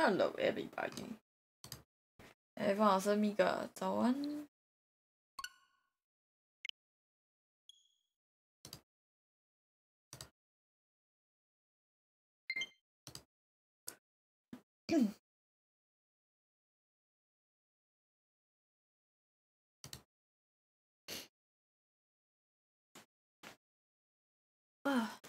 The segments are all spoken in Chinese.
Hello everybody，哎，方老师米哥，早安。啊。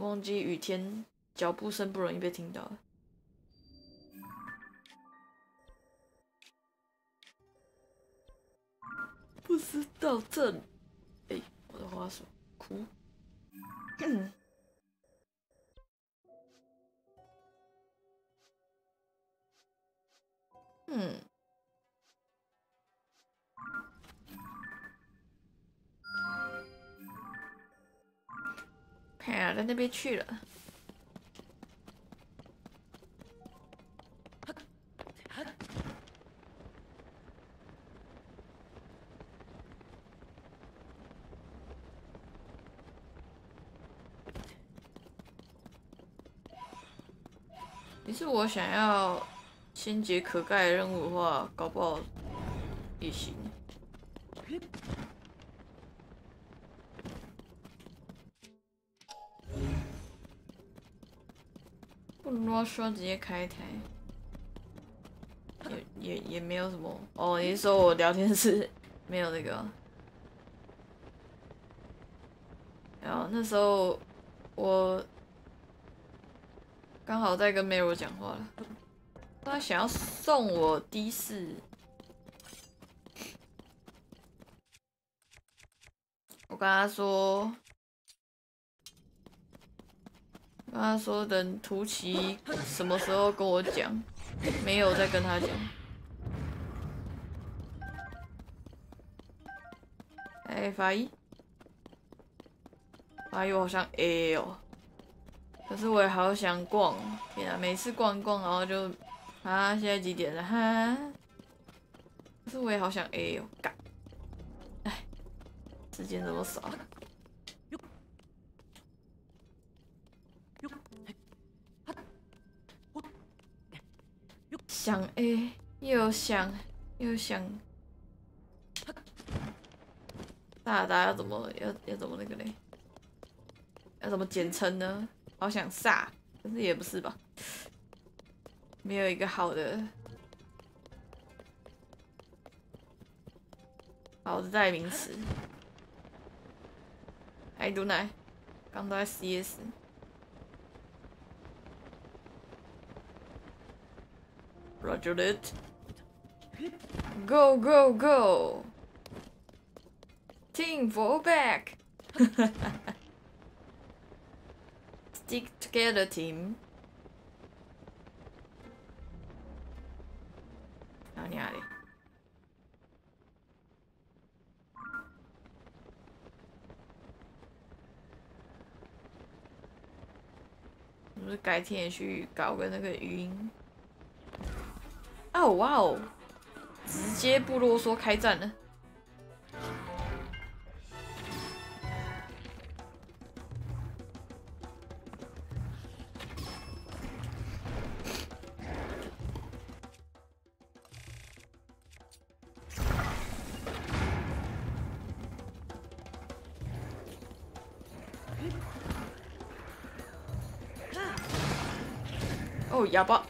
忘记雨天脚步声不容易被听到。不知道这，哎，我的花手，哭。嗯。看啊，在那边去了。其实我想要先解可盖任务的话，搞不好也行。啰嗦，直接开台，也也也没有什么哦。你是说我聊天室没有那个？然后那时候我刚好在跟 Mero 讲话了，他想要送我的士，我跟他说。他说等图奇什么时候跟我讲，没有再跟他讲。哎，法医，法医，我好像 A 哦，可是我也好想逛，天啊，每次逛逛然后就啊，现在几点了？哈？可是我也好想 A 哦，干，哎，时间怎么少？想 A 又想又想，大大要怎么要要怎么那个嘞？要怎么简称呢？好想煞，可是也不是吧？没有一个好的好的代名词。哎，毒奶，刚都在 CS。Roger it. Go, go, go! Team, fall back! Stick together, team. 哪里？我们改天也去搞个那个语音。 哦哇哦！直接不啰嗦开战了。哦，哑巴。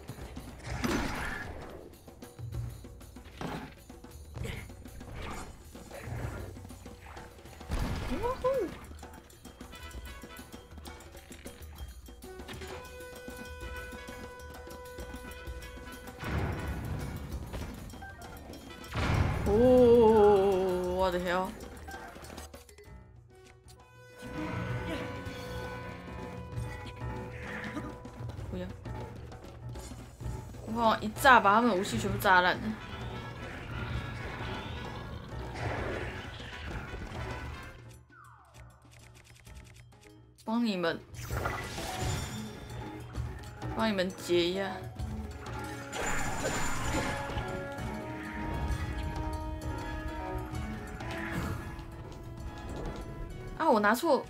炸，把他们武器全部炸烂。帮你们，帮你们解一下。我拿错。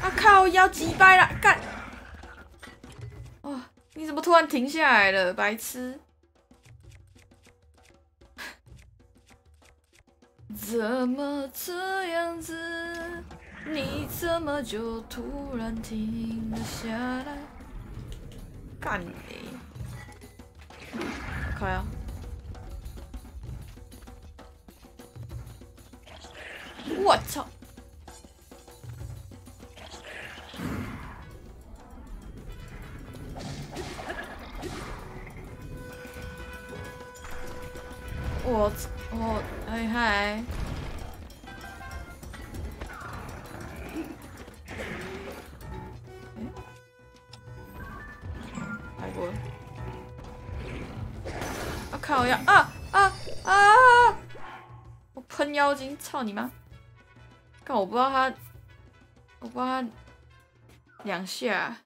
啊靠！要击败了，干！哇！你怎么突然停下来了，白痴？怎么这样子？你怎么就突然停了下来？干你操你妈！看我不知道他，我不知道他两下。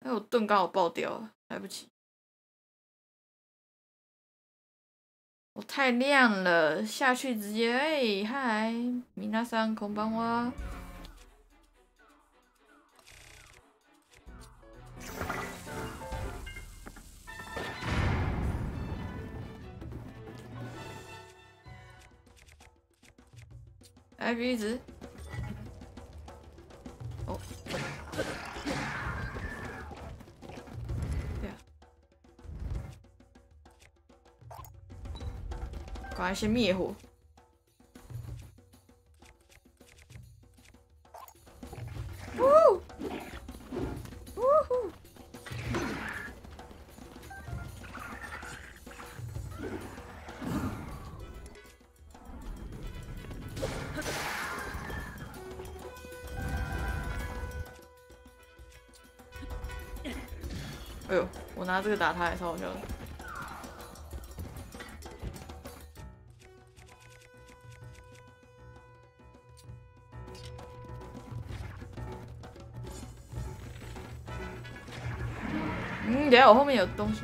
哎，我盾刚好爆掉了，来不及。我太亮了，下去直接哎嗨，米娜桑空帮我。哎，鼻子。哦。赶快先灭火！这个打他也超好笑的。嗯等下，我后面有东西。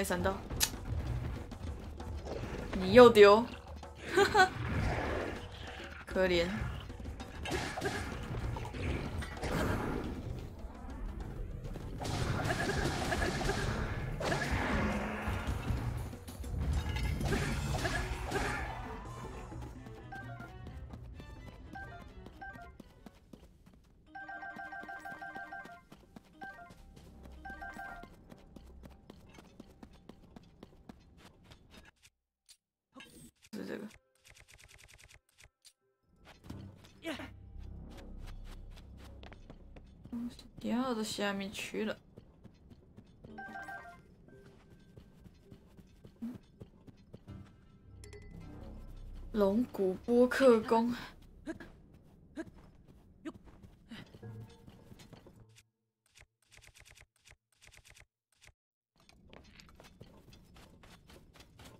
没闪到，你又丢，哈哈，可怜。下面去了。龙骨波克宫。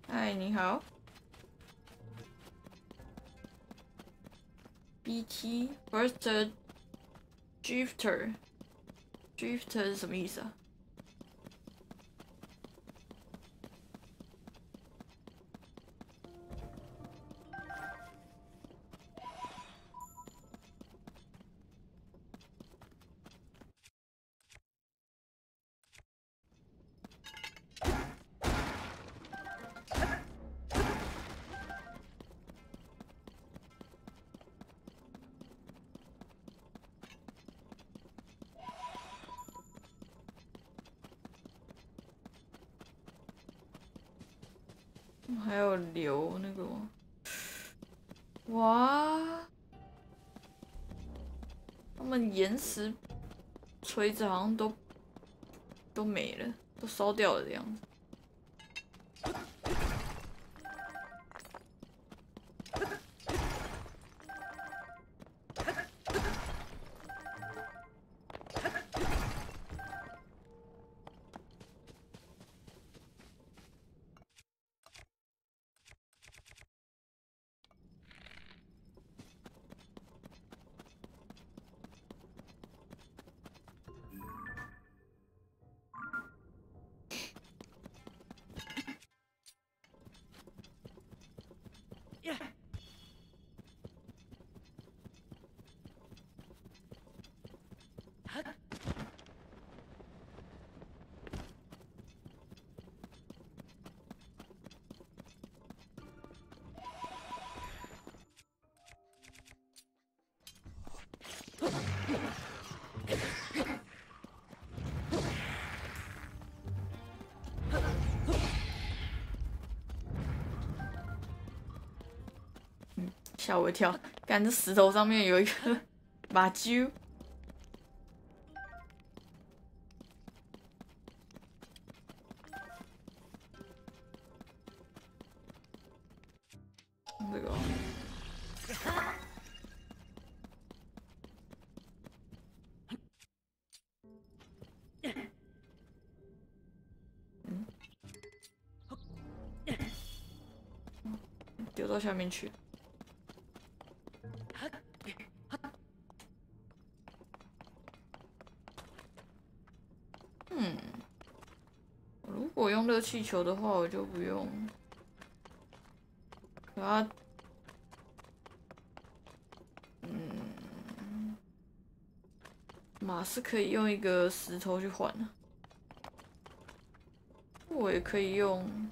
嗨，你好。BT First Drifter。这是什么意思啊？岩石锤子好像都都没了，都烧掉了这样子。吓我一跳！看这石头上面有一个 马驹。这个。丢到下面去。气球的话，我就不用。啊，嗯，马是可以用一个石头去换的，我也可以用。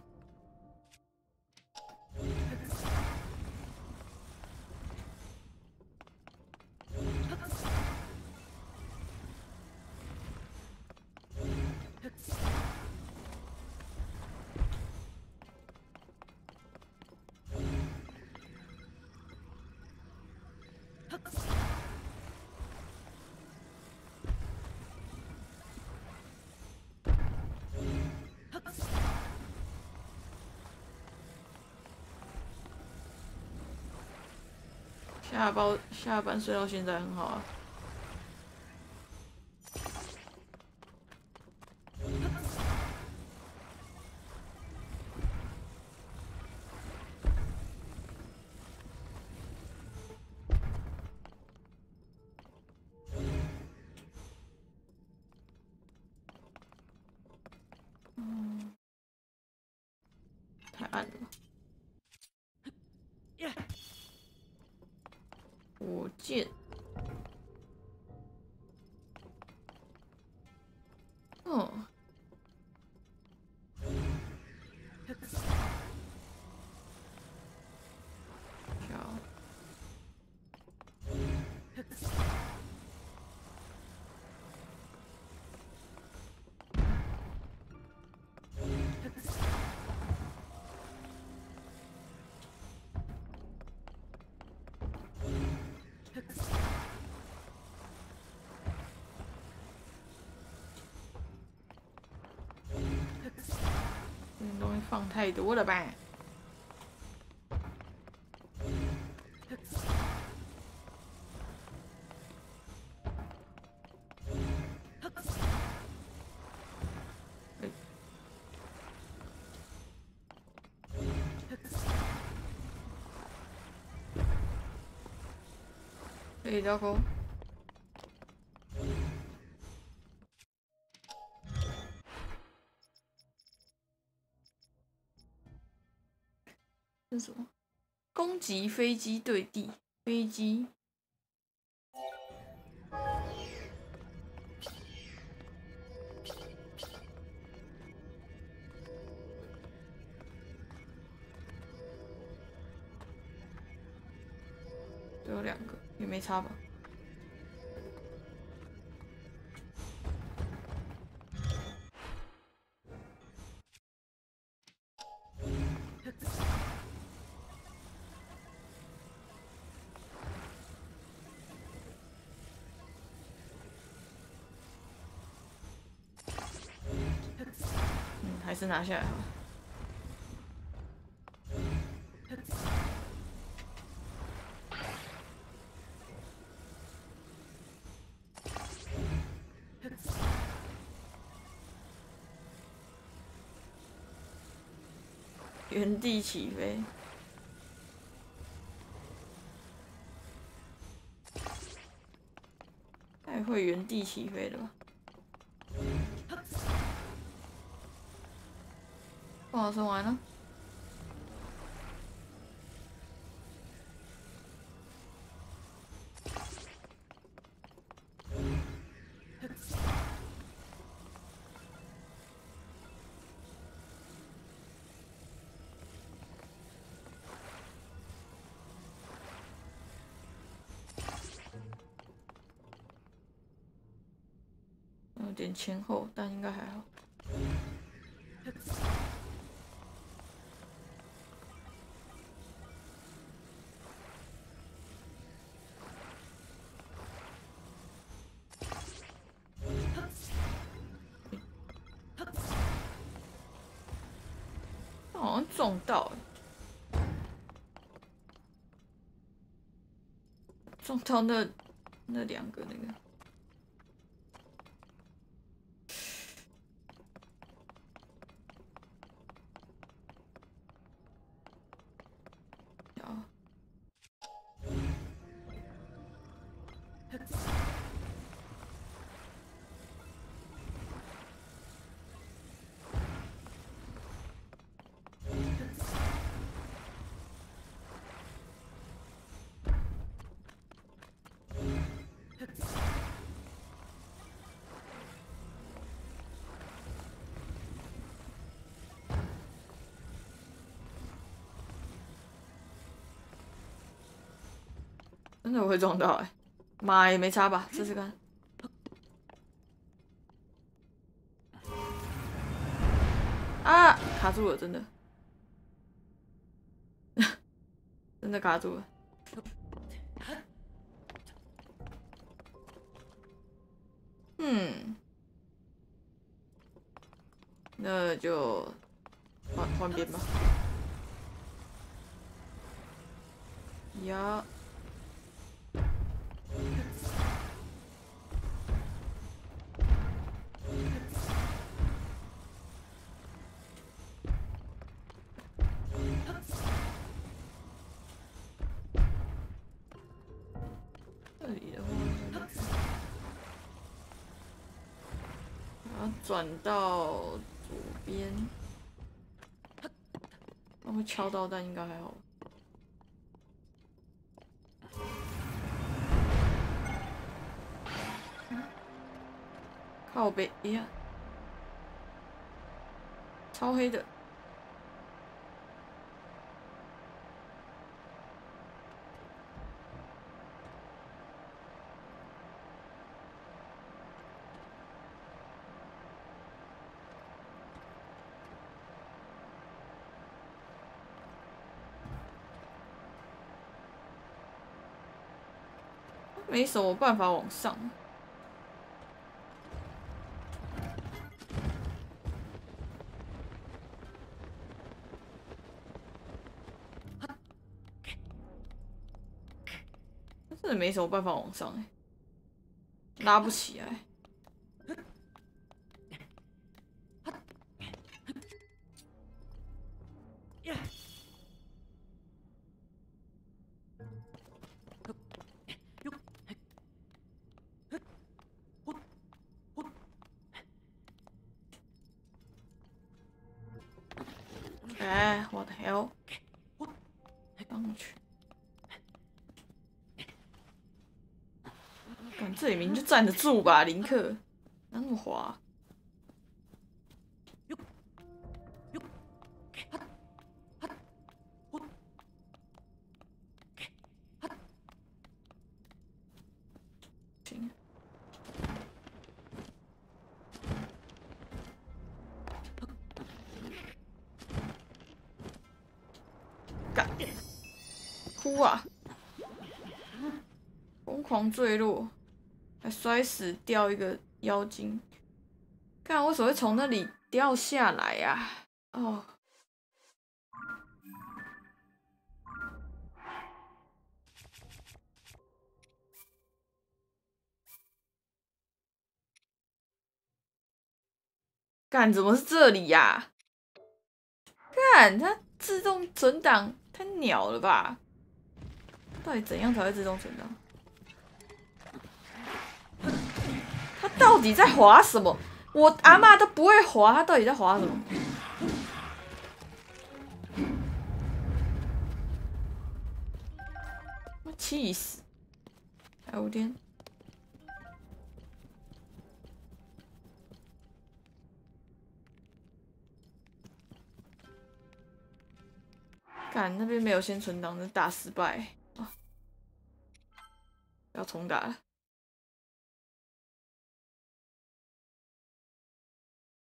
下班下班睡到现在很好啊。放太多了吧？哎，大什么？攻击飞机对地飞机，都有两个，也没差吧。是拿下来好。原地起飞。太会原地起飞了吧？好说完了。有点前后，但应该还好。好像撞到，撞到那那两个那个。的会撞到哎，妈也没差吧，试试看。啊，卡住了，真的，真的卡住了。嗯，那就换换边吧。呀。转到左边，他会敲到，但应该还好。靠背，哎呀，超黑的。没什么办法往上，真的没什么办法往上哎，拉不起来。站得住吧，林克，那么滑。行。干！哭啊！疯狂坠落。只掉一个妖精，看为什么会从那里掉下来呀？哦。干，怎么是这里呀？干，它自动存档，太鸟了吧？到底怎样才会自动存档？他到底在滑什么？我阿妈都不会滑，他到底在滑什么？我气死！哎我天！看那边没有先存档，那大失败啊！要重打了。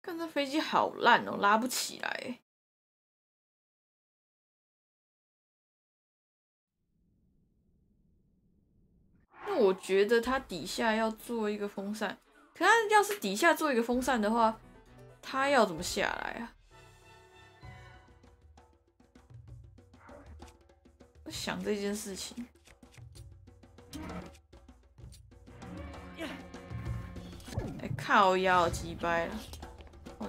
看这飞机好烂哦，拉不起来。那我觉得它底下要做一个风扇，可它要是底下做一个风扇的话，它要怎么下来啊？想这件事情，哎，靠腰击败了，我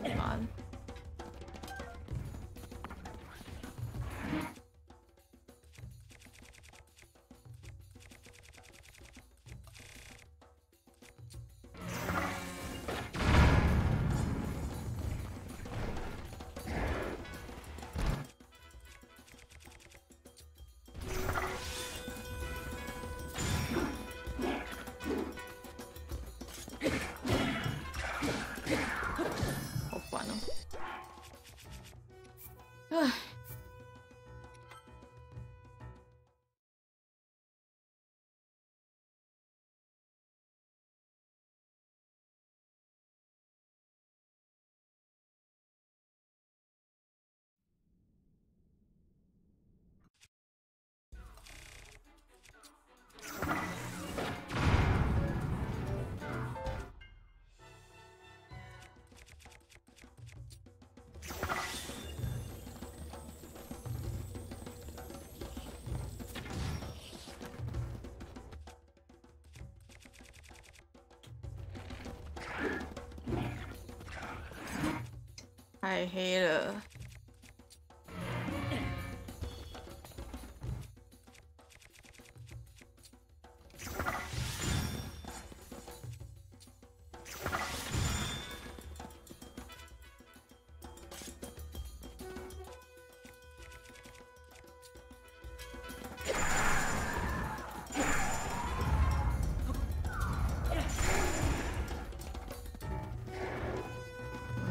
太黑了。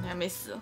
你还没死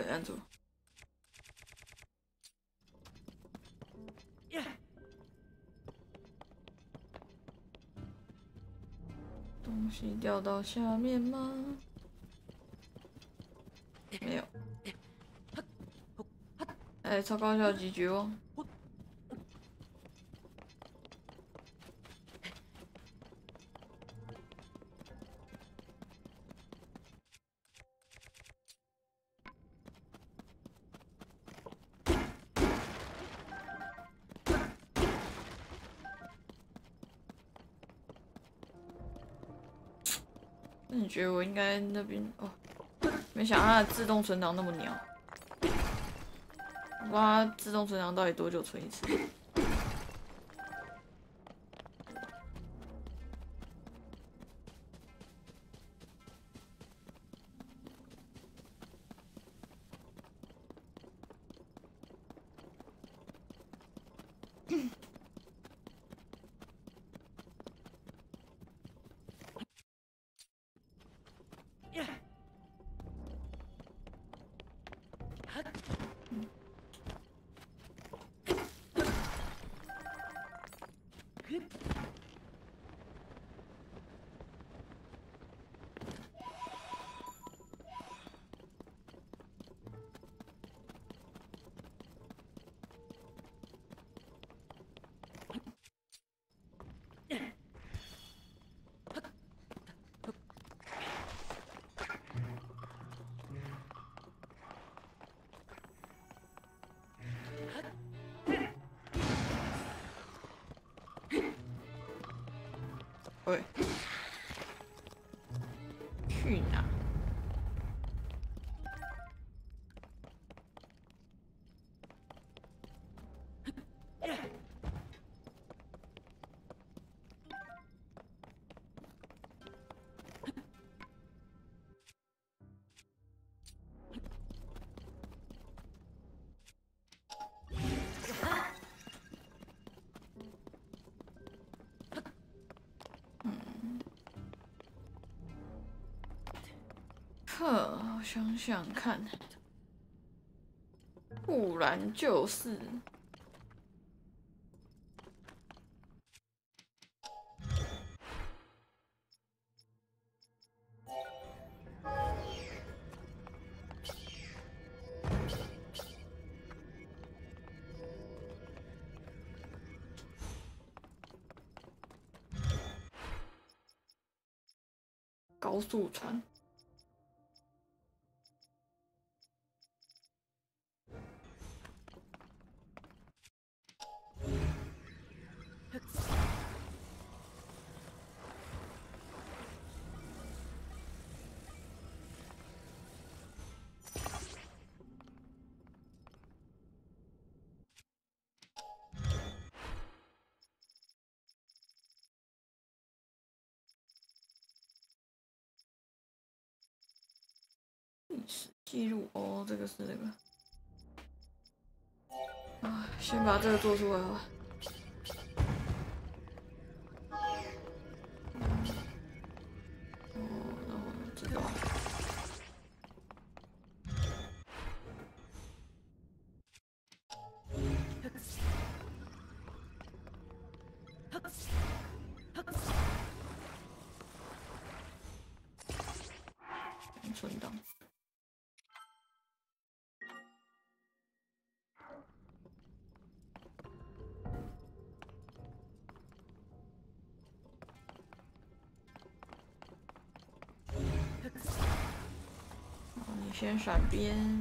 哎，按住。东西掉到下面吗？没有。哎，超高效击绝望。觉得我应该那边哦？没想到它自动存档那么牛。哇，自动存档到底多久存一次？我想想看，不然就是高速船。是那个啊，先把这个做出来吧。先闪边。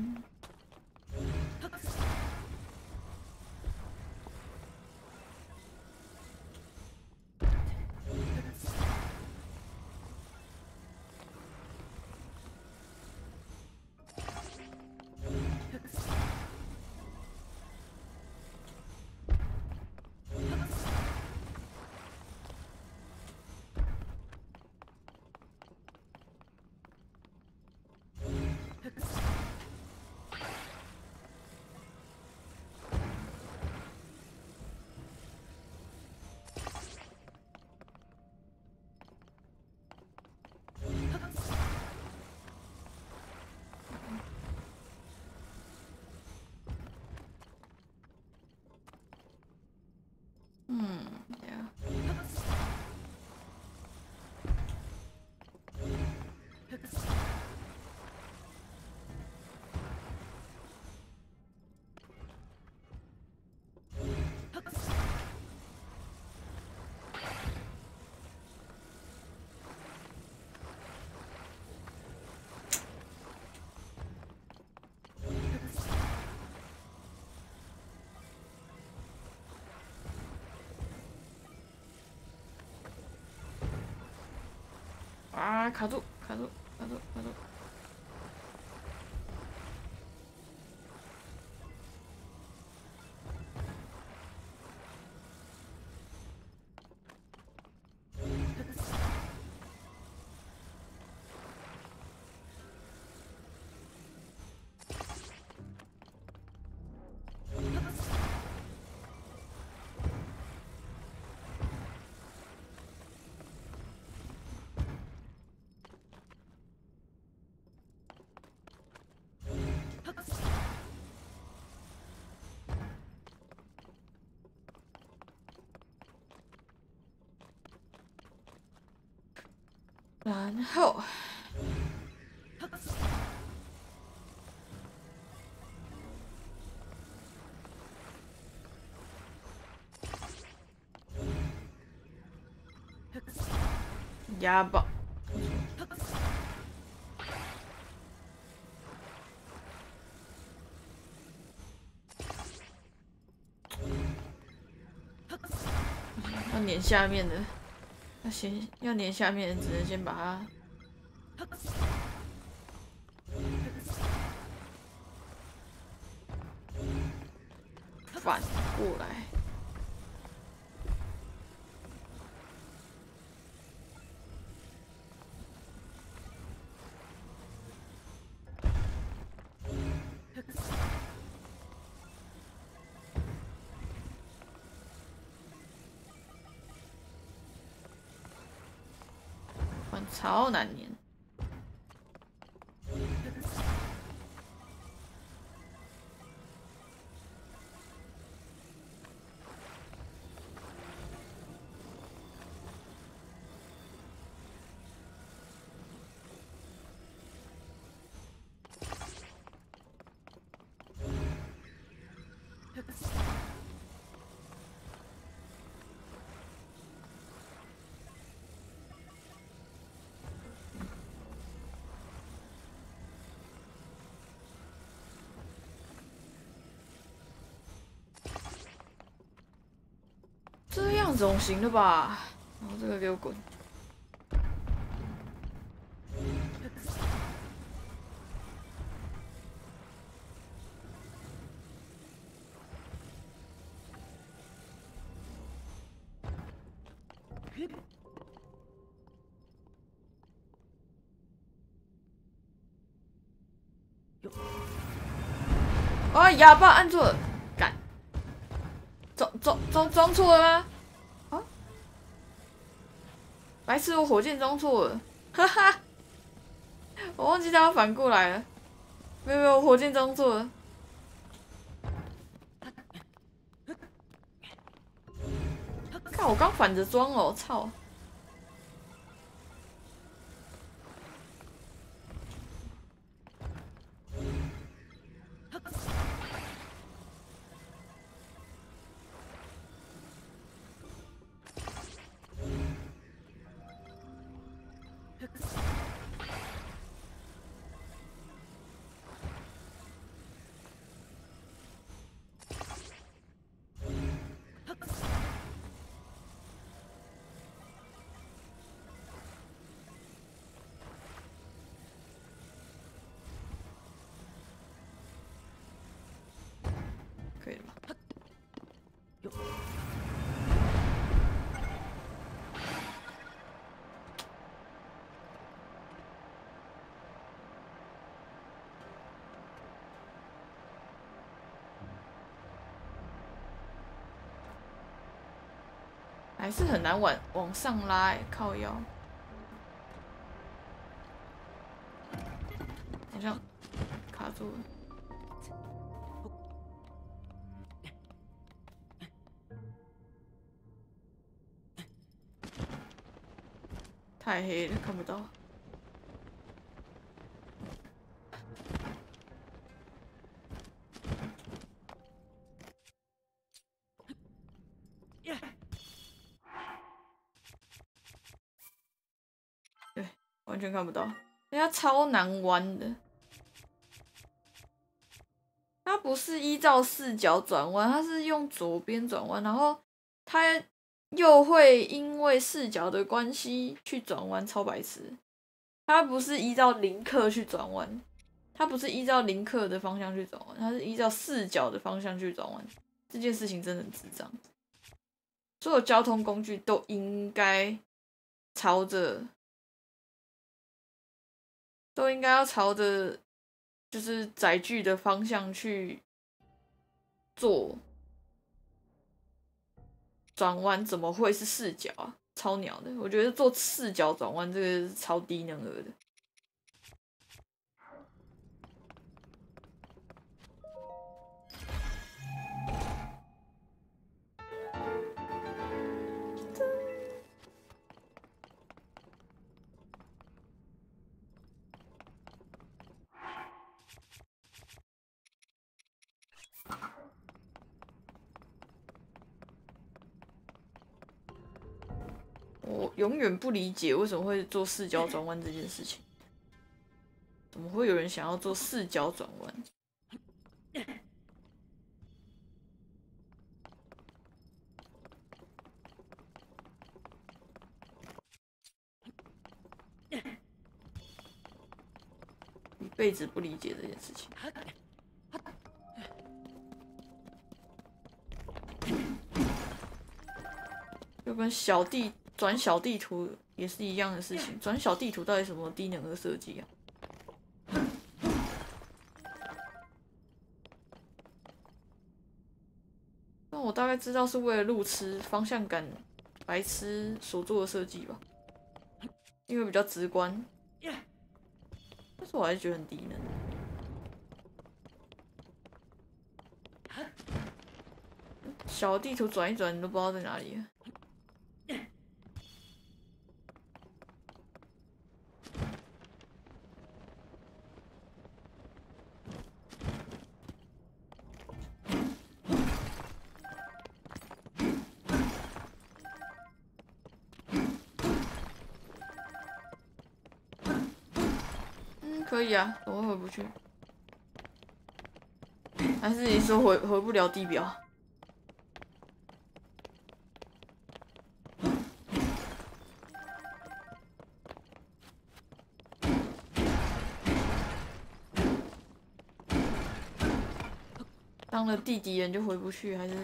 啊！卡住，卡住，然后。压爆！要粘下面的，先要连下面，只能先把它反过来。超难粘。总行了吧？然后这个给我滚！啊！哑巴按错了。装装装装错了吗？啊！是，我火箭装错了，哈哈！我忘记他要反过来了，没有没有，我火箭装错了。看我刚反着装哦，操！还是很难往往上拉，靠腰，好像卡住了，太黑了，看不到。完全看不到，人家超难弯的。它不是依照视角转弯，它是用左边转弯，然后它又会因为视角的关系去转弯，超白痴。它不是依照零克去转弯，它不是依照零克的方向去转弯，它是依照视角的方向去转弯。这件事情真的很智障。所有交通工具都应该朝着。都应该要朝着就是载具的方向去做转弯，怎么会是视角啊？超鸟的！我觉得做视角转弯这个是超低能儿的。永远不理解为什么会做视角转弯这件事情。怎么会有人想要做视角转弯？一辈子不理解这件事情。就跟小弟转小地图也是一样的事情。转小地图到底什么低能的设计啊？那我大概知道是为了路痴方向感白痴所做的设计吧，因为比较直观。但是我还是觉得很低能。小地图转一转，你都不知道在哪里。嗯，可以啊，怎么回不去？还是你说回回不了地表？当了地底人就回不去，还是？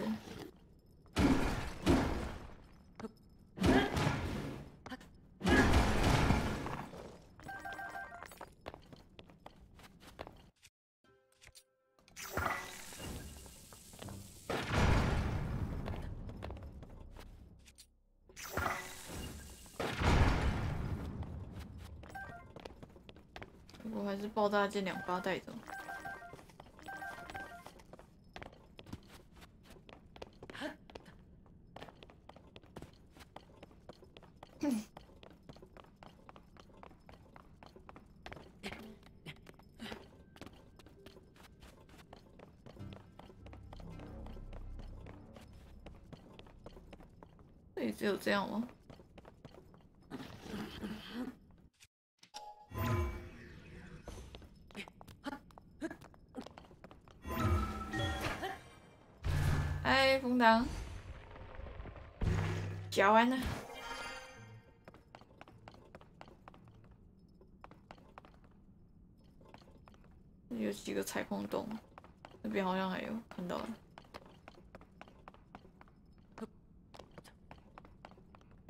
爆炸剑两发带走。这里只有这样吗？哎，风挡，夹完了。有几个采矿洞，那边好像还有看到了。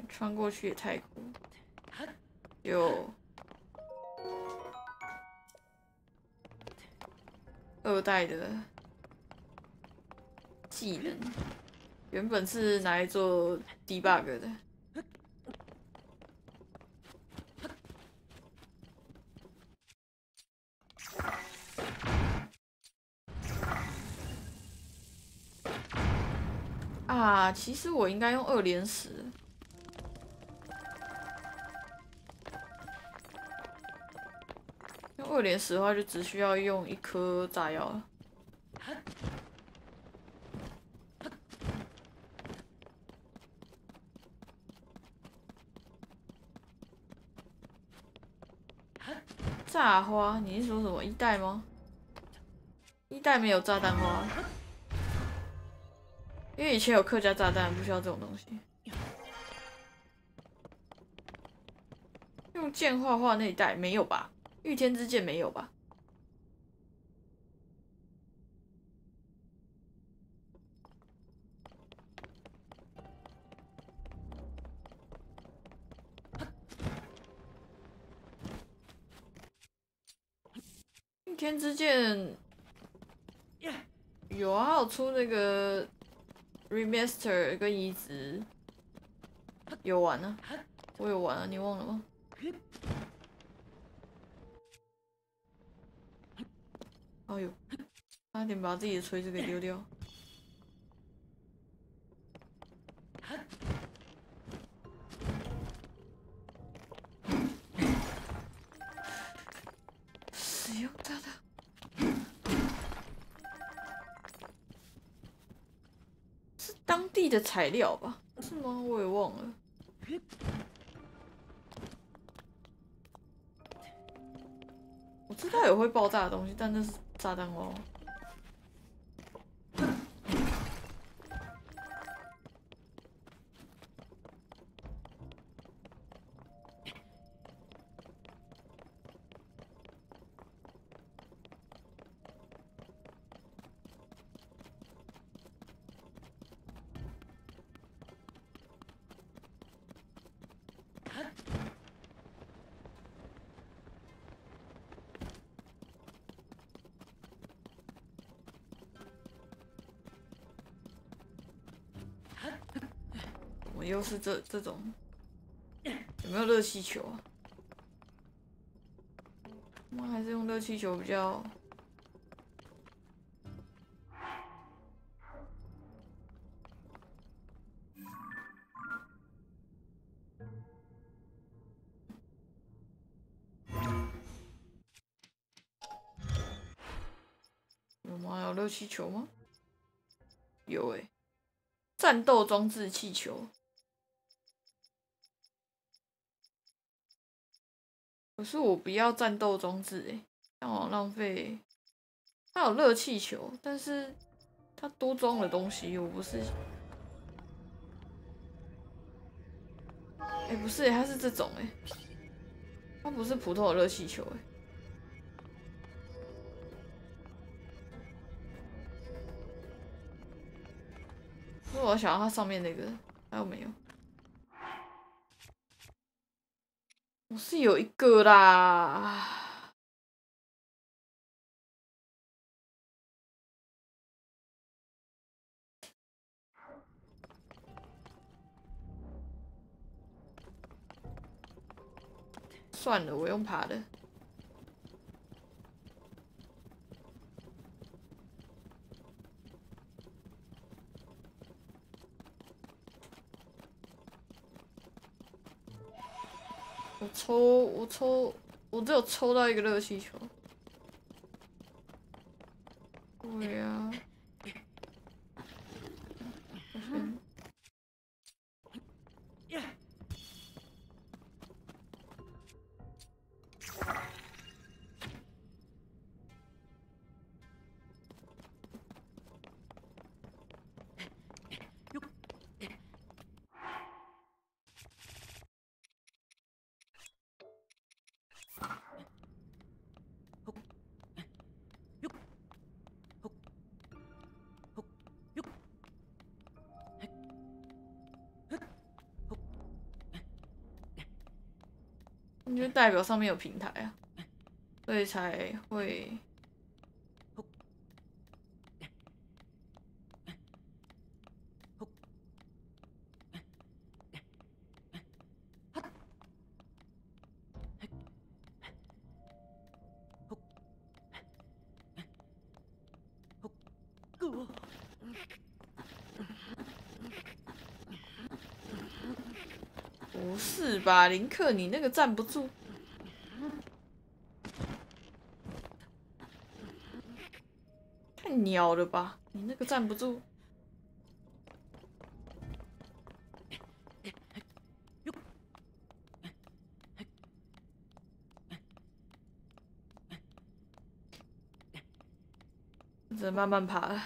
穿过去也太酷，有二代的技能，原本是拿来做 debug 的。啊，其实我应该用二连石。用二连石的话，就只需要用一颗炸药了。炸花？你是说什么一代吗？一代没有炸弹花，因为以前有客家炸弹，不需要这种东西。用剑画画那一代没有吧？御天之剑没有吧？Remaster 跟移植，有玩啊，我有玩啊，你忘了吗？哎呦，差点把自己的锤子给丢掉。材料吧？是吗？我也忘了。我知道有会爆炸的东西，但那是炸弹哦。又是这这种，有没有热气球啊？我还是用热气球比较。有吗？有热气球吗？有诶、战斗装置气球。是我不要战斗装置诶、这样好浪费。它有热气球，但是它多装了东西，我不是。哎、不是、欸，它是这种哎、它不是普通的热气球哎、所以我想要它上面那个，还有没有？我是有一个啦。算了，我用爬的。我抽，我抽，我只有抽到一个热气球。对呀、因为代表上面有平台啊，所以才会。吧，林克，你那个站不住。太鸟了吧，你那个站不住。只能慢慢爬了。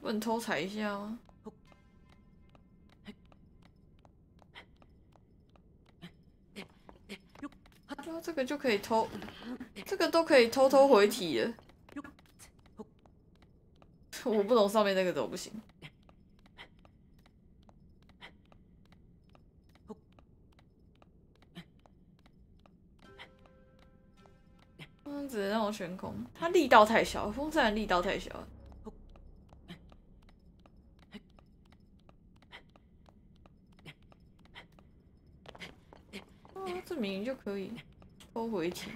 不能偷踩一下吗？啊，这个就可以偷，这个都可以偷偷回体了。我不懂上面那个怎么不行。嗯，只能让我悬空，它力道太小，风扇力道太小。哦，这明明就可以偷回去。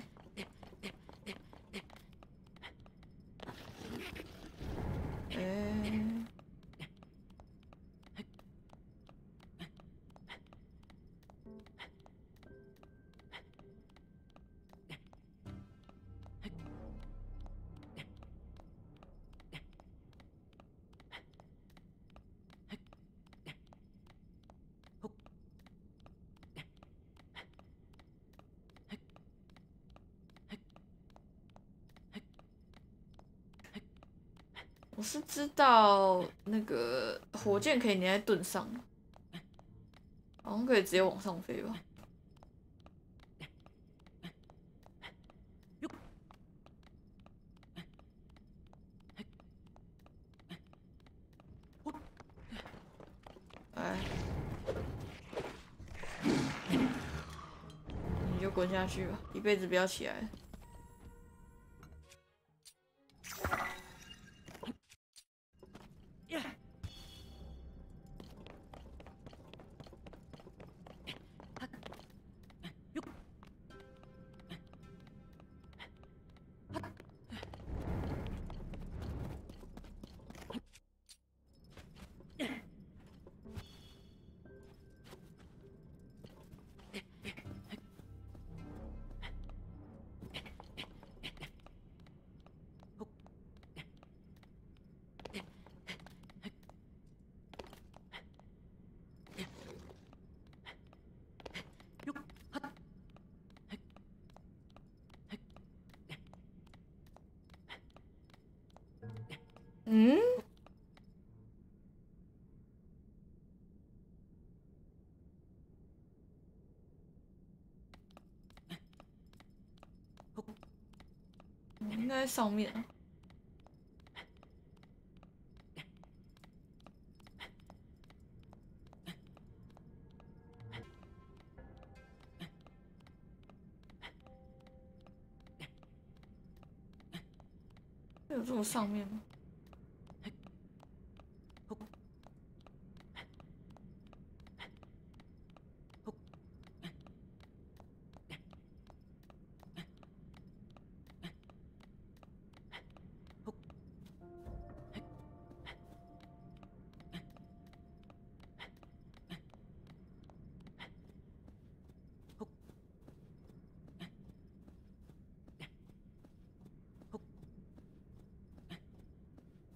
知道那个火箭可以粘在盾上，好像可以直接往上飞吧。哎，你就滚下去吧，一辈子不要起来。上面。有这么上面吗？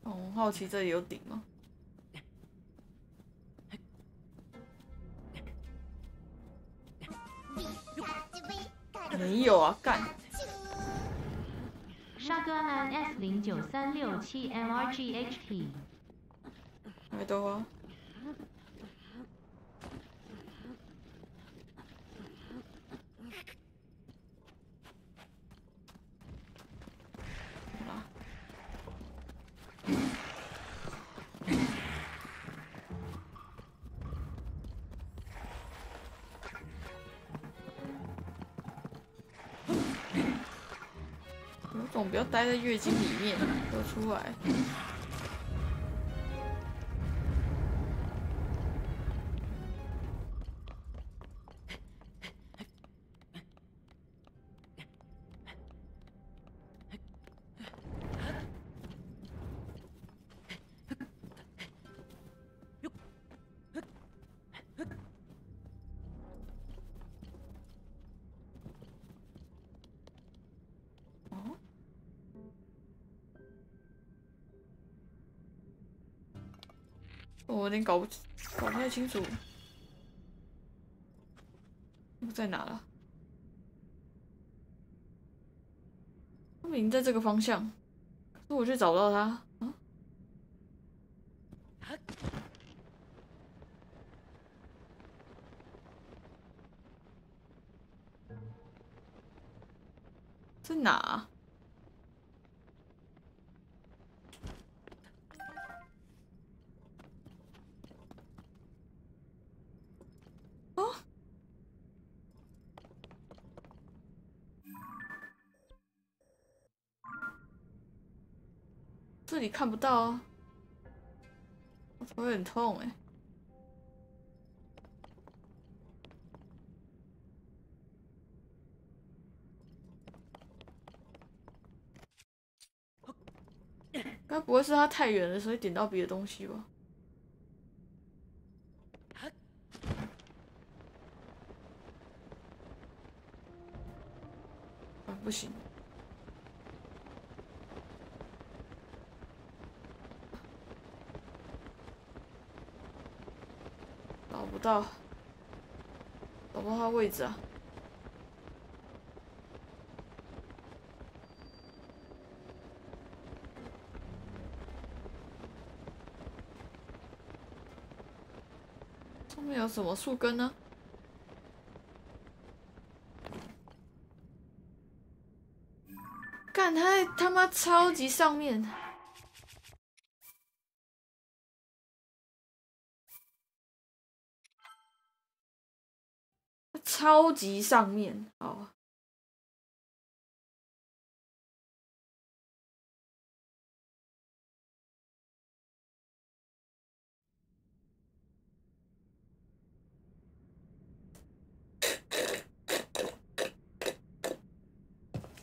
哦，好奇这里有顶吗？没有啊，干！沙哥 n S 零九三六七 MRGHT，没等会儿。好不要待在月经里面，都出来！搞不搞不太清楚，在哪了？他明明在这个方向，可是我却找不到他。在哪啊？哦，这里看不到啊，我头有点痛哎。该不会是他太远了，所以点到别的东西吧？啊，不行。到，找不到位置啊！上面有什么树根呢？干他在他妈超级上面！机上面，好。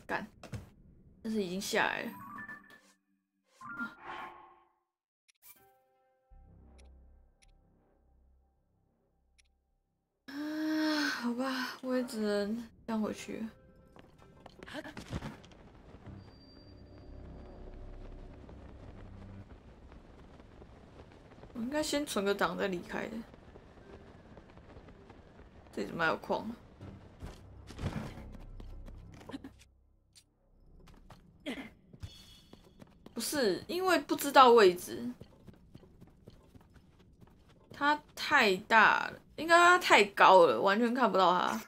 干，但是已经下来了。只能这样回去。我应该先存个档再离开的。这里怎么还有矿？不是，因为不知道位置，它太大了，应该它太高了，完全看不到它。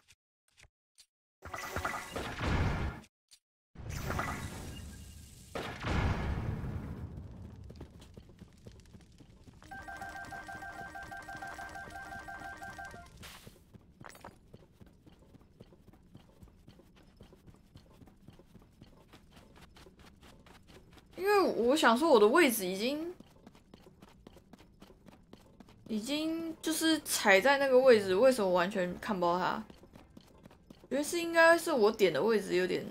想说，我的位置已经已经就是踩在那个位置，为什么完全看不到它？觉得是应该是我点的位置有点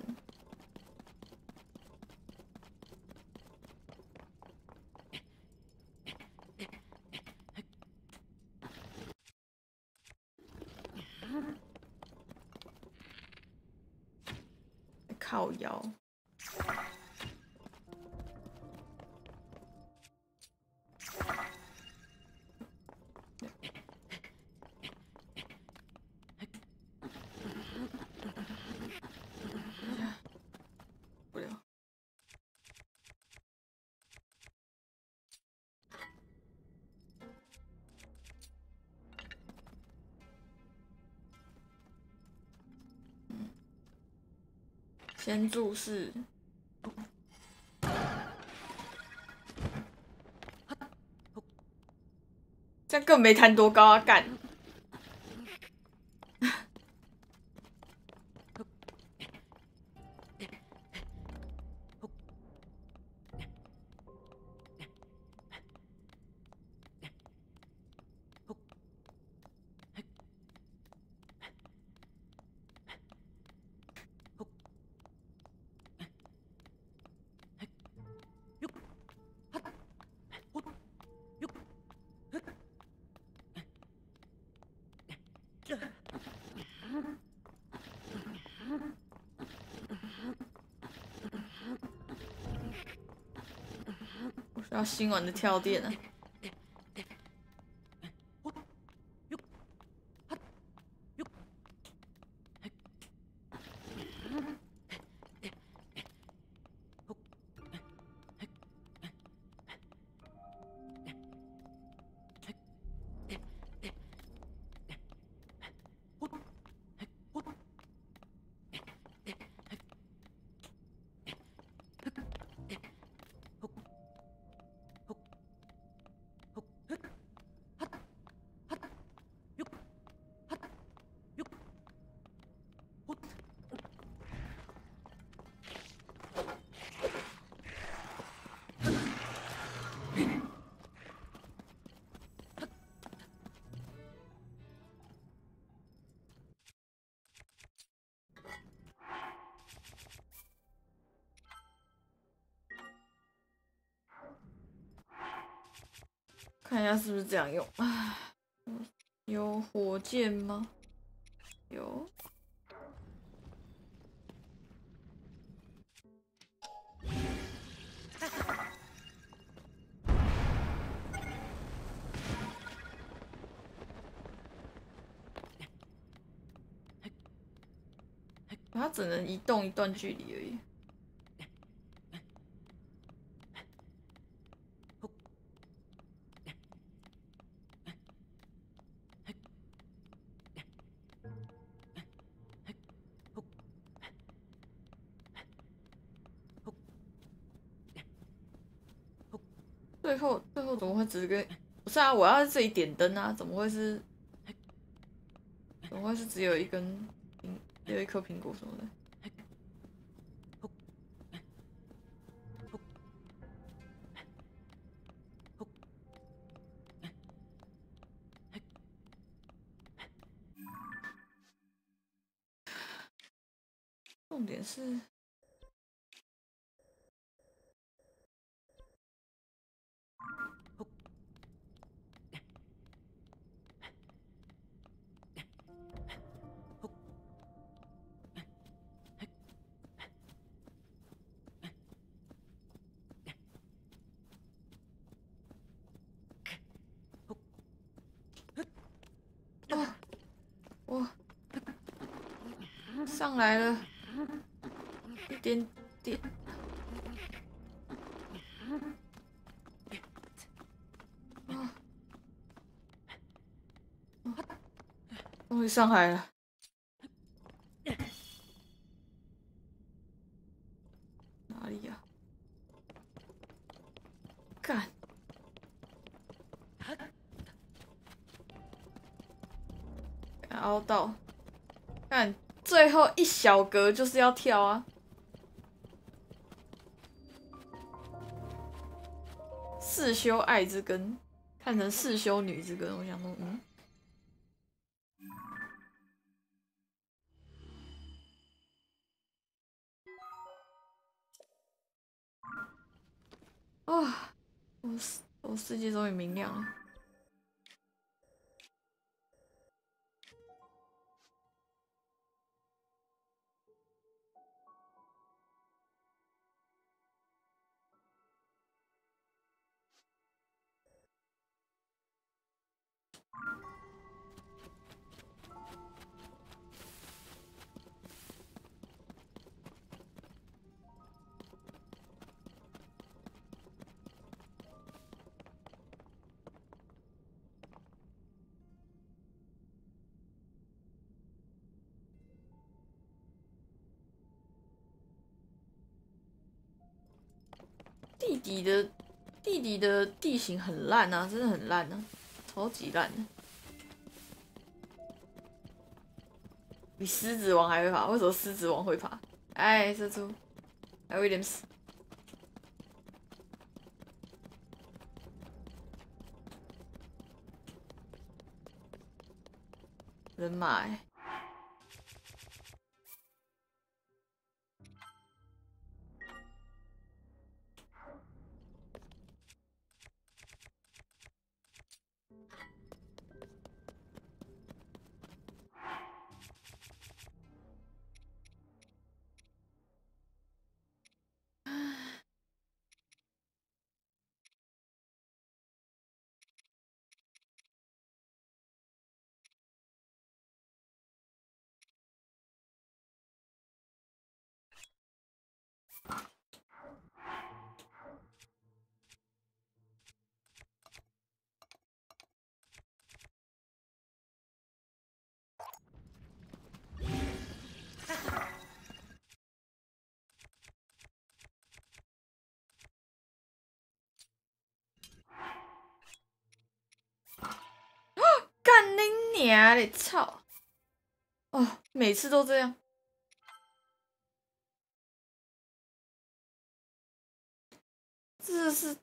先注视。这更没弹多高啊！干。要新闻的跳电啊！下是不是这样用啊？有火箭吗？有。它只能移动一段距离而已。最后怎么会只跟？不是啊，我要在这里点灯啊，怎么会是？怎么会是只有一根苹，有一颗苹果什么的？来了。一点点，啊，终于上海了，哪里呀？干，凹到，看最后一小格就是要跳啊！四修爱之根，看成四修女之根，我想说，嗯，你的地底的地形很烂啊，真的很烂啊，超级烂的，比狮子王还会爬。为什么狮子王会爬？哎，这猪，还有一点死，人马哎。娘的操！哦，每次都这样，这是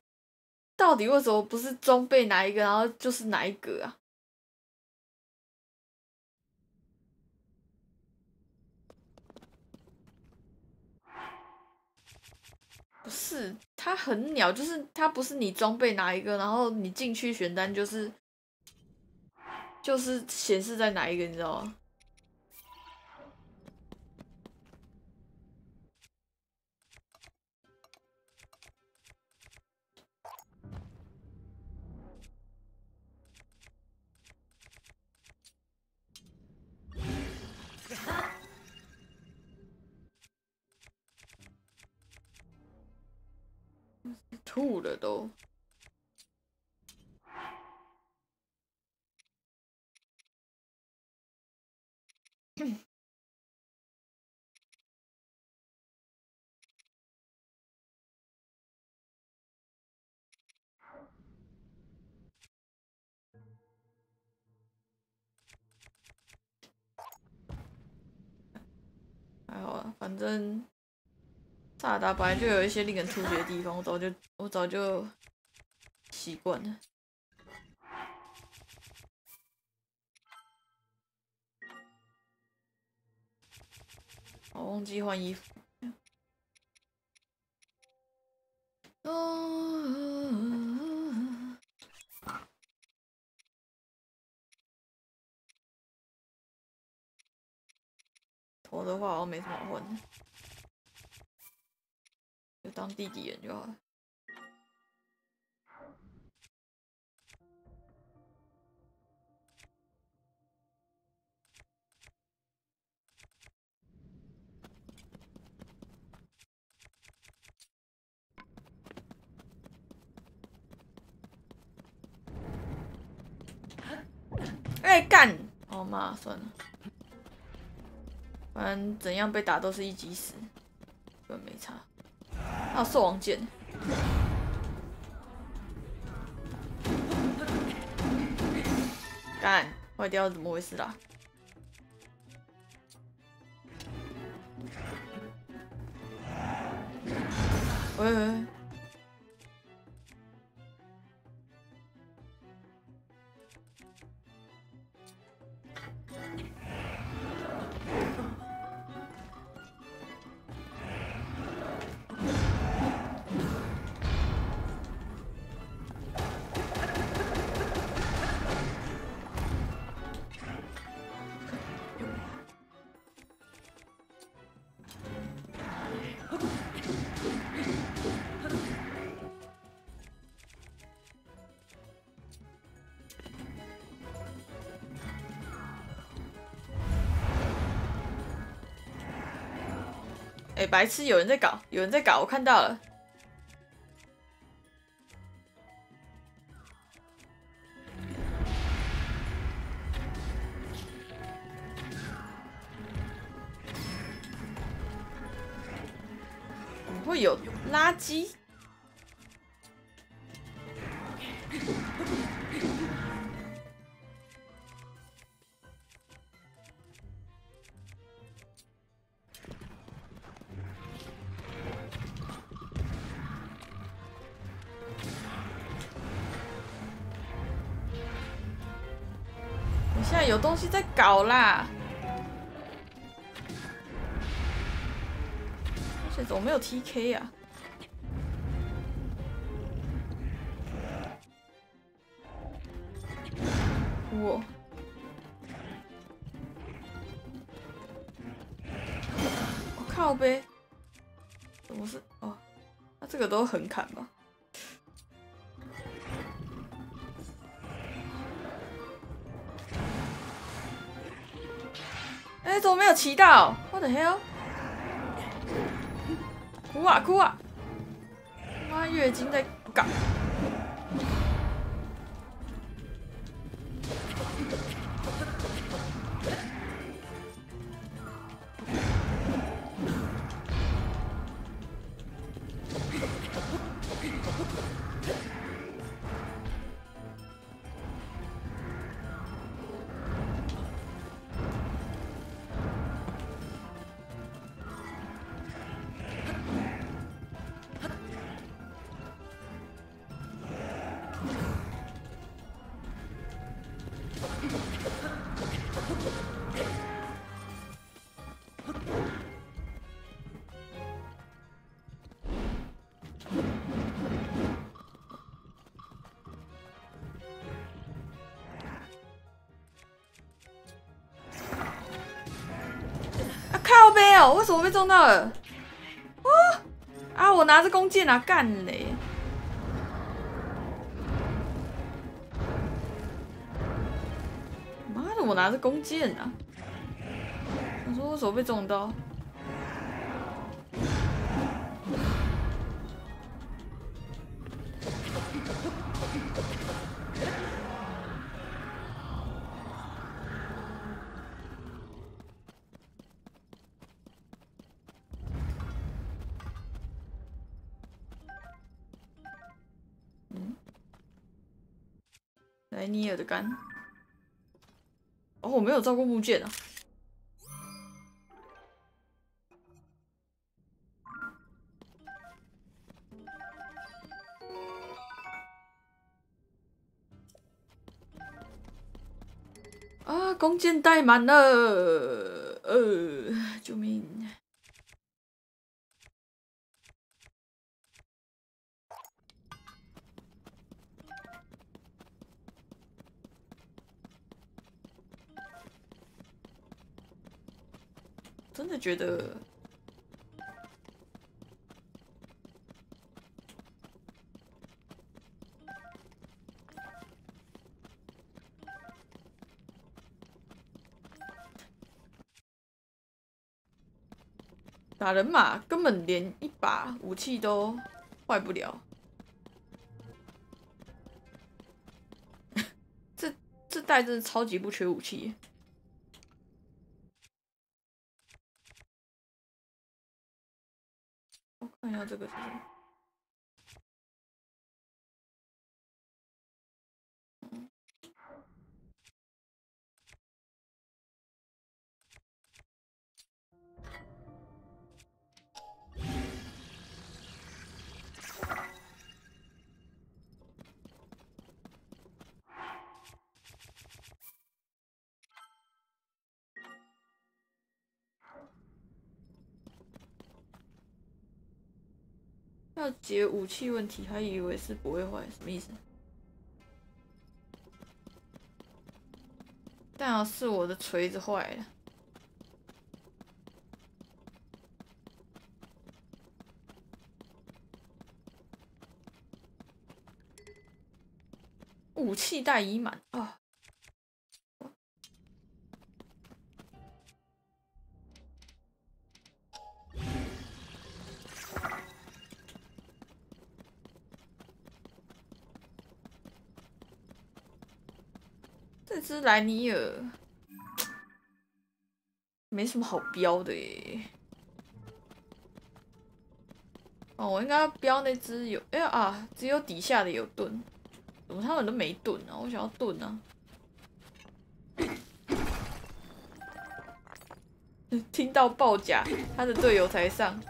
到底为什么不是装备哪一个，然后就是哪一个啊？不是，它很鸟，就是它不是你装备哪一个，然后你进去选单就是。就是显示在哪一个，你知道吗？吐了都。反正萨尔达本来就有一些令人突厥的地方，我早就我早就习惯了。我忘记换衣服。哦。我的话，我没什么好换的，就当弟弟人就好了。哎干！哦妈，算了，反正怎样被打都是一击死，根本没差。还有兽王剑，干坏掉怎么回事啦？喂喂喂！白痴！有人在搞，有人在搞，我看到了。会有垃圾？搞啦！而且怎么没有 TK 啊、我靠呗！怎么是哦？那这个都很砍吧？骑到？What the hell？哭啊哭啊！妈，月经在搞。被撞到了？啊啊！我拿着弓箭啊，干嘞！妈的，我拿着弓箭啊！我说我手被撞到。的肝。哦，我没有照过木剑啊。啊，弓箭带满了，呃，救命！真的觉得打人马根本连一把武器都坏不了，这这代真的超级不缺武器。看一下这个是什么。要解武器问题，还以为是不会坏，什么意思？但好是我的锤子坏了。武器袋已满啊！只莱尼尔没什么好标的耶。哦，我应该要标那只有，哎、啊，只有底下的有盾，怎么他们都没盾啊？我想要盾啊！听到爆甲，他的队友才上，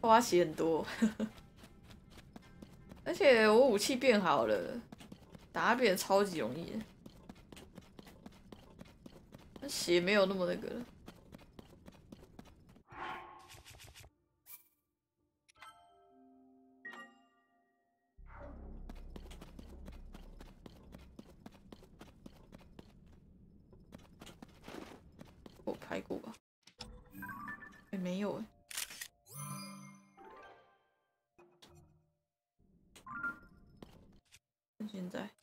花血很多，而且我武器变好了，打他变超级容易。血没有那么那个了。我拍过吧？也、没有哎。现在。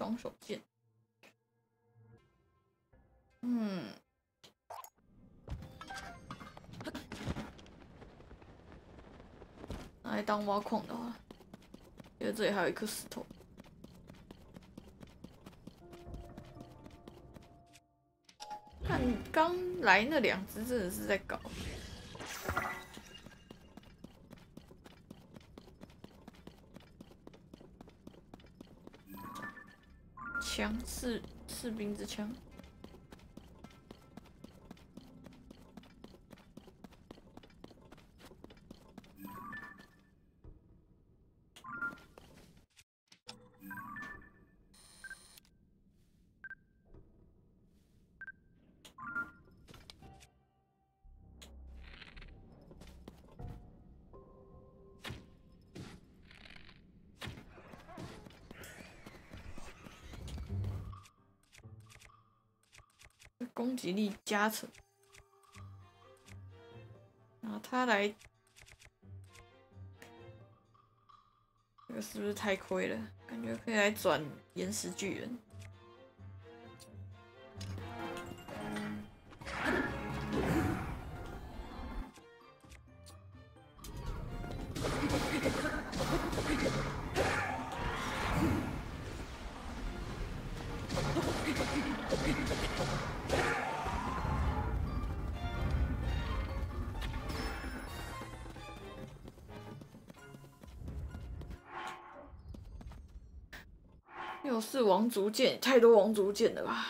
双手剑。嗯，拿来当挖矿的话，因为这里还有一颗石头。看刚来那两只真的是在搞。士士兵之枪，吉利加成。然后他来，这个是不是太亏了？感觉可以来转岩石巨人。族剑，太多王族剑了吧？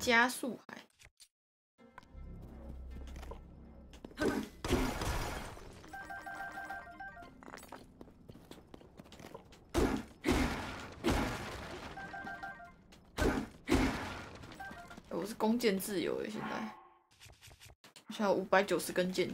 加速。我是弓箭自由诶，现在，现在五百九十根箭。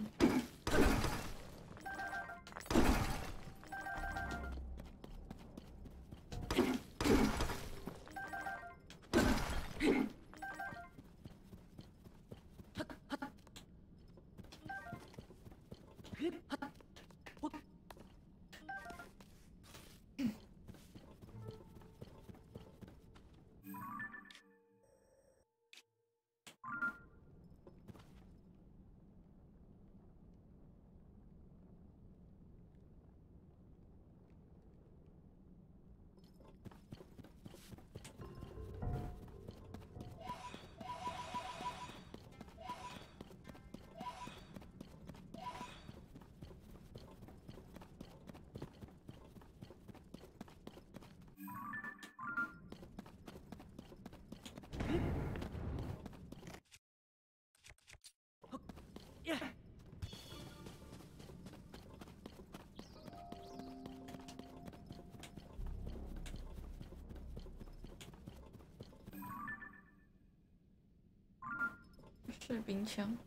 士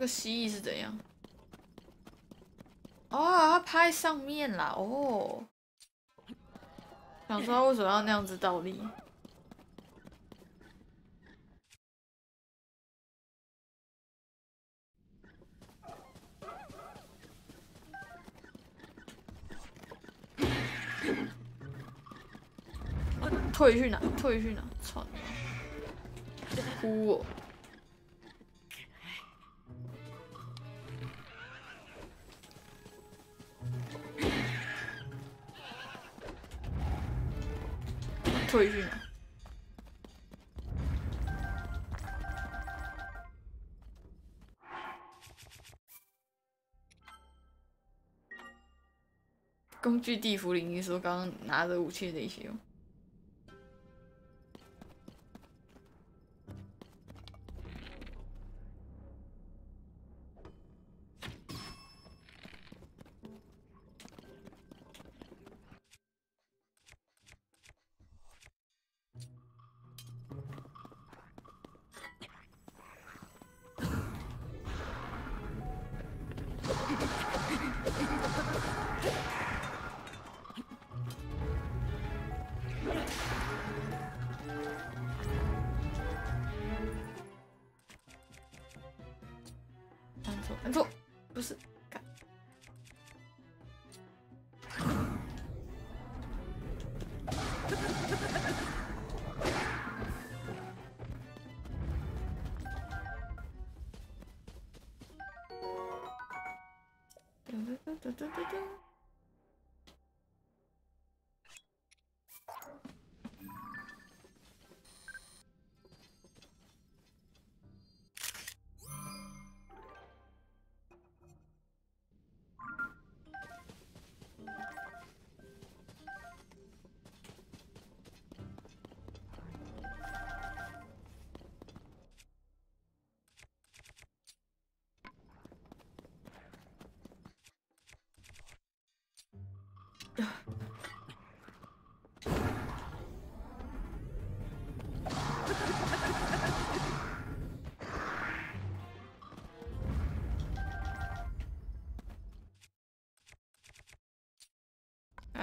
个蜥蜴是怎样？哦，它趴在上面啦。哦，想说它为什么要那样子倒立？退去哪？退去哪？操！哭我！据地府领域说刚刚拿着武器的那些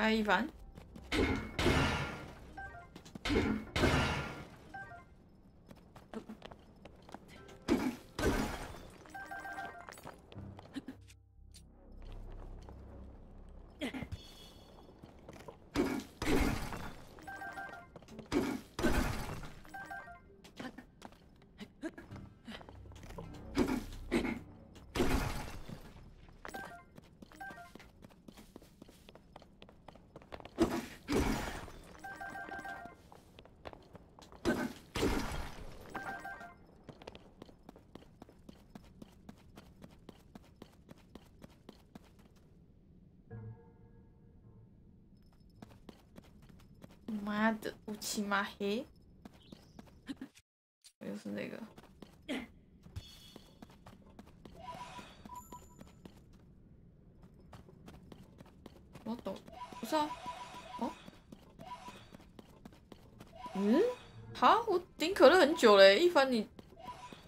哎，漆嘛黑，又是那个。我懂，不是啊？哦，嗯，好，我顶可乐很久嘞，一凡你，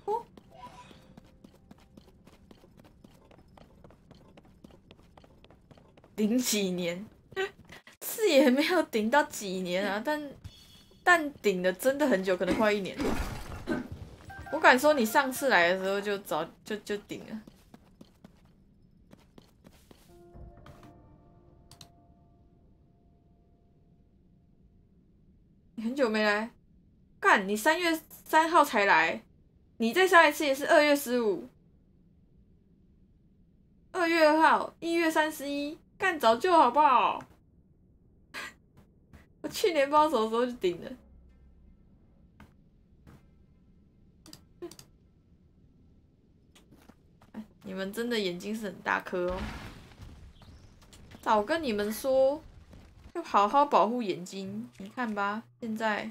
哦，顶几年？是也没有顶到几年啊，但但顶的真的很久，可能快一年了。我敢说，你上次来的时候就早就就顶了。你很久没来，干！你三月三号才来，你再上一次也是二月十五，二月二号，一月三十一，干早就好不好？去年不知道什么时候就顶了。你们真的眼睛是很大颗哦！早跟你们说，要好好保护眼睛。你看吧，现在。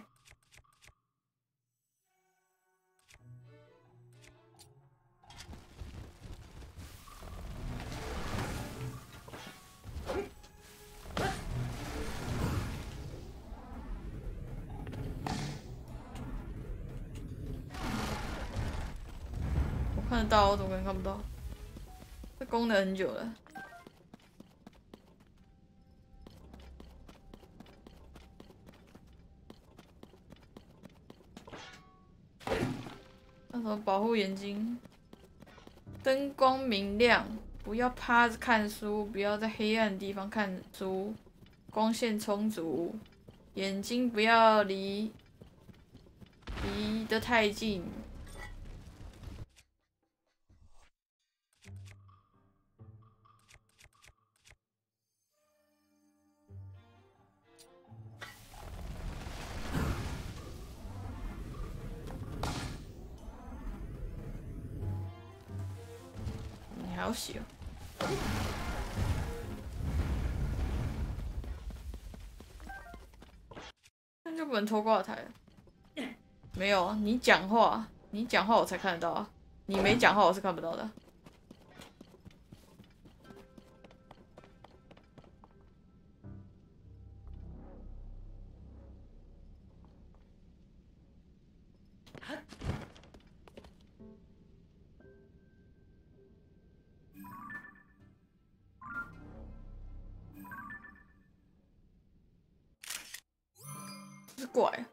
到，我怎么可能看不到？这功能很久了。那什么保护眼睛？灯光明亮，不要趴着看书，不要在黑暗的地方看书，光线充足，眼睛不要离离得太近。好小，那就不能偷挂台了。没有，你讲话，你讲话我才看得到啊！你没讲话我是看不到的。怪，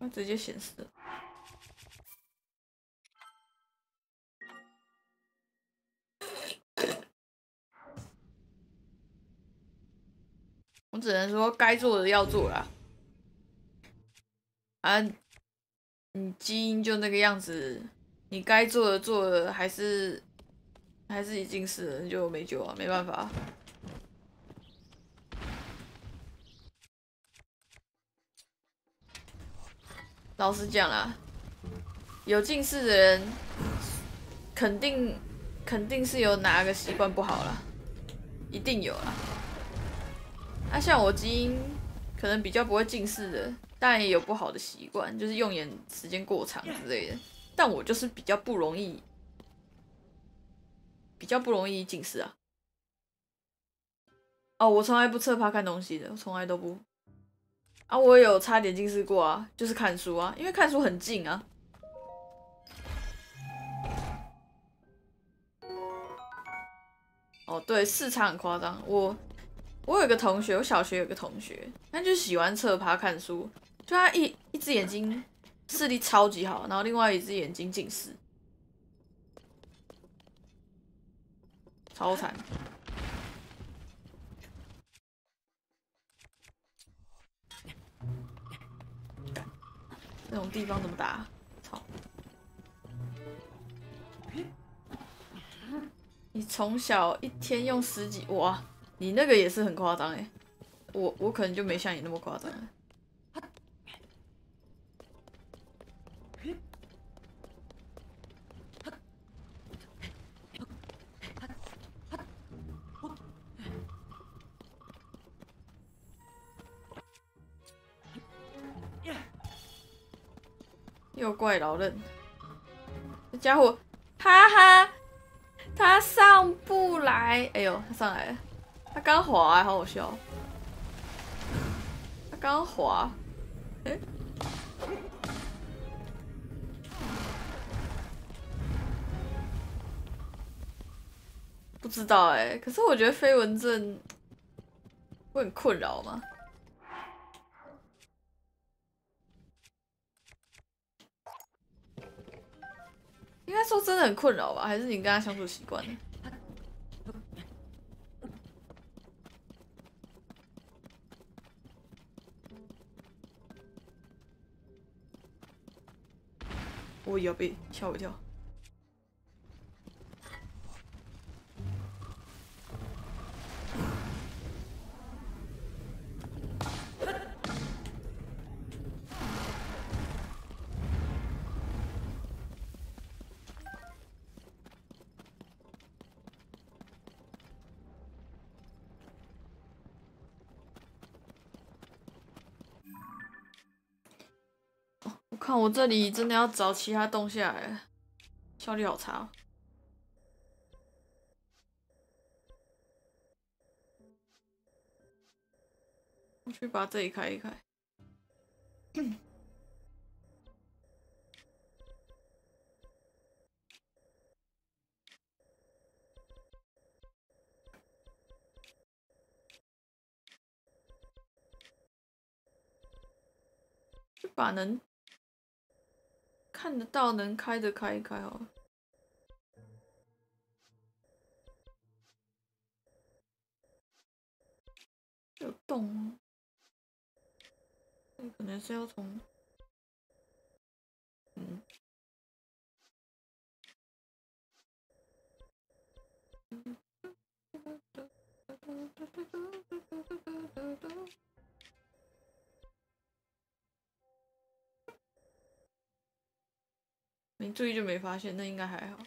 那直接显示。我只能说，该做的要做了。啊，你基因就那个样子，你该做的做了，还是还是已经死了就没救啊，没办法。老实讲啦，有近视的人，肯定肯定是有哪个习惯不好啦，一定有啦。那、像我基因可能比较不会近视的，当然也有不好的习惯，就是用眼时间过长之类的。但我就是比较不容易，比较不容易近视啊。哦，我从来不侧趴看东西的，从来都不。啊，我有差点近视过啊，就是看书啊，因为看书很近啊。哦，对，视差很夸张。我我有个同学，我小学有个同学，他就喜欢侧趴看书，就他一一只眼睛视力超级好，然后另外一只眼睛近视，超惨。地方怎么打？操！你从小一天用十几哇，你那个也是很夸张哎，我我可能就没像你那么夸张。怪老任，这家伙，哈哈，他上不来。哎呦，他上来了，他刚滑，好好笑。他刚滑，哎，不知道哎。可是我觉得飞蚊症会很困扰吗？应该说真的很困扰吧，还是你跟他相处习惯了？我要被吓我一跳。我这里真的要找其他洞下来了，效率好差哦。我去把这里开一开。去把能看得到、能开的开一开哦。有洞吗？可能是要从……嗯。没注意就没发现，那应该还好。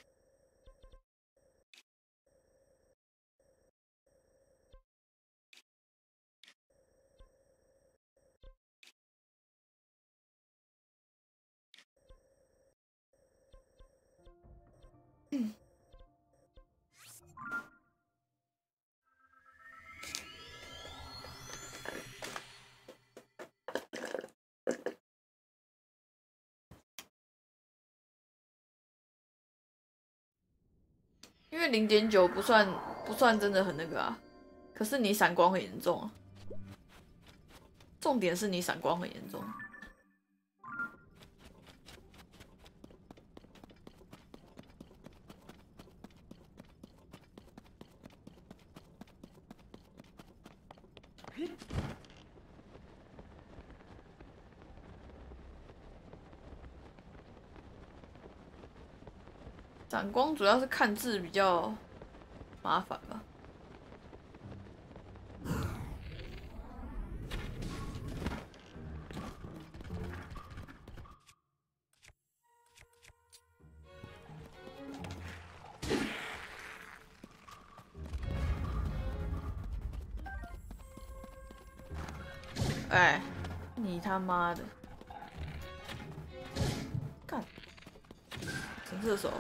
因为零点九不算不算真的很那个啊，可是你闪光很严重啊。重点是你闪光很严重。闪光主要是看字比较麻烦吧。哎，你他妈的！干，神射手。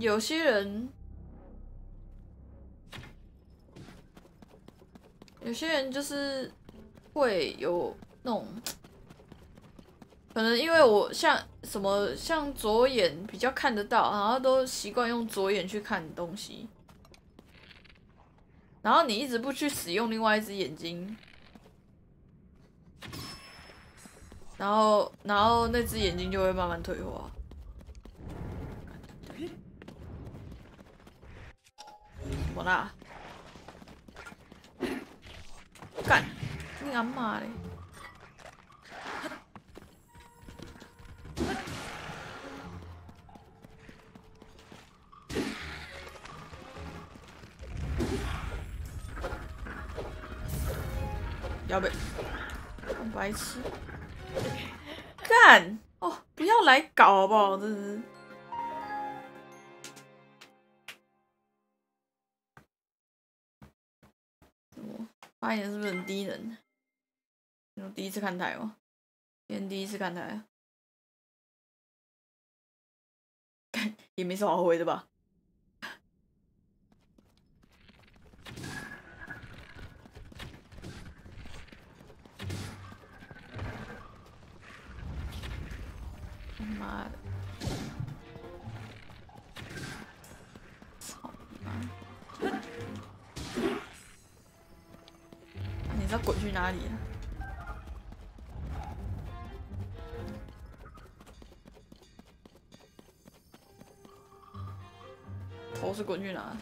有些人，有些人就是会有那种，可能因为我像什么像左眼比较看得到，然后都习惯用左眼去看东西，然后你一直不去使用另外一只眼睛。然后，然后那只眼睛就会慢慢退化。么啦？干！你阿妈嘞！要被白痴！干哦！不要来搞好不好？真是。我发言是不是很低能？我第一次看台哦？今天第一次看台，也没什么好回的吧？妈的！滚去哪里了？头是滚去哪？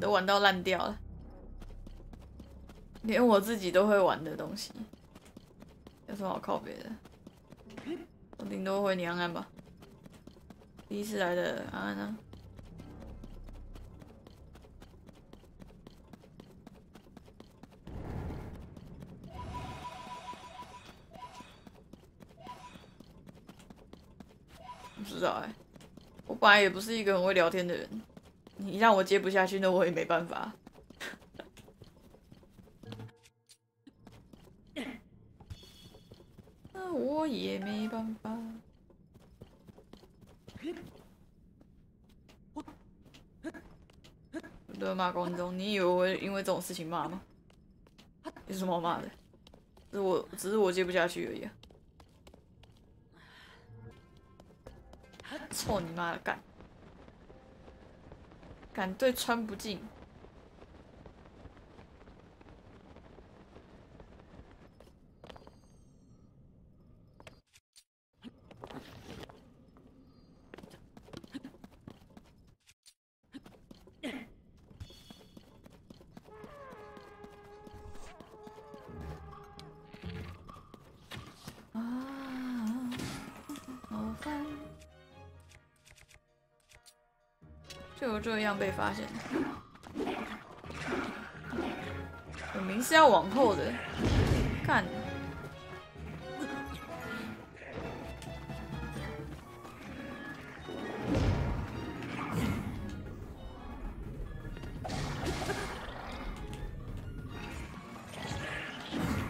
都玩到烂掉了，连我自己都会玩的东西，有什么好靠别的？我顶多会你安吧，第一次来的安安啊，不知道哎，我本来也不是一个很会聊天的人。你让我接不下去，那我也没办法。那我也没办法。对骂观众，你以为我会因为这种事情骂吗？有什么好骂的？是我，只是我接不下去而已啊！操你妈的干！反对穿不进。这样被发现。我明是要往后的，看。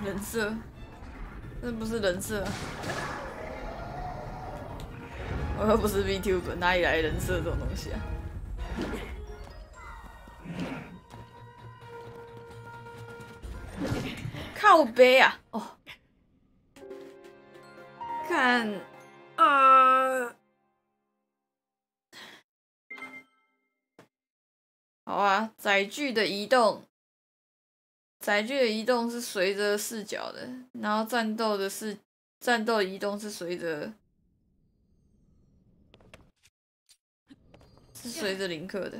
人设，这不是人设，我又不是 VTuber，哪里来人设这种东西啊？靠背啊！哦，看，呃，好啊，载具的移动。载具的移动是随着视角的，然后战斗的是战斗移动是随着是随着林克的。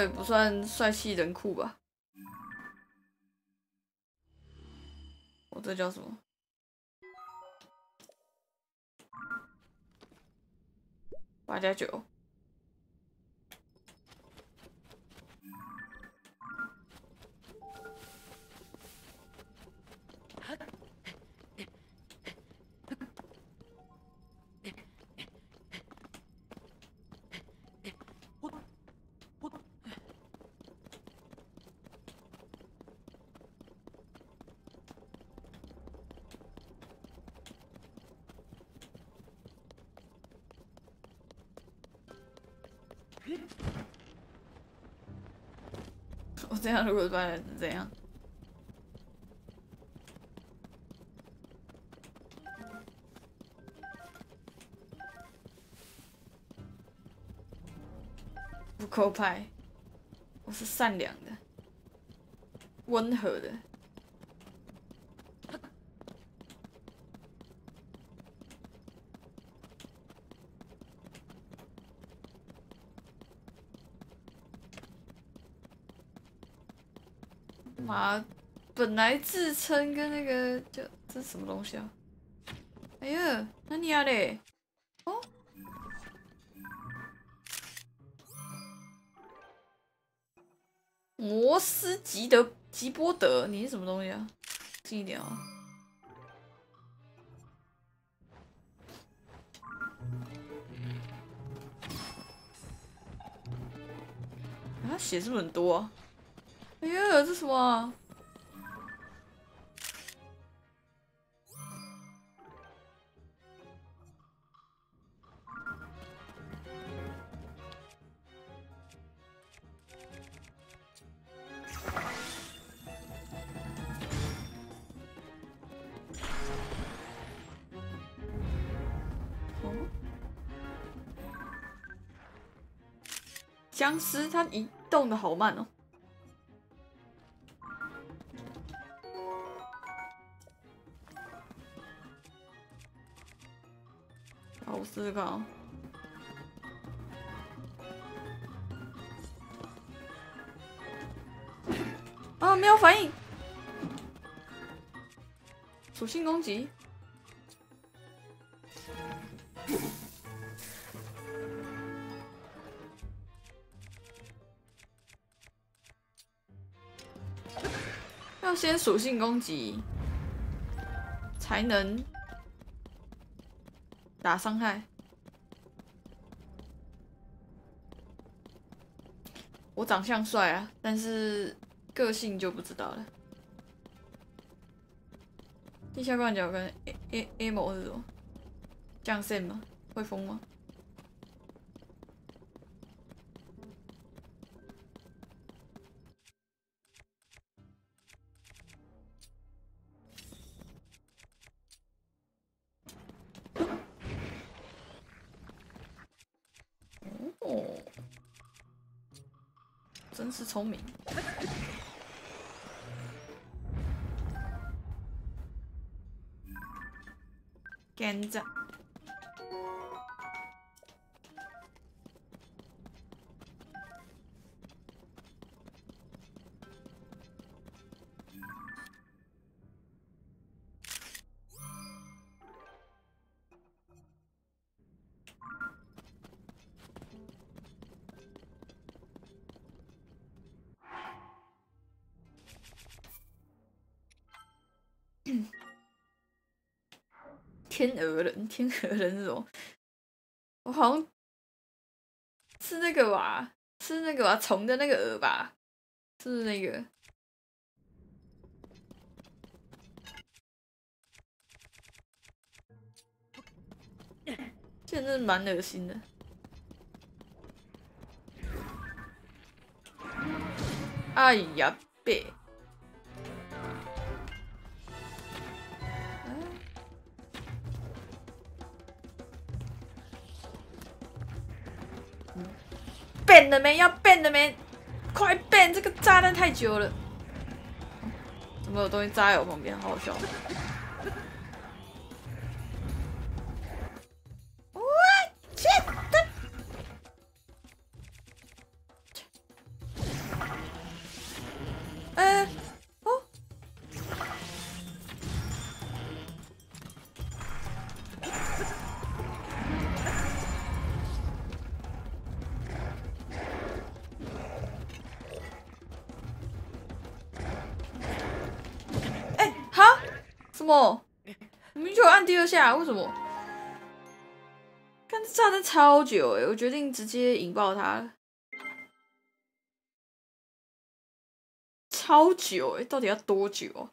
也不算帅气人酷吧，我这叫什么？八加九。这样如果搬是怎样？不抠派，我是善良的，温和的。妈，本来自称跟那个就这是什么东西啊？哎呀，那你啊嘞？哦，摩斯吉德吉波德，你是什么东西啊？近一点啊！啊，血是不是很多？哎呀，这什么？僵尸，它移动的好慢哦。试试看啊！啊，没有反应，属性攻击，属性攻击才能。打伤害，我长相帅啊，但是个性就不知道了。地下灌脚跟 A A A 模是什么？降线吗？会疯吗？聪明。跟着。天鹅人，天鹅人是什么？我好像是那个吧，是那个吧，虫的那个鹅吧，是那个？真的蛮恶心的。哎呀，别！变了没？要变了没？快变！这个炸弹太久了，怎么有东西炸在我旁边？好好笑。哦？明明就按第二下，为什么？看这炸弹超久哎，我决定直接引爆它。超久哎，到底要多久？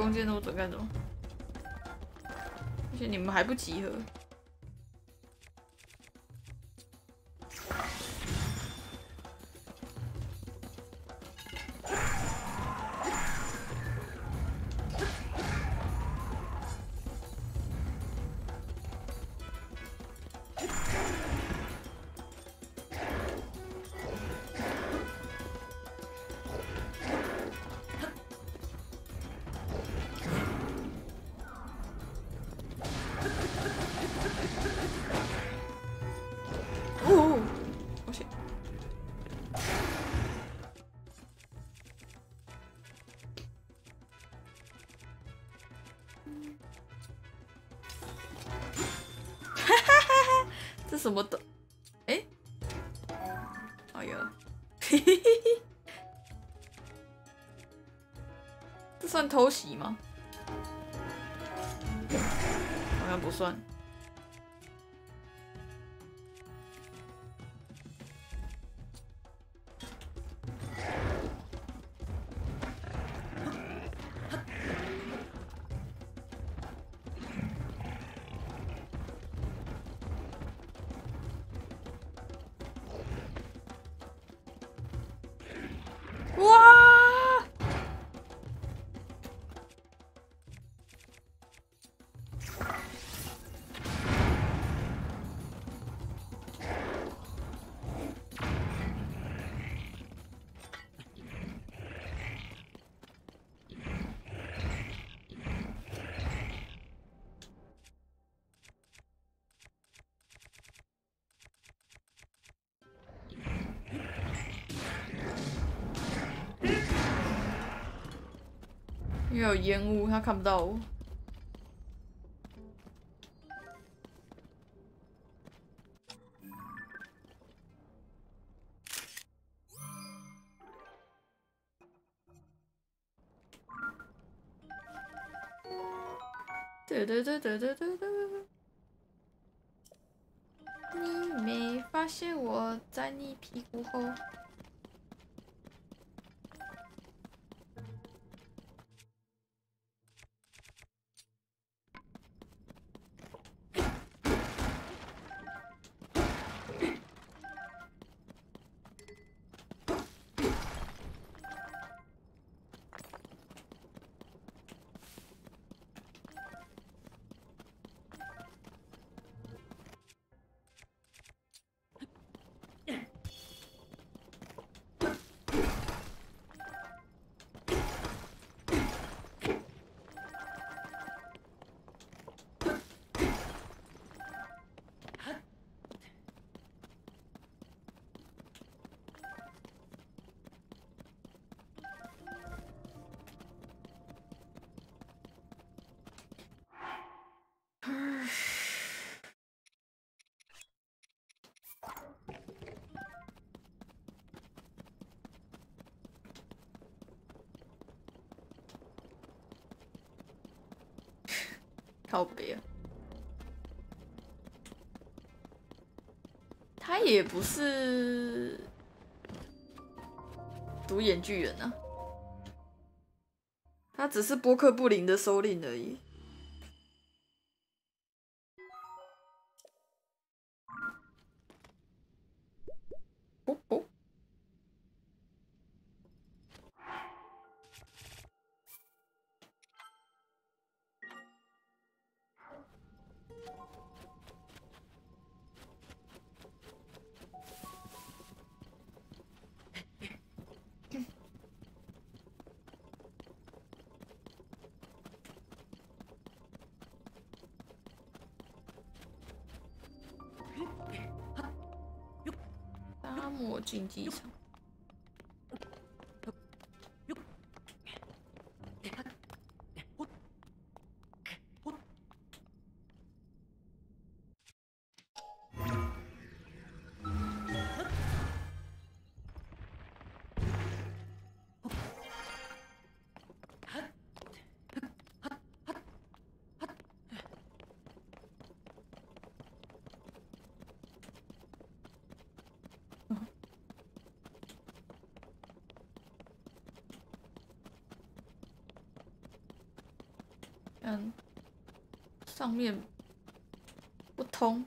弓箭那么准干什么？而且你们还不集合。什么的？哎，哎呀，嘿嘿嘿，这算偷袭吗？好像不算。因为有烟雾，他看不到我。对对对对对对对。你没发现我在你屁股后？靠北啊！他也不是独眼巨人啊，他只是波克布林的首领而已。漠竞技场。面不通。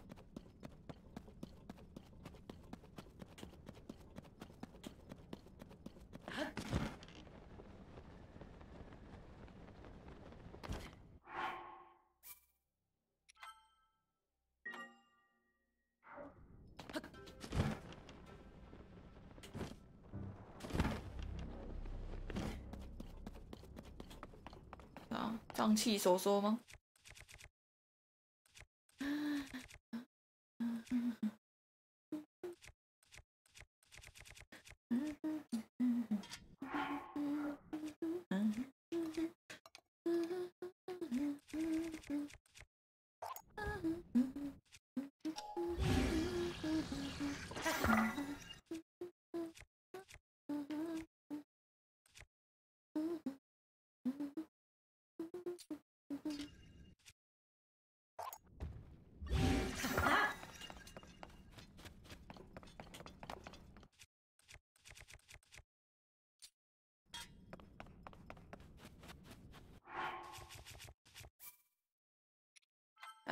啊，脏器收缩吗？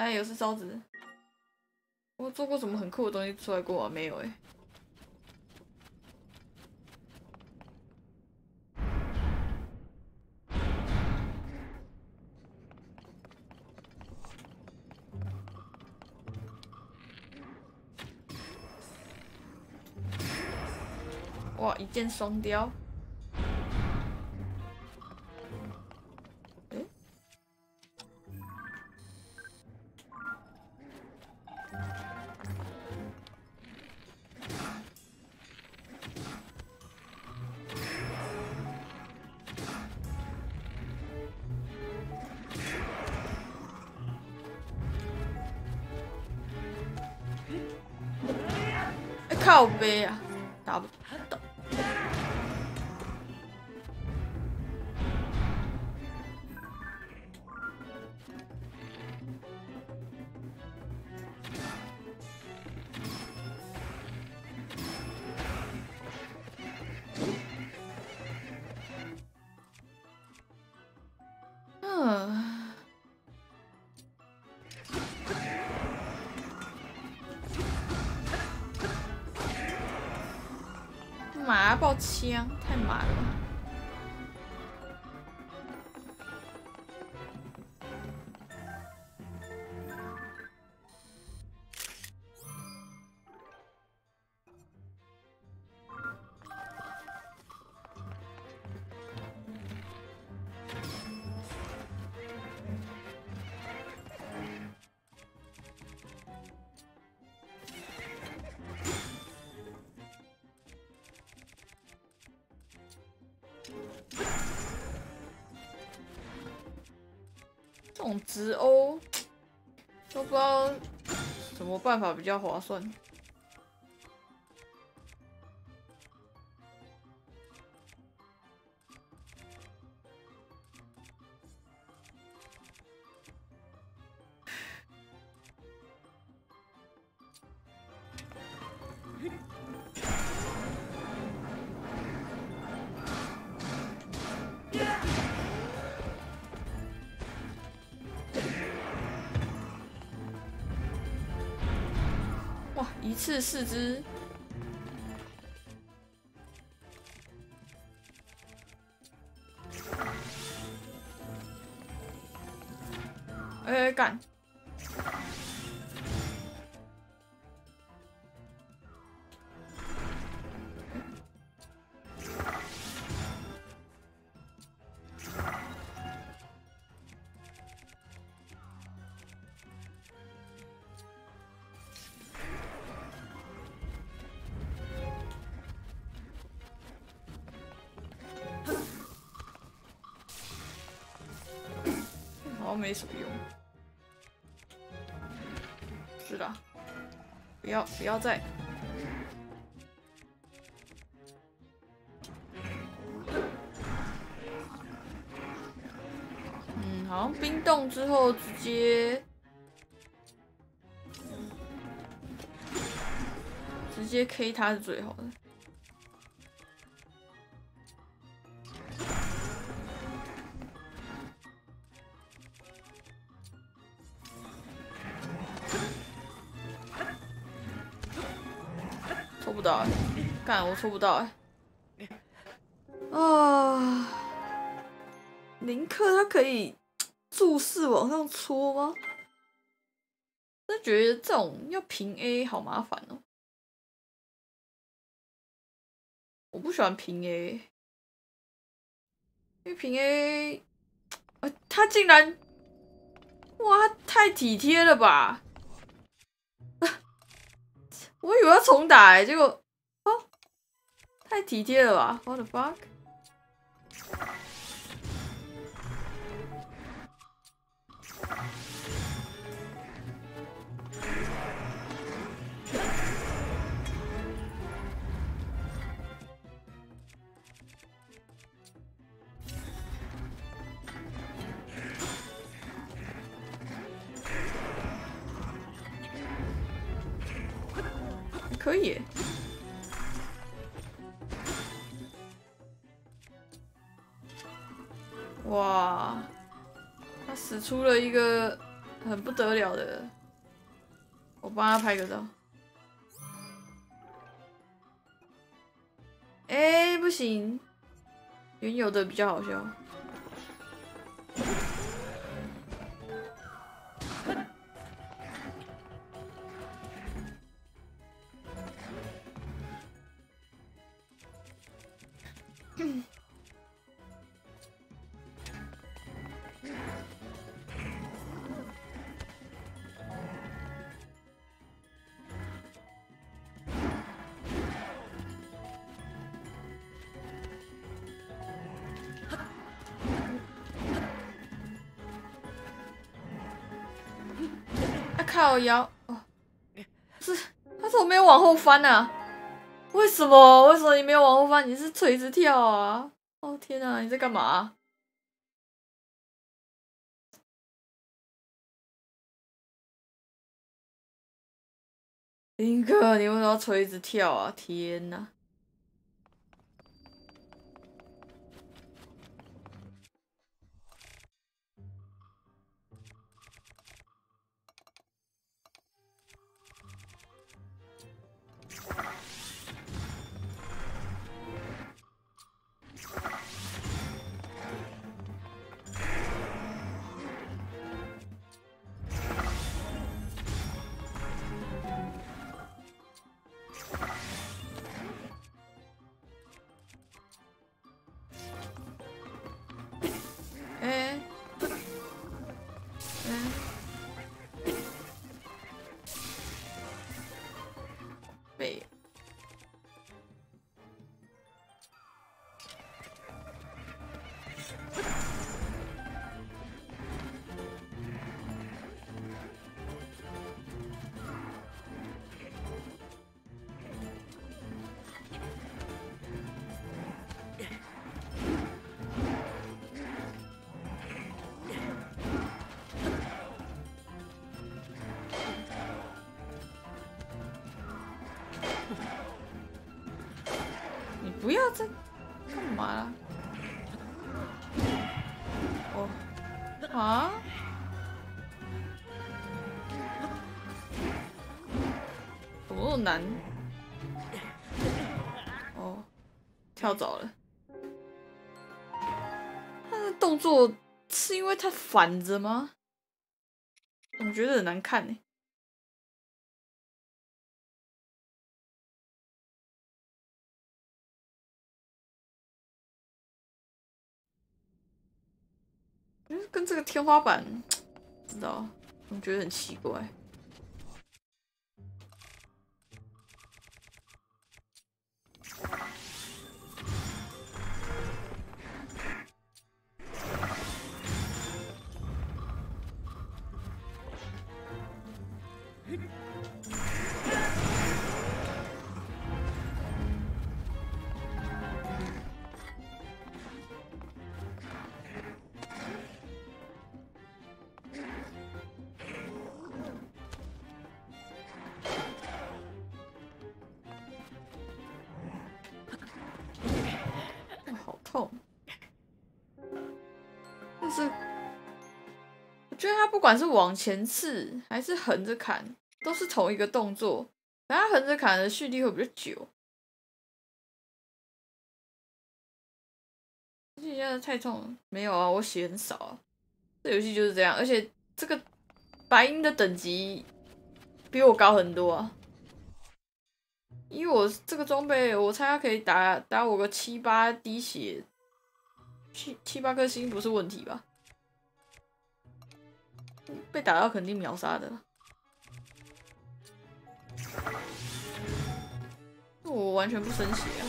哎，有是烧子。我做过什么很酷的东西出来过啊？没有哎、哇，一箭双雕。靠背啊，枪太满了。十。欧都不知道什么办法比较划算。是四肢。没什么用。是的，不要不要再。嗯，好像冰冻之后直接直接 K 他是最好的。抽不到哎、啊，林克他可以注视往上戳吗？真觉得这种要平 A 好麻烦哦、我不喜欢平 A，因为平 A，呃，他竟然，哇，他太体贴了吧！我以为要重打哎、结果哦，太体贴了吧！What the fuck？出了一个很不得了的，我帮他拍个照。哎、不行，原有的比较好笑。啊靠腰哦，是他怎么没有往后翻呢、啊？为什么？为什么你没有往后翻？你是垂直跳啊？哦天啊，你在干嘛？林哥，你为什么要垂直跳啊？天哪！跳走了。他的动作是因为他反着吗？我觉得很难看呢。就是跟这个天花板，不知道，我觉得很奇怪。不管是往前刺还是横着砍，都是同一个动作，但他横着砍的蓄力会比较久。这现在太痛了，没有啊，我血很少啊。这游戏就是这样，而且这个白银的等级比我高很多啊。因为我这个装备，我猜它可以打打我个七八滴血，七七八颗星不是问题吧？被打到肯定秒杀的。我完全不生气啊！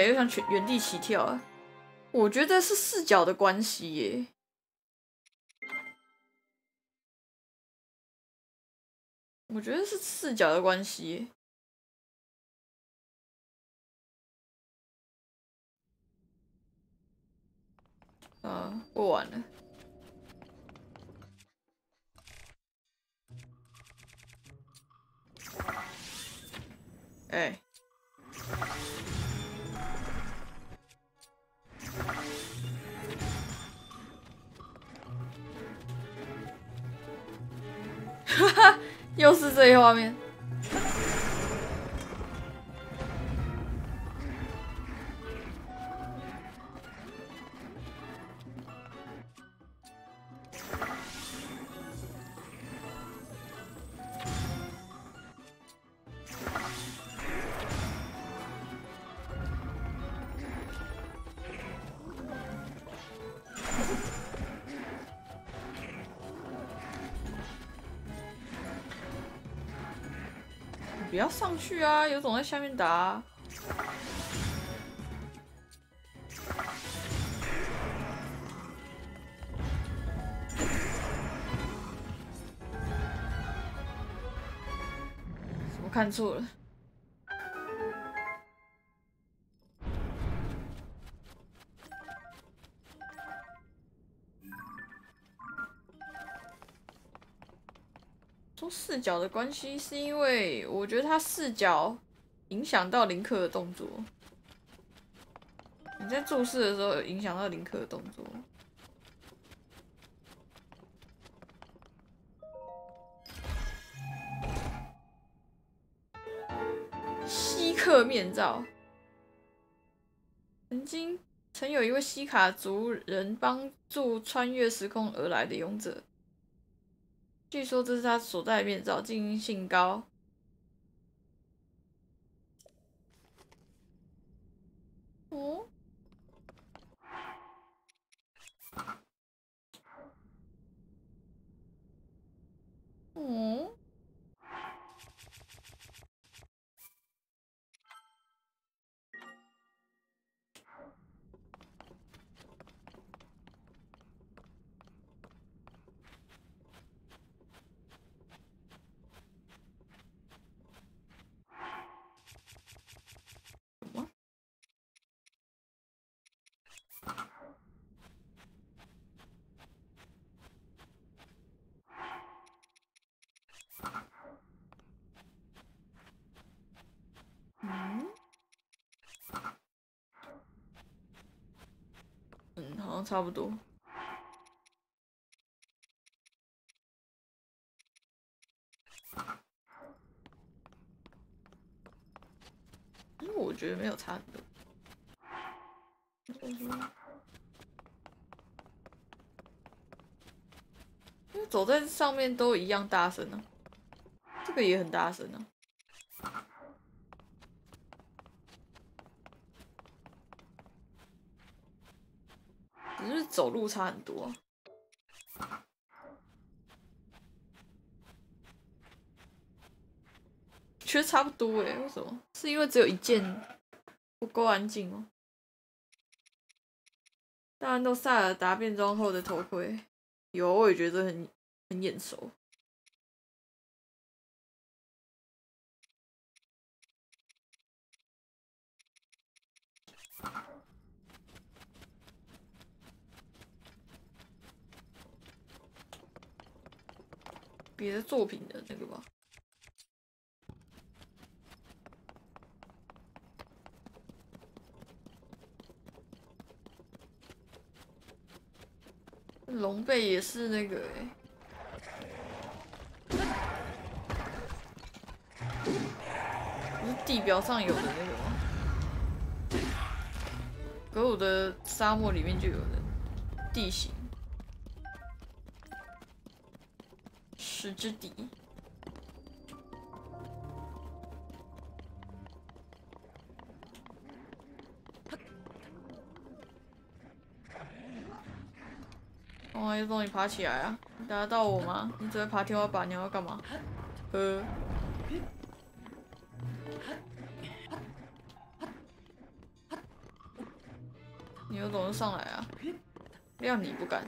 来又像全原地起跳啊！我觉得是视角的关系耶。我觉得是视角的关系耶。嗯，过完了。哎、哈哈，又是这一画面。上去啊！有种在下面打、啊。我看错了。视角的关系，是因为我觉得他视角影响到林克的动作。你在注视的时候，有影响到林克的动作。希克面罩，曾经曾有一位西卡族人帮助穿越时空而来的勇者。据说这是他所戴的面罩，静音性高。哦，嗯，什么？嗯，嗯，好像差不多。因为我觉得没有差很多。因为走在上面都一样大声啊，这个也很大声啊。只是走路差很多其实差不多哎，为什么？是因为只有一件不够安静哦。大家都晒了答辩装后的头盔，有我也觉得很很眼熟。别的作品的那个吧。龙背也是那个哎、不是地表上有的那个吗？可我的沙漠里面就有的地形，石之底。哦，又终于爬起来啊！你打得到我吗？你只会爬天花板，你要干嘛？呃，你有种就上来啊！谅你不敢。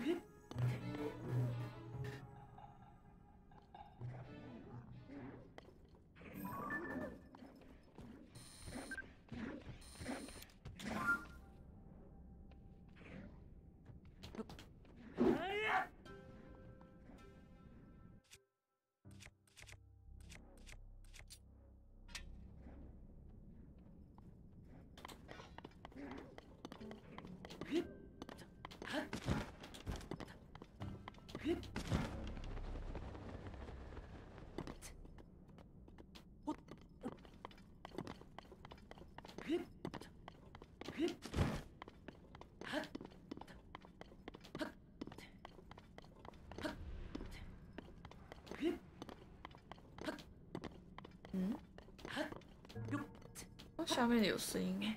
下面有声音哎，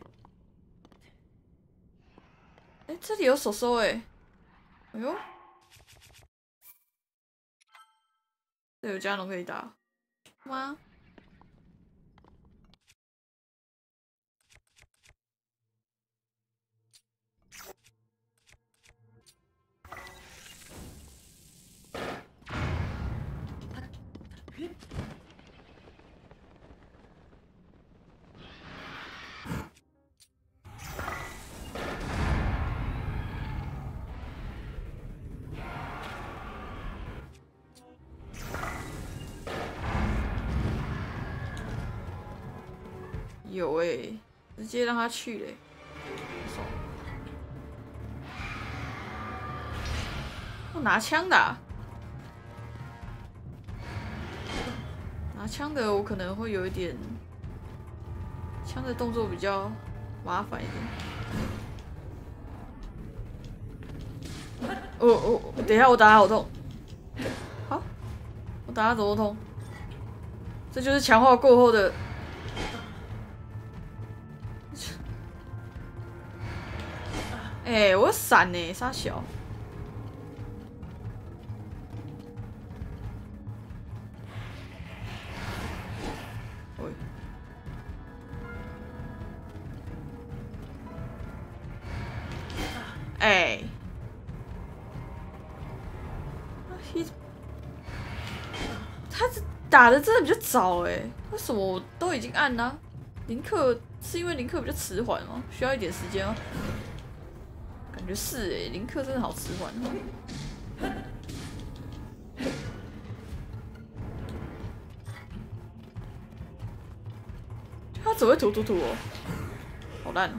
哎，这里有手手哎，哎呦，这有加农可以打。吗？直接让他去嘞、我拿枪的、拿枪的我可能会有一点，枪的动作比较麻烦一点。哦哦，等一下，我打他好痛。好，我打他怎么痛？这就是强化过后的。哎、我闪呢，傻小。喂哎、he- 他打的真的比较早哎，为什么我都已经按了？林克是因为林克比较迟缓吗？需要一点时间吗？我觉得是哎，林克真的好迟缓。他只会吐吐吐哦，好烂哦。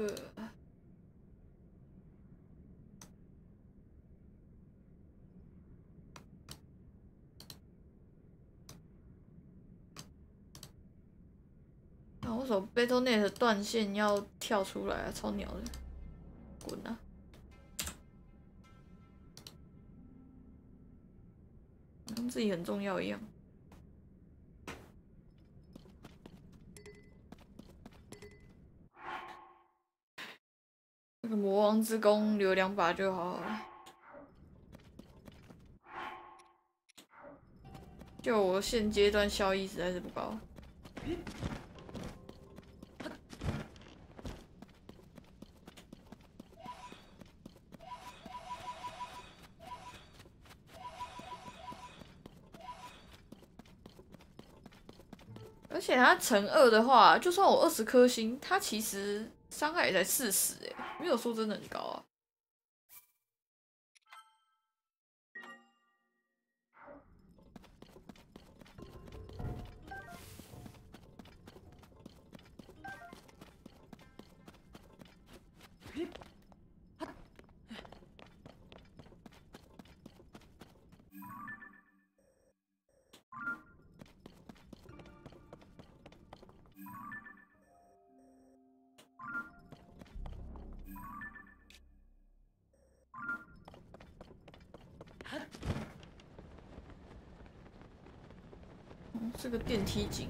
呃，啊，为什么 BattleNet 断线要跳出来啊？超鸟的，滚啊！好像自己很重要一样。那魔王之弓留两把就好了。就我现阶段效益实在是不高。而且它乘二的话，就算我二十颗星，它其实伤害也才四十哎，没有说真的很高啊。这个电梯井。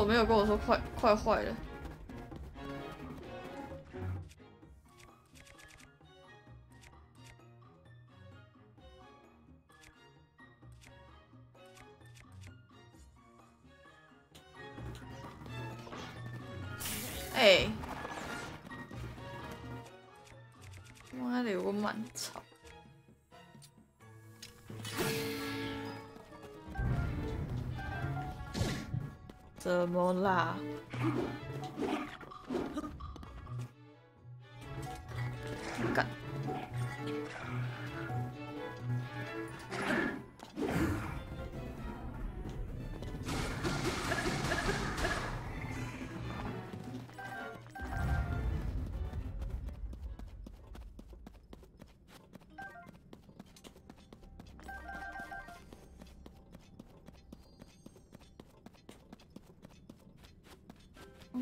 我没有跟我说快快坏了？怎么啦？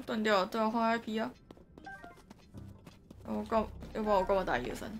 断掉了，对啊，换 IP 啊。我干，要不然我干嘛打一二三？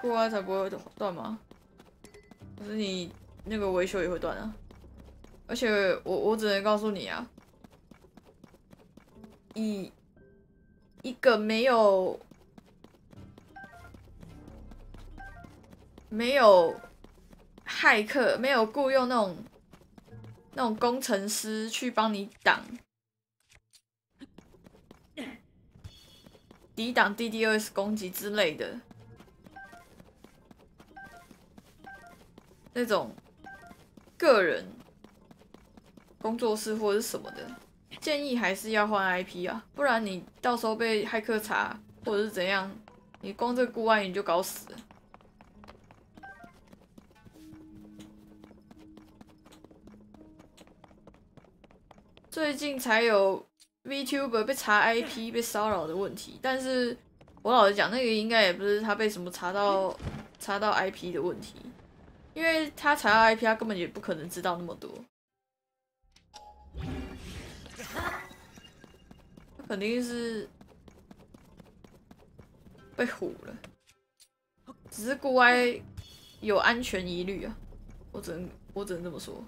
过来才不会断吗？可是你那个维修也会断啊。而且我我只能告诉你啊，以一个没有没有骇客、没有雇佣那种那种工程师去帮你挡抵挡 DDoS 攻击之类的。那种个人工作室或者是什么的，建议还是要换 IP 啊，不然你到时候被骇客查或者是怎样，你光这个固安你就搞死了。最近才有 VTuber 被查 IP 被骚扰的问题，但是我老实讲，那个应该也不是他被什么查到查到 IP 的问题。因为他查到 IP，他根本也不可能知道那么多，他肯定是被唬了，只是国外有安全疑虑啊，我只能我只能这么说。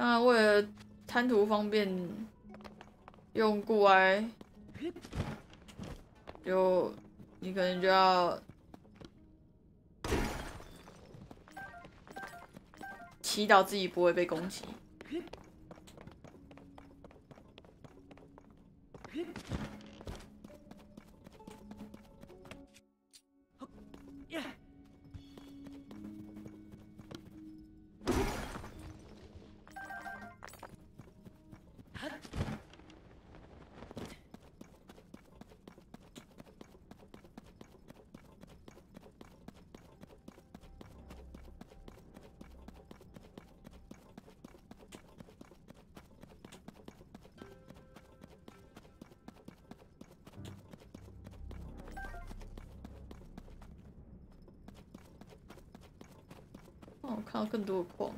那，为了贪图方便，用固 I，就你可能就要祈祷自己不会被攻击。我看到更多的矿。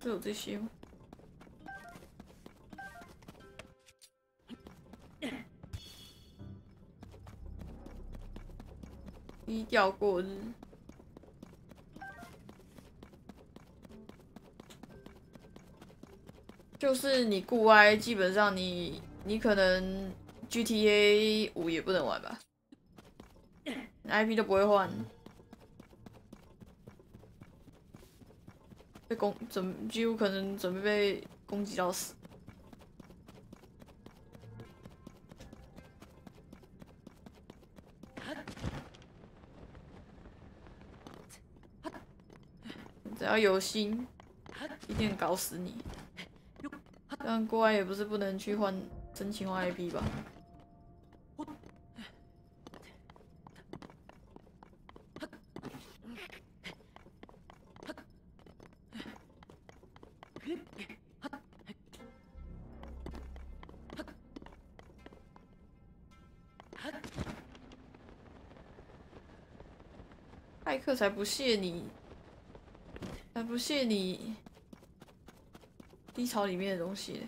只有这些吗？低调过日。就是你固 I，基本上你你可能 GTA 五也不能玩吧，IP 都不会换，被攻准几乎可能准备被攻击到死。有心，一定搞死你。但国外也不是不能去换真情换 IP 吧？艾克才不屑你，不屑你。低潮里面的东西。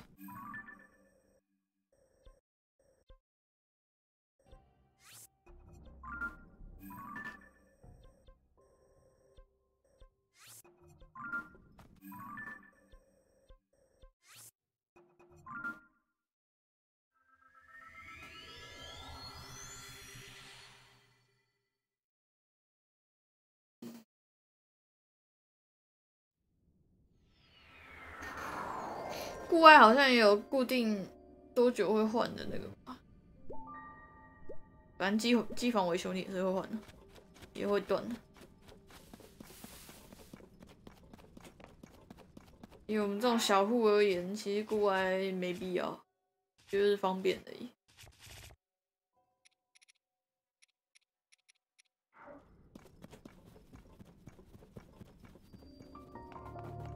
户外好像也有固定多久会换的那个吧，反正机机房维修你也是会换的，也会断的。以我们这种小户而言，其实户外没必要，就是方便而已。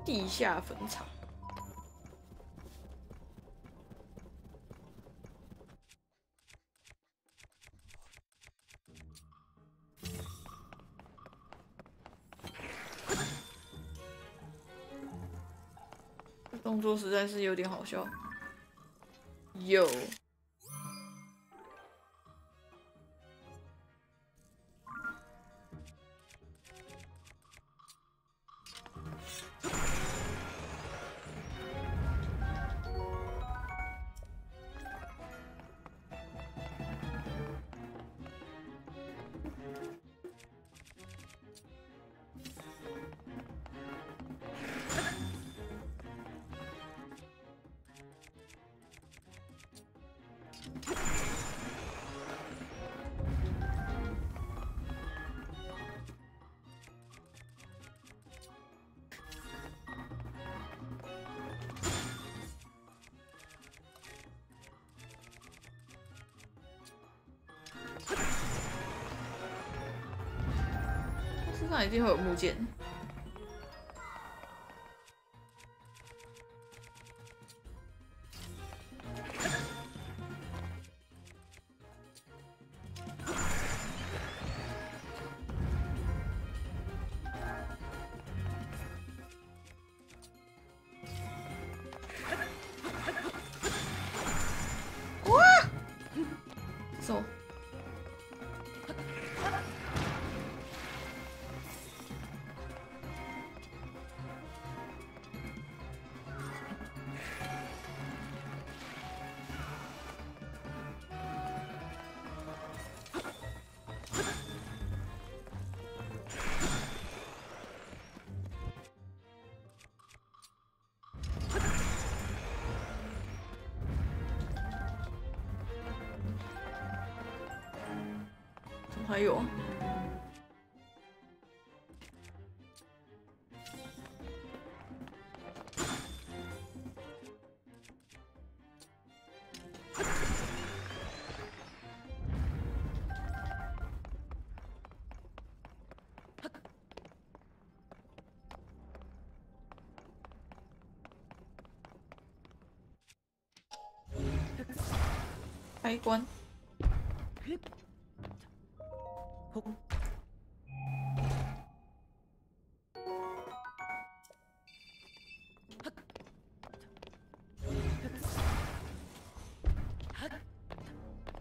地下坟场。动作实在是有点好笑，有。定会有木剑。还有，开关。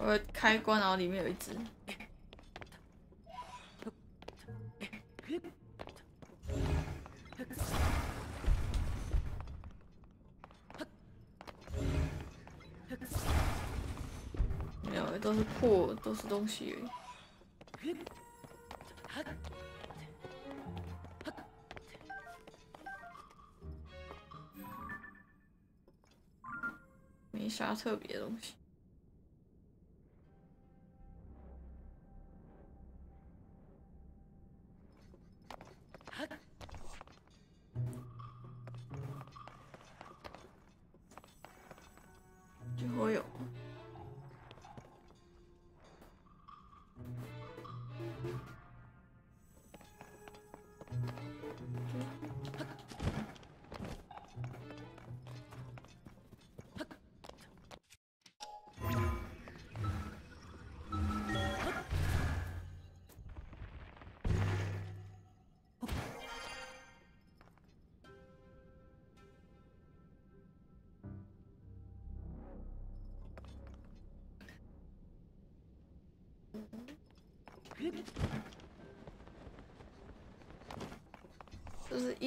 我开关然后里面有一只。没有都是破都是东西没啥特别的东西。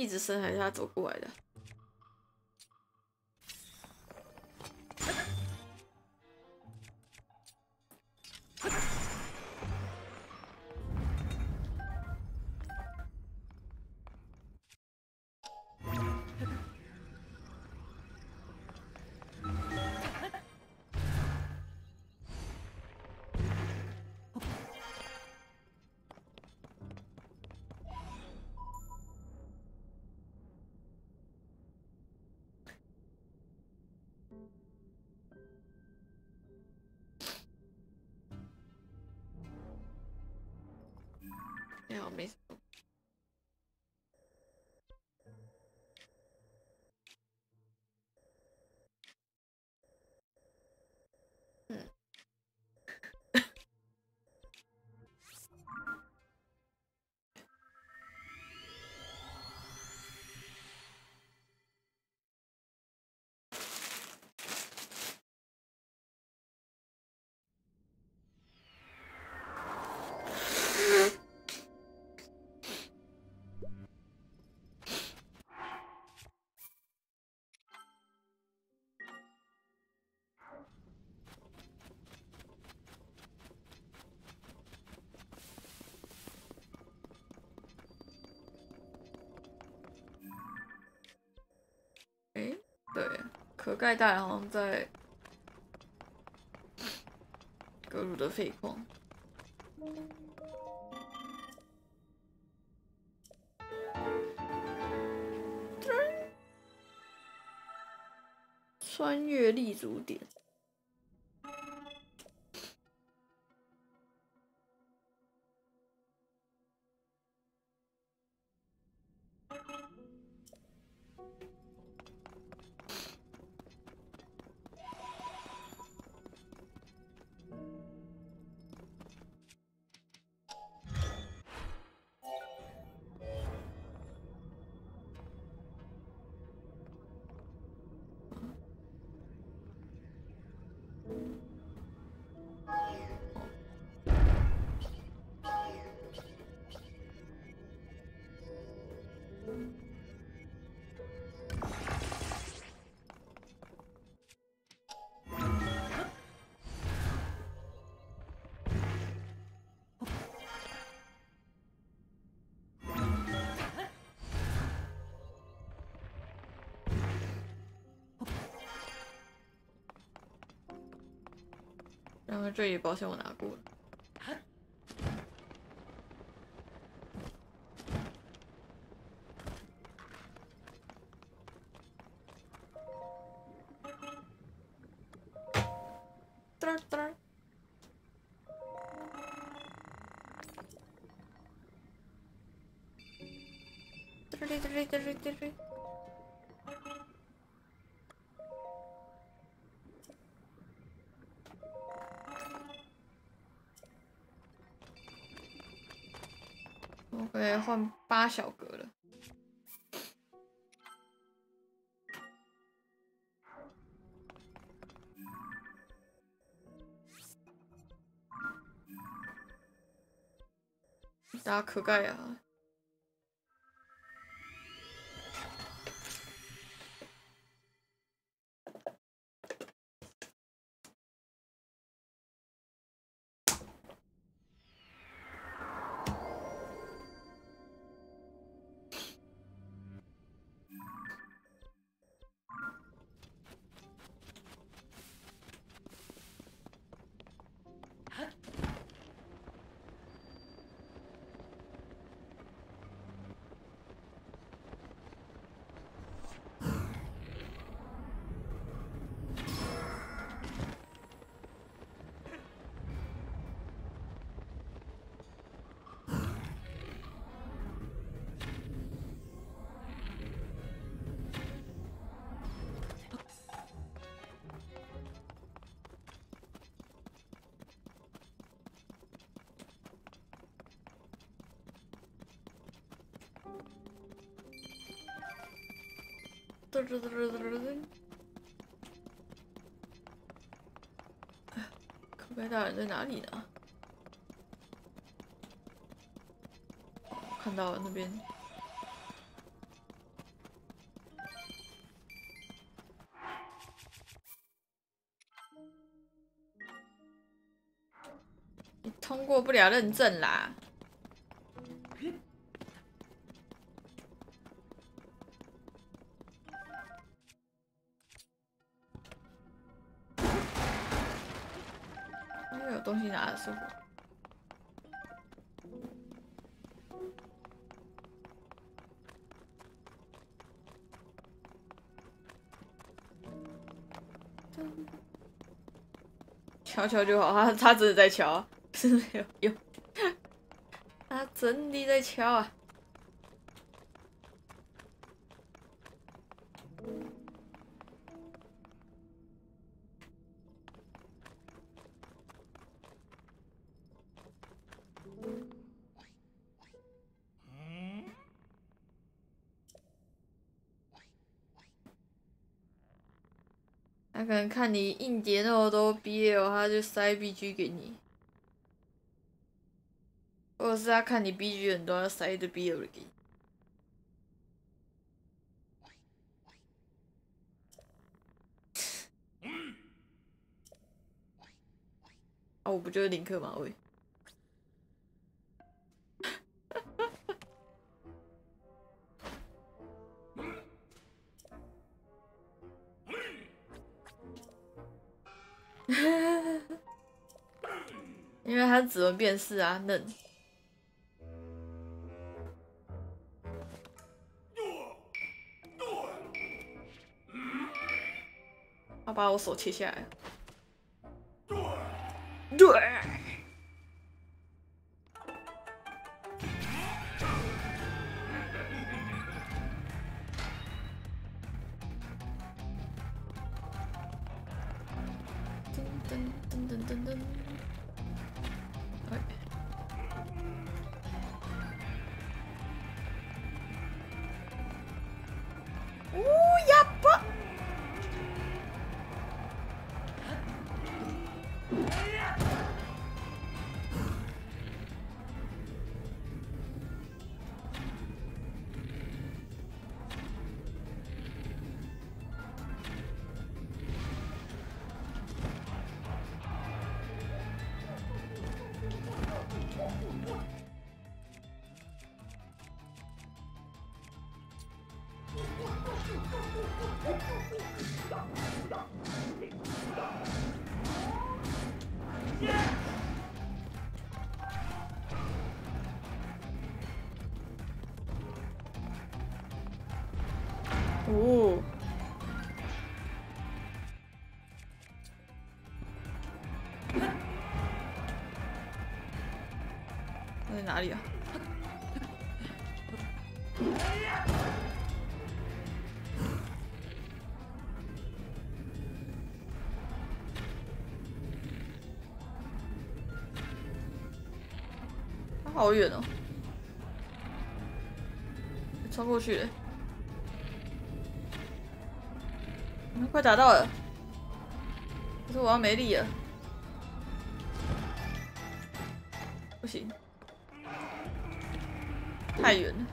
一直升还是他走过来的？壳，盖带好像在格鲁的废矿。穿越立足点。然后这里保险我拿过了。嘚儿嘚儿。嘚儿哩嘚小格了。打可盖呀！口碑大人在哪里呢？看到了那边。你通过不了认证啦。敲就好，他他真的在敲啊，是没有用，他真的在敲啊。可能看你硬碟那么多 BL，他就塞 BG 给你，或者是他看你 BG 很多，他塞一堆 BL 给你。啊，我不就是林克吗喂？指纹辨识啊，嫩。他把我手切下来好远哦，冲过去了。快打到了，可是我要没力了，不行，太远了。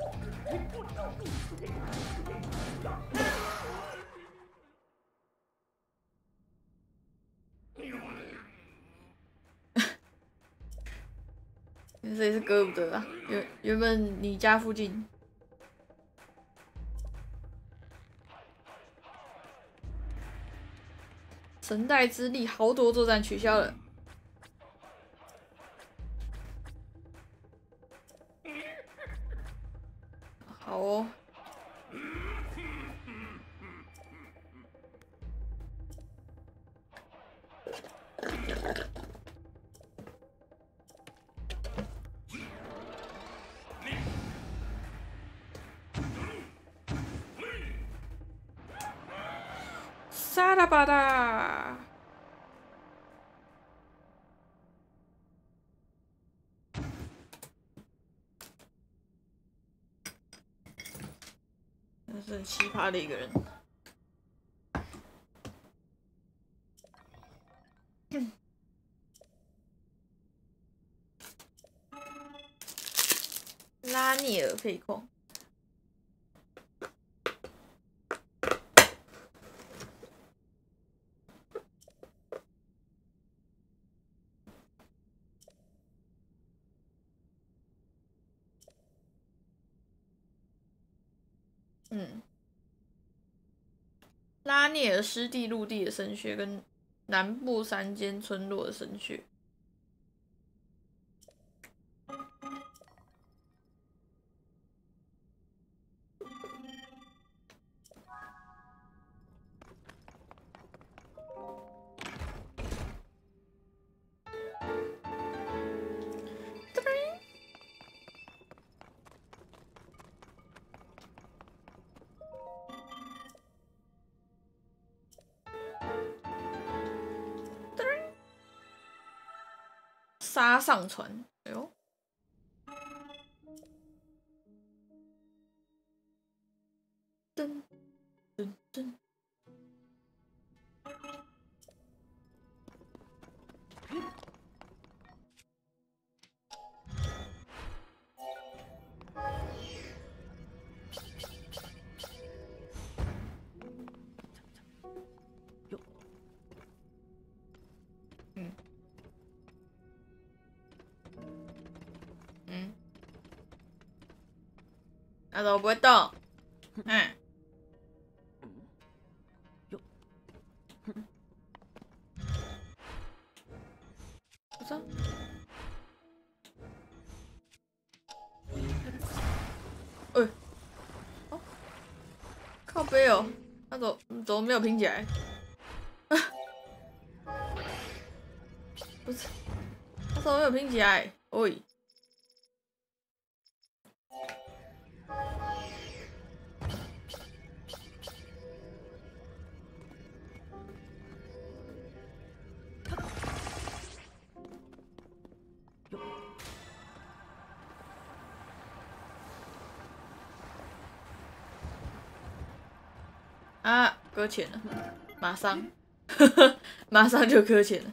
你谁是哥不得？原原本你家附近神代之力豪夺作战取消了。奇葩的一个人。拉涅尔废矿。嗯，拉涅尔湿地陆地的神穴跟南部山间村落的神穴。存。那怎么不会动？嗯，不是啊，哎，哦，靠背哦，那怎么怎么没有拼起来？不是，他怎么没有拼起来？搁浅了，马上，马上就搁浅了，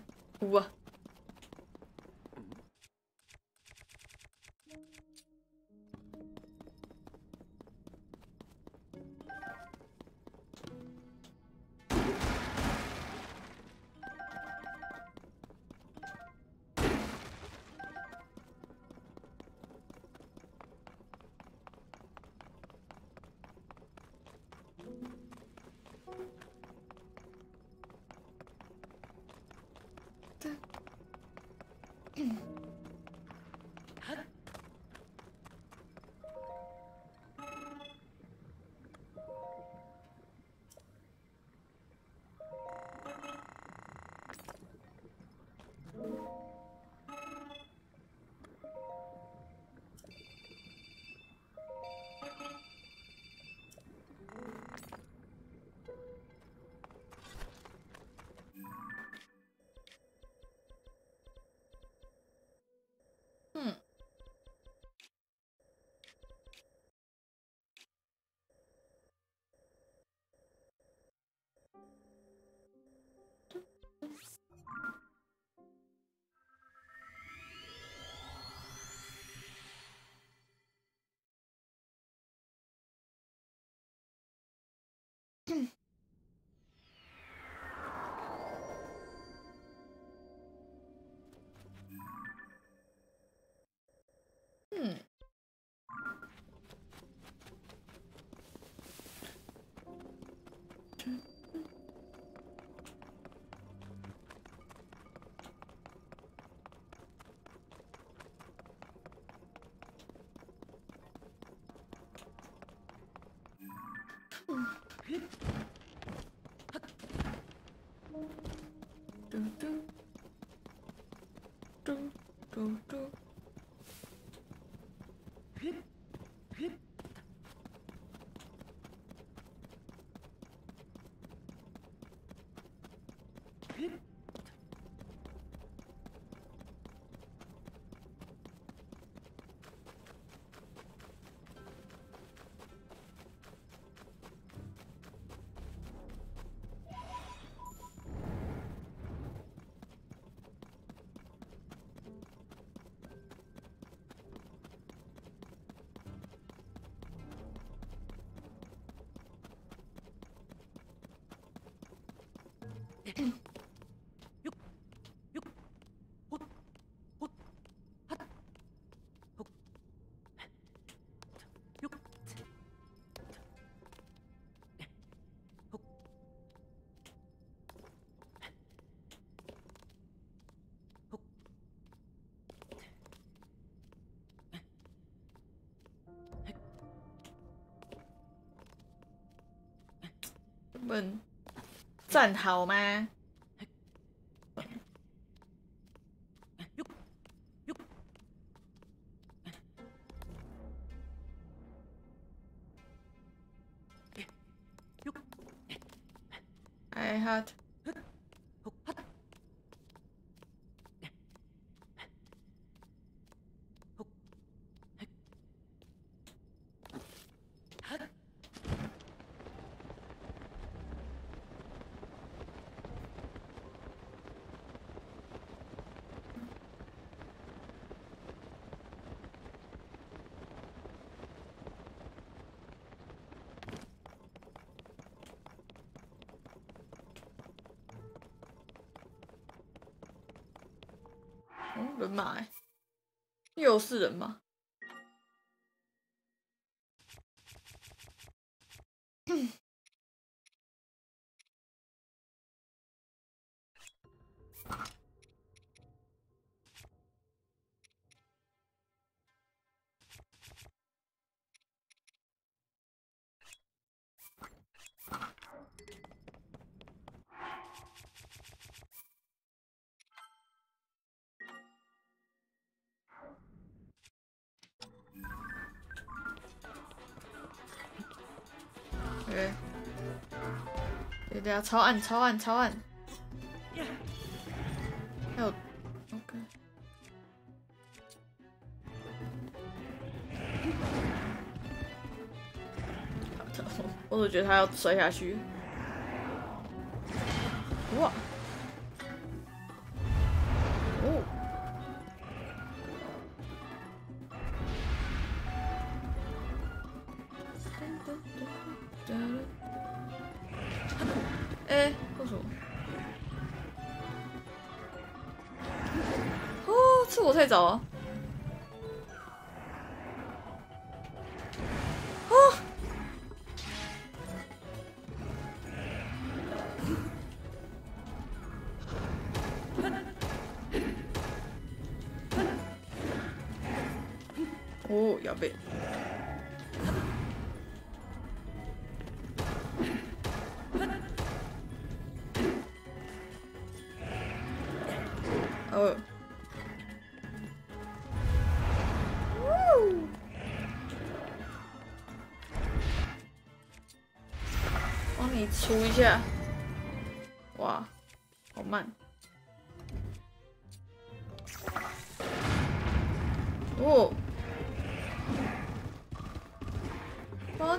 嘟嘟。问站好吗？I had 哦，人马欸，又是人吗。对对啊，超暗，超暗，超暗。还有，OK。我总觉得他要摔下去。哇，好慢。哦。啊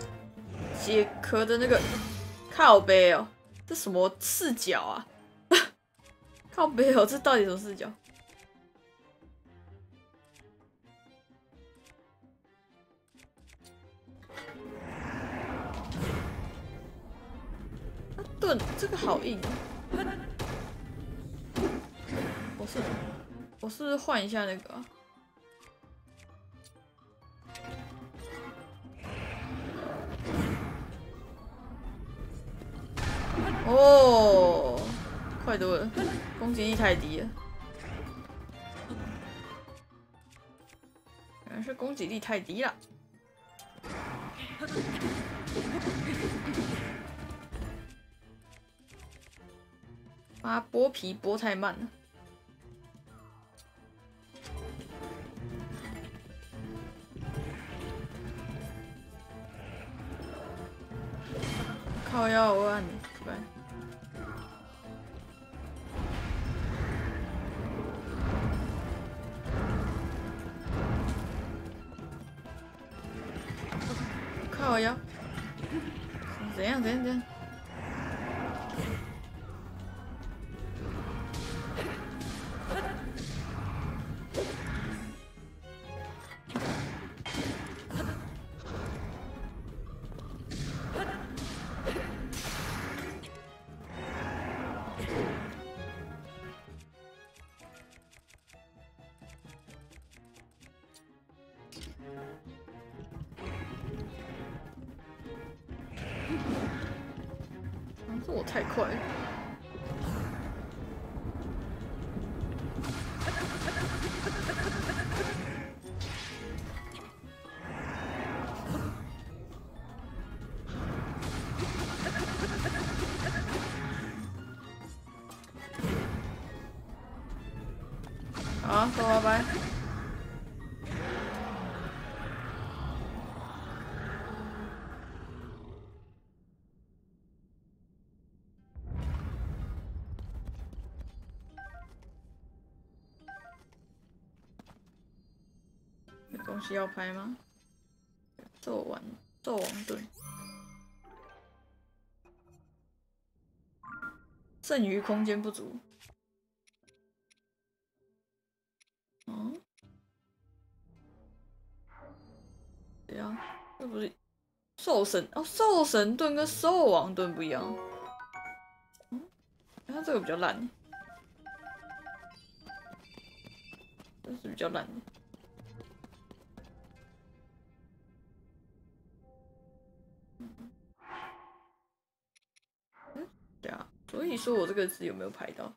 解壳的那个靠背哦，这什么视角啊？靠背哦，这到底什么视角？换一下那个？哦，快多了，攻击力太低了。原来是攻击力太低了。妈，剥皮剥太慢了。西要拍吗？纣王纣王盾，剩余空间不足。嗯？对呀，这不是兽神哦，兽神盾跟兽王盾不一样。嗯，它这个比较烂，这是比较烂的。说我这个字有没有拍到？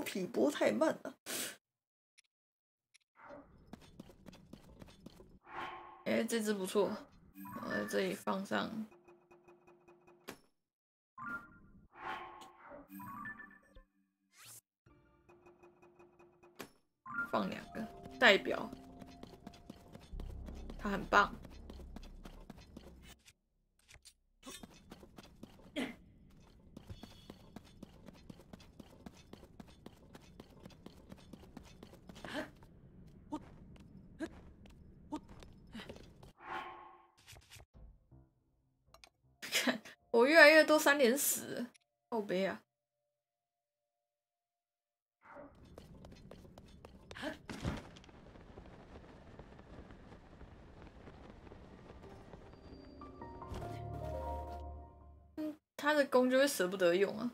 那个剥皮剥太慢了。哎，这只不错，我在这里放上。放两个，代表它很棒。三连死，好悲啊！他的弓就会舍不得用啊。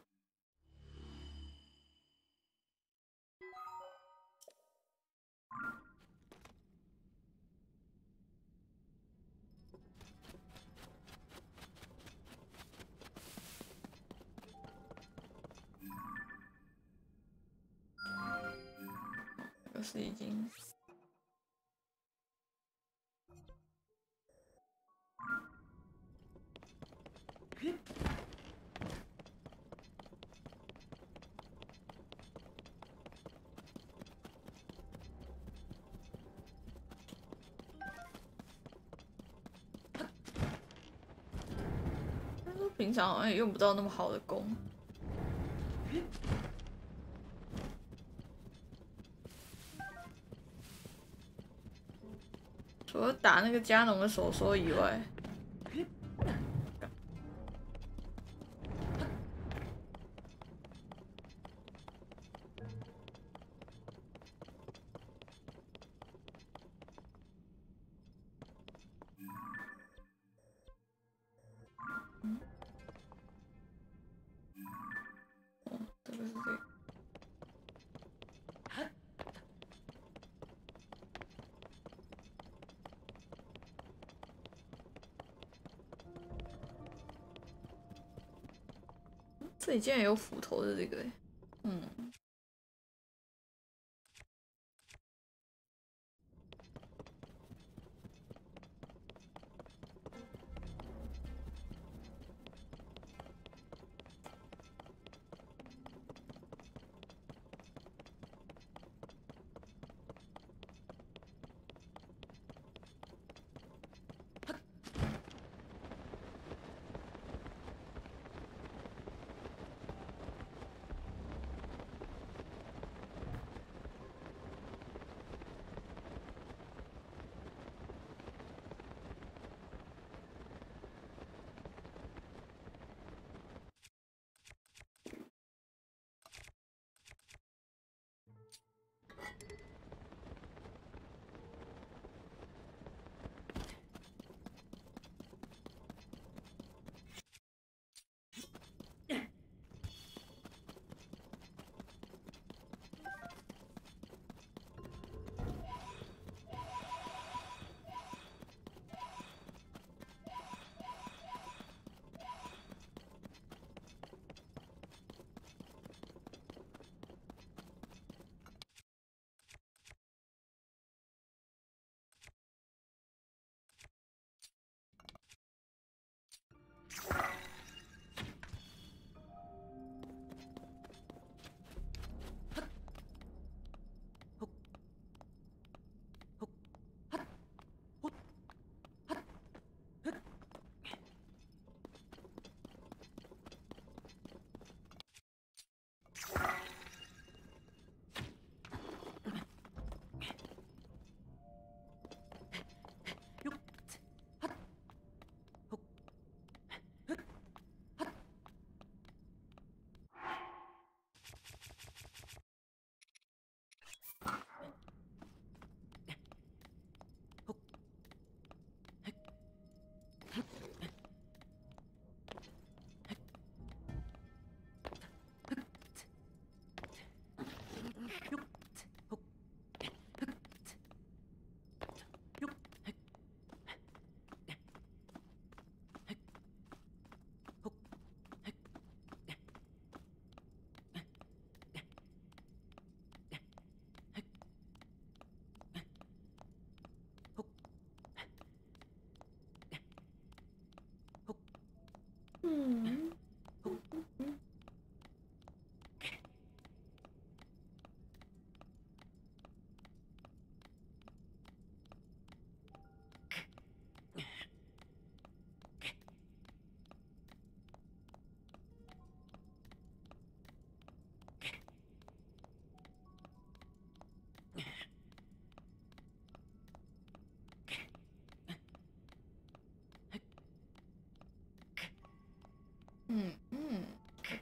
想好像也用不到那么好的弓。除了打那个加农的手手以外，这里竟然有斧头的这个，嗯，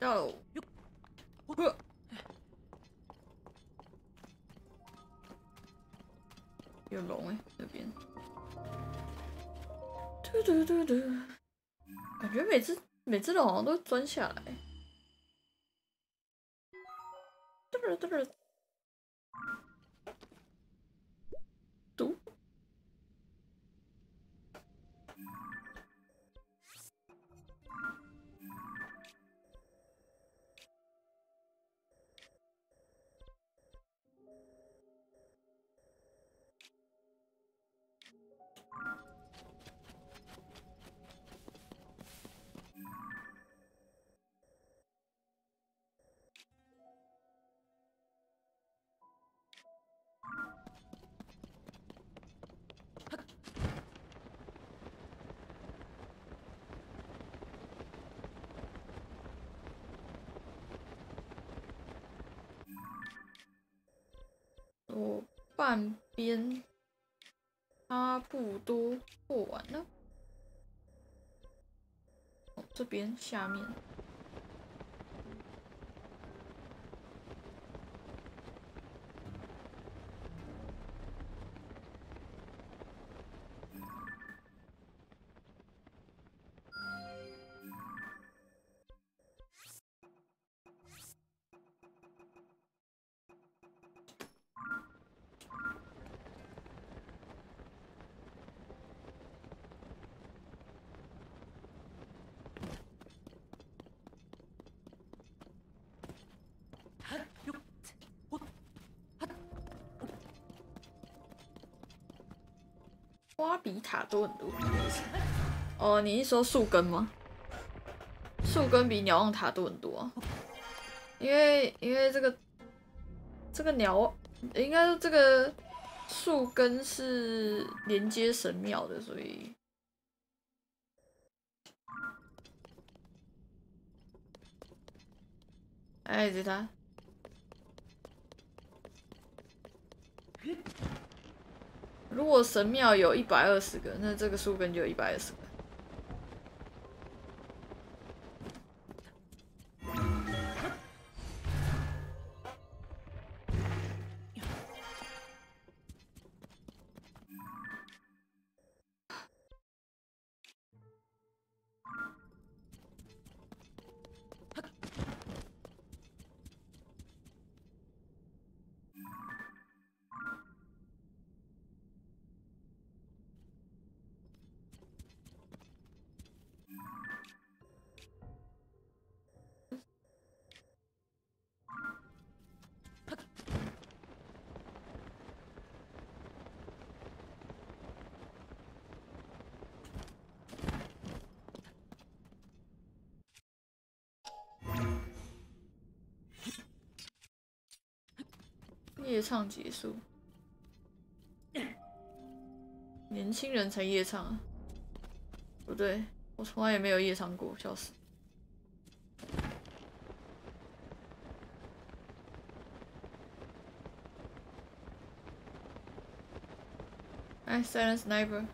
到了，有龙哎，这边，嘟嘟嘟嘟，感觉每次每次都好像都钻下来，边差不多过完了。这边下面。比塔多很多。哦，你是说树根吗？树根比鸟望塔多很多，因为因为这个这个鸟，应该说这个树根是连接神庙的，所以。哎，这他。如果神庙有一百二十个，那这个树根就有一百二十个。夜唱结束，年轻人才夜唱啊，不对，我从来也没有夜唱过，笑死。哎，silent sniper，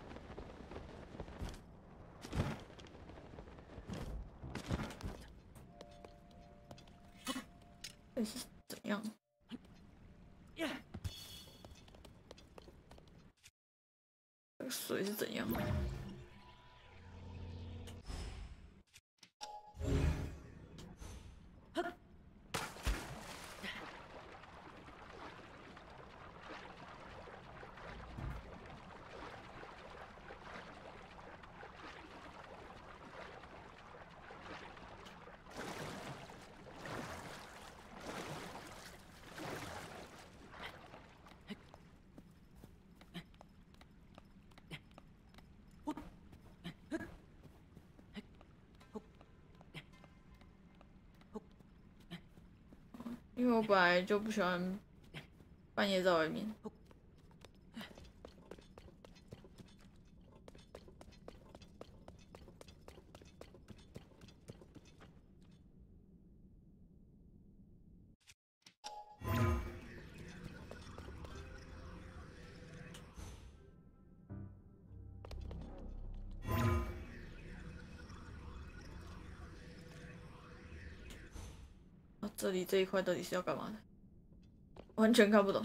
为我本来就不喜欢半夜在外面。这里这一块到底是要干嘛的？完全看不懂。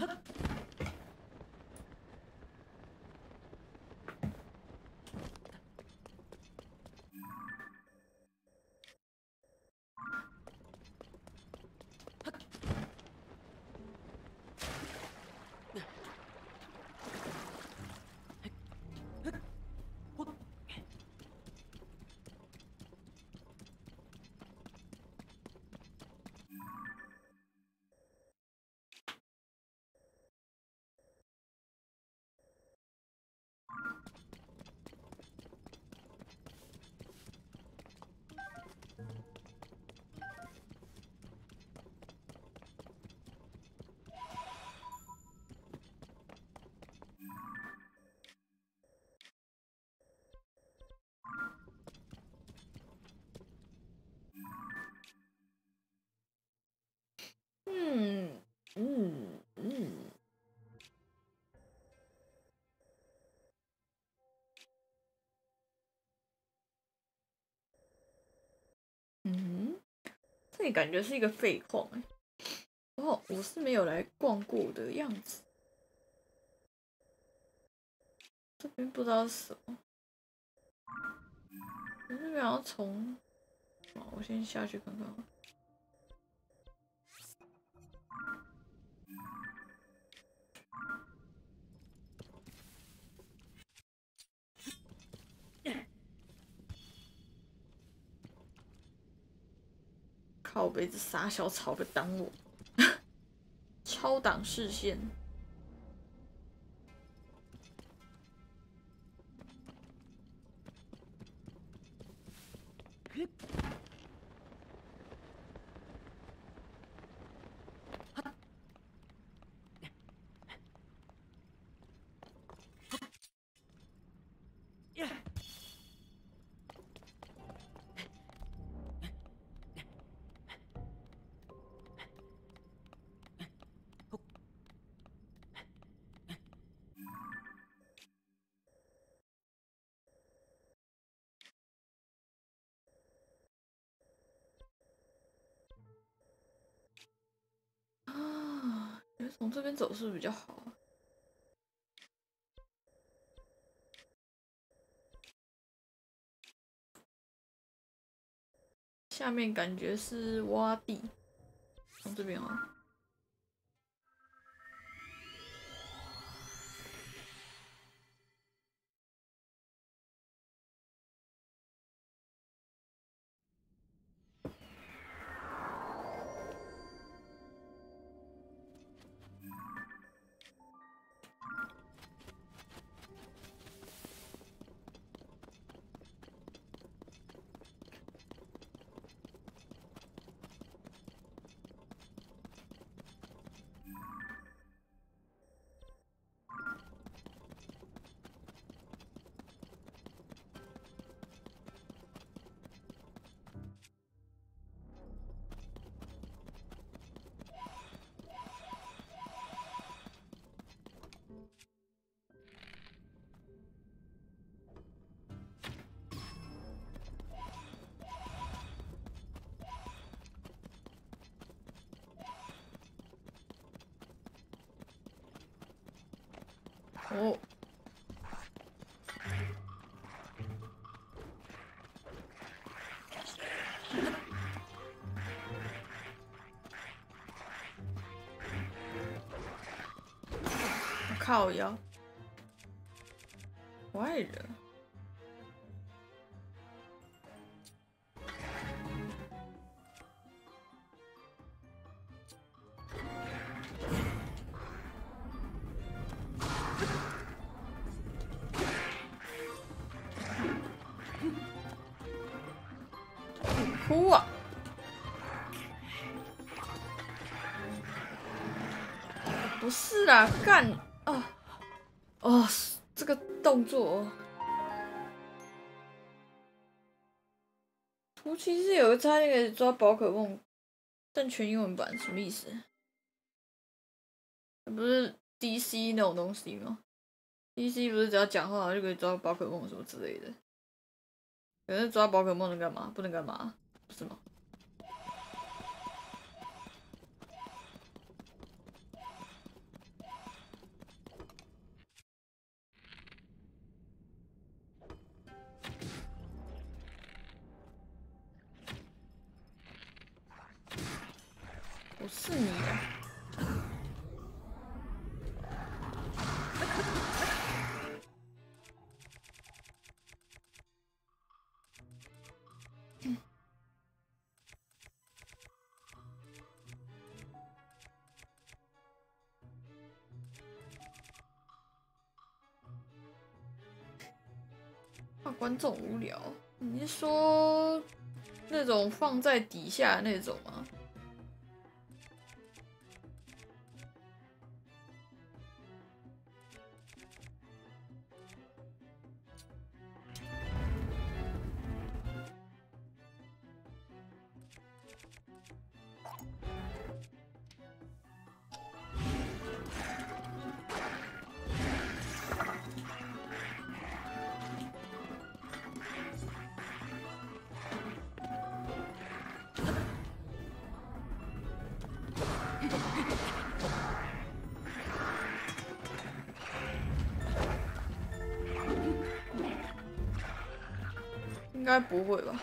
感觉是一个废矿哎、哦，我是没有来逛过的样子。这边不知道是什么，我这边要从，哦，我先下去看看。靠杯子傻小草给挡我，超挡视线。往，这边走是不是比较好？下面感觉是洼地，从这边啊。好呀我爱人。哭啊。不是啊干动作，图其实有个差那个抓宝可梦，但全英文版什么意思？不是 DC 那种东西吗？DC 不是只要讲话就可以抓宝可梦什么之类的？可是抓宝可梦能干嘛？不能干嘛？不是吗？观众无聊？你是说那种放在底下那种吗？不会吧？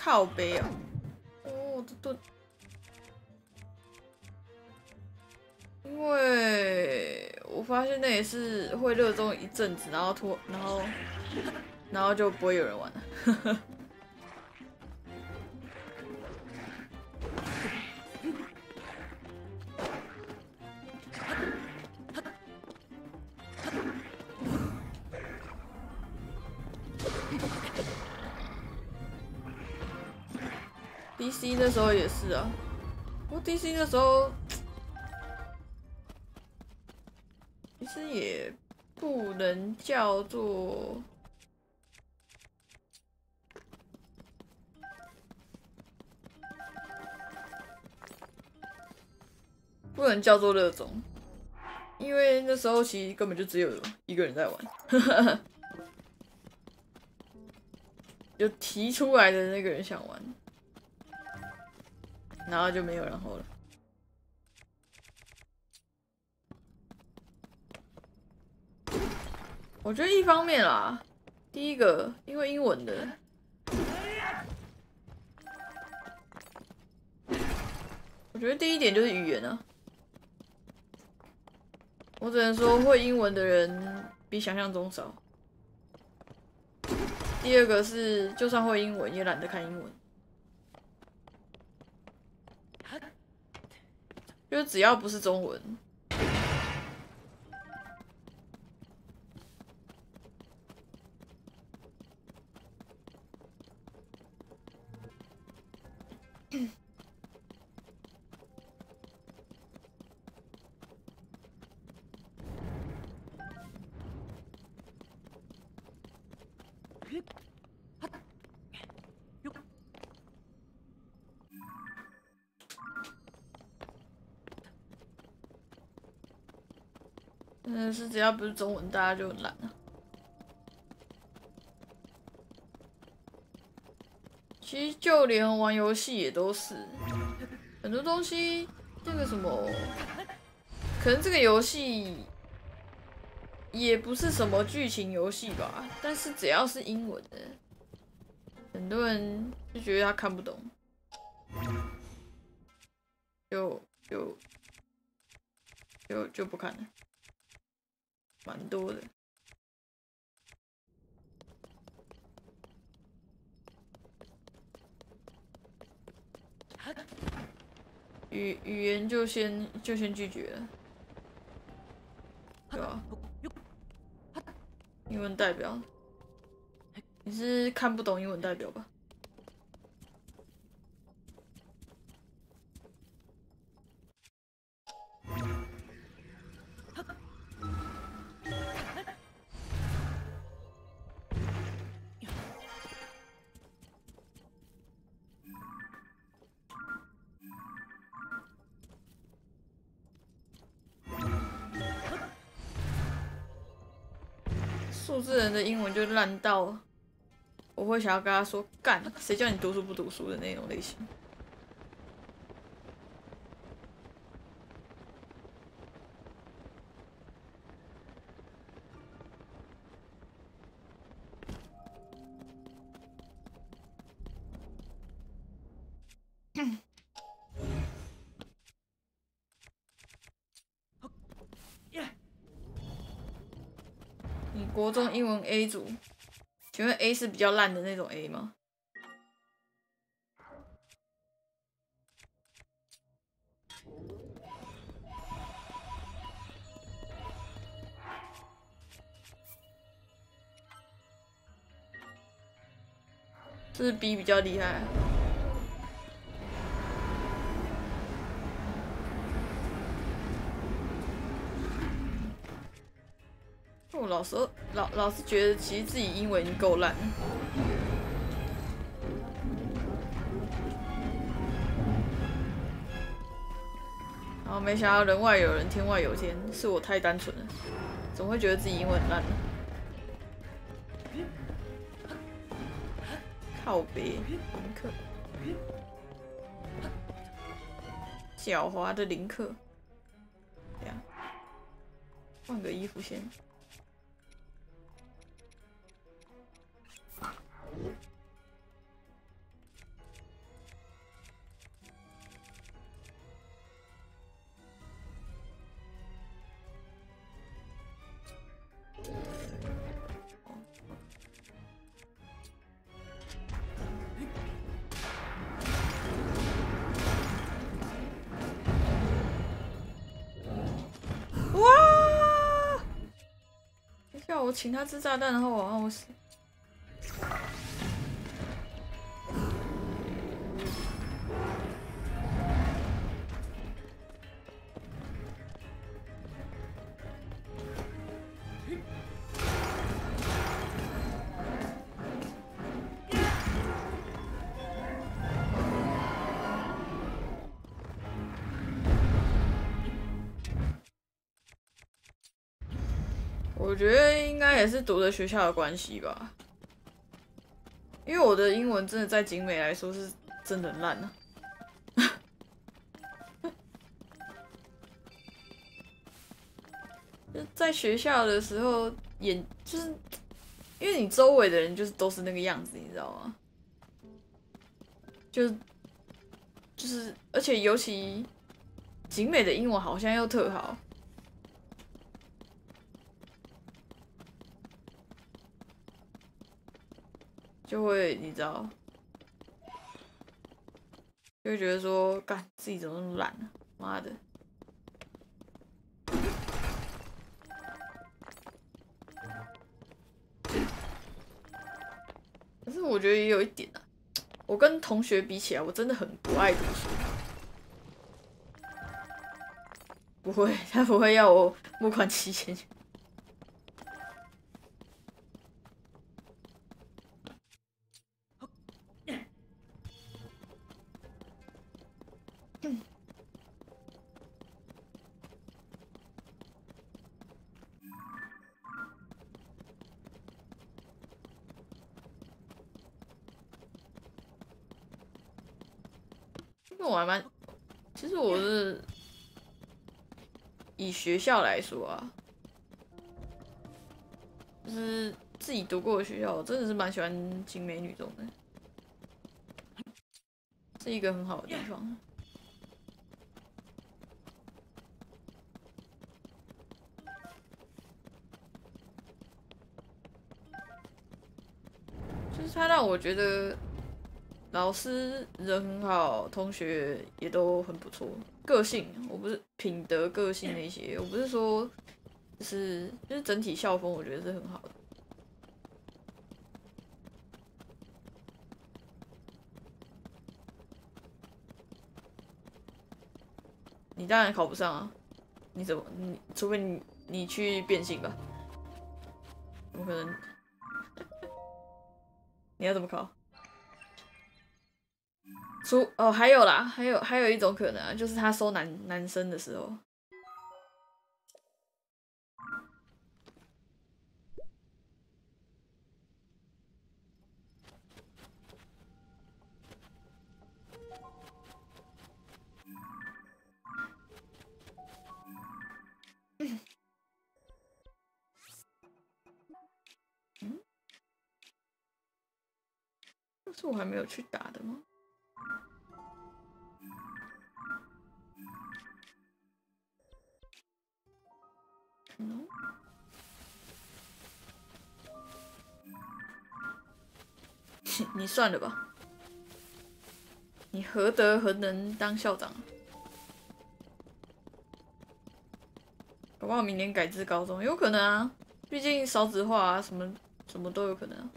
靠背啊！哦，这盾，因为我发现那也是会热衷一阵子，然后突，然后，然后就不会有人玩了。不过 DC 那时候 其实也不能叫做不能叫做热衷，因为那时候其实根本就只有一个人在玩，就提出来的那个人想玩。然后就没有然后了。我觉得一方面啦，第一个因为英文的，我觉得第一点就是语言啊。我只能说会英文的人比想象中少。第二个是，就算会英文，也懒得看英文。就只要不是中文，真的是只要不是中文，大家就很懒了。其实就连玩游戏也都是，很多东西那个什么，可能这个游戏也不是什么剧情游戏吧，但是只要是英文的，很多人就觉得他看不懂，就就就就不看了。蛮多的。就先就先拒绝了，对吧？英文代表，你是看不懂英文代表吧？这人的英文就烂到，我会想要跟他说干，谁叫你读书不读书的那种类型。国中英文 A 组，请问 A 是比较烂的那种 A 吗？这是 B 比较厉害。老时候老老是觉得，其实自己英文已经够烂。然后没想到人外有人，天外有天，是我太单纯了，总会觉得自己英文很烂。靠北，林克，狡猾的林克。这样，换个衣服先。我请他吃炸弹，然后我让我死。应该也是读的学校的关系吧，因为我的英文真的在景美来说是真的烂啊。在学校的时候，也就是因为你周围的人就是都是那个样子，你知道吗？就就是，而且尤其景美的英文好像又特好。就会你知道，就会觉得说，干自己怎么那么懒呢、妈的！可是我觉得也有一点啊，我跟同学比起来，我真的很不爱读书。不会，他不会要我募款期前去。学校来说啊，就是自己读过的学校，我真的是蛮喜欢金美女中的，是一个很好的地方。就是它让我觉得老师人很好，同学也都很不错，个性我不是品德、个性那些，我不是说是就是整体校风，我觉得是很好的。你当然考不上啊！你怎么你除非你你去变性吧？怎么可能？你要怎么考？除哦，还有啦，还有还有一种可能啊，就是他收男男生的时候，嗯，这是我还没有去打的吗？你算了吧，你何德何能当校长？搞不好明年改制高中，有可能啊，毕竟少子化啊，什么什么都有可能啊。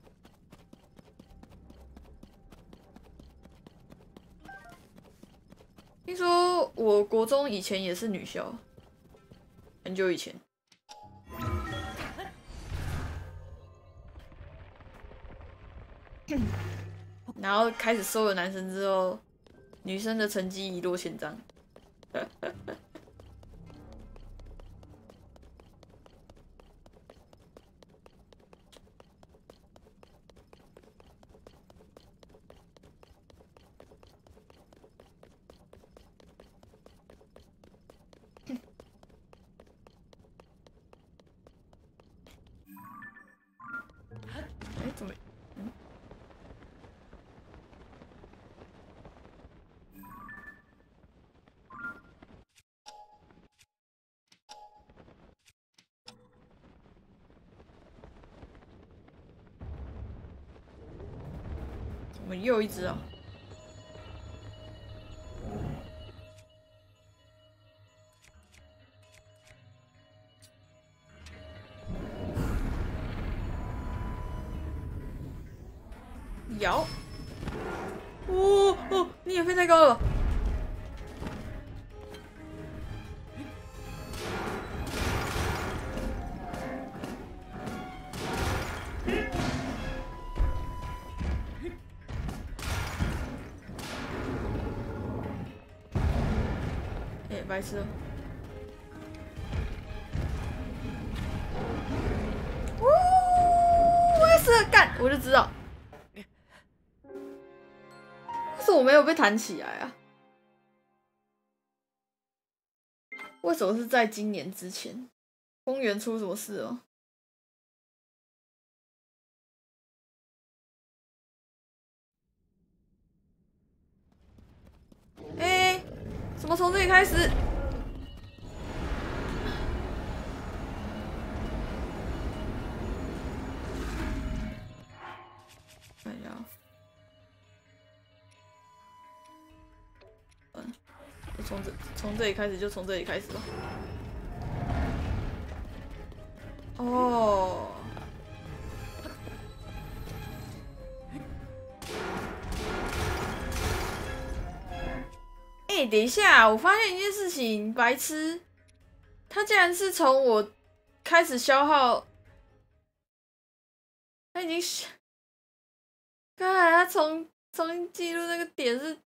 听说我国中以前也是女校，很久以前。然后开始收了男生之后，女生的成绩一落千丈。又一只啊？白痴哦！呜，我要死了，干！我就知道，但是我没有被弹起来啊。为什么是在今年之前？公园出什么事哦？哎、怎么从这里开始？这里开始，就从这里开始吧。哦。哎、等一下，我发现一件事情，白痴，他竟然是从我开始消耗，他已经 刚才他从从记录那个点是，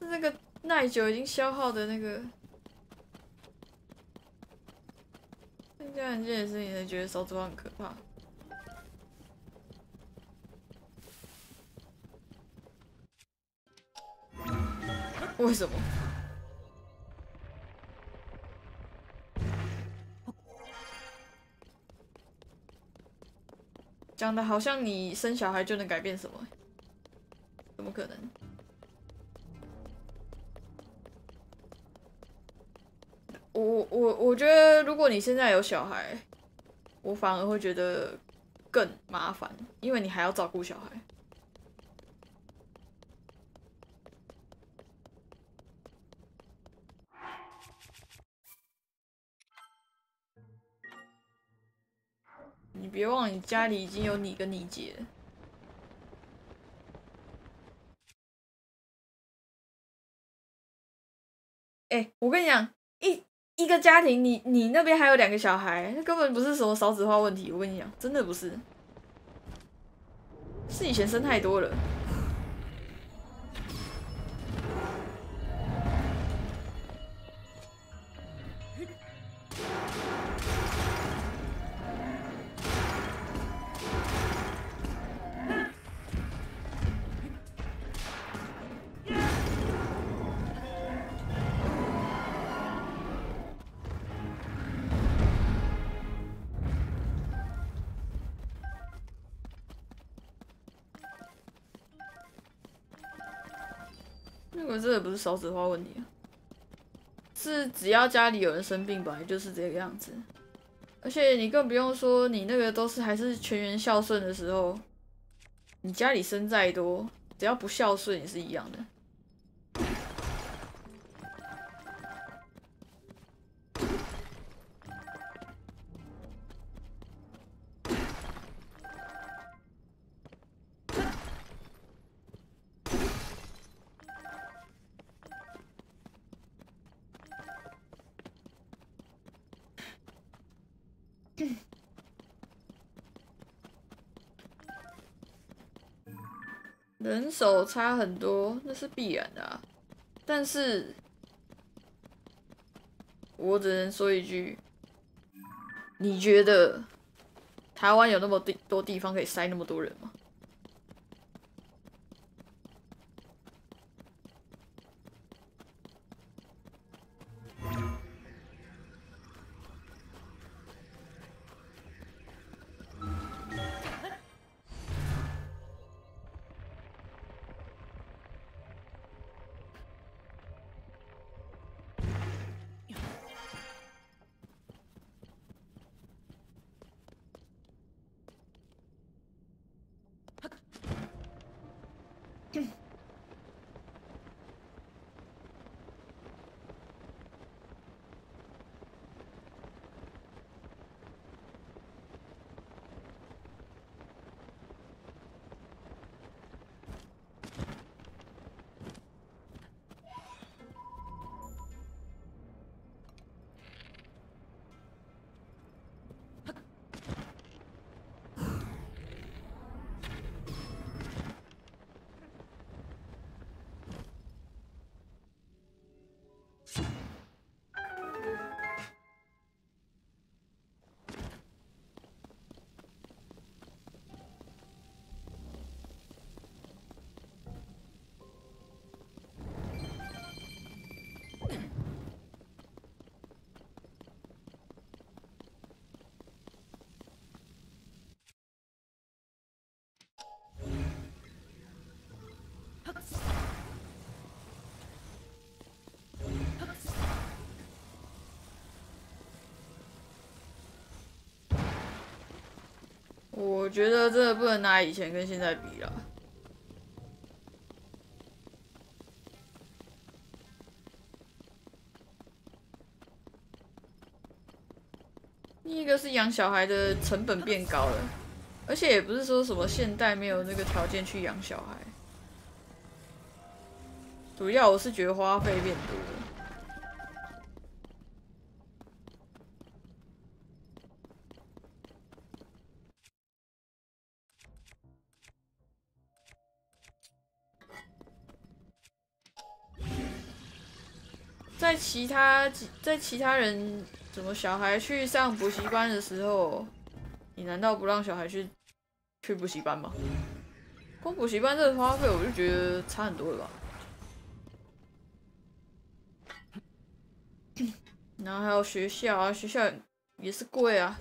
是那个耐久已经消耗的那个。这样一件事情，才觉得手指头很可怕。为什么？讲的好像你生小孩就能改变什么？怎么可能？我我我觉得，如果你现在有小孩，我反而会觉得更麻烦，因为你还要照顾小孩。你别忘了，你家里已经有你跟你姐。哎、我跟你讲，一个家庭，你你那边还有两个小孩，那根本不是什么少子化问题。我跟你讲，真的不是，是以前生太多了。这个不是少子化问题啊，是只要家里有人生病，本来就是这个样子。而且你更不用说，你那个都是还是全员孝顺的时候，你家里生再多，只要不孝顺也是一样的。手差很多，那是必然的、啊。但是，我只能说一句：你觉得台湾有那么地多地方可以塞那么多人吗？觉得真的不能拿以前跟现在比了。另一个是养小孩的成本变高了，而且也不是说什么现代没有那个条件去养小孩，主要我是觉得花费变多了。其他在其他人怎么小孩去上补习班的时候，你难道不让小孩去去补习班吗？光补习班这个花费，我就觉得差很多了吧。然后还有学校啊，学校也是贵啊。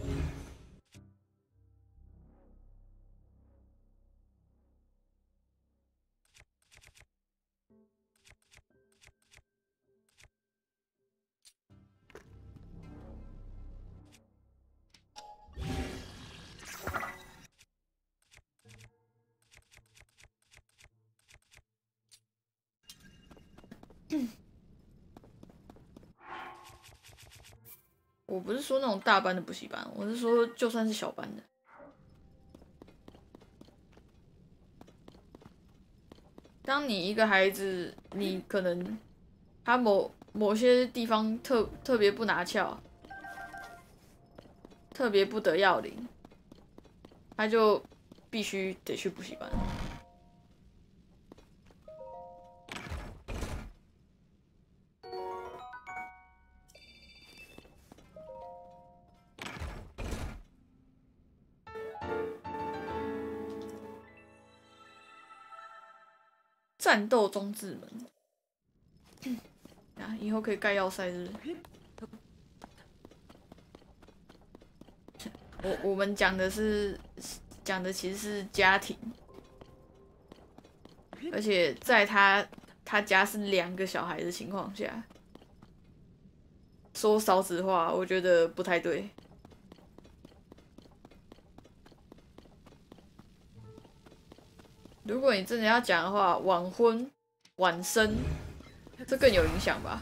说那种大班的补习班，我是说就算是小班的。当你一个孩子，你可能他某某些地方特特别不拿翘，特别不得要领，他就必须得去补习班。战斗中之门，啊，以后可以盖要塞是？我我们讲的是讲的其实是家庭，而且在他他家是两个小孩的情况下，说少子化，我觉得不太对。如果你真的要讲的话，晚婚、晚生，这更有影响吧？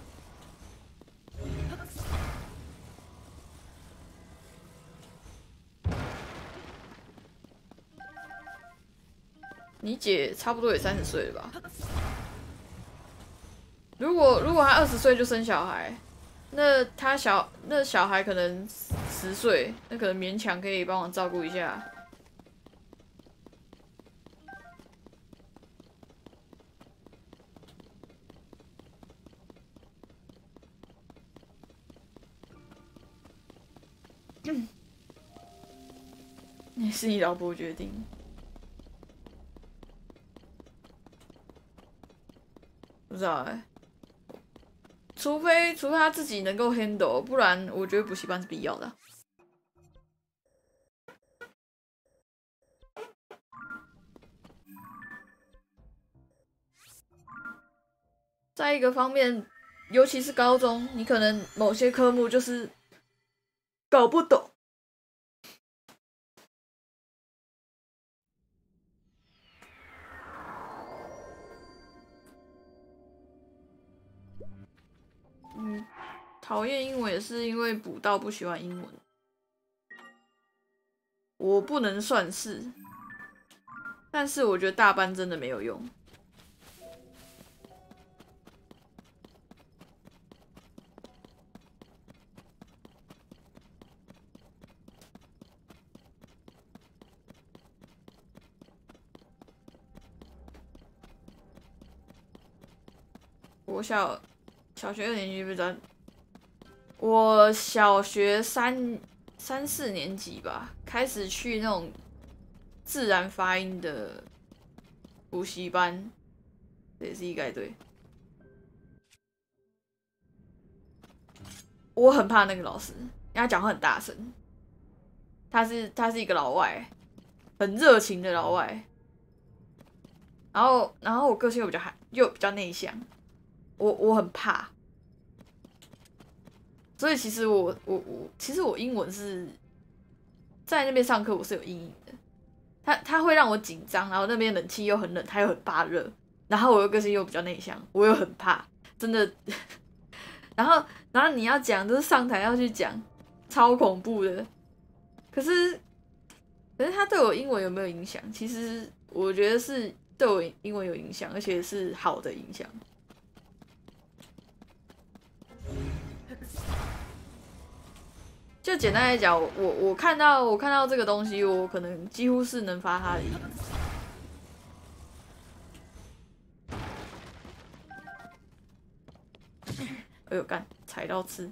你姐差不多也三十岁了吧？如果如果她二十岁就生小孩，那她小那小孩可能十岁，那可能勉强可以帮我照顾一下。是你老婆决定。不知道哎、除非除非他自己能够 handle，不然我觉得补习班是必要的。在一个方面，尤其是高中，你可能某些科目就是搞不懂。讨厌英文也是因为补到不喜欢英文。我不能算是，但是我觉得大班真的没有用。我小小学二年级不知道，我小学三三四年级吧，开始去那种自然发音的补习班，也是一概对。我很怕那个老师，因为他讲话很大声，他是他是一个老外，很热情的老外。然后然后我个性又比较害，又比较内向。我我很怕，所以其实我我我其实我英文是在那边上课我是有阴影的，它它会让我紧张，然后那边冷气又很冷，它又很怕热，然后我又个性又比较内向，我又很怕，真的。然后然后你要讲，就是上台要去讲，超恐怖的。可是可是它对我英文有没有影响？其实我觉得是对我英文有影响，而且是好的影响。就简单来讲，我我看到我看到这个东西，我可能几乎是能发他的音。哎呦干，踩到刺！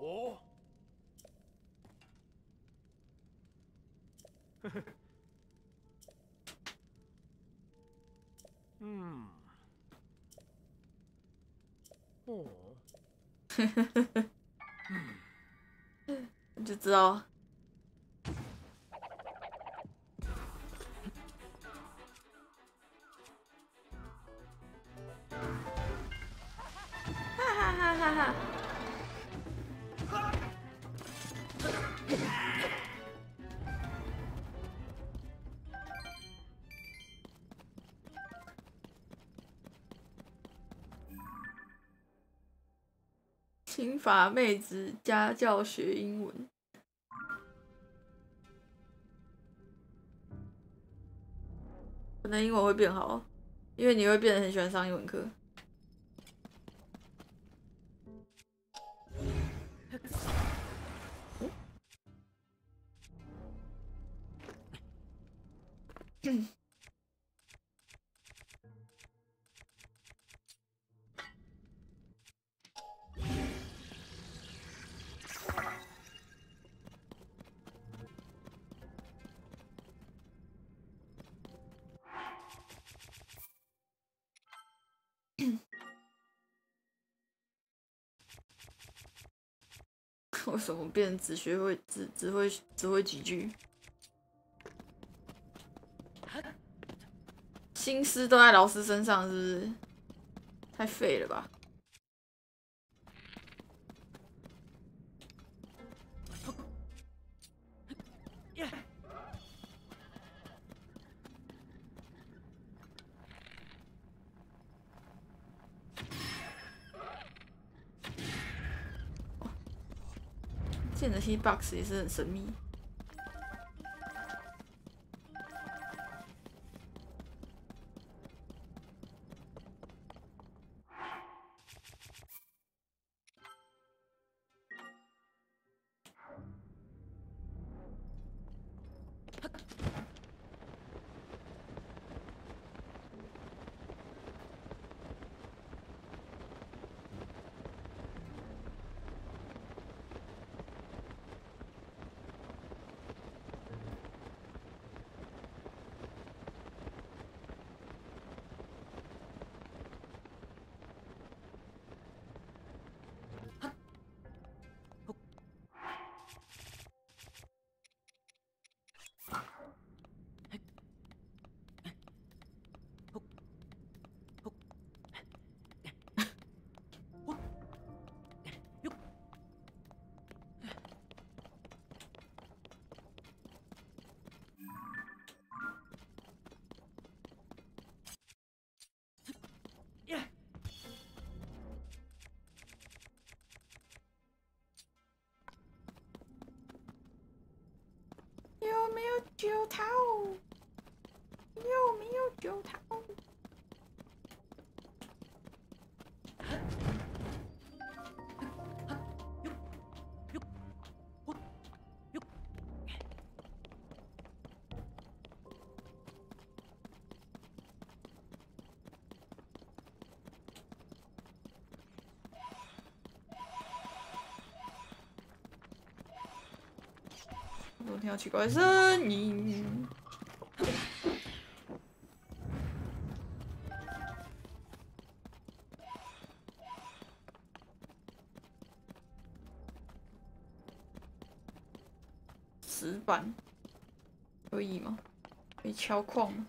哦，嗯，哦，你就知道。哈哈哈哈哈！请法妹子家教学英文。可能英文会变好，因为你会变得很喜欢上英文课。什么变成只学会只只会只会几句？心思都在老师身上，是不是？太废了吧！这些 box 也是很神秘。有没有九桃？我听到奇怪的声音。板，可以吗？可以敲矿吗？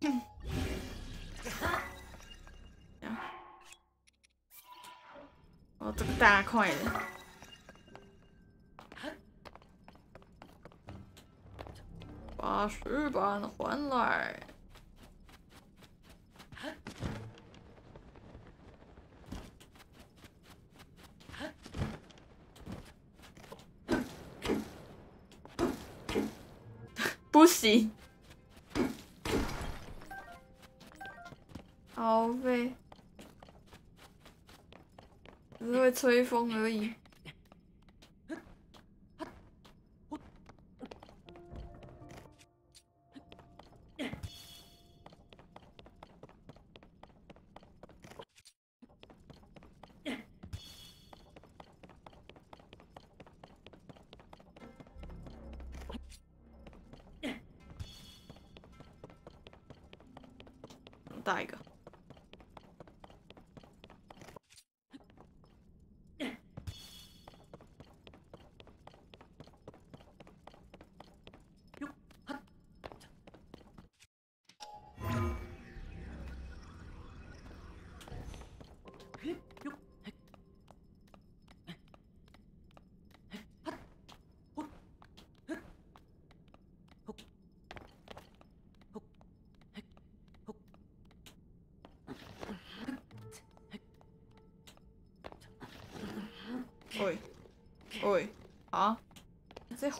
这 样哦，这个大块的。把石板还来。不行，好废，只是会吹风而已。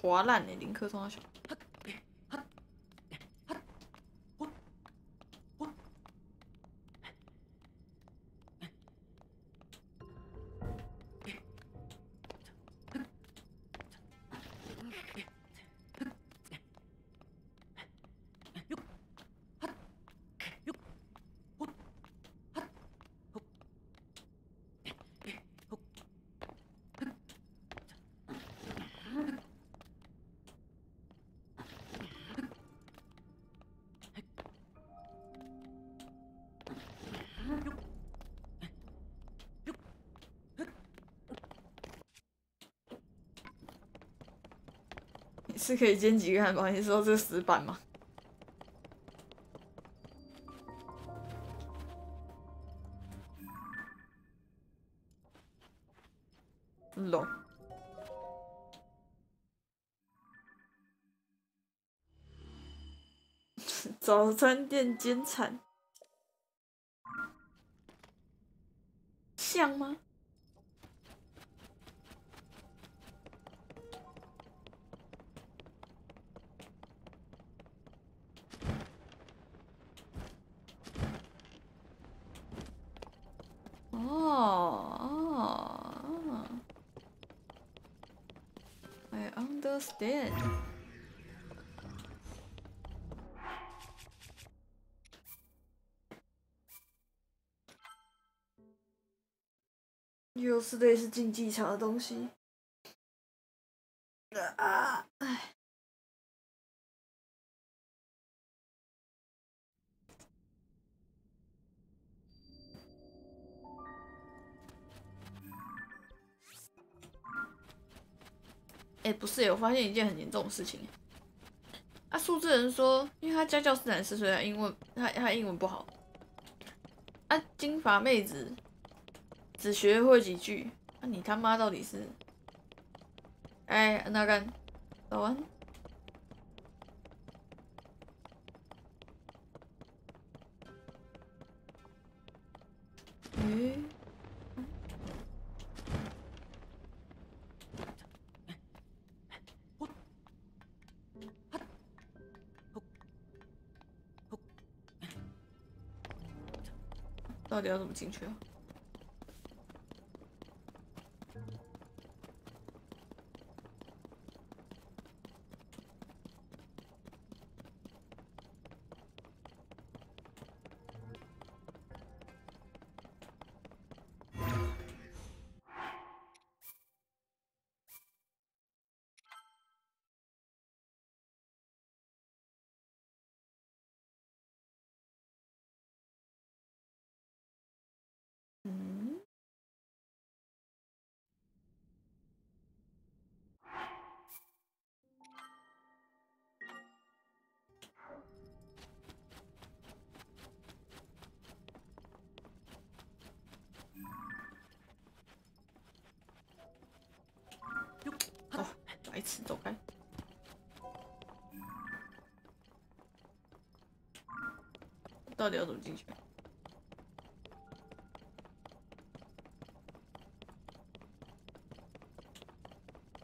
这滑烂的林克冲小。是可以煎几个汉堡？你说这死板吗？龙。早餐店煎产，又是竞技场的东西。啊，唉。哎、不是，我发现一件很严重的事情。啊，数字人说，因为他家教是男师，所以他英文他他英文不好。啊，金发妹子只学会几句，那、你他妈到底是？哎，那个老王，诶、到底要怎么进去啊？到底要怎么进去？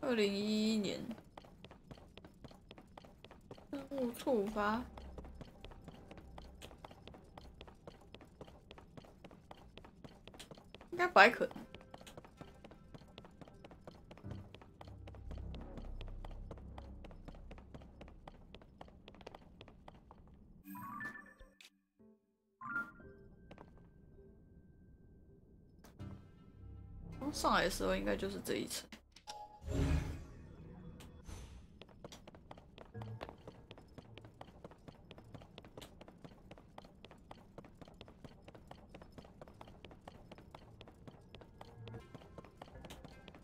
二零一一年，任务触发，应该不太可能。来的时候应该就是这一层。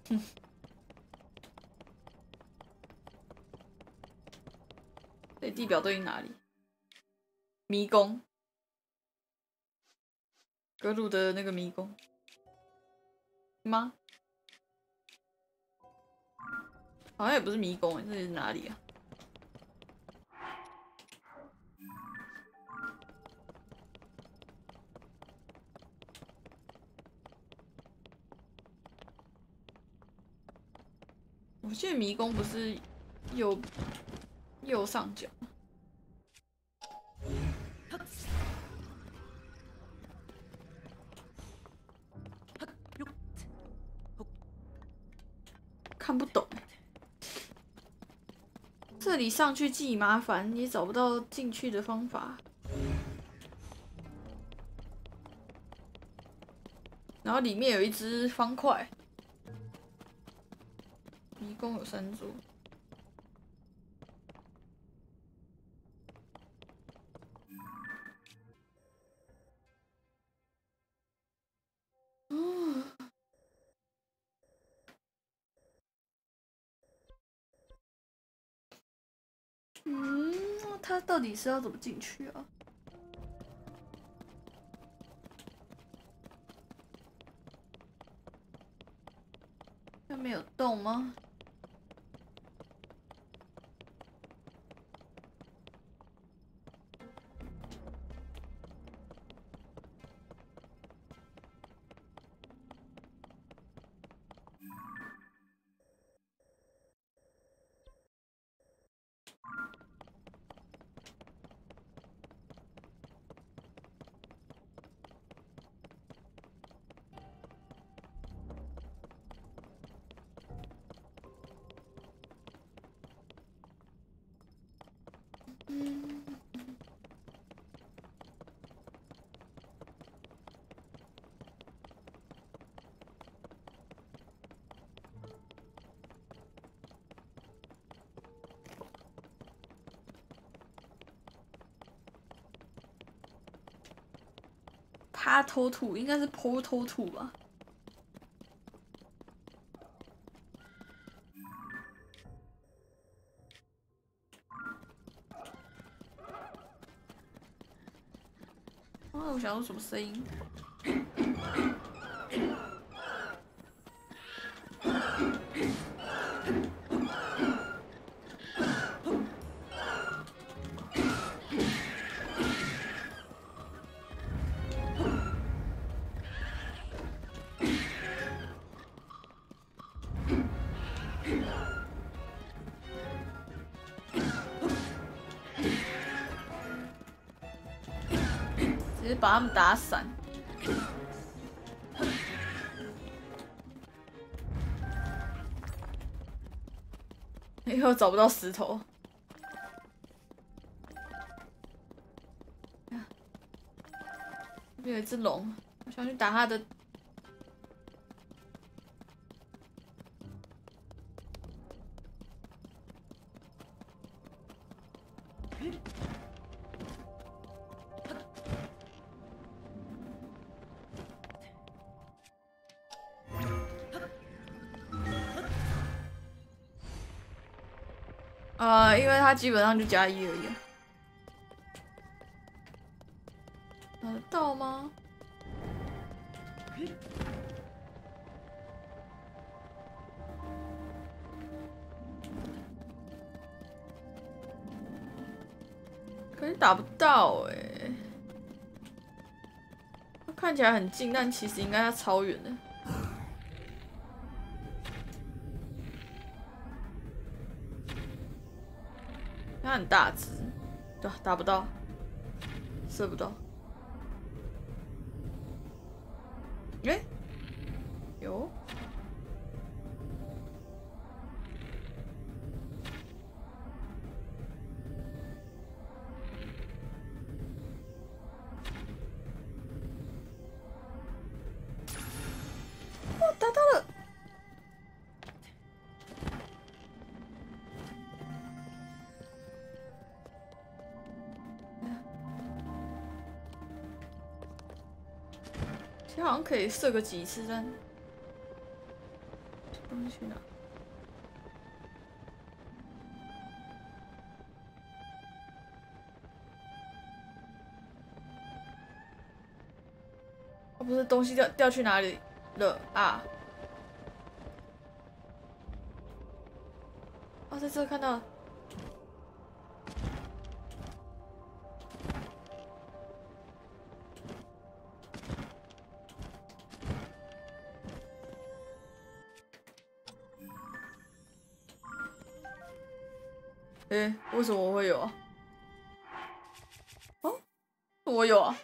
哼这地表对应哪里？迷宫，格鲁的那个迷宫吗？好像也不是迷宫，这里是哪里啊？我记得迷宫不是右右上角这里上去既麻烦，也找不到进去的方法。然后里面有一只方块，一共有三组。你是要怎么进去啊？这没有洞吗？他偷土应该是坡偷土吧？啊，我想要什么声音？把他们打散。哎呦找不到石头。啊 这有一只龙，我想去打它的。基本上就加一而已。打得到吗？可是打不到哎、它看起来很近，但其实应该要超远的。大只，对？打不到，射不到。可以射个几次，但这东西去哪？哦，不是东西掉掉去哪里了啊？哦，在这看到了。为什么我会有啊？哦，我有啊。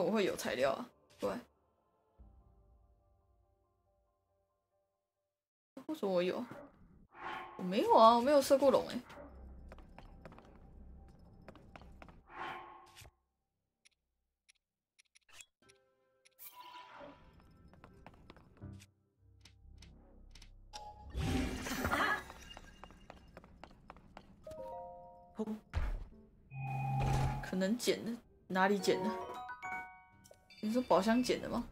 我会有材料啊？对，为什么我有？我没有啊，我没有射过龙哎、可能捡的，哪里捡的？宝箱捡的吗？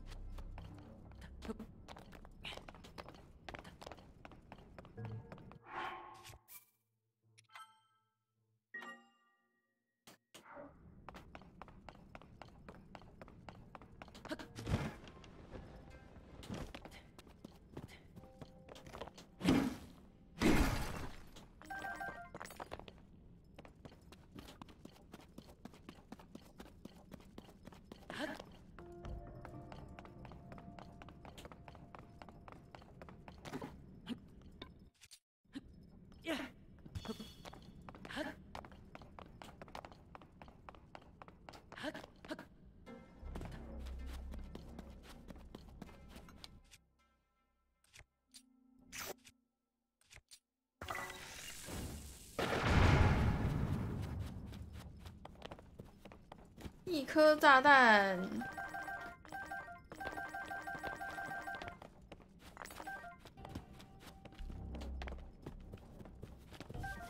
颗炸弹。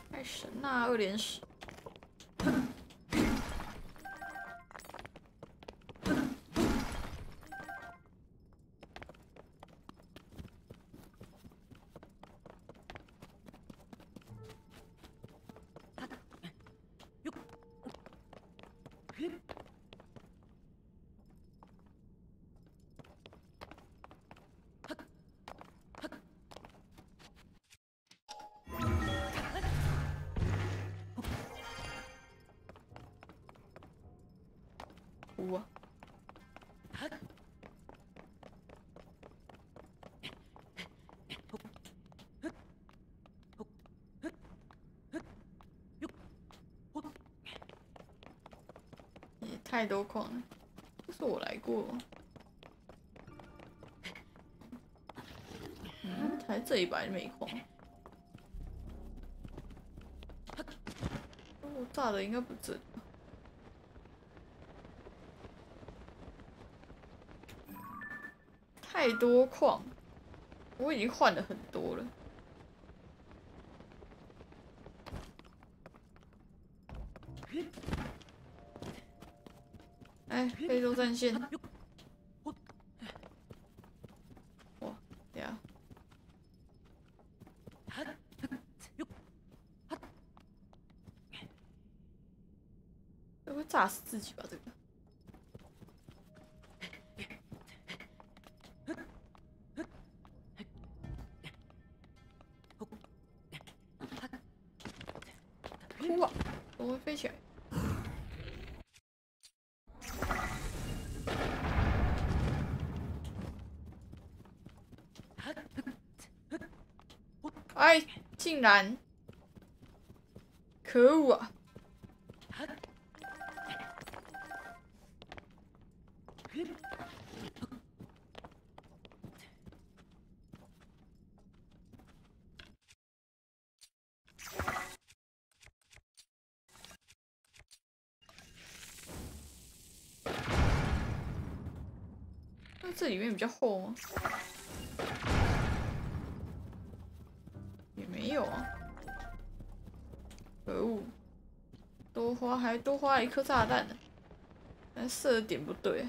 太神啦！二连十。太多矿了，这是我来过。嗯，才这一百没矿。我炸的应该不这里吧。太多矿，我已经换了很多了。非洲战线。哇，对啊。这会炸死自己吧？这个。竟然！可恶啊！那这里面比较厚吗？还多花一颗炸弹呢，但射的点不对。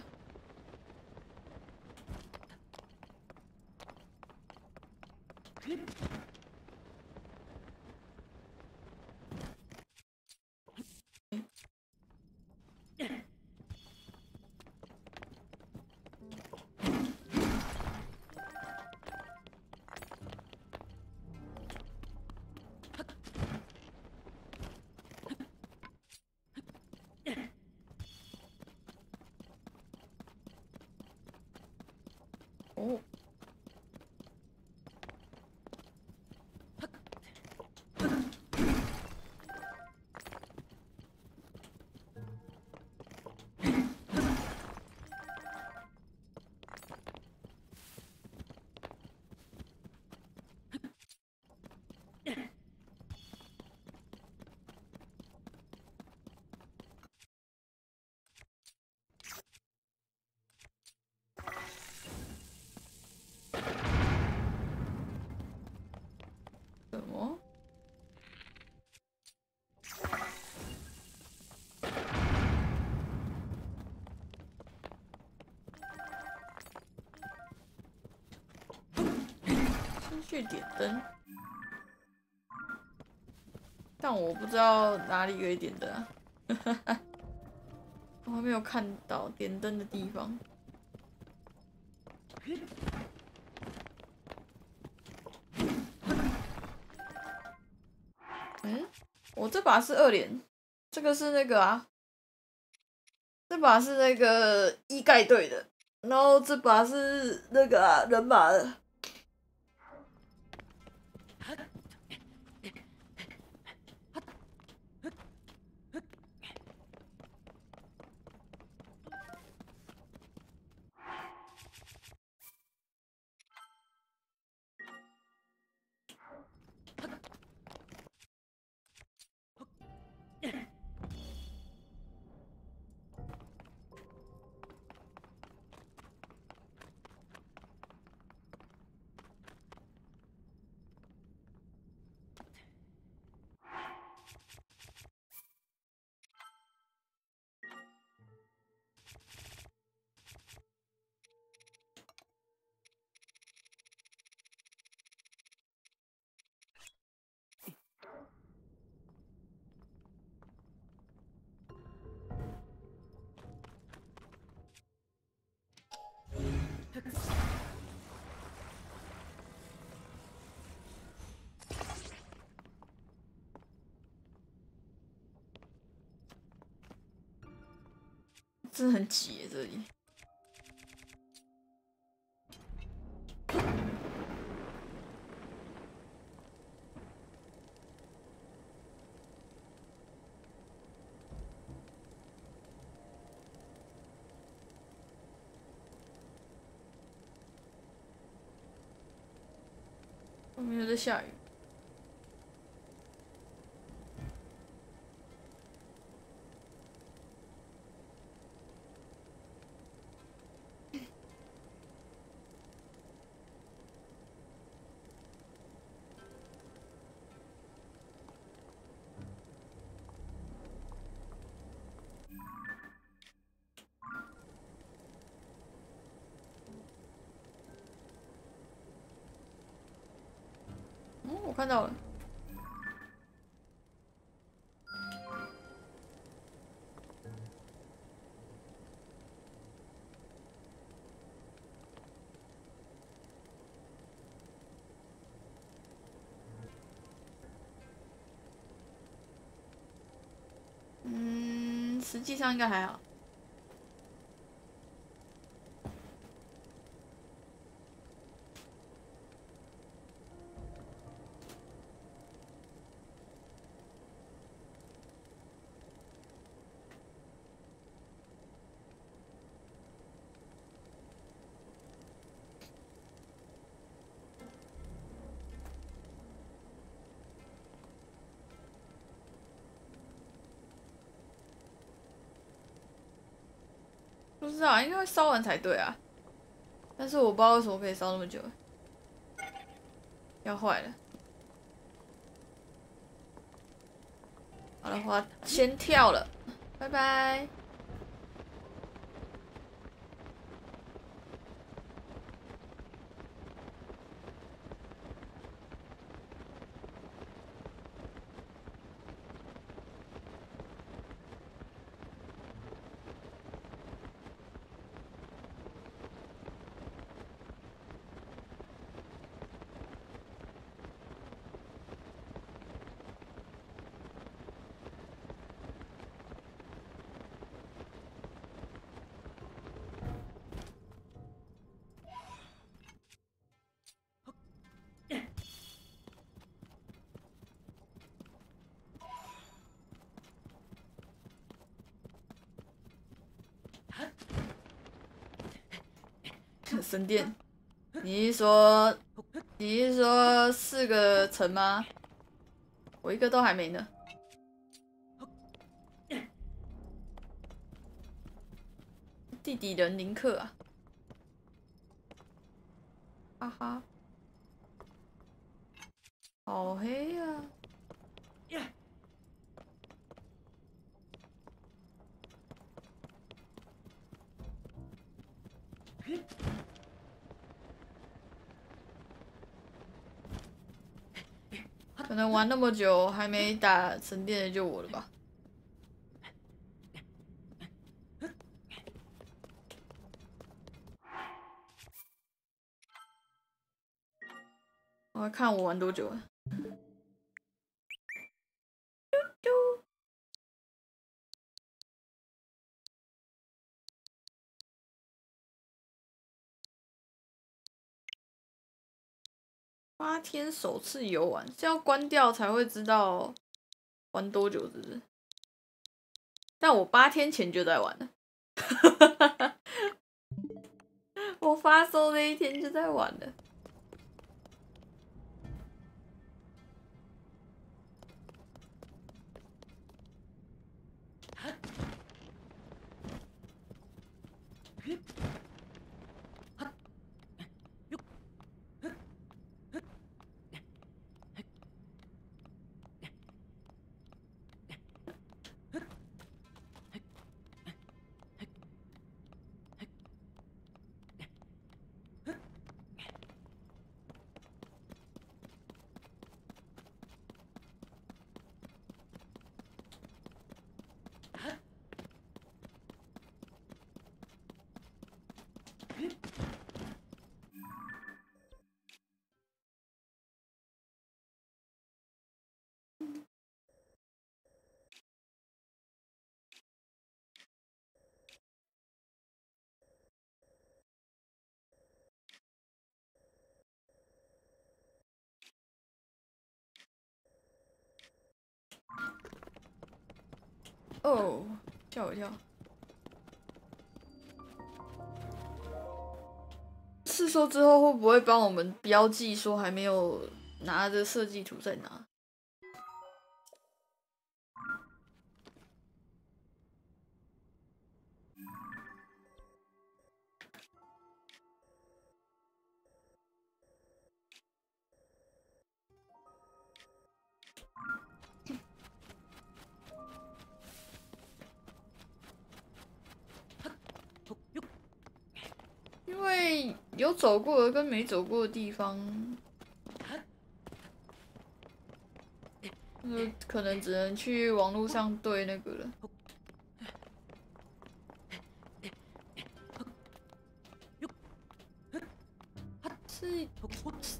去点灯，但我不知道哪里可以点灯啊，我还没有看到点灯的地方。嗯，我这把是二连，这个是那个啊，这把是那个一盖队的，然后这把是那个、人马的。很挤，这里。外面又在下雨。我看到了。嗯，实际上应该还好。不知道，应该会烧完才对啊。但是我不知道为什么可以烧那么久，要坏了。好了，我先跳了，拜拜。神殿，你是说你是说四个城吗？我一个都还没呢。弟弟人林克啊，哈哈，好黑呀、玩那么久还没打神殿的就我了吧。我要看我玩多久啊。天首次游玩是要关掉才会知道玩多久，是不是？但我八天前就在玩了，我发售那一天就在玩了。哦，吓我一跳！试说之后会不会帮我们标记说还没有拿着设计图在拿？因为有走过的跟没走过的地方，那可能只能去网络上对那个了。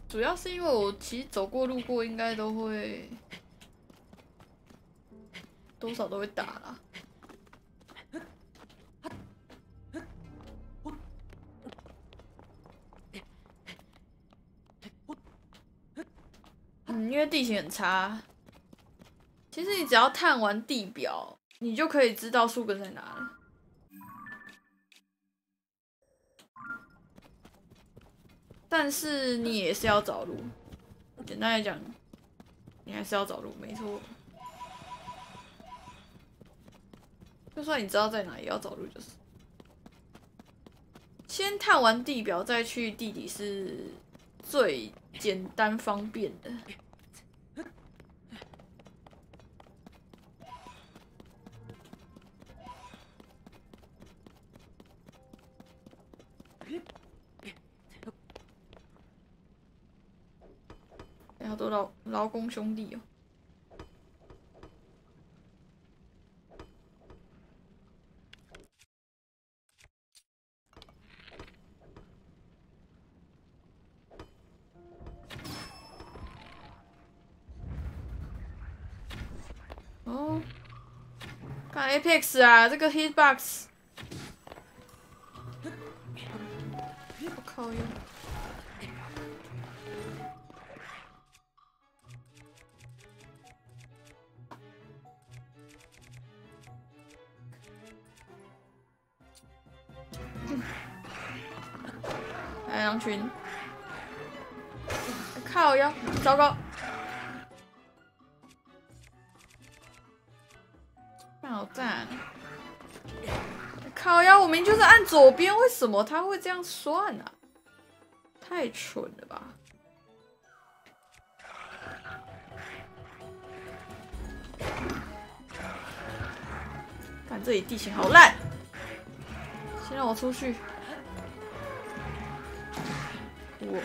主要是因为我其实走过路过，应该都会多少都会打啦。地形很差。其实你只要探完地表，你就可以知道树根在哪了。但是你也是要找路，简单来讲，你还是要找路，没错。就算你知道在哪，也要找路，就是。先探完地表，再去地底是最简单方便的。劳工兄弟哦。哦，看 Apex 啊，这个 Hitbox，靠羊群，靠腰，糟糕！好赞！靠腰，我明明就是按左边，为什么他会这样算呢、太蠢了吧！看这里地形好烂，先让我出去。我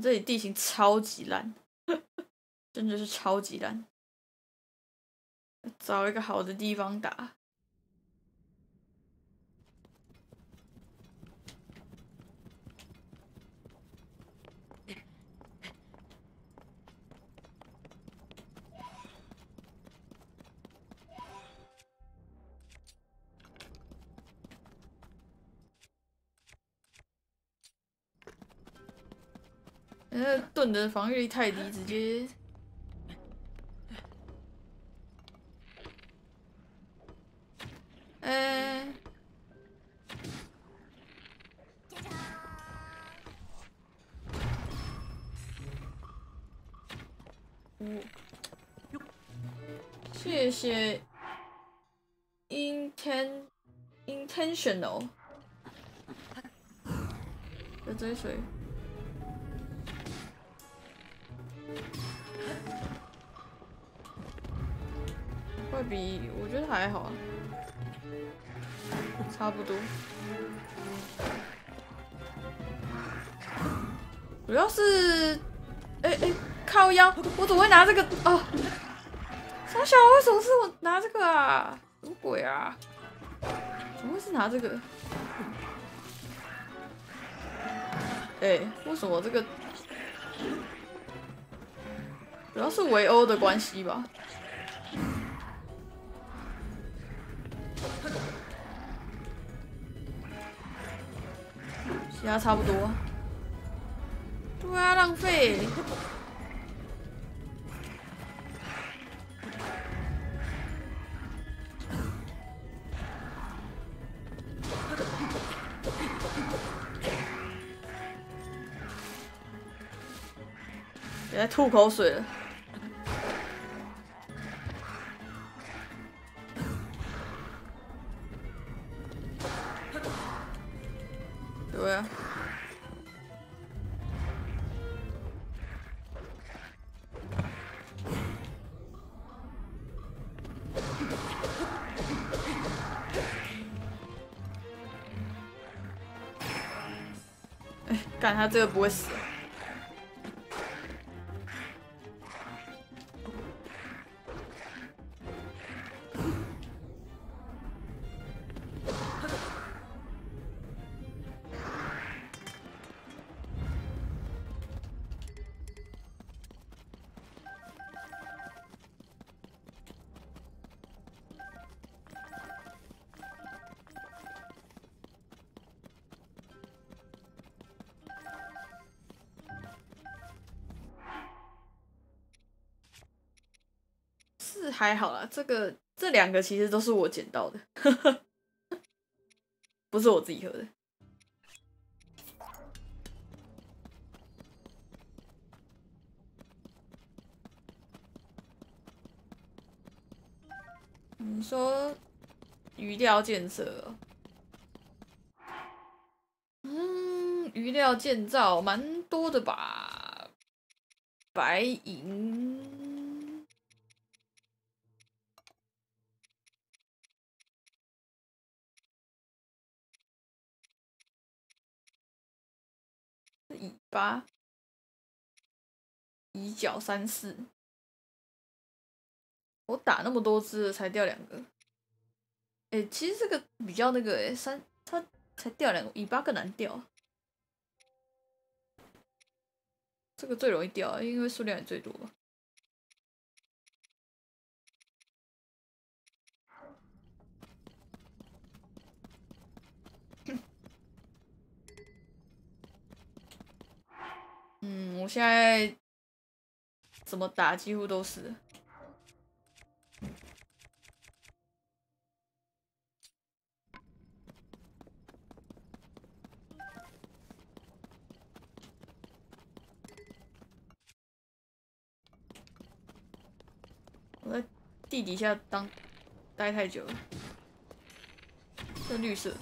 这里地形超级烂，真的是超级烂。找一个好的地方打。你的防御力太低，直接。呃，嗯，谢谢 inten intentional 的追随。比我觉得还好啊，差不多。主要是，哎、哎、靠腰，我怎么会拿这个啊？傻小，为什么是我拿这个啊？什么鬼啊？怎么会是拿这个？哎、为什么这个？主要是围殴的关系吧。其他差不多。对啊，浪费、欸。别再吐口水了。他这个不会死。还好啦，这个这两个其实都是我捡到的，不是我自己喝的。你说鱼料建设，嗯，鱼料建造蛮多的吧？白银，尾巴，以角三四。我打那么多只才掉两个，哎、其实这个比较那个哎、三它才掉两个，尾巴更难掉。这个最容易掉，因为数量也最多。嗯，我现在怎么打几乎都是。我在地底下当待太久了，这绿色的。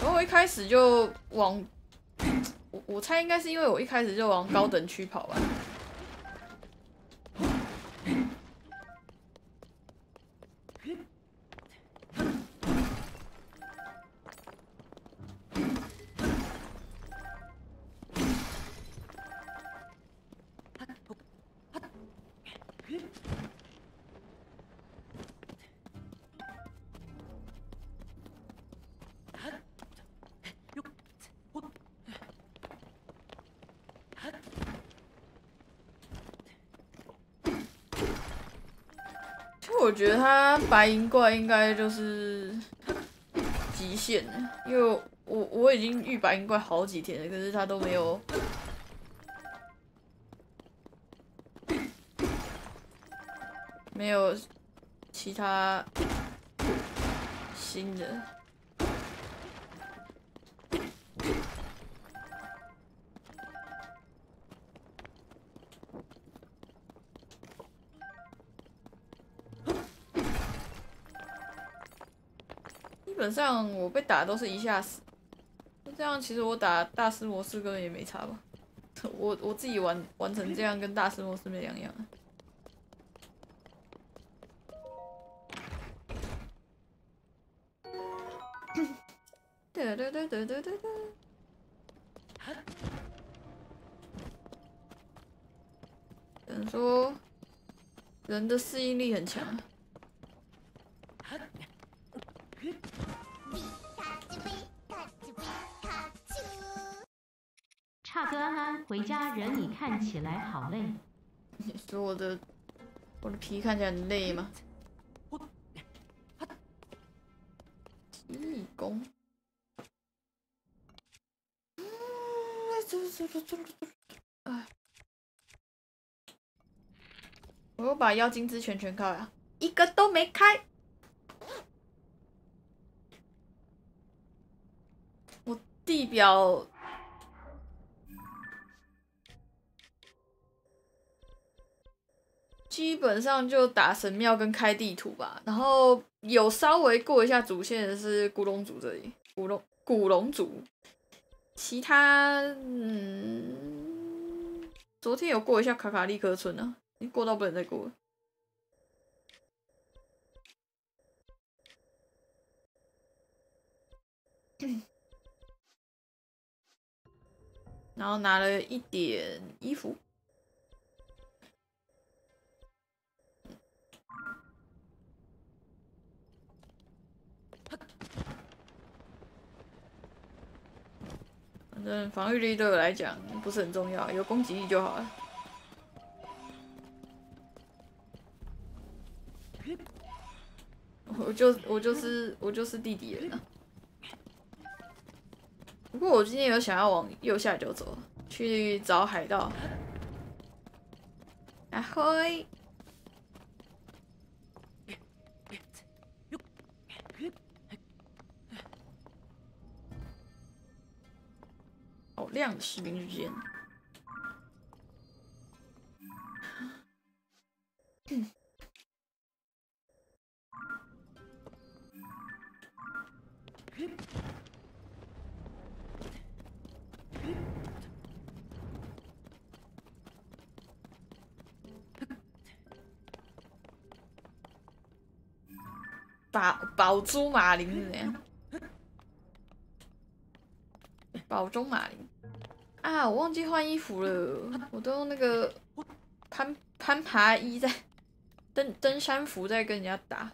然后我一开始就往，我猜应该是因为我一开始就往高等区跑吧。我觉得他白银怪应该就是极限，因为我我我已经遇白银怪好几天了，可是他都没有。没有其他新的。本上我被打都是一下死，这样其实我打大师模式根本也没差吧？我我自己玩玩成这样，跟大师模式没两样啊。对对对对对对对。有人说人的适应力很强。看起来好累。你说我的我的皮看起来很累吗？义工。嗯，走走走走。我又把妖精之拳全开了，一个都没开。我地表基本上就打神庙跟开地图吧，然后有稍微过一下主线的是古龙族这里，古龙古龙族，其他嗯，昨天有过一下卡卡利克村啊，已经过到不能再过了。然后拿了一点衣服。反正防御力对我来讲不是很重要，有攻击力就好了。我就我就是我就是弟弟人啊。不过我今天有想要往右下角走，去找海盗。啊嘿！好亮的士兵之间。宝宝珠马铃是怎样？宝中马铃啊！我忘记换衣服了，我都用那个攀攀爬衣在 登登山服在跟人家打。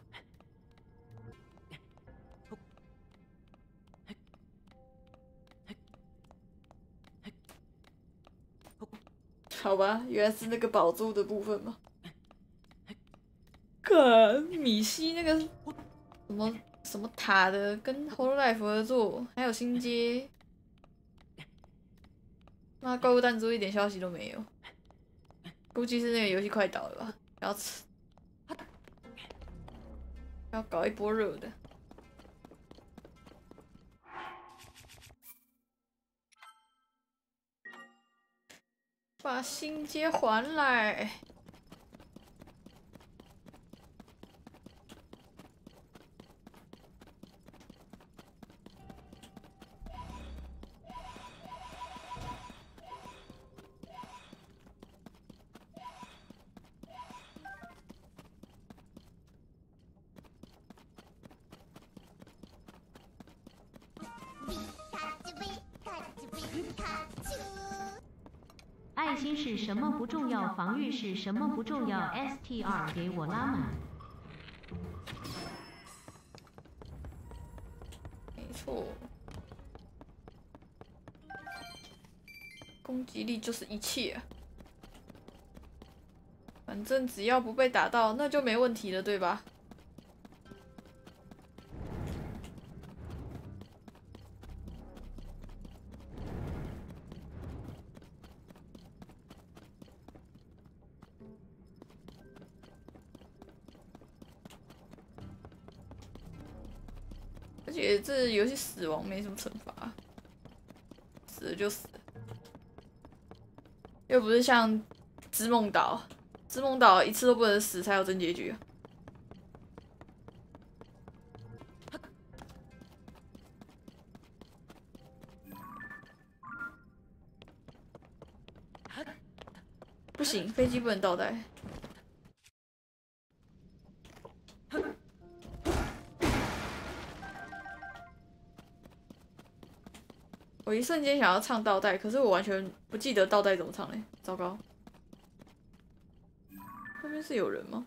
好吧，原来是那个宝珠的部分吗？可米西那个什么什么塔的，跟 Hololive 合作，还有新街，那怪物弹珠一点消息都没有，估计是那个游戏快倒了吧，要吃，要搞一波热的，把新街还来。什么不重要，防御是什么不重要？STR 给我拉满。没错，攻击力就是一切。反正只要不被打到，那就没问题了，对吧？游戏死亡没什么惩罚，死了就死了，又不是像织梦岛，织梦岛一次都不能死才有真结局啊。不行，飞机不能倒带。一瞬间想要唱倒带，可是我完全不记得倒带怎么唱嘞，糟糕！那边是有人吗？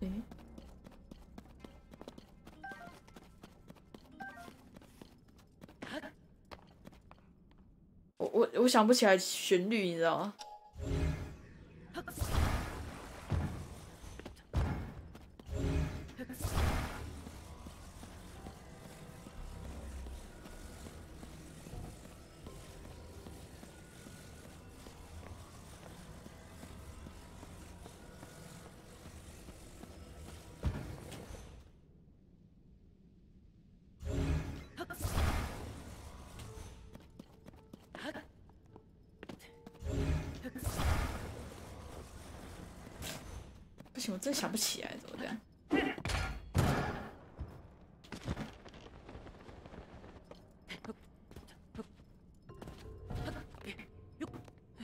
诶、我我我想不起来旋律，你知道吗？真想不起来，怎么这样？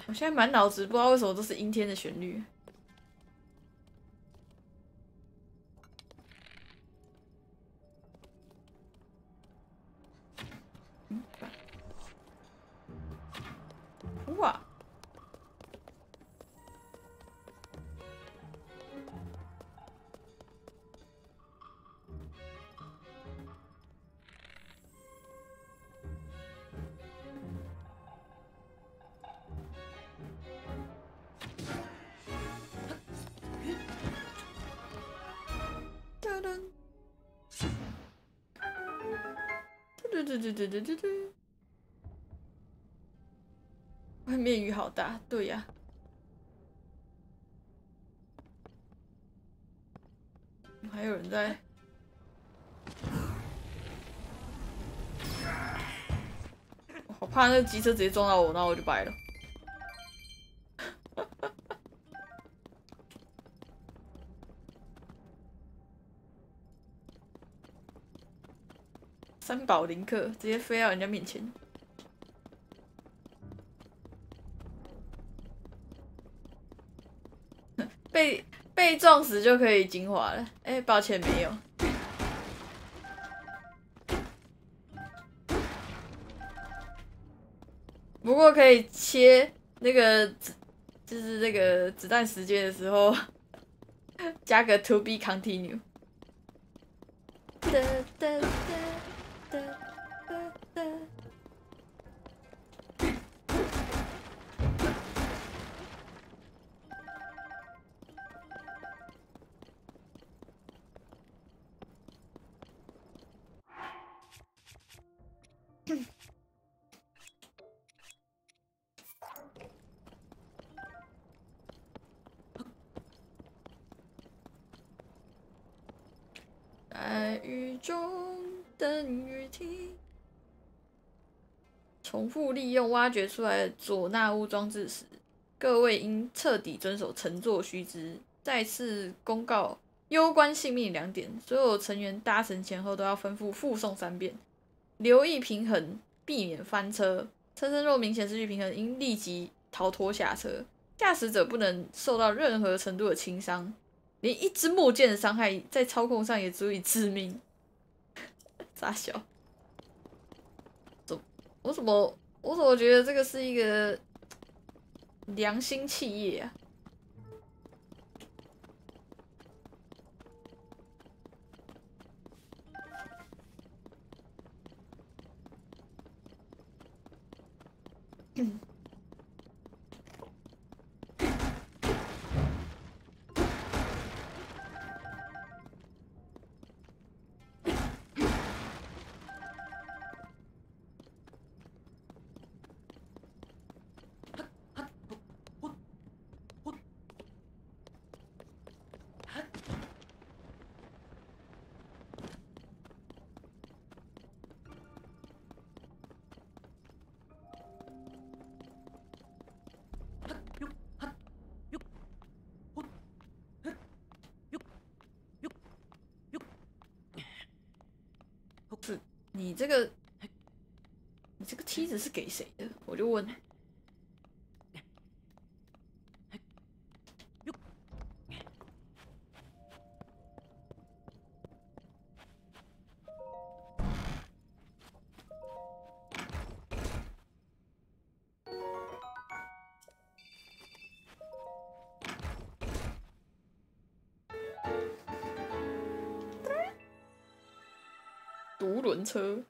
我现在满脑子不知道为什么都是阴天的旋律。对对对对。外面雨好大，对呀、还有人在。我好怕那个机车直接撞到我，那我就掰了。三宝林克直接飞到人家面前。被被撞死就可以精华了。哎、抱歉，没有。不过可以切那个，就是那个子弹时间的时候，加个 to be continue。复利用挖掘出来的佐纳乌装置时，各位应彻底遵守乘坐须知。再次公告攸关性命两点：所有成员搭乘前后都要吩咐复送三遍，留意平衡，避免翻车。车身若明显失去平衡，应立即逃脱下车。驾驶者不能受到任何程度的轻伤，连一支木剑的伤害在操控上也足以致命。傻小，我怎么我怎么觉得这个是一个良心企业啊？你这个，你这个梯子是给谁的？我就问。独轮车。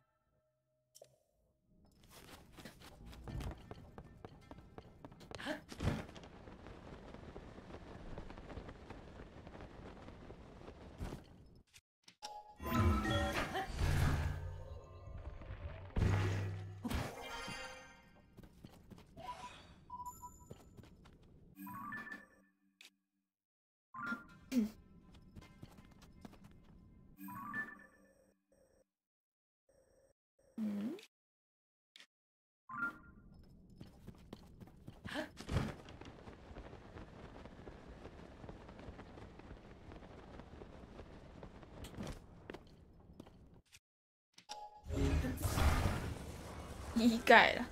一盖了。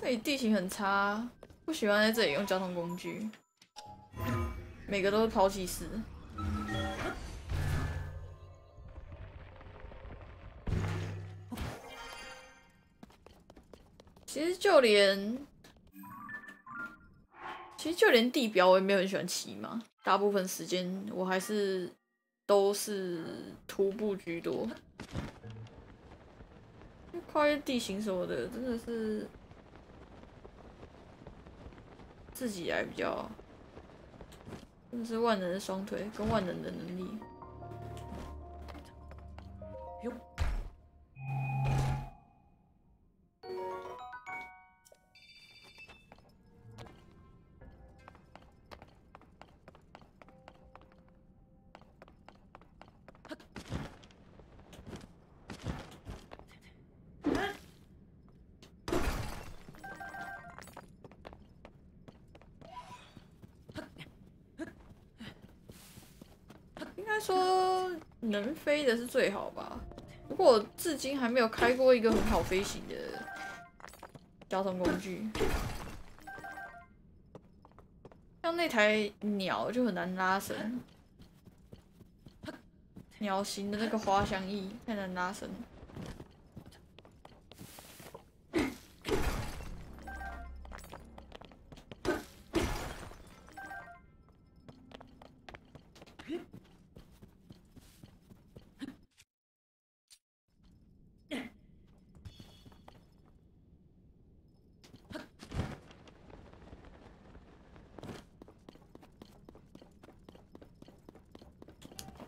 这里地形很差，不喜欢在这里用交通工具，每个都是抛弃式。其实就连，其实就连地标我也没有很喜欢骑嘛，大部分时间我还是都是徒步居多。跨越地形什么的，真的是自己来比较，真的是万能的双腿跟万能的能力。能飞的是最好吧。不过我至今还没有开过一个很好飞行的交通工具，像那台鸟就很难拉绳，鸟形的那个滑翔翼太难拉绳。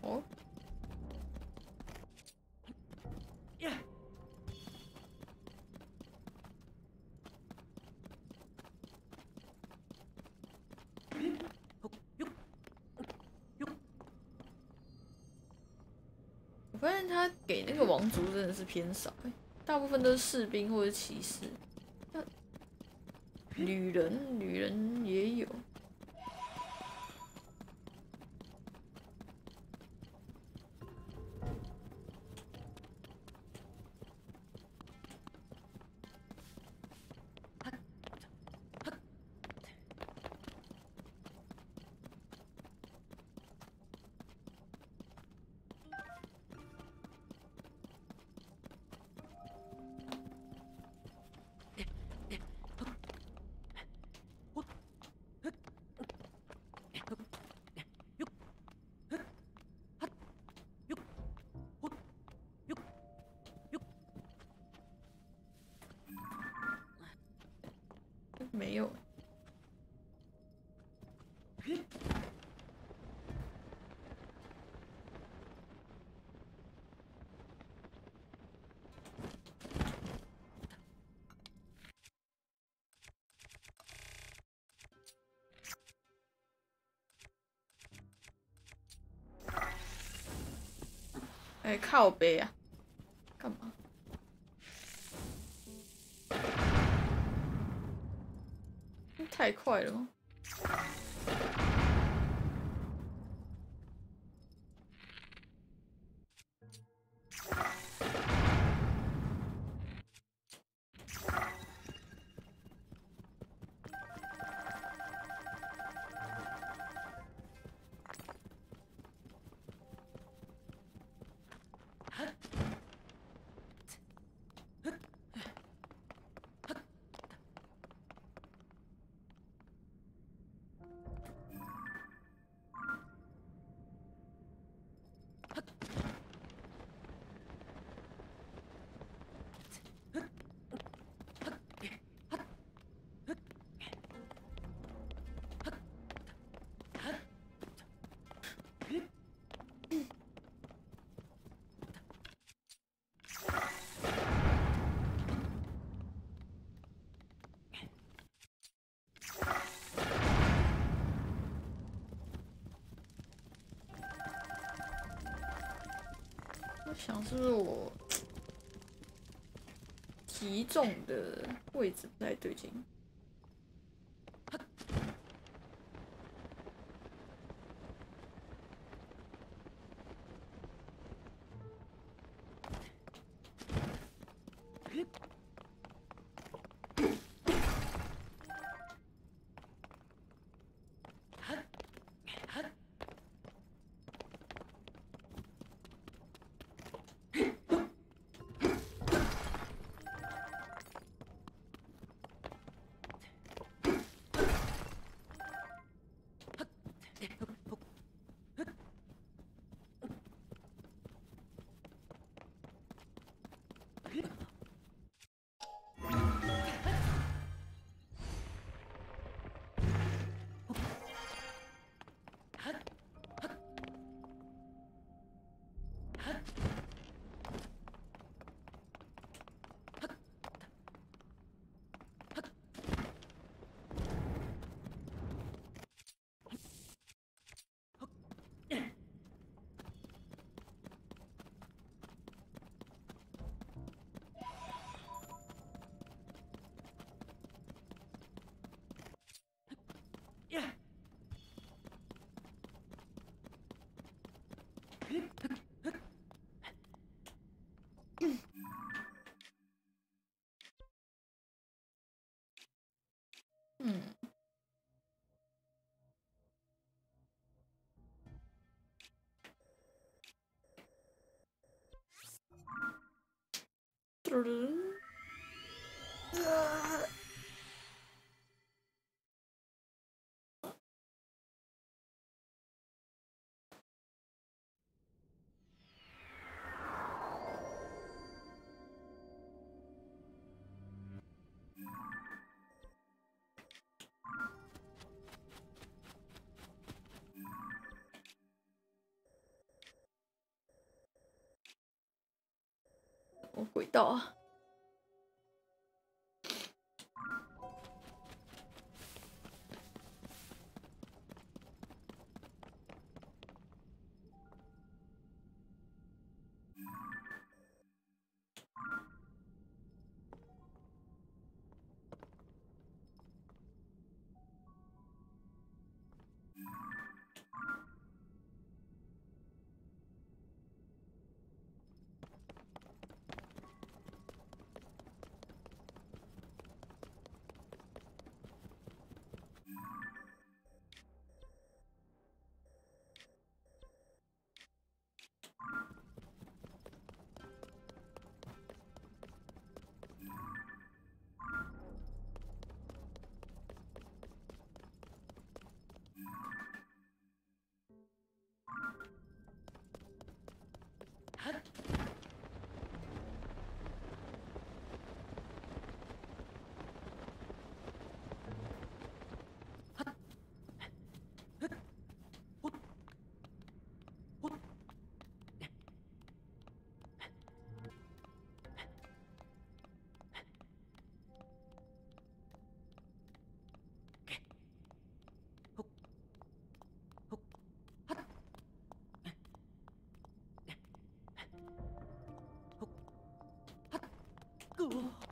哦，我发现他给那王族真的是偏少欸，大部分都是士兵或者骑士。那女人，女人也有。靠背啊！干嘛？太快了是我 体重的位置不太对劲？嘟哦轨道啊？啊！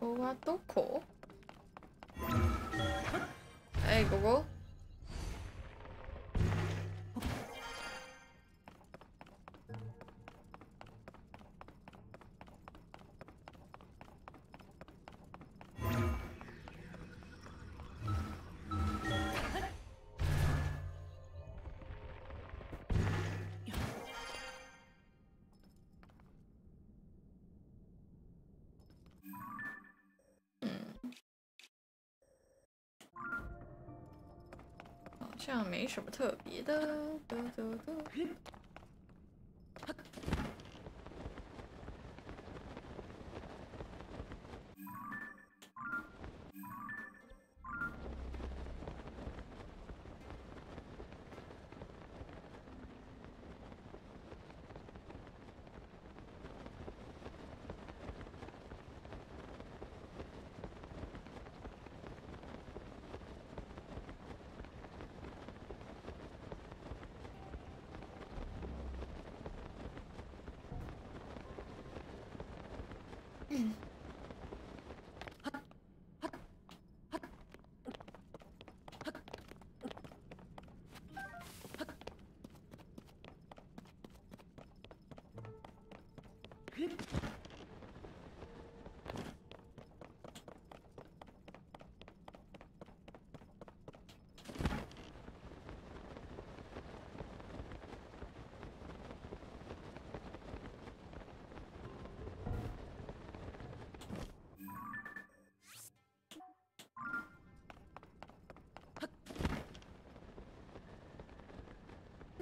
ここはどこ？はい、ここ。这样没什么特别的。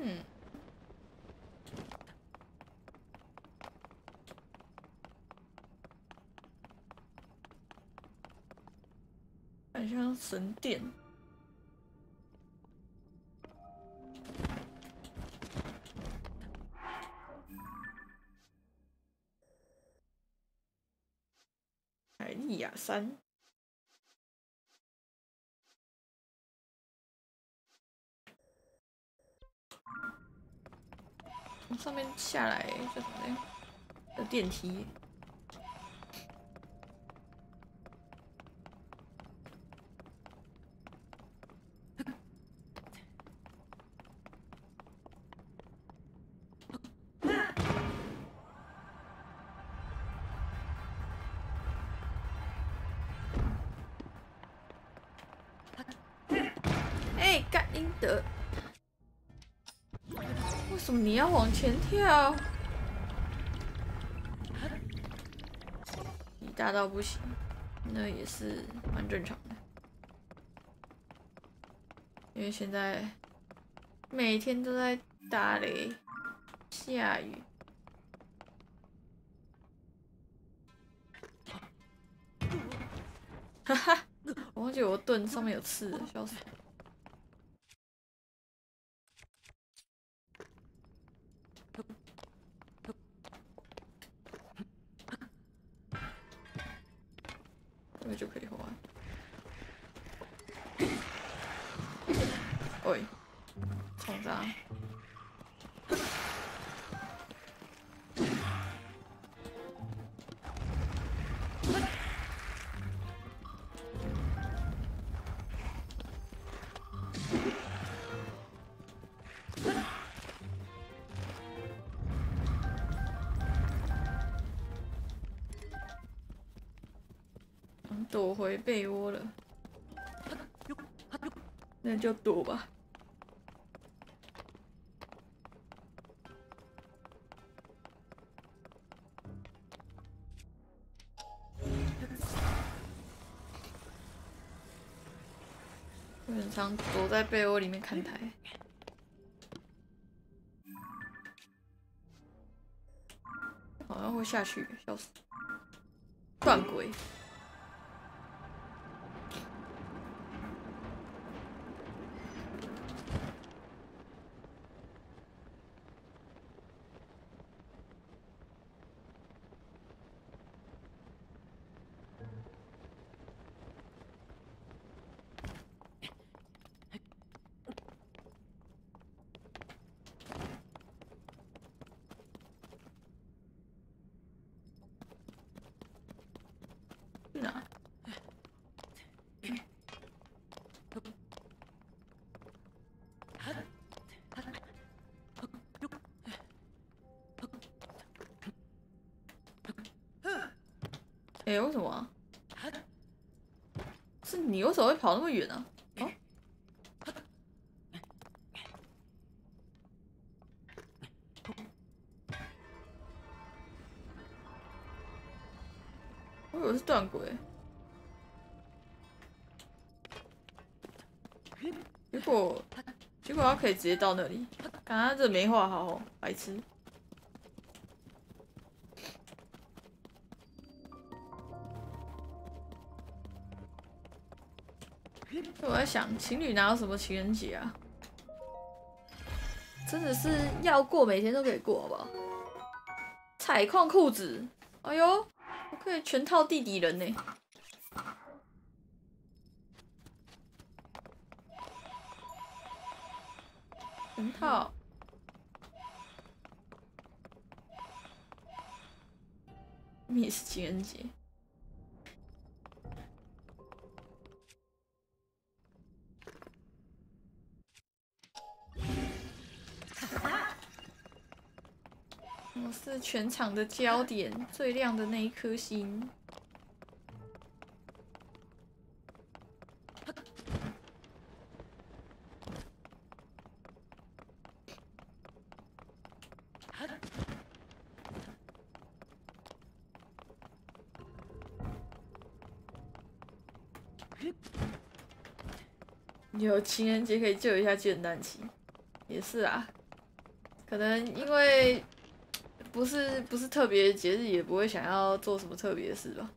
嗯，很像神殿。海利亚山。下来这怎么的？这电梯。为什么你要往前跳？你大到不行，那也是蛮正常的。因为现在每天都在打雷、下雨。哈哈，我忘记我盾上面有刺，笑死。回被窝了，那就躲吧。我很常躲在被窝里面看台。好像会下去，笑死！断轨。哎、为什么啊、是你为什么会跑那么远呢、啊？哦，我以为是断轨，结果结果他可以直接到那里，看他这没画好，白痴。想，情侣哪有什么情人节啊？真的是要过每天都可以过，好不好？采矿裤子，哎呦，我可以全套地底人呢。全套。也是情人节。全场的焦点，最亮的那一颗星。有情人节可以救一下简单期，也是啊。可能因为不是不是特别节日，也不会想要做什么特别的事吧。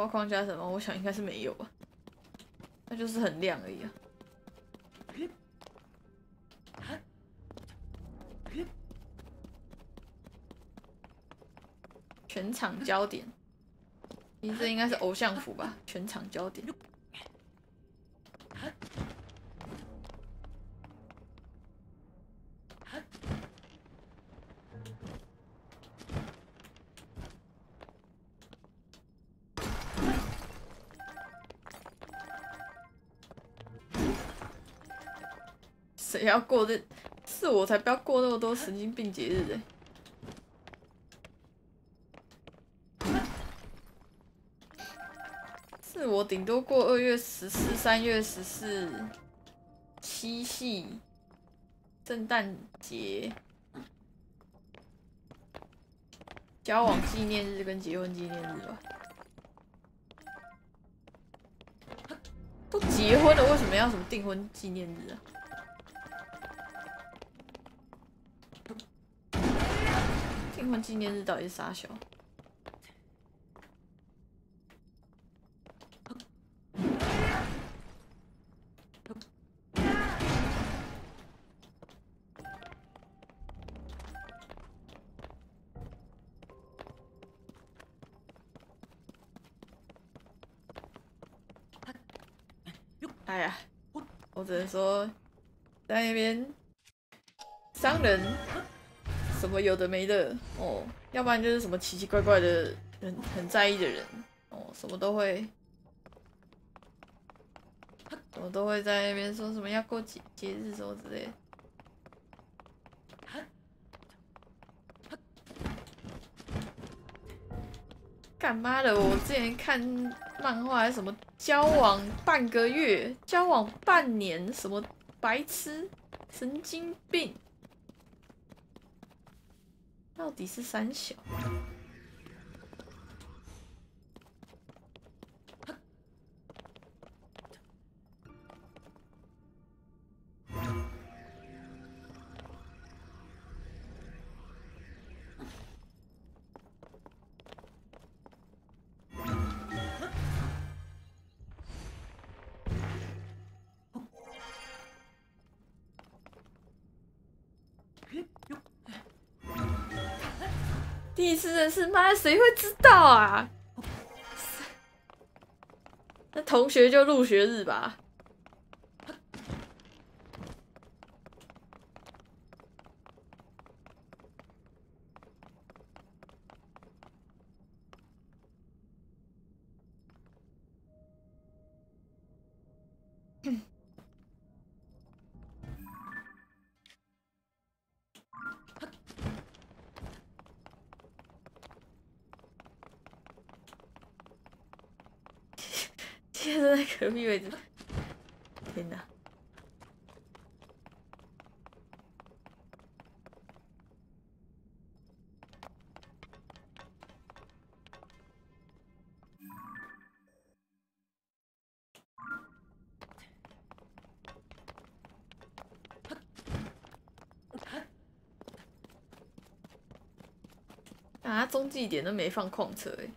包框加什么？我想应该是没有吧，那就是很亮而已啊。全场焦点，你这应该是偶像服吧？全场焦点。要过这？是我才不要过那么多神经病节日嘞！是我顶多过二月十四、三月十四、七夕、圣诞节、交往纪念日跟结婚纪念日吧。都结婚了，为什么要什么订婚纪念日啊？他们纪念日到底是啥小？哎呀，我只能说，在那边商人什么有的没的哦，要不然就是什么奇奇怪怪的人很在意的人哦，什么都会，我都会在那边说什么要过节节日什么之类的。干妈的！我之前看漫画还是什么交往半个月、交往半年，什么白痴、神经病，到底是三小？第一次认识，妈，谁会知道啊？那同学就入学日吧。贴在隔壁位置。天哪！啊，中继点都没放矿车哎，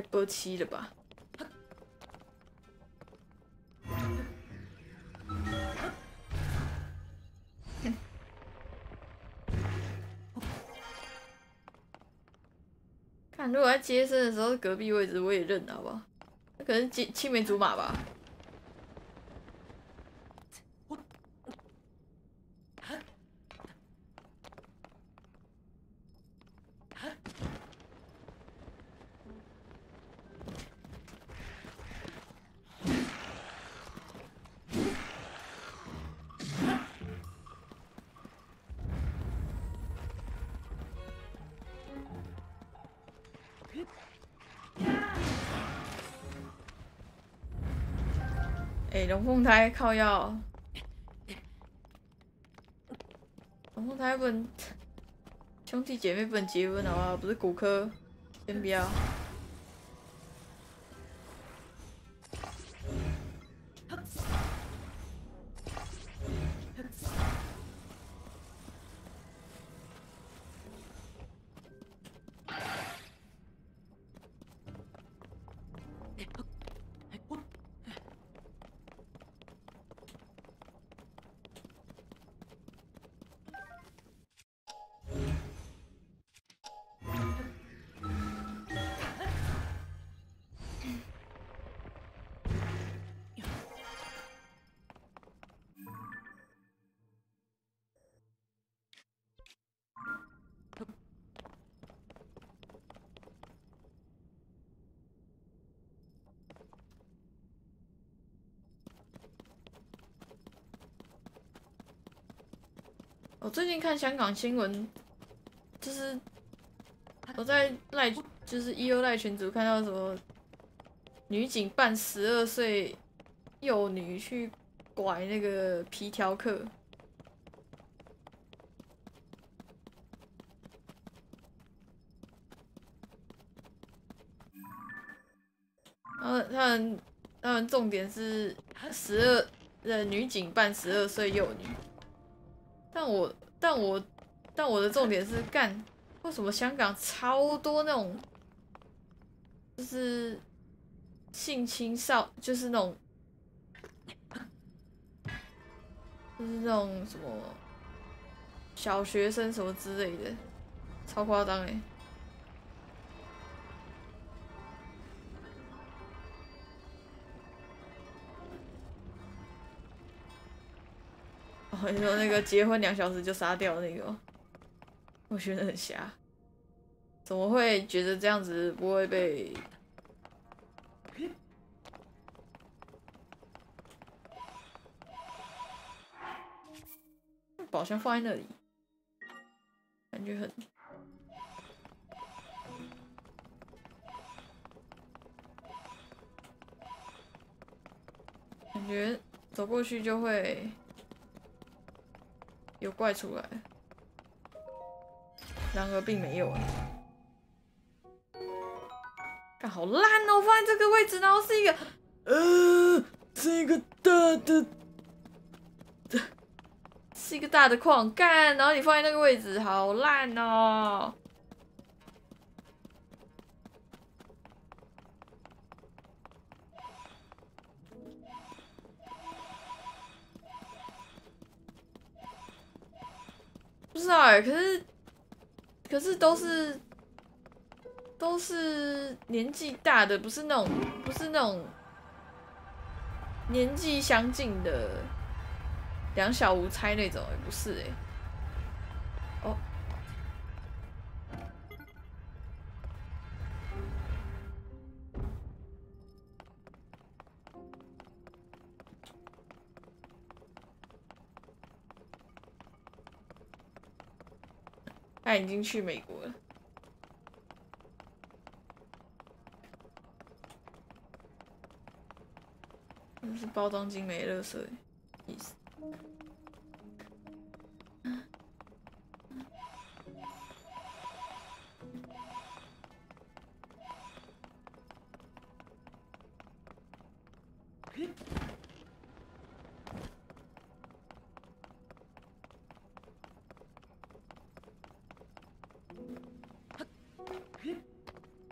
太波气了吧！看，如果在接生的时候隔壁位置我也认，好不好？那可能青青梅竹马吧。龙凤胎靠药，龙凤胎不能兄弟姐妹不能结婚好不好？不是骨科，先不要。最近看香港新闻，就是我在赖，就是一优赖群组看到什么女警扮十二岁幼女去拐那个皮条客，然后他们他们重点是十二的女警扮十二岁幼女。但我但我但我的重点是干，为什么香港超多那种，就是性侵少，就是那种，就是那种什么小学生什么之类的，超夸张哎！你说那个结婚两小时就杀掉那个，我觉得很瞎。怎么会觉得这样子不会被？宝箱放在那里，感觉很……感觉走过去就会。有怪出来，然而并没有。看好烂哦！放在这个位置，然后是一个，呃，是一个大的，是一个大的矿干，然后你放在那个位置，好烂哦！知道哎，可是，可是都是都是年纪大的，不是那种不是那种年纪相近的两小无猜那种，不是哎。他已经去美国了，真是包装精美，乐色意思。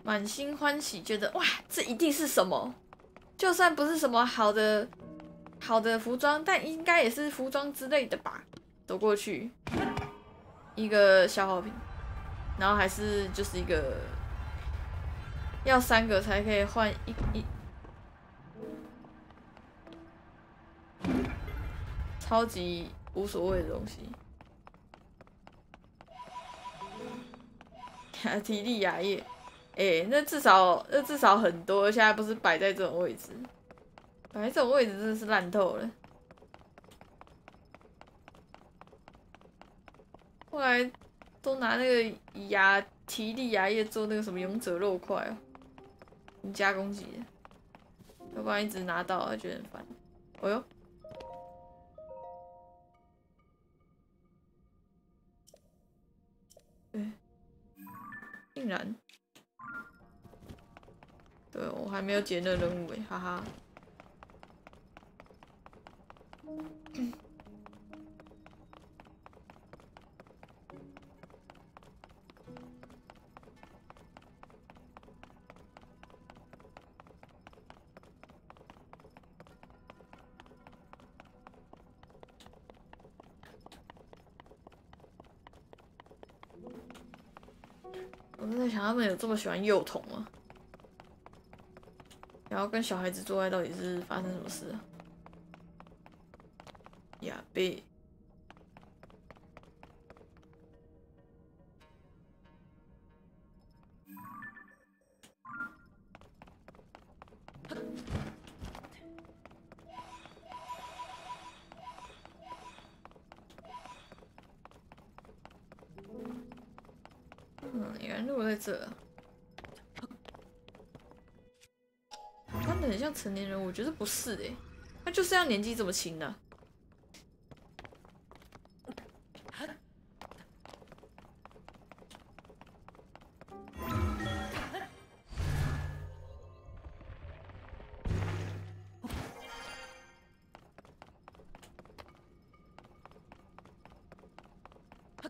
满心欢喜，觉得哇，这一定是什么？就算不是什么好的好的服装，但应该也是服装之类的吧。走过去，一个消耗品，然后还是就是一个要三个才可以换一一超级无所谓的东西。体力牙液，哎、那至少那至少很多，现在不是摆在这种位置，摆在这种位置真的是烂透了。后来都拿那个牙提力牙液做那个什么勇者肉块哦，你加攻击，要不然一直拿到，觉得很烦。哎呦，竟然，我还没有解那任务诶，哈哈。我是在想，他们有这么喜欢幼童吗？然后跟小孩子做爱，到底是发生什么事啊？呀贝，嗯，原来路在这很像成年人，我觉得不是诶、他就是要年纪这么轻的、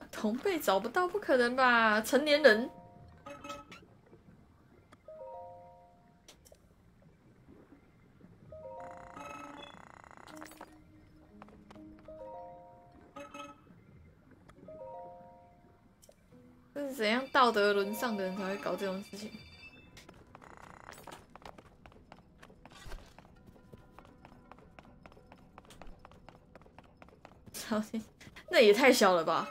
同辈找不到，不可能吧？成年人。道德沦丧的人才会搞这种事情？小心，那也太小了吧！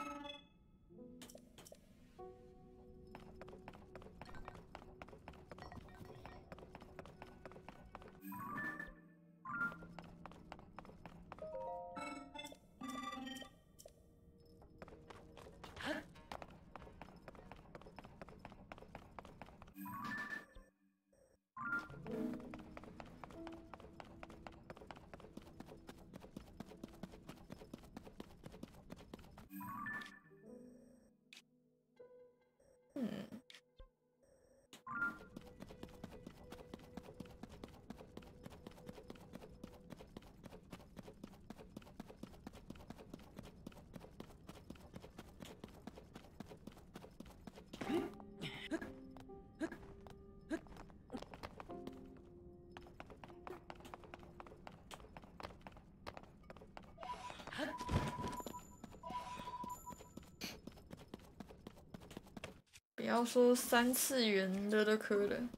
不要说三次元乐乐科了，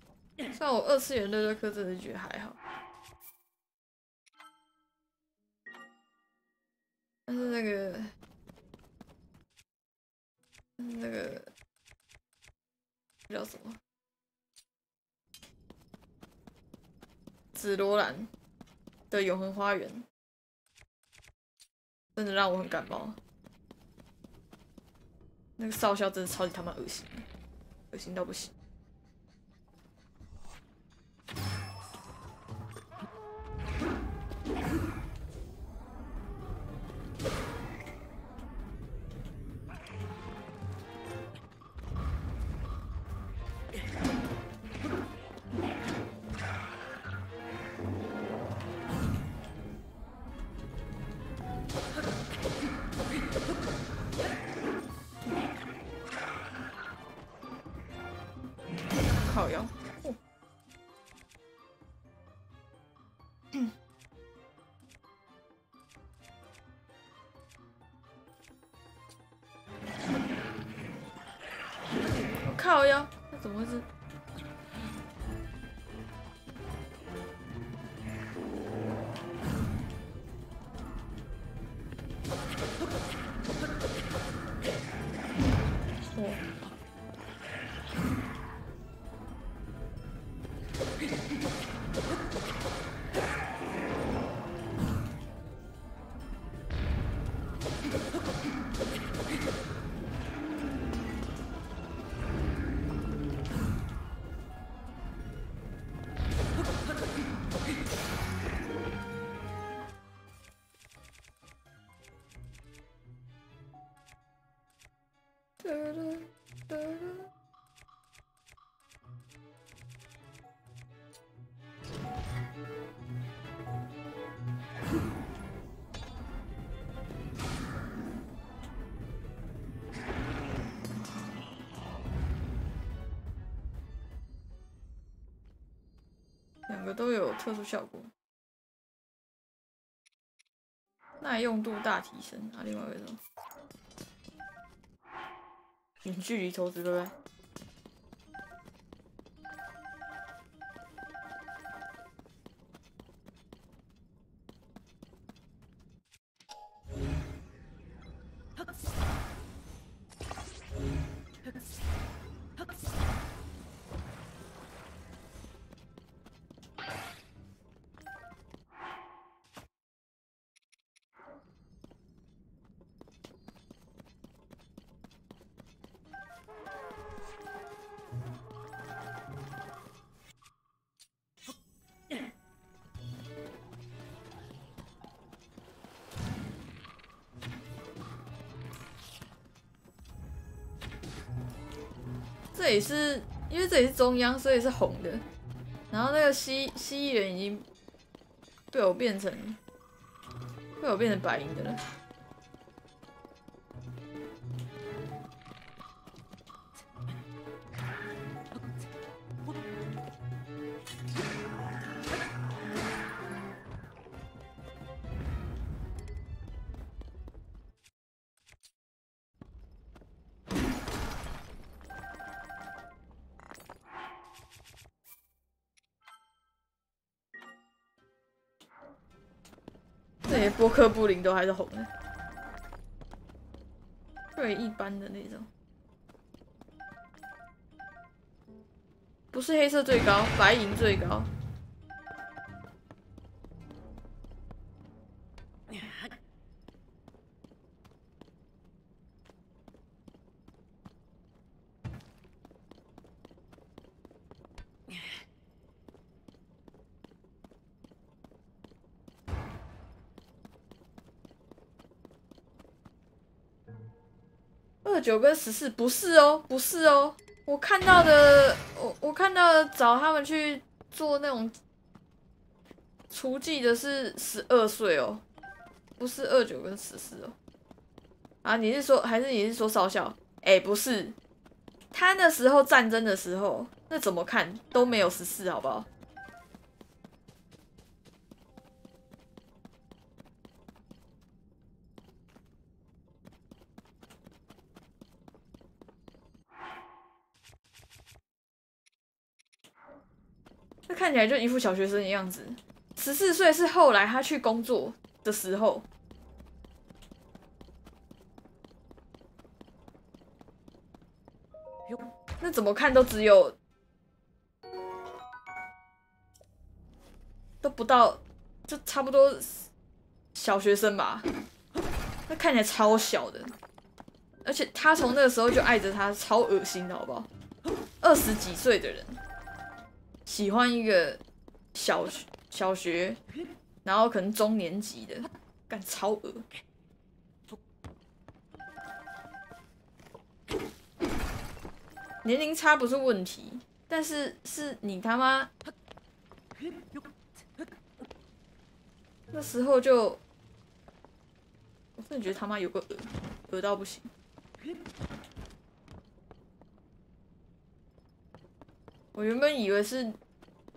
算我二次元乐乐科真的觉得还好，但是那个，但是那个叫什么？紫罗兰的永恒花园，真的让我很感冒。那个少校真的超级他妈恶心，恶心到不行。特殊效果，耐用度大提升啊！另外一种？远距离投资，对不对？也是因为这里是中央，所以是红的。然后那个蜥蜥蜴人已经被我变成被我变成白银的了。波克布林都还是红的，最一般的那种，不是黑色最高，白银最高。九跟十四不是哦，不是哦，我看到的，我我看到的找他们去做那种厨技的是十二岁哦，不是二九跟十四哦。啊，你是说还是你是说少校？哎、不是，他那时候战争的时候，那怎么看都没有十四，好不好？看起来就一副小学生的样子。十四岁是后来他去工作的时候，那怎么看都只有都不到，就差不多小学生吧。那看起来超小的，而且他从那个时候就爱着他，超恶心的好不好？二十几岁的人。喜欢一个小学小学，然后可能中年级的，干超恶。年龄差不是问题，但是是你他妈那时候就，我真的觉得他妈有个恶，恶到不行。我原本以为是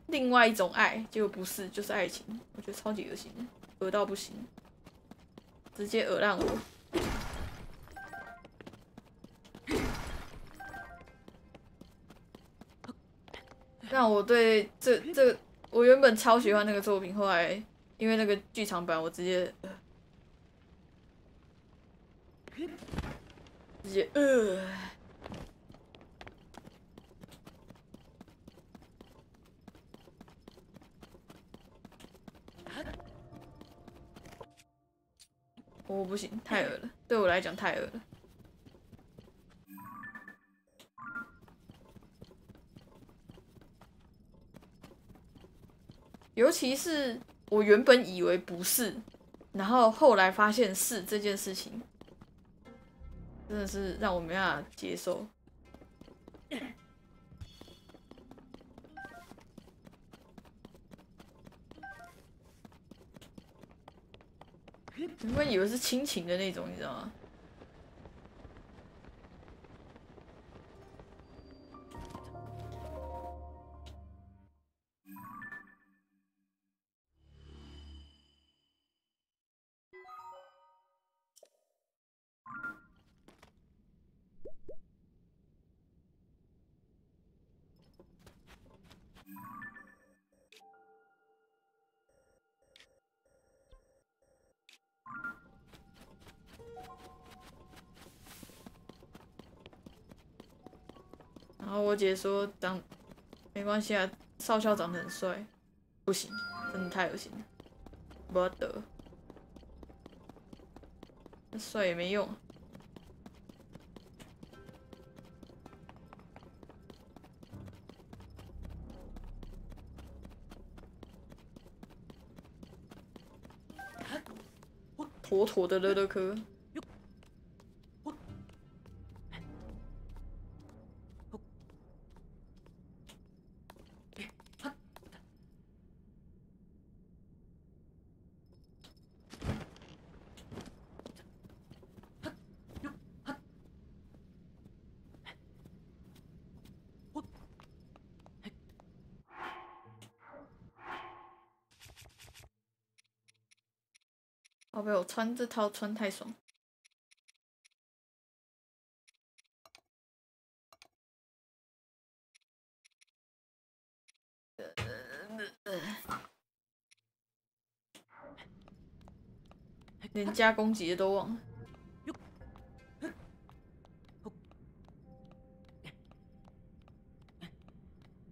另外一种爱，结果不是，就是爱情。我觉得超级恶心，恶到不行，直接恶烂我。但我对这这我原本超喜欢那个作品，后来因为那个剧场版，我直接、直接呃。我不行，太饿了，对我来讲太饿了。尤其是我原本以为不是，然后后来发现是这件事情，真的是让我没办法接受。你会以为是亲情的那种，你知道吗？我姐说长没关系啊，少校长得很帅，不行，真的太恶心了，不得，帅也没用。妥妥的乐乐科。贝，我穿这套穿太爽。连加攻击的都忘了。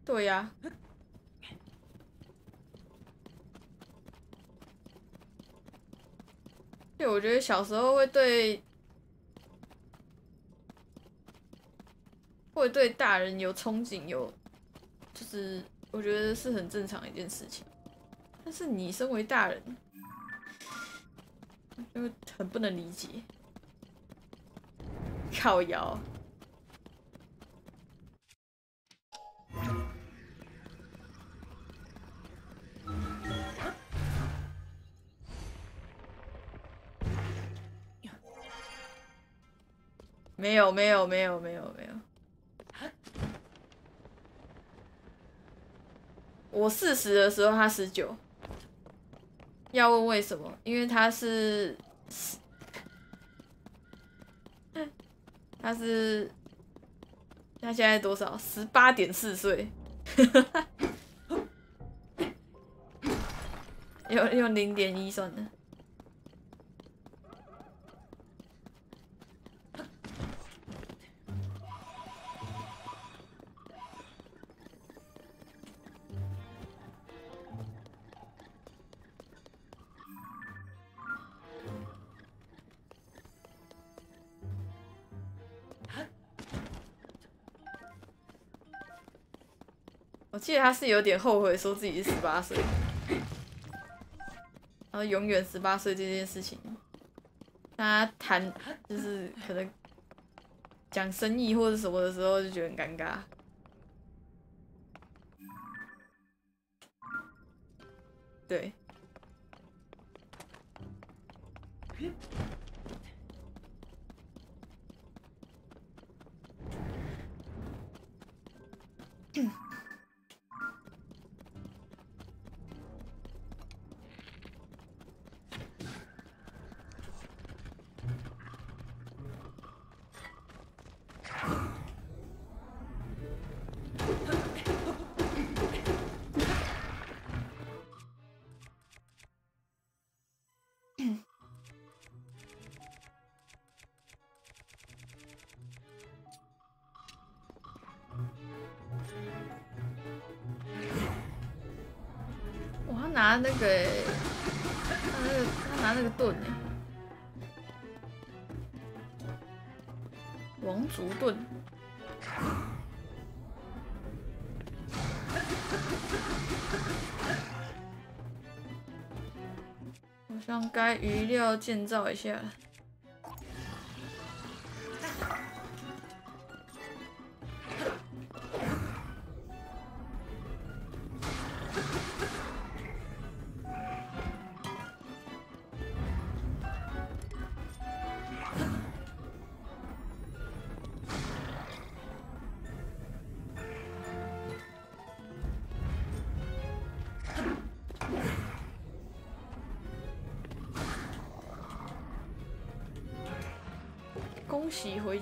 对呀、我觉得小时候会对，会对大人有憧憬，有，就是我觉得是很正常一件事情。但是你身为大人，就很不能理解。靠摇。没有没有没有没有没有。我四十的时候，他十九。要问为什么？因为他是，他是，他现在多少？十八点四岁。用用零点一算的。记得他是有点后悔，说自己是十八岁，然后永远十八岁这件事情，他谈就是可能讲生意或者什么的时候就觉得很尴尬。对，那个，他那个他拿那个盾呢，王族盾。我想该余料建造一下。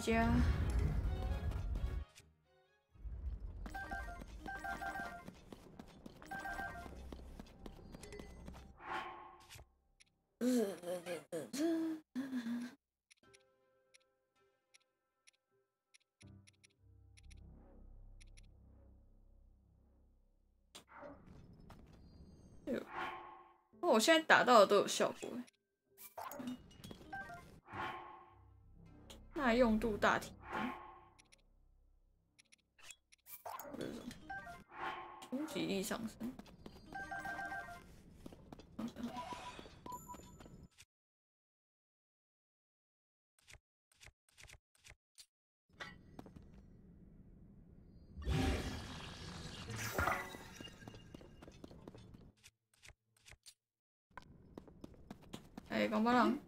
喜回家！哎呦，哦我现在打到的都有效果耐用度大提升，攻击力上升。哎，钢巴浪。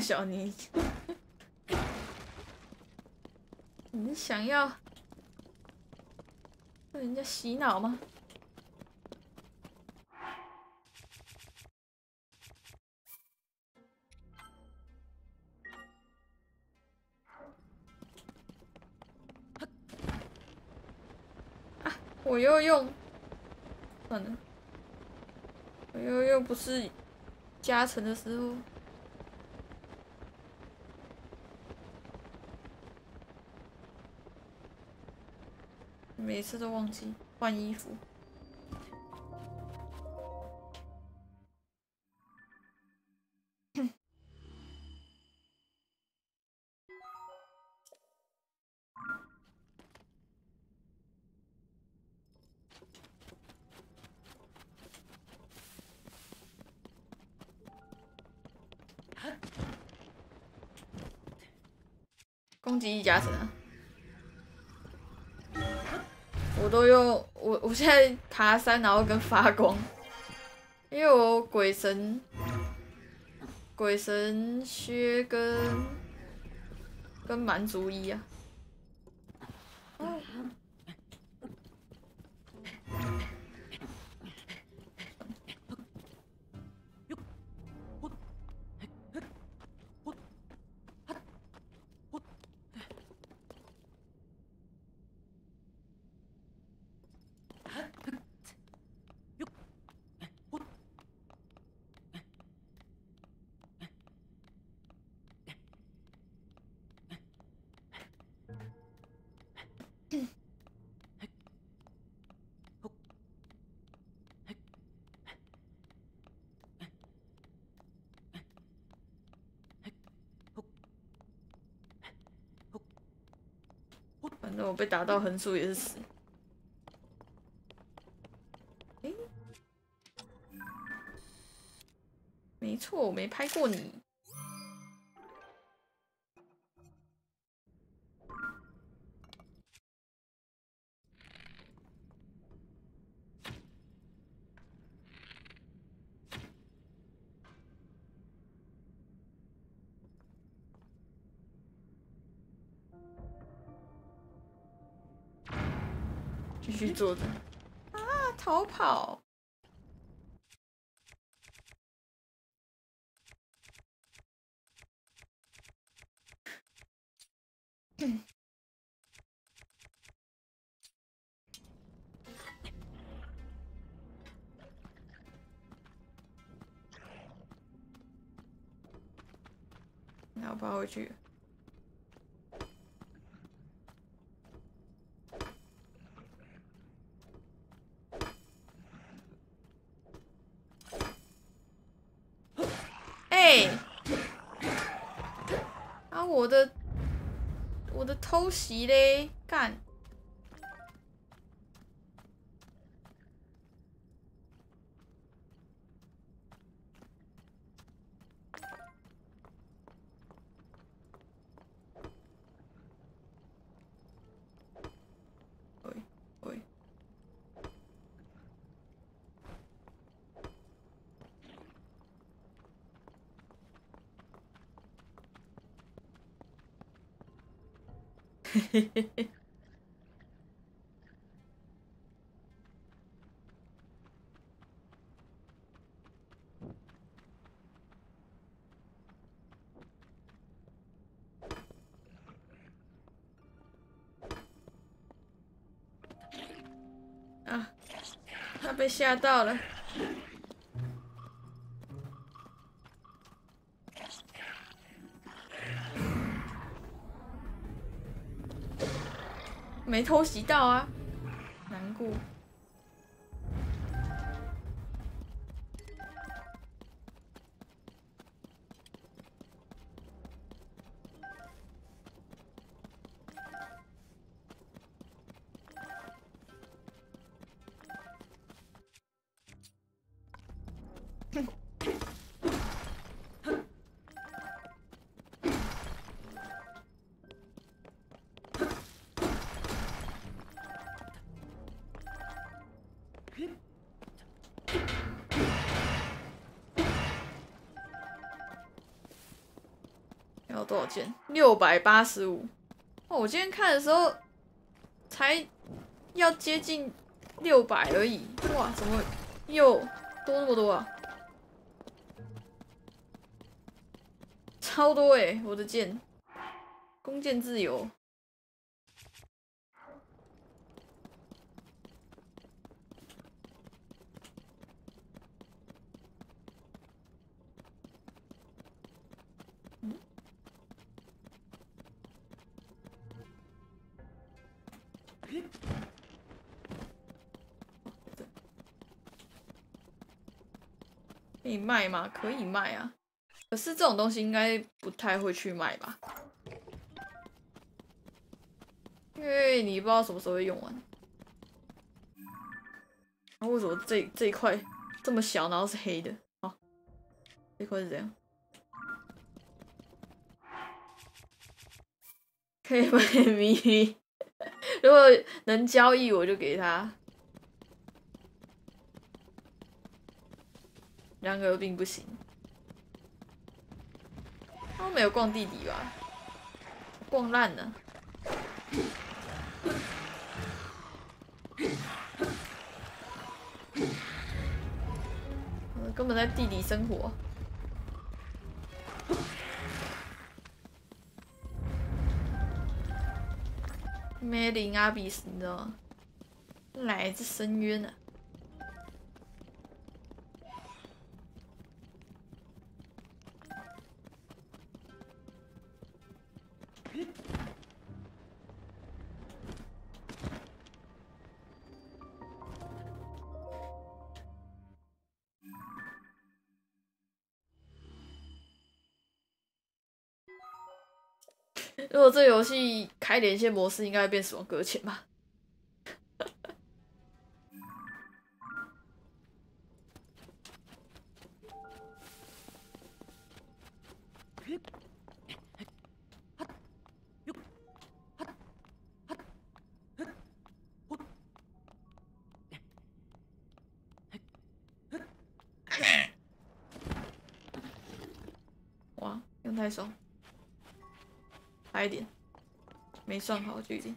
小你，你想要被人家洗脑吗？啊！我又用，算了，我又又不是加成的时候。每次都忘记换衣服。攻击一加成我我现在爬山，然后跟发光，因为我鬼神鬼神靴跟跟蛮族一样。我被打到横竖也是死。诶，没错，我没拍过你。续做的。啊，逃跑！那我爬回去。哎、啊，我的不洗嘞干喂喂，啊，他被吓到了。没偷袭到啊，难过。六百八十五。哦，我今天看的时候才要接近六百而已。哇，怎么又多那么多啊？超多诶、我的剑，弓箭自由。卖吗？可以卖啊，可是这种东西应该不太会去卖吧，因为你不知道什么时候会用完。那，为什么这这一块这么小，然后是黑的？哦，这块是这样。可以卖咪，如果能交易我就给他。然而并不行。他没有逛地底吧？逛烂了。根本在地底生活。梅林阿比斯，你知道吗？来自深渊啊！开连线模式，应该会变死亡搁浅吧？没算好距离。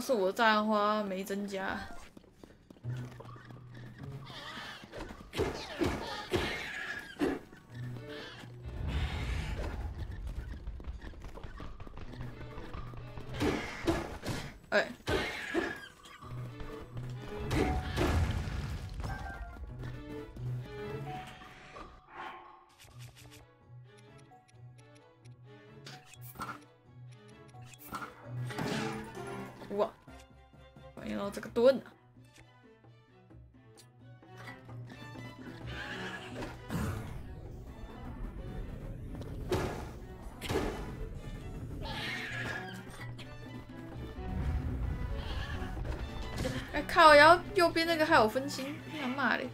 是我的炸药花没增加。那个还有分期你想嘛嘞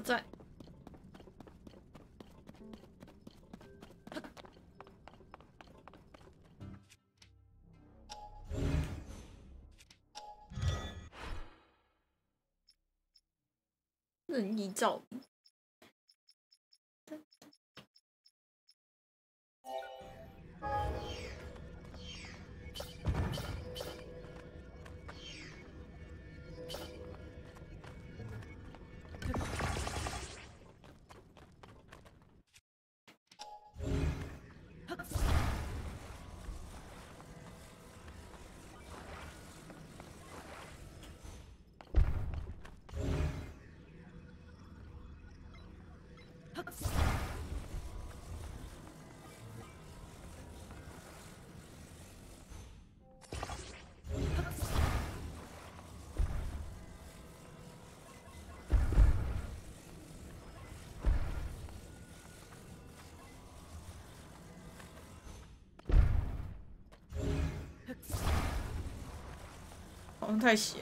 在。任意照太细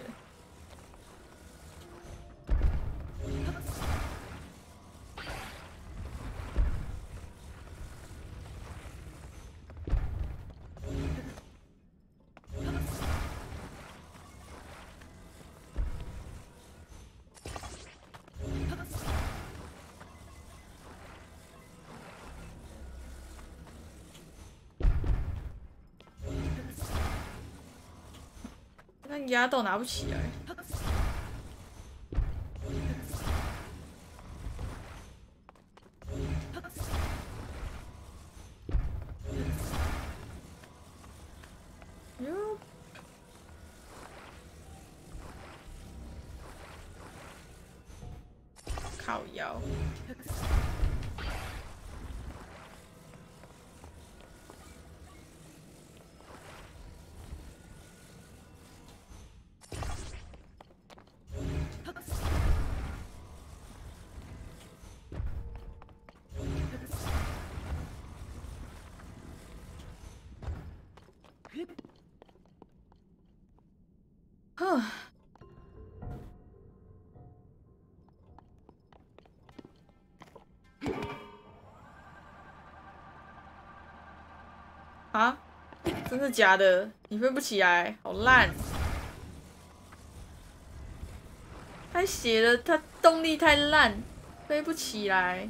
压到拿不起来。啊？真的假的？你飞不起来，好烂！太斜了，它动力太烂，飞不起来。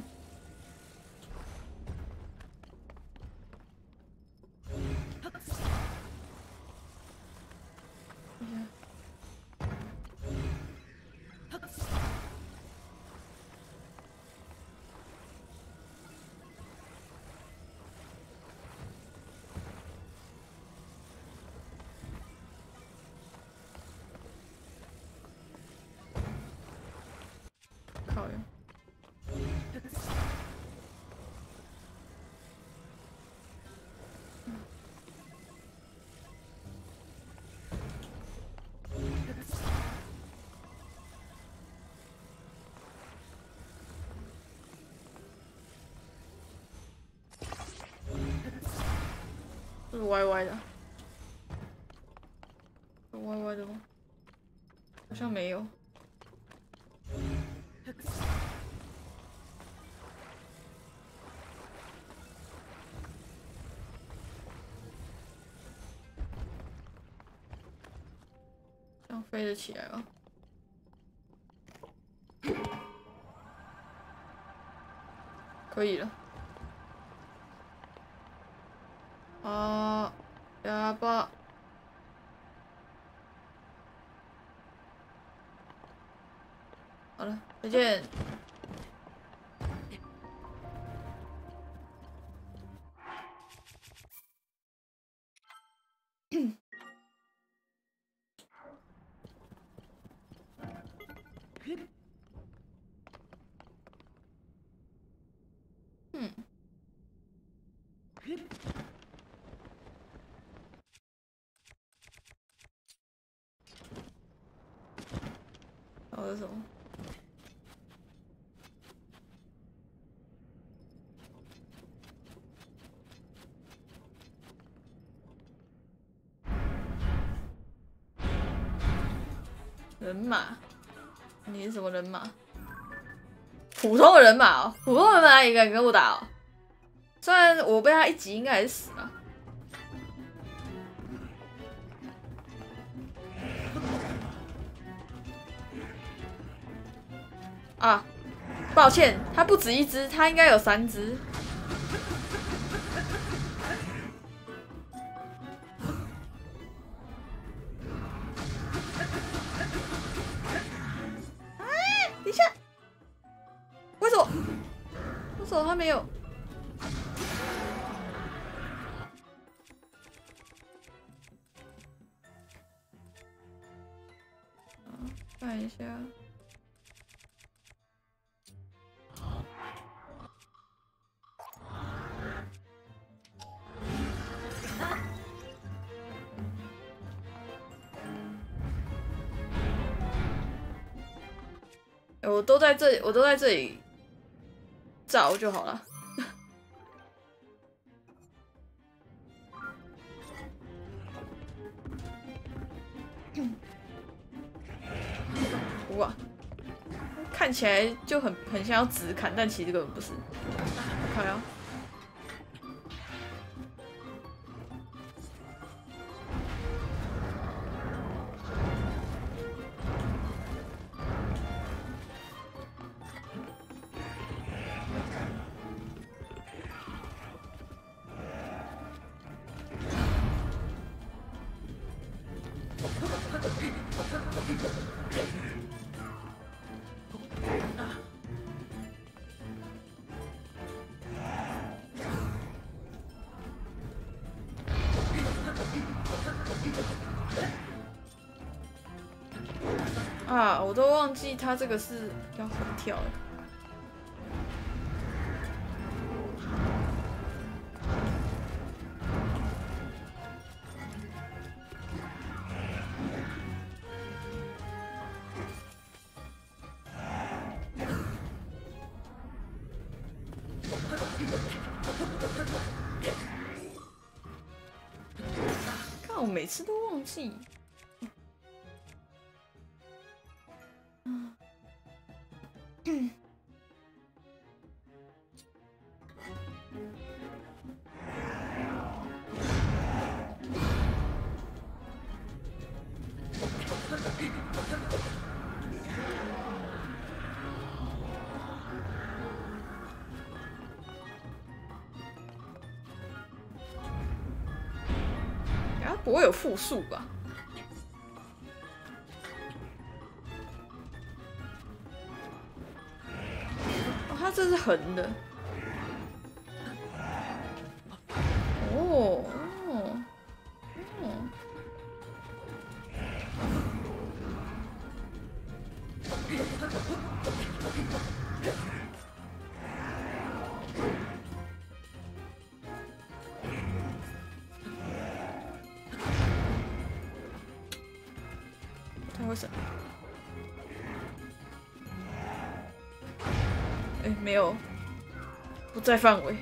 这是歪歪的，歪歪的吗？好像没有。这样飞得起来吗？可以了。哑巴。好了，再见。什么？人马？你是什么人马？普通人马，普通人马也敢跟我打。虽然我被他一击，应该还是死抱歉，它不止一只，它应该有三只。都在这里，我都在这里找就好了。哇，看起来就很很像要直砍，但其实根本不是。看！啊，记他这个是要横跳的。看我每次都忘记。复数吧？哦，它这是横的。哎，没有，不在范围。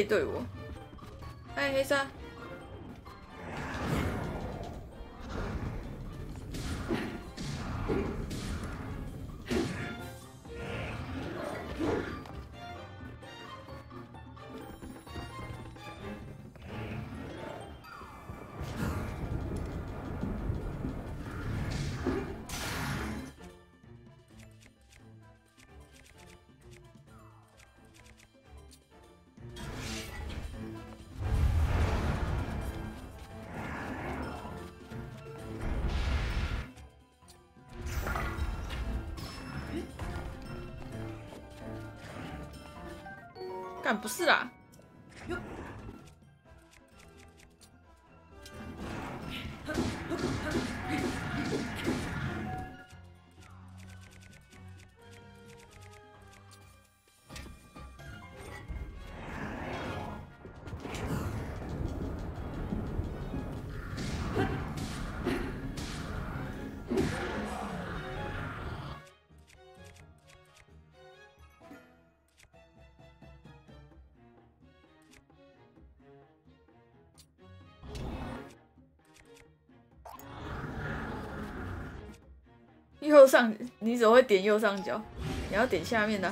背对我，嗨，黑鲨，不是的，上，你只会点右上角，你要点下面的。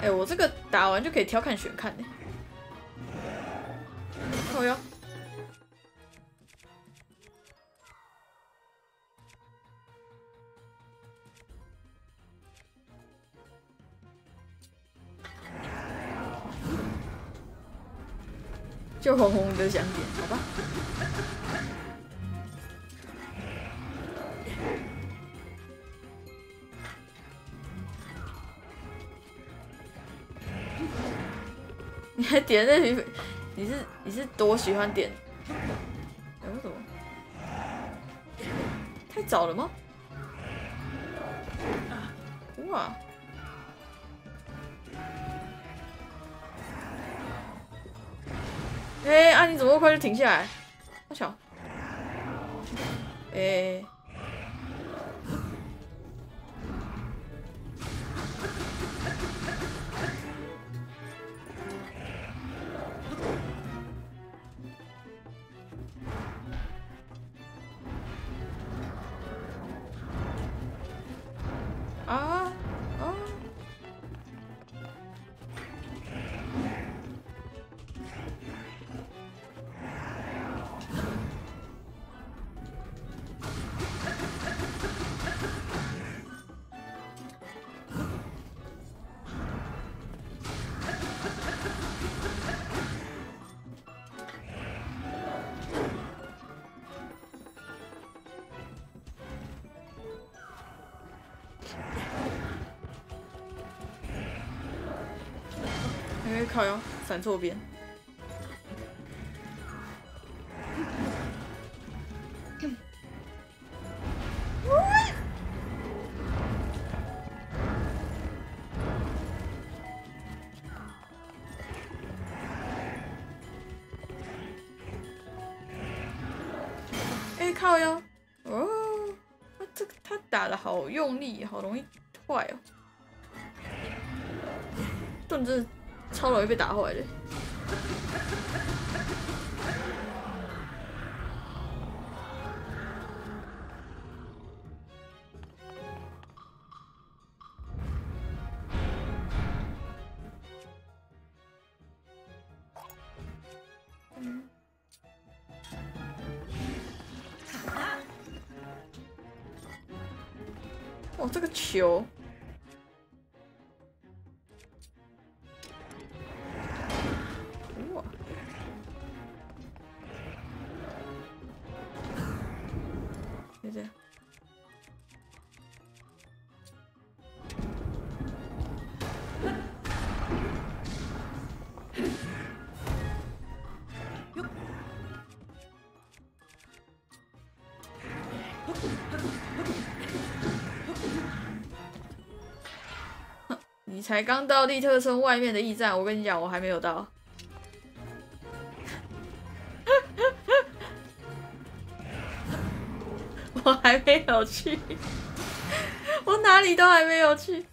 哎、我这个打完就可以挑看选看呢。哦还 点那里？你是你是多喜欢点？哎为什么？太早了吗？哇！哎、啊，你怎么那么快就停下来？好巧。哎、错边。哎，靠腰，哦，他这个他打的好用力，好容易坏哦。盾真的超容易被打坏的。才刚到利特村外面的驿站，我跟你讲，我还没有到。我还没有去，我哪里都还没有去。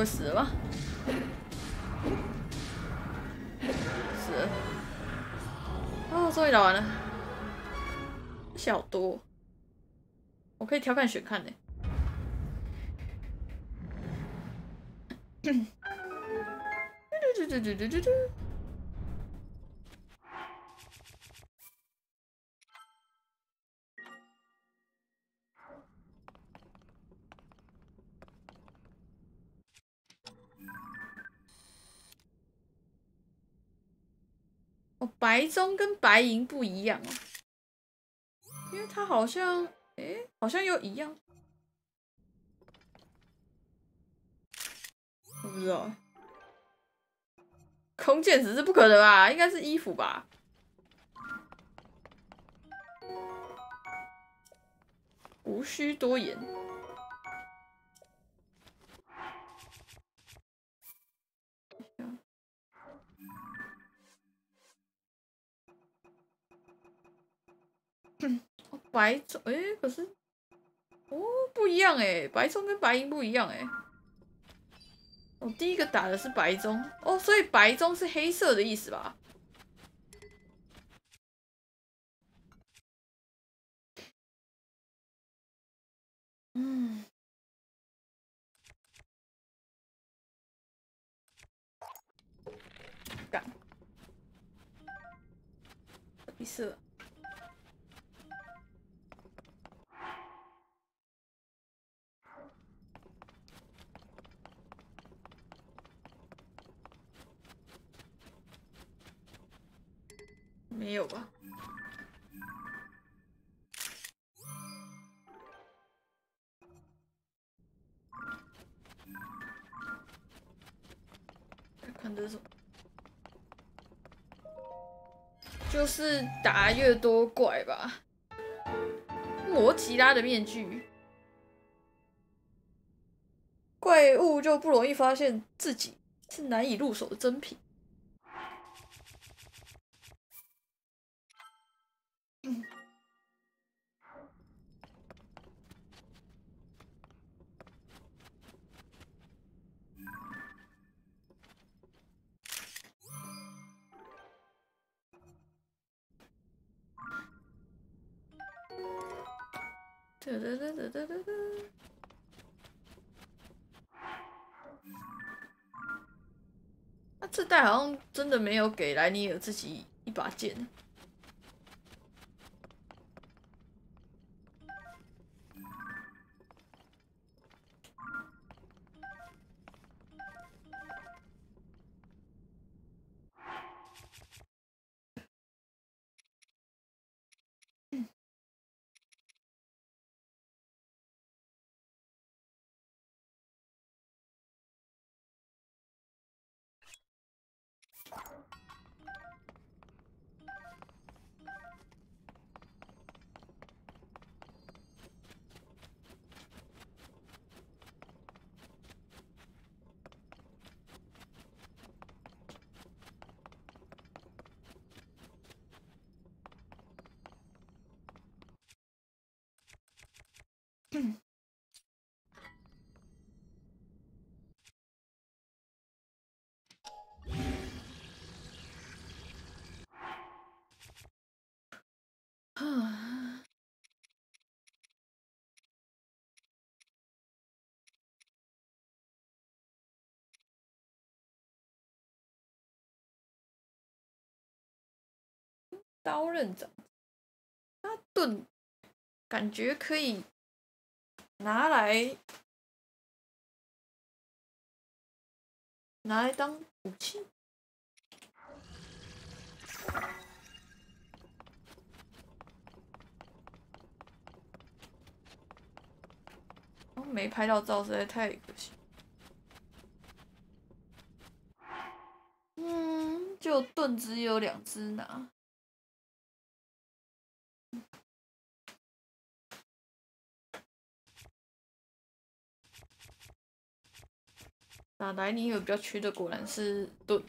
会死了吗？死了。哦，终于打完了。小多，我可以调侃选看呢。嘟嘟嘟嘟嘟嘟嘟。棕跟白银不一样哦，因为它好像，诶，好像又一样，我不知道。空剑只是不可能吧？应该是衣服吧？无需多言。白棕，诶，可是，哦，不一样诶，白棕跟白银不一样诶。我第一个打的是白棕，哦，所以白棕是黑色的意思吧？是打越多怪吧。摩吉拉的面具，怪物就不容易发现自己是难以入手的珍品。有给莱尼尔自己一把剑。刀刃长，他盾感觉可以拿来拿来当武器。没拍到照，实在太可惜。嗯，就盾只有两只拿。那莱尼尔比较缺的果然是盾。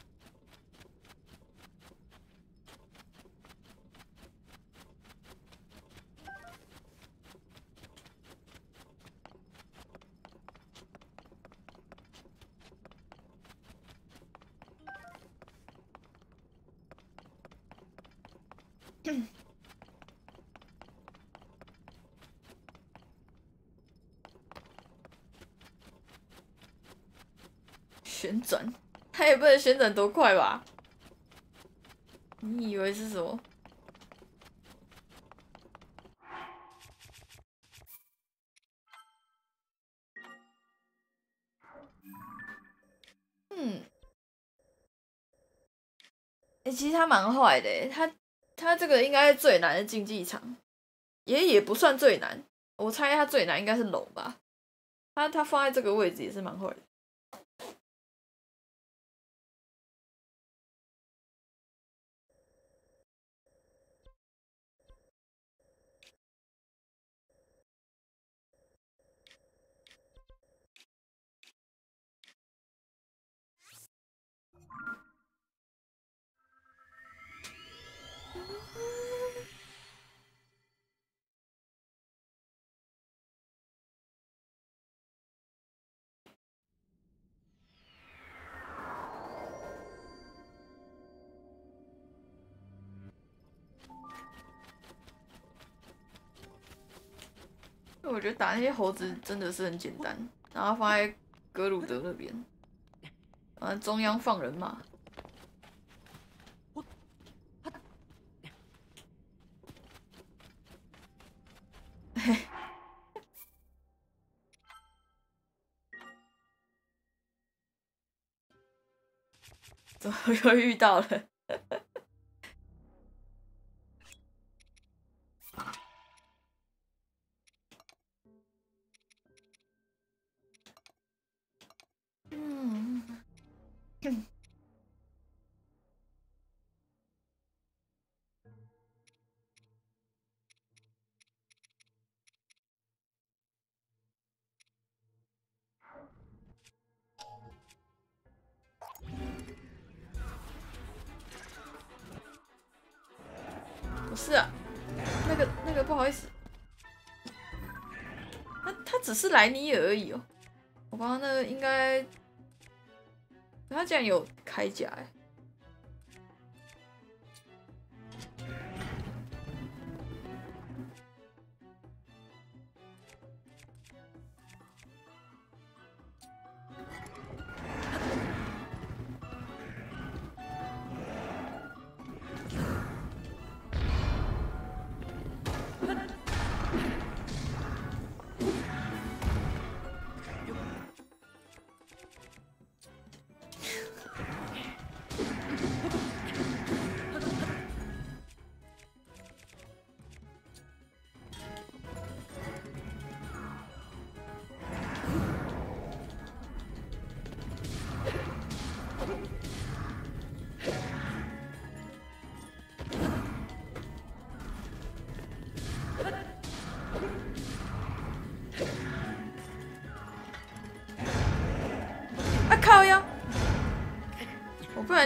旋转，旋转多快吧？你以为是什么？嗯，哎，其实他蛮坏的，他他这个应该是最难的竞技场，也也不算最难，我猜他最难应该是龙吧。他他放在这个位置也是蛮坏的。打那些猴子真的是很简单，然后放在格鲁德那边，啊，中央放人马。嘿，怎么又遇到了？莱尼尔而已哦。我刚刚那个应该，他竟然有铠甲哎。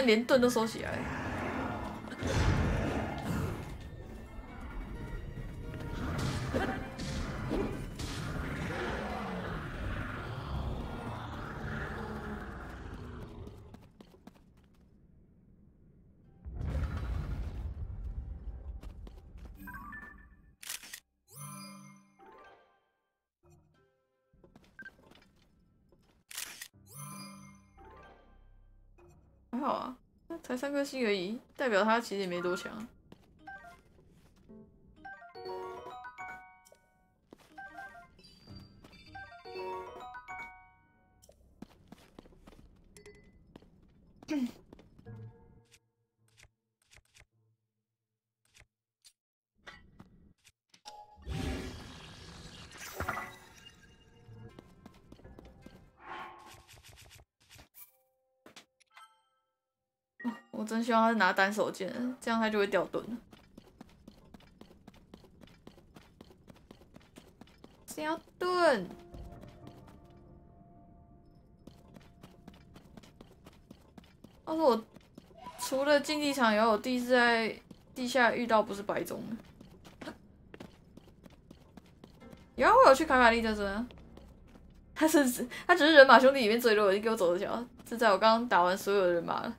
连盾都收起来。才三颗星而已，代表他其实也没多强。希望他是拿单手剑，这样他就会掉盾了。谁要盾？要是我除了竞技场以外，我第一次在地下遇到不是白种的。有啊，我有去凯玛丽特村。他是他只是人马兄弟里面最弱的，你给我走着瞧。是在我刚刚打完所有的人马了。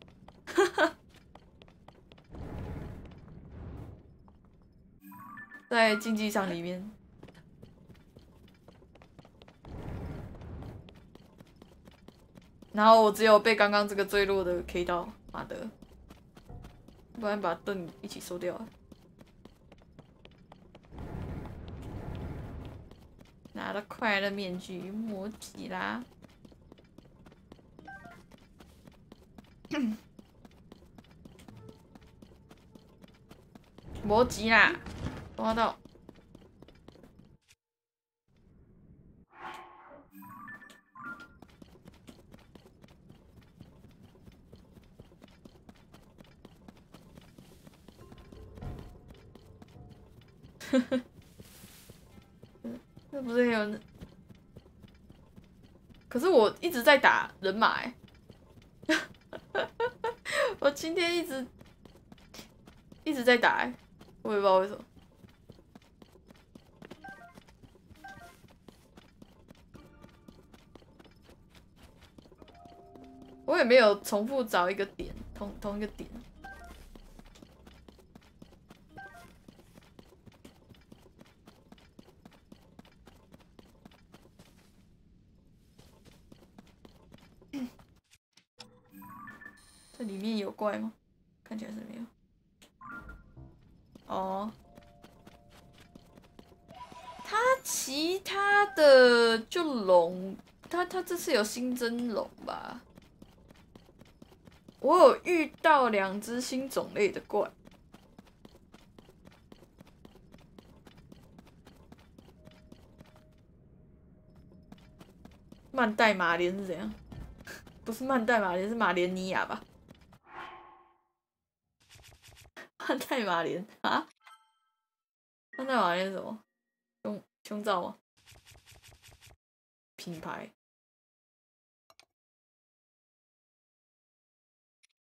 在竞技场里面，然后我只有被刚刚这个坠落的 K 到，妈的，不然把盾一起收掉。拿了快乐面具，摩吉啦。摩吉啦，挖到。呵呵，那不是很有？可是我一直在打人马哎、我今天一直一直在打、欸，我也不知道为什么。我也没有重复找一个点，同同一个点。这里面有怪吗？看起来是没有。哦，他其他的就龙，他他这次有新增龙吧？我有遇到两只新种类的怪。曼代马莲是怎样？不是曼代马莲，是马莲尼亚吧？曼代马莲啊？曼代马莲是什么？胸胸罩吗？品牌？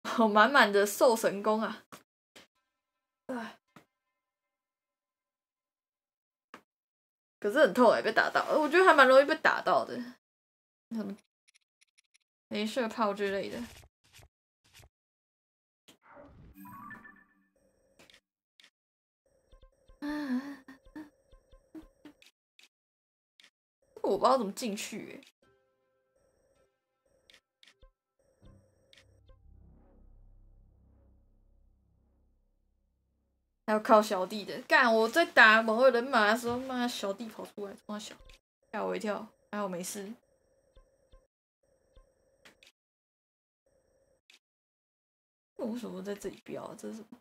好满满的兽神功啊！哎，可是很痛哎、被打到，我觉得还蛮容易被打到的。什么镭射炮之类的。我不知道怎么进去、欸，还有靠小弟的。干，我在打某个人马的时候，妈小弟跑出来，妈小吓我一跳，还好没事。为什么在这里标、啊？这是什么？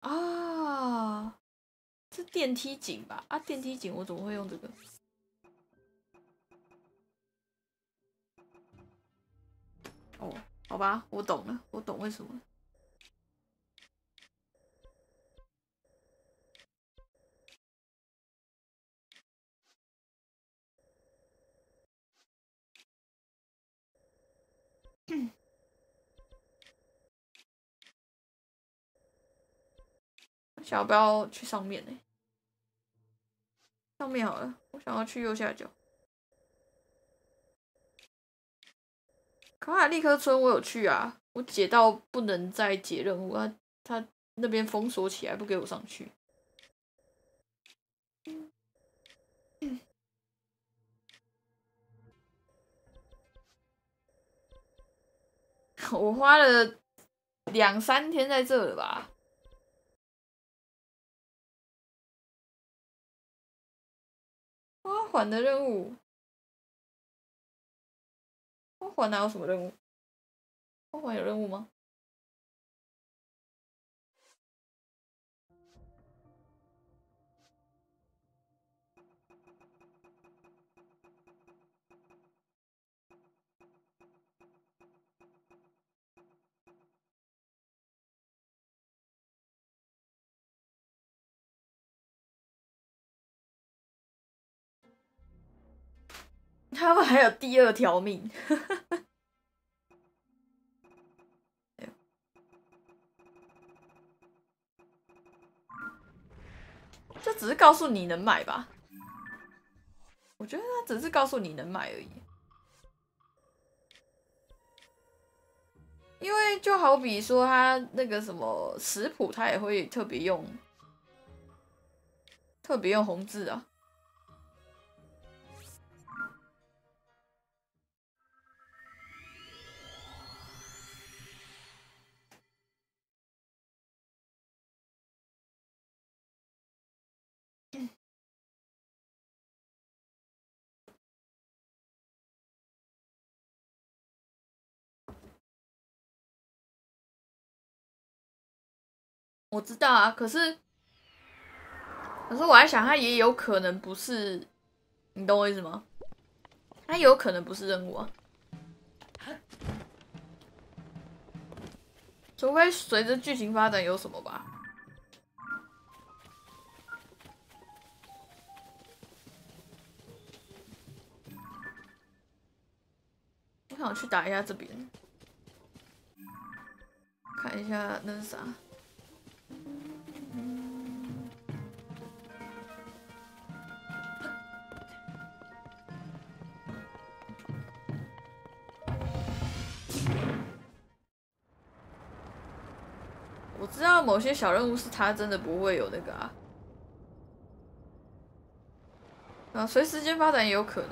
啊，是电梯井吧？啊，电梯井，我怎么会用这个？哦，好吧，我懂了，我懂为什么。想要不要去上面呢？上面好了，我想要去右下角。卡卡利克村我有去啊，我解到不能再解任务啊，他那边封锁起来不给我上去。我花了两三天在这了吧？花环的任务，花环哪有什么任务？花环有任务吗？他们还有第二条命，这只是告诉你能买吧？我觉得他只是告诉你能买而已，因为就好比说他那个什么食谱，他也会特别用，特别用红字啊。我知道啊，可是，可是我在想，他也有可能不是，你懂我意思吗？他有可能不是任务啊，除非随着剧情发展有什么吧。我想去打一下这边，看一下那是啥。知道某些小任务是他真的不会有那个啊，啊，随时间发展也有可能，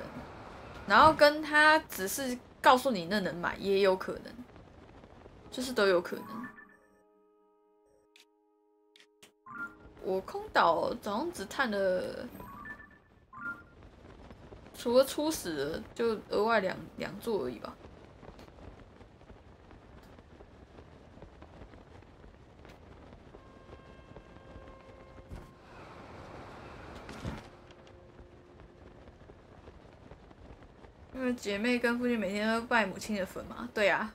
然后跟他只是告诉你那能买也有可能，就是都有可能。我空岛早上只探了，除了初始就额外两两座而已吧。因为姐妹跟父亲每天都拜母亲的坟嘛，对呀。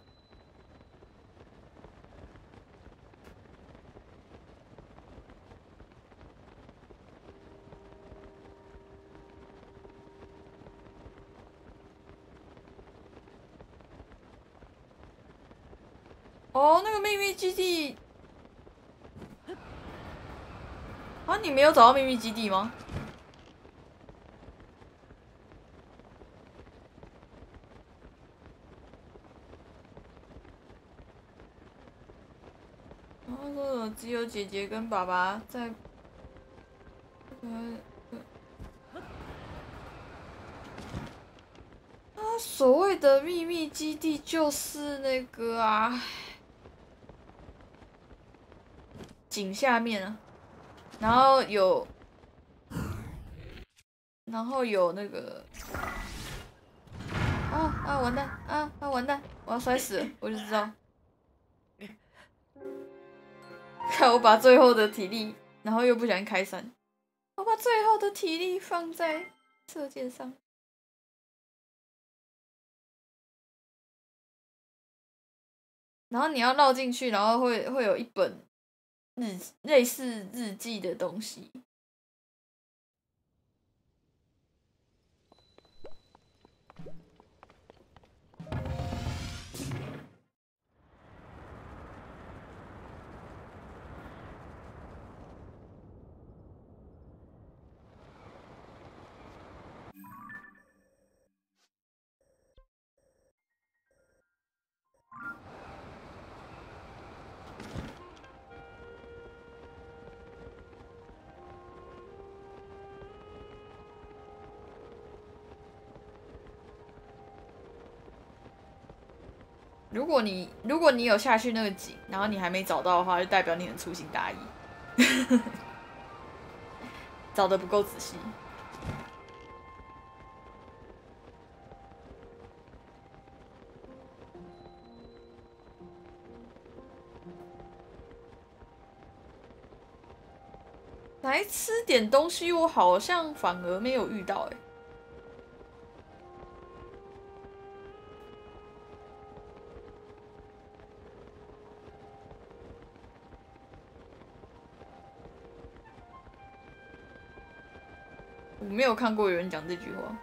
哦，那个秘密基地，啊，你没有找到秘密基地吗？只有姐姐跟爸爸在，啊，所谓的秘密基地就是那个啊。井下面啊，然后有，然后有那个，啊啊完蛋啊啊完蛋，我要摔死，我就知道，看我把最后的体力，然后又不想开伞，我把最后的体力放在射箭上。然后你要绕进去，然后会会有一本日类似日记的东西。如果你如果你有下去那个井，然后你还没找到的话，就代表你很粗心大意，找的不够仔细。来吃点东西，我好像反而没有遇到哎、我没有看过有人讲这句话。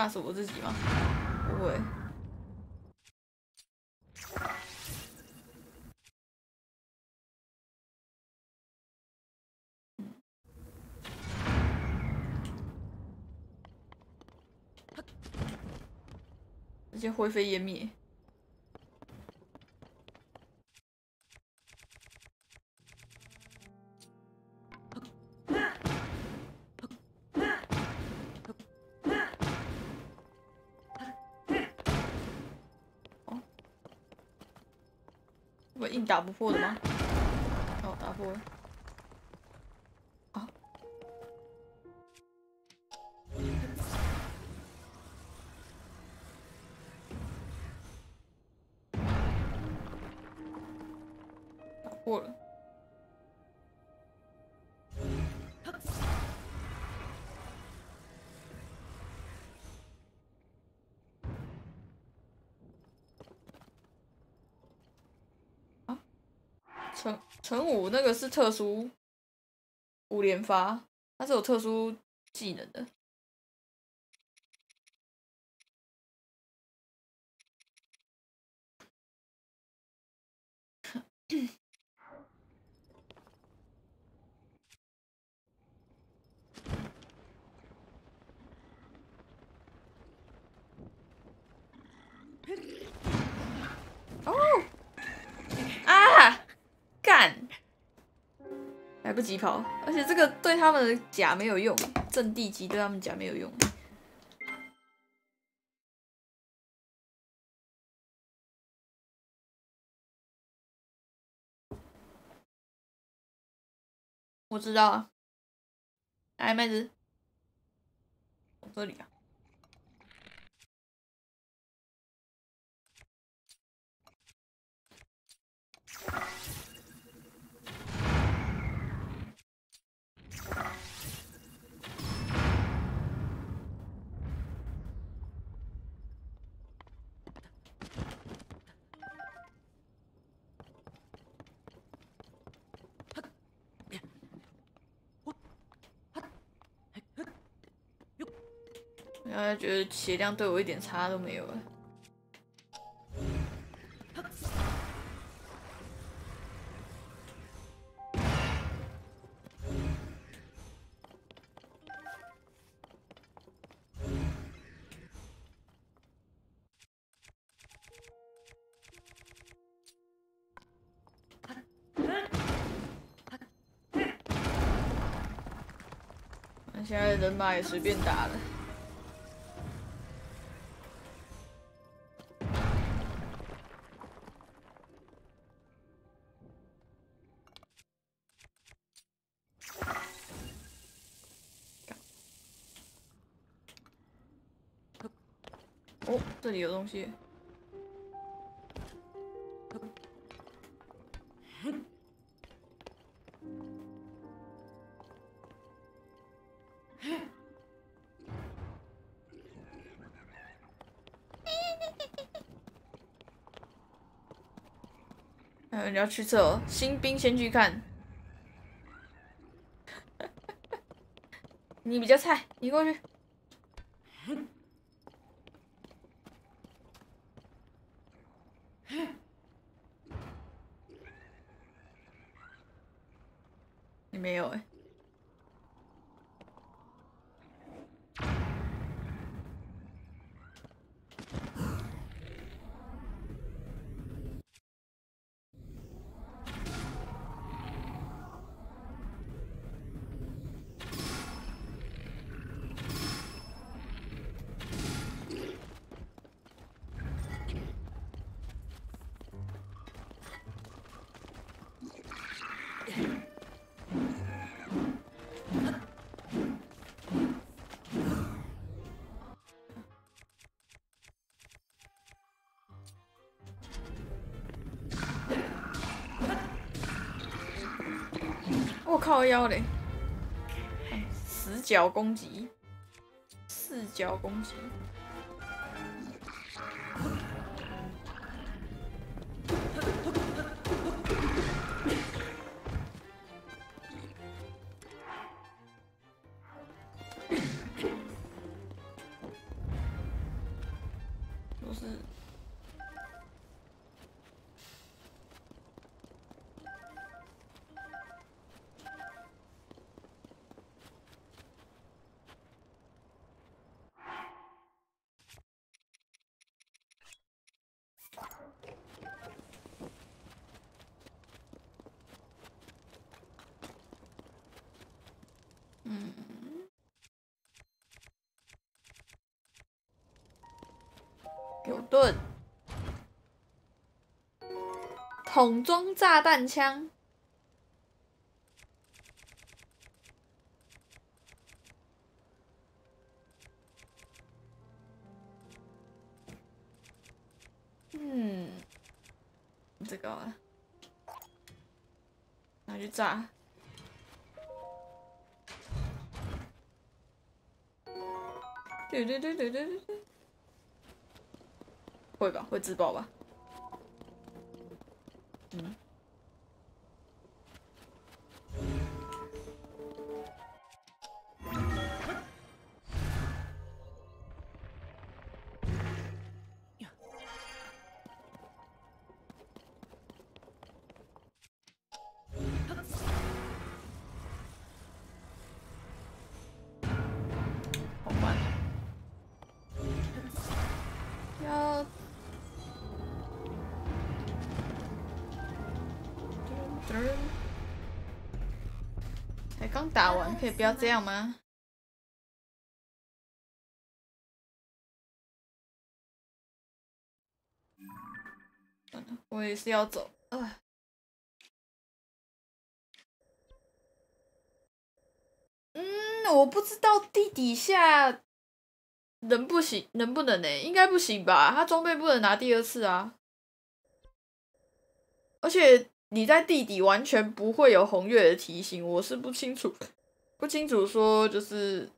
炸死我自己吗？不会。直接灰飞烟灭。打不破的吗？哦，打破了。乘乘五那个是特殊五连发，它是有特殊技能的。哦，啊！干，来不及跑，而且这个对他们的甲没有用，阵地级对他们甲没有用。我知道啊，来妹子，我这里啊。大家觉得血量对我一点差都没有啊？现在人马也随便打了。这里有东西。还有人要去测，新兵先去看。你比较菜，你过去。靠腰嘞！死角攻击，四角攻击。有盾，桶装炸弹枪。嗯，这个啊拿去炸。对对对对对对，会吧，会自爆吧？可以不要这样吗？我也是要走啊。嗯，我不知道地底下能不行，能不能呢、应该不行吧？他装备不能拿第二次啊。而且你在地底完全不会有红月的提醒，我是不清楚，不清楚说就是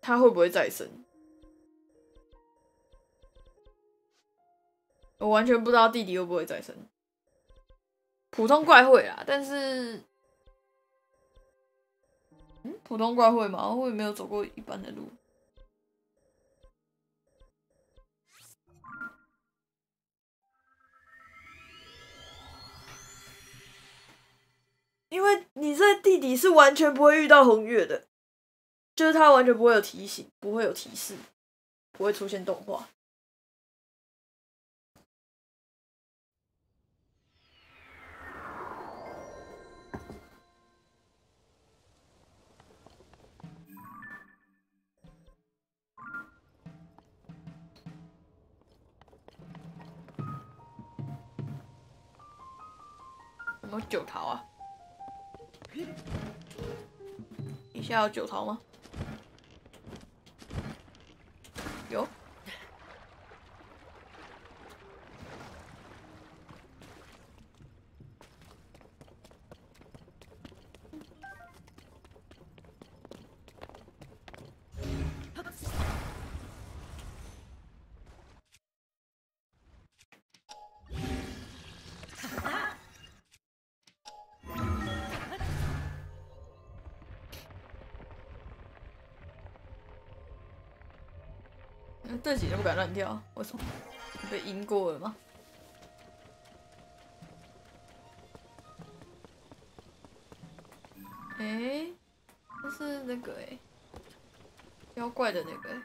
他会不会再生。我完全不知道弟弟会不会再生。普通怪会啊，但是，嗯，普通怪会吗？我也没有走过一般的路。因为你在地底是完全不会遇到红月的，就是它完全不会有提醒，不会有提示，不会出现动画。什么九桃啊？底下有九桃吗？有。这几都不敢乱跳，为什么？你被阴过了吗？诶，这是那个诶，妖怪的那个诶。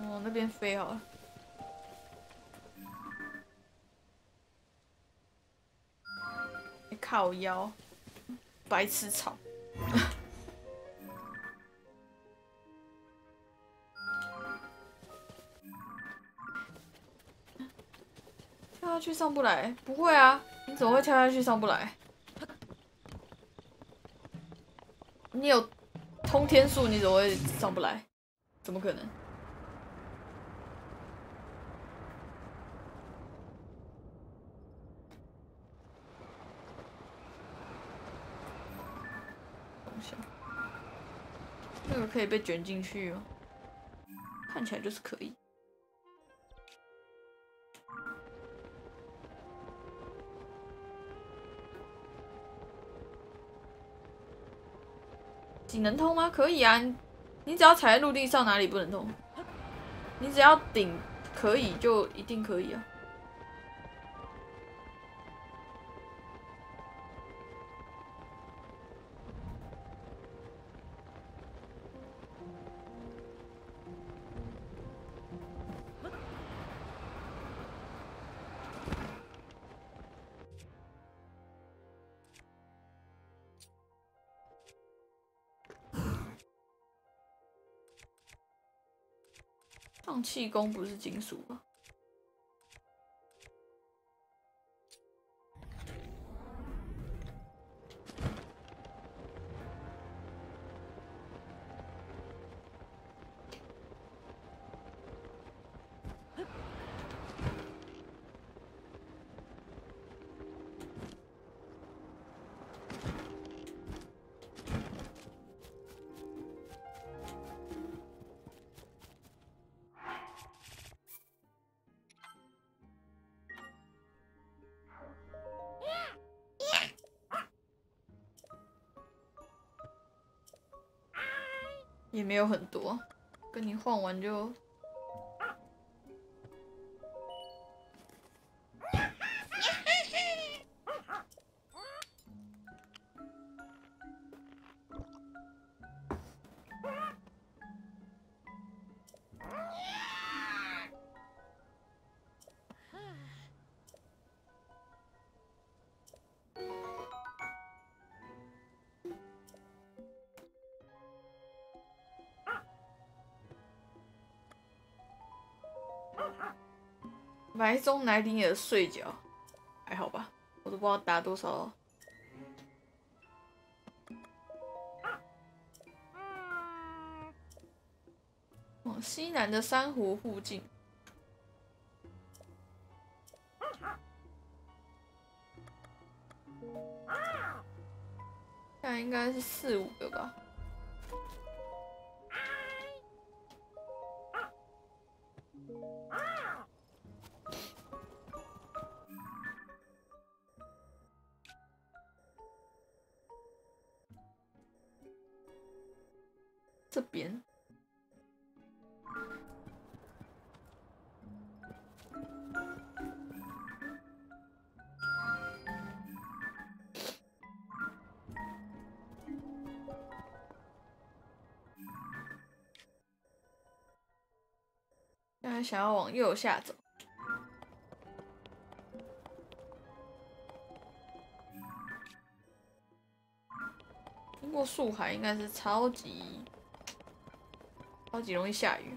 哦，那边飞好了。靠腰，白痴草。去上不来，不会啊，你怎么会跳下去上不来？你有通天术，你怎么会上不来？怎么可能？等一下，那个可以被卷进去哦？看起来就是可以。你能通吗？可以啊，你你只要踩在陆地上，哪里不能通？你只要顶可以，就一定可以啊。气功不是金属吗？也没有很多，跟你换完就。白中奶顶也睡觉，还好吧？我都不知道打多少。往西南的珊瑚附近，那应该是四五个吧。想要往右下走。经过树海，应该是超级。超级容易下雨。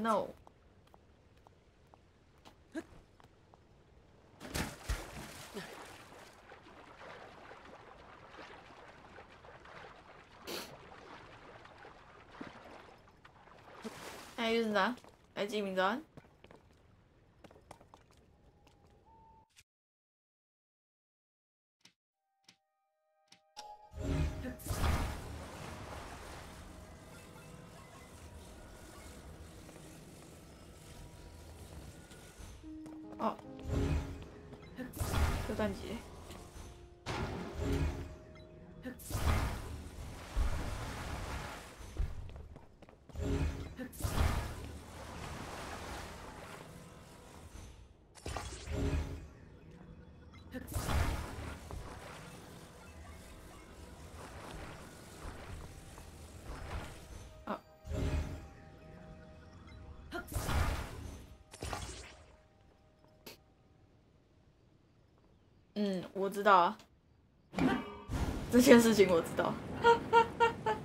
no！哎，又是啥？哎，记嗯，我知道啊，这件事情我知道。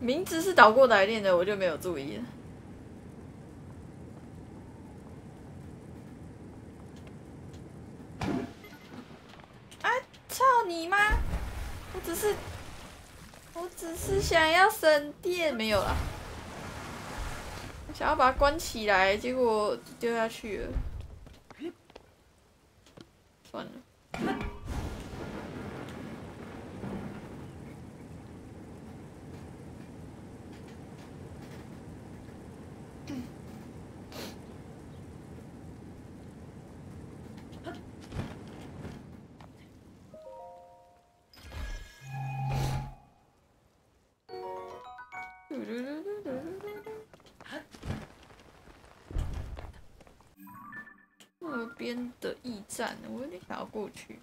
名字是倒过来念的，我就没有注意了。啊！操你妈！我只是，我只是想要省电，没有了。想要把它关起来，结果丢下去了。过去。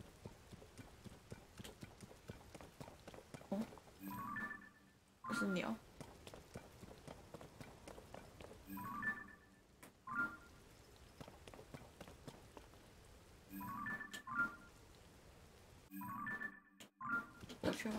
哦，这是鸟。过去了。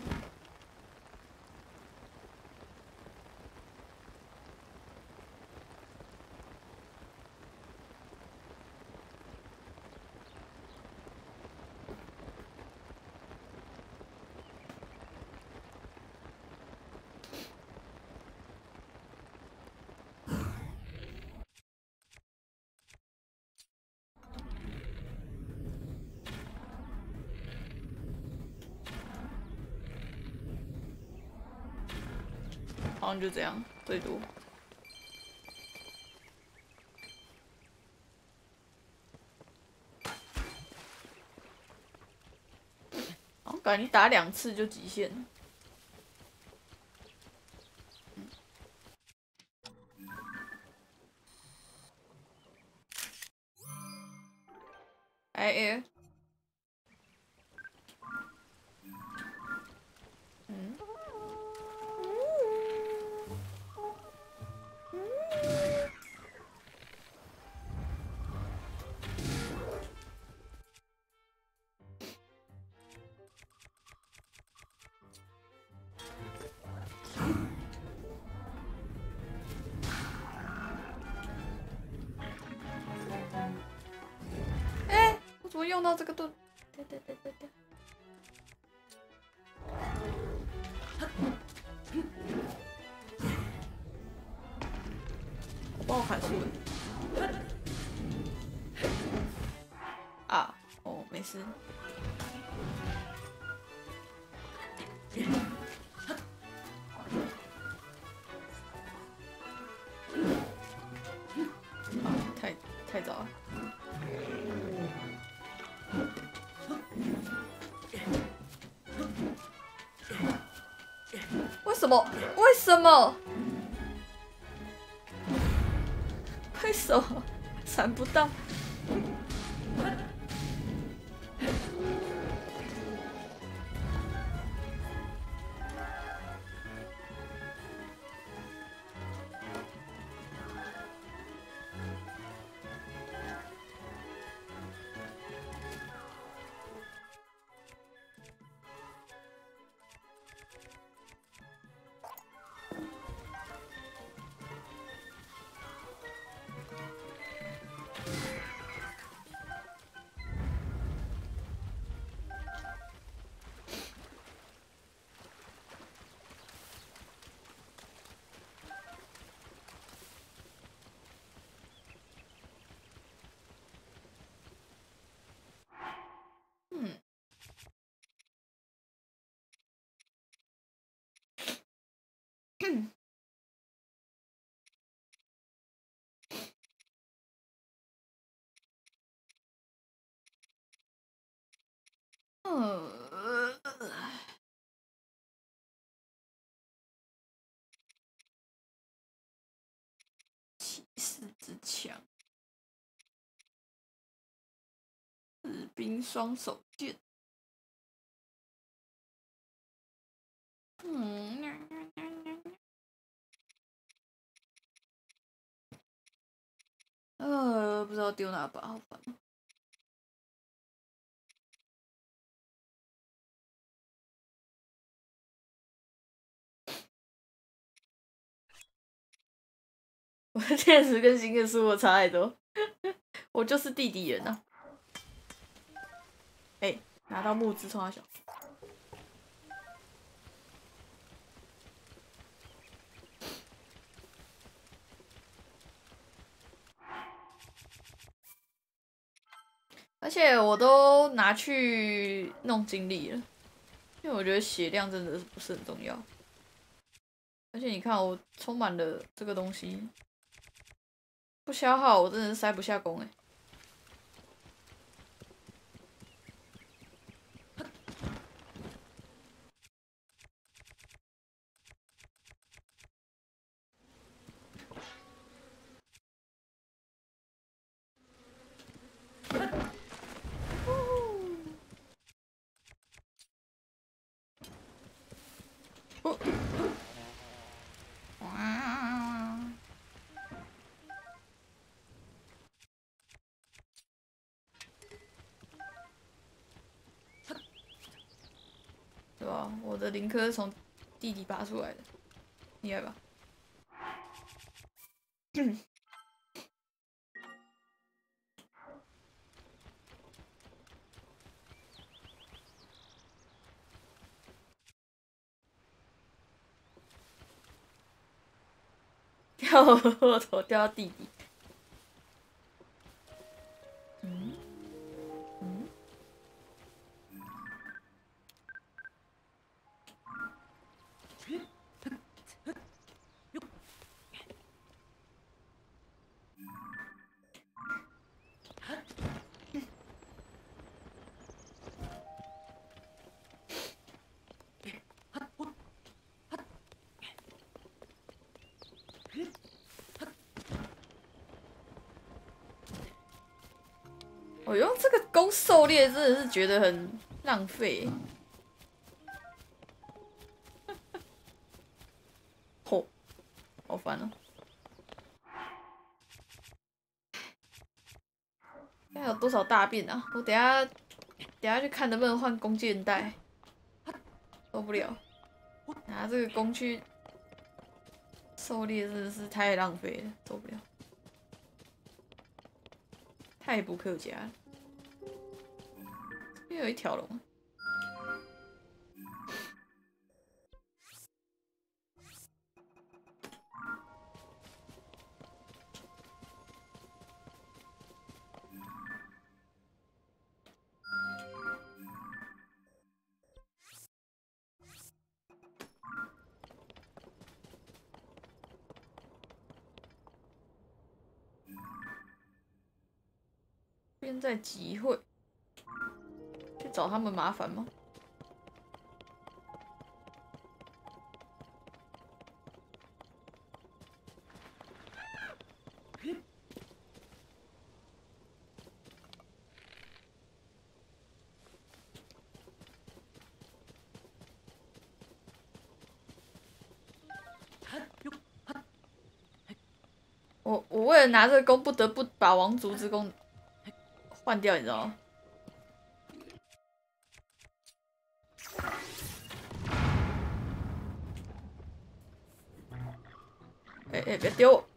好像就这样，最多。哦，感觉打两次就极限了。哎哎。么用到这个盾？对对对对对。我帮我砍树了。啊，哦，没事。什么？为什么？为什么？闪不到？冰霜手剑。嗯，呃，不知道丢哪把，好烦。我的 现实跟新的书我差太多，我就是弟弟人呐、哎、拿到木枝冲他小。而且我都拿去弄精力了，因为我觉得血量真的是不是很重要。而且你看，我充满了这个东西，不消耗我真的是塞不下弓哎。对吧？我的林科是从地底拔出来的，厉害吧？掉我头掉到地底。我用这个弓狩猎真的是觉得很浪费。吼、好烦哦、现在有多少大便啊？我等下等下去看能不能换弓箭带，受不了，拿这个弓去狩猎真的是太浪费了，受不了。太不客家了。又有一条龙，集会，去找他们麻烦吗？我我为了拿这个弓，不得不把王族之弓换掉，你知道吗？哎、哎、别丢！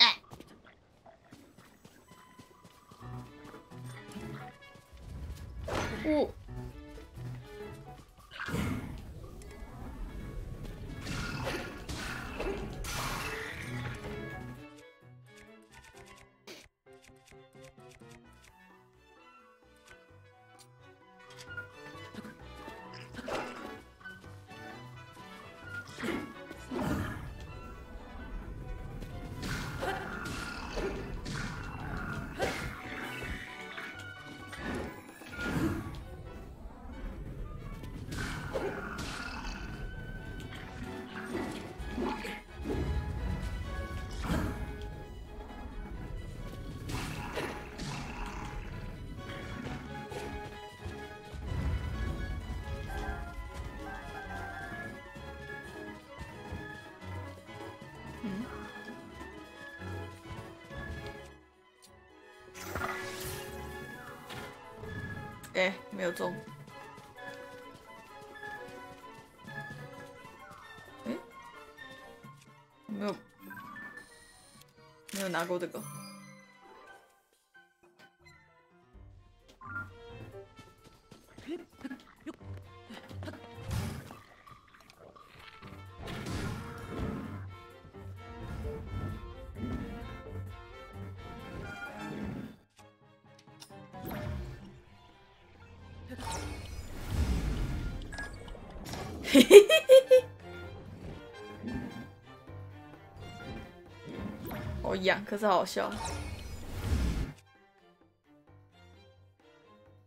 有中。哎、没有，没有拿过这个。痒，可是好好笑。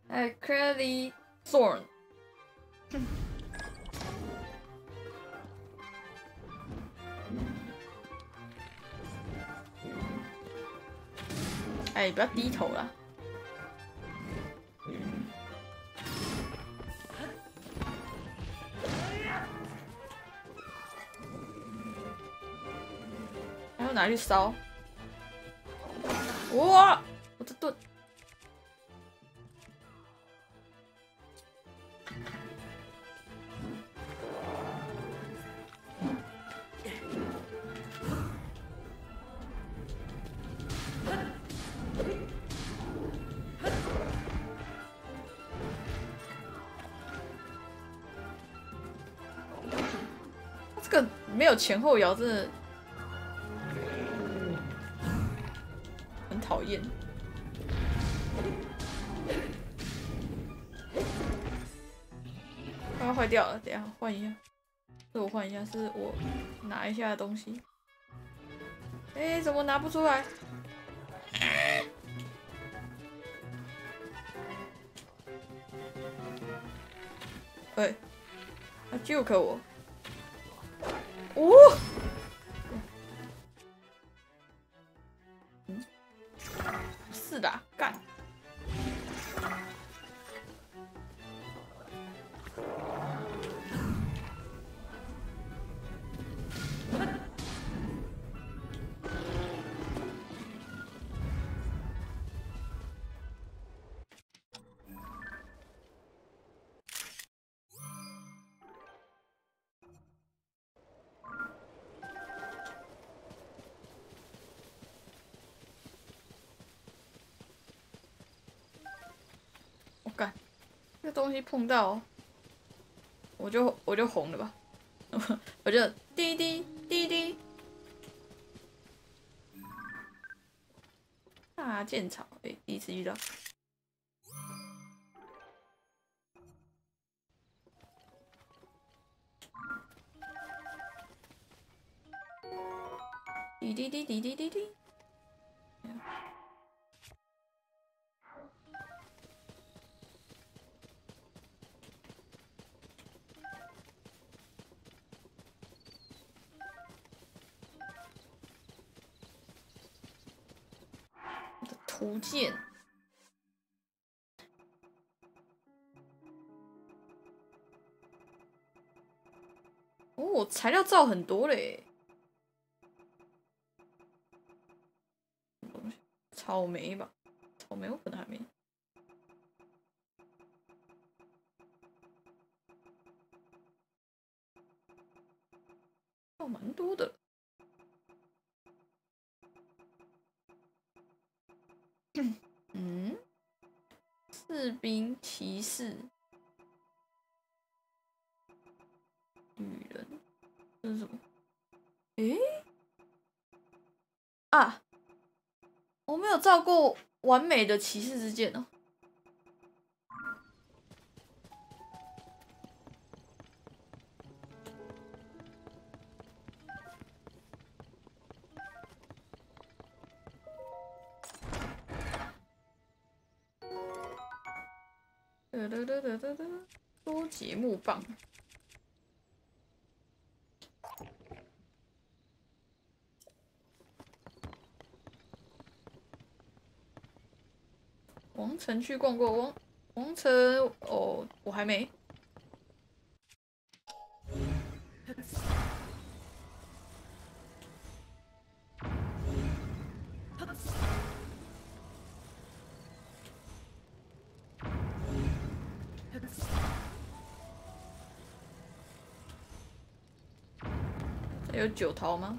哎 c r a l y Thorn，哎，不要低头啦。然后拿去烧。哇！我的盾。这个没有前后摇，真的很讨厌。快要坏掉了，等下换一下。是我换一下，是我拿一下东西。哎、怎么拿不出来？哎、他救可我。哦，东西碰到，我就我就红了吧，我就滴滴滴滴，大剑草，哎、第一次遇到。剑。哦，材料造很多嘞。草莓吧？完美的骑士之剑哦。哒哒哒哒哒哒，多节木棒。城区逛过王王城哦我还没。有九桃吗？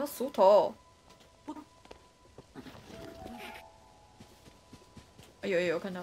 有没有石头？哎有有有看到。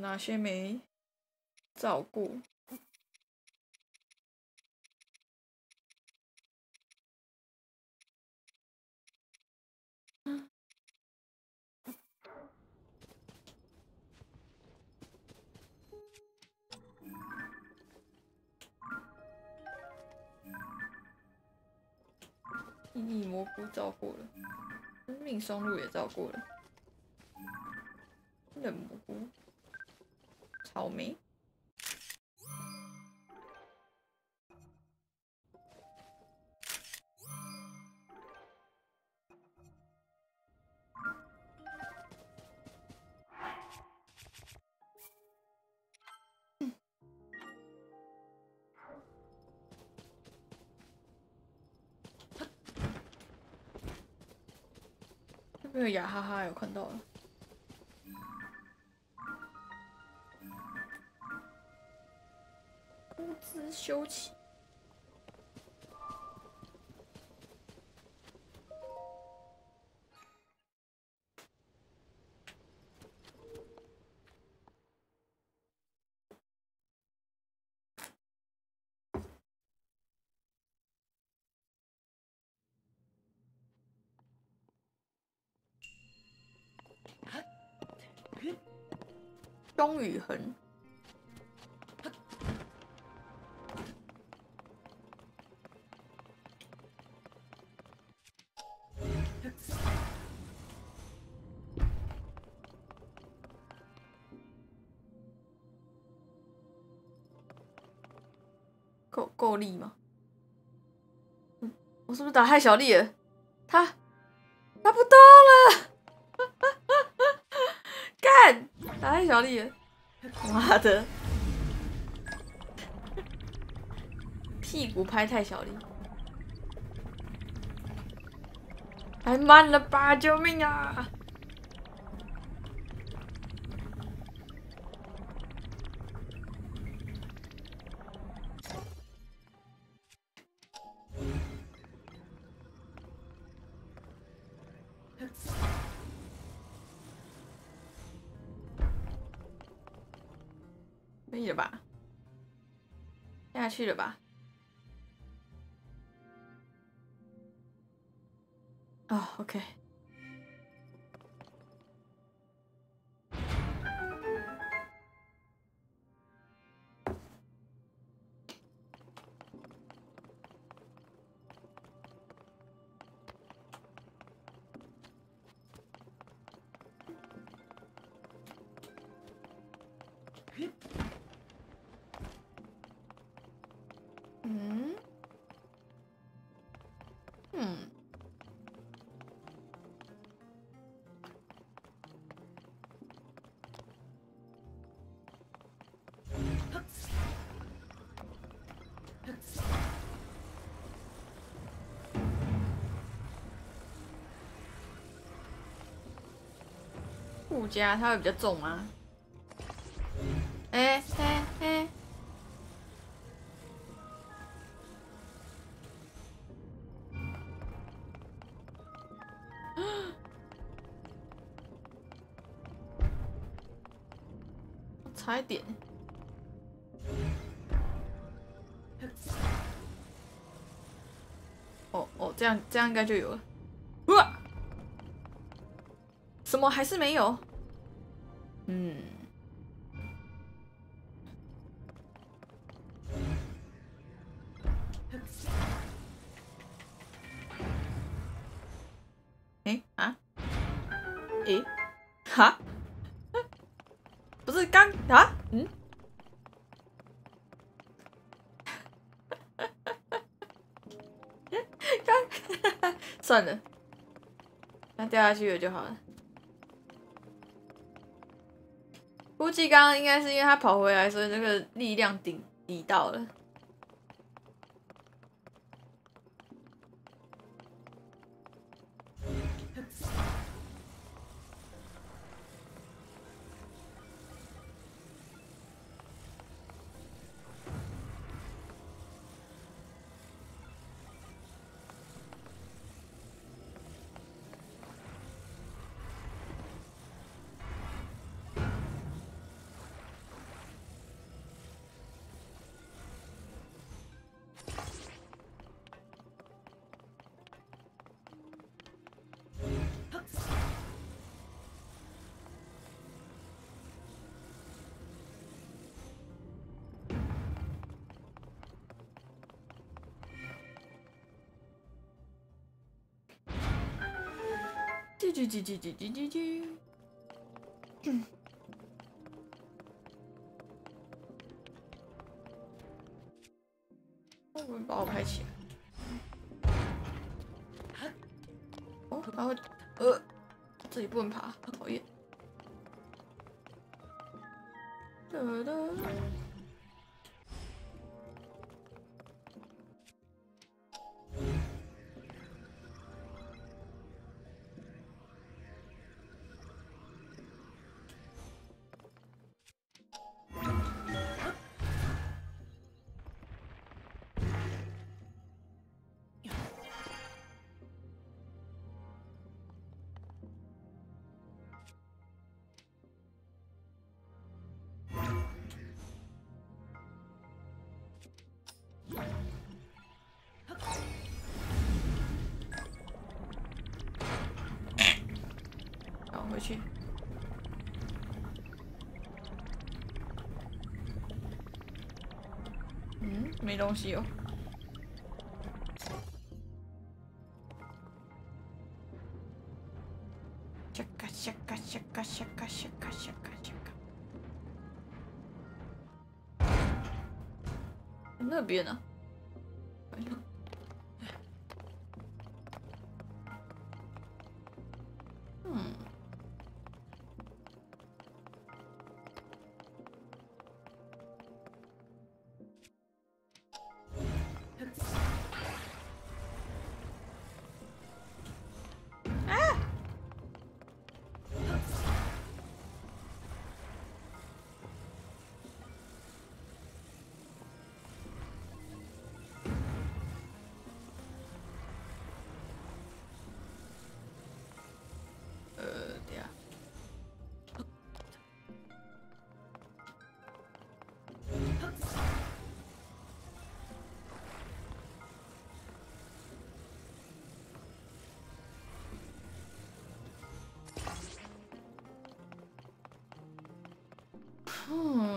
哪些没照顾？秘密蘑菇照顾了，生命松露也照顾了，冷蘑菇。草莓。这边有雅哈哈，有看到了。资修起。钟雨恒。够够力吗？我是不是打太小力了？他他不动了，干打太小力了，妈的，屁股拍太小力，太慢了吧！救命啊！去了吧？哦，OK。加它会比较重吗？哎哎哎！差一点。哦哦，这样这样应该就有了。哇！什么还是没有？去了就好了。估计刚刚应该是因为他跑回来，所以那个力量顶抵到了。叽叽叽叽叽叽叽！嗯，我把我拍起来。哦，然后呃，自己不能爬，讨厌。哒哒。嗯，没东西哦。下个下个下个下个下个下个下个。那边呢？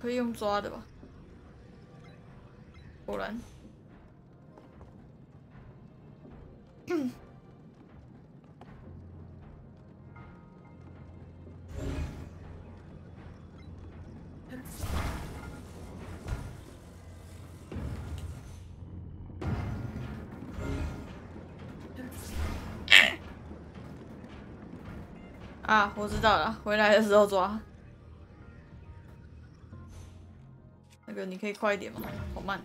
可以用抓的吧？果然。啊，我知道了，回来的时候抓。你可以快一点吗？好慢。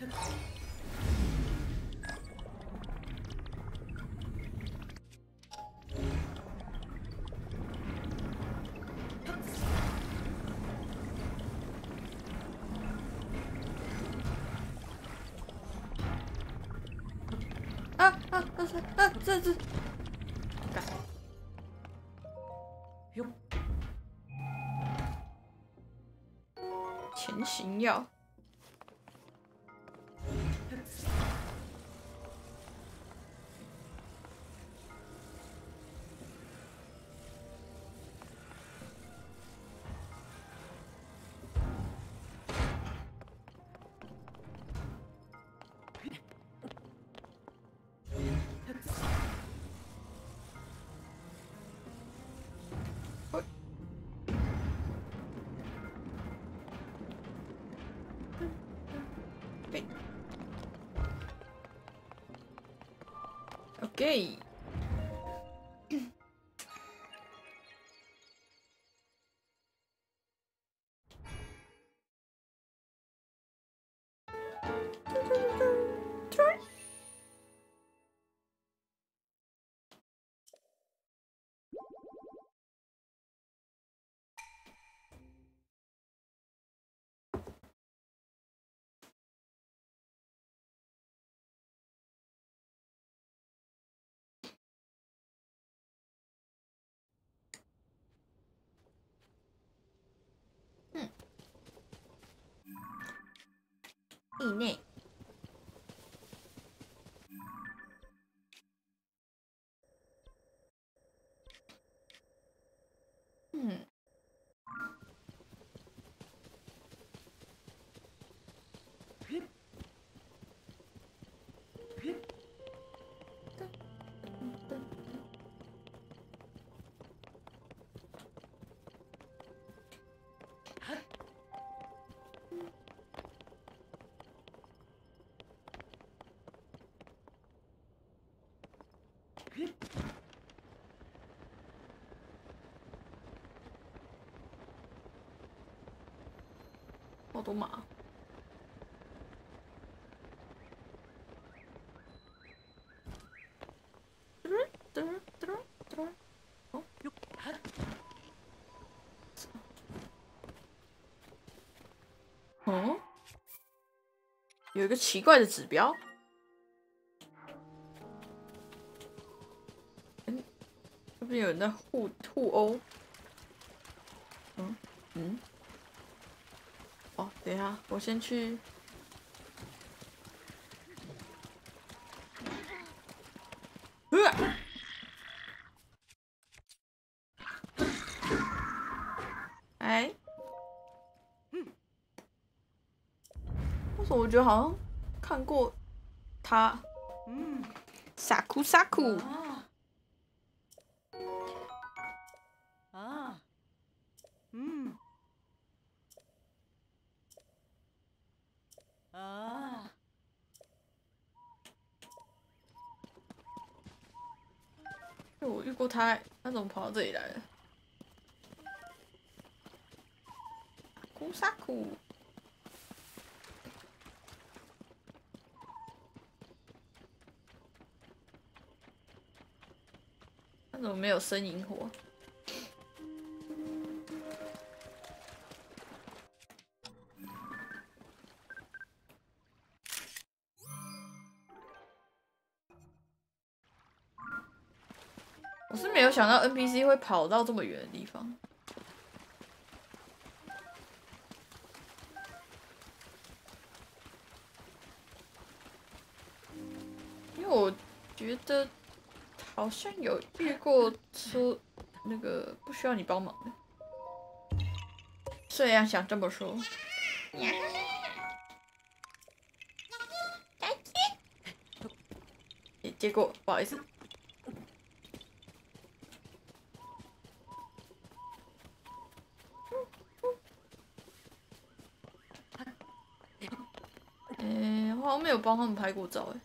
以内。嗯。好多马。哦，有一个奇怪的指标。嗯，这边有人在互互殴。嗯嗯。哦，等一下，我先去。呃哎，为什么我觉得好像看过他？嗯，傻酷傻酷，他，他怎么跑到这里来了？哭啥哭，他怎么没有生萤火？想到 NPC 会跑到这么远的地方。因为我觉得好像有遇过说那个不需要你帮忙的，虽然想这么说。结果不好意思，诶、我好像没有帮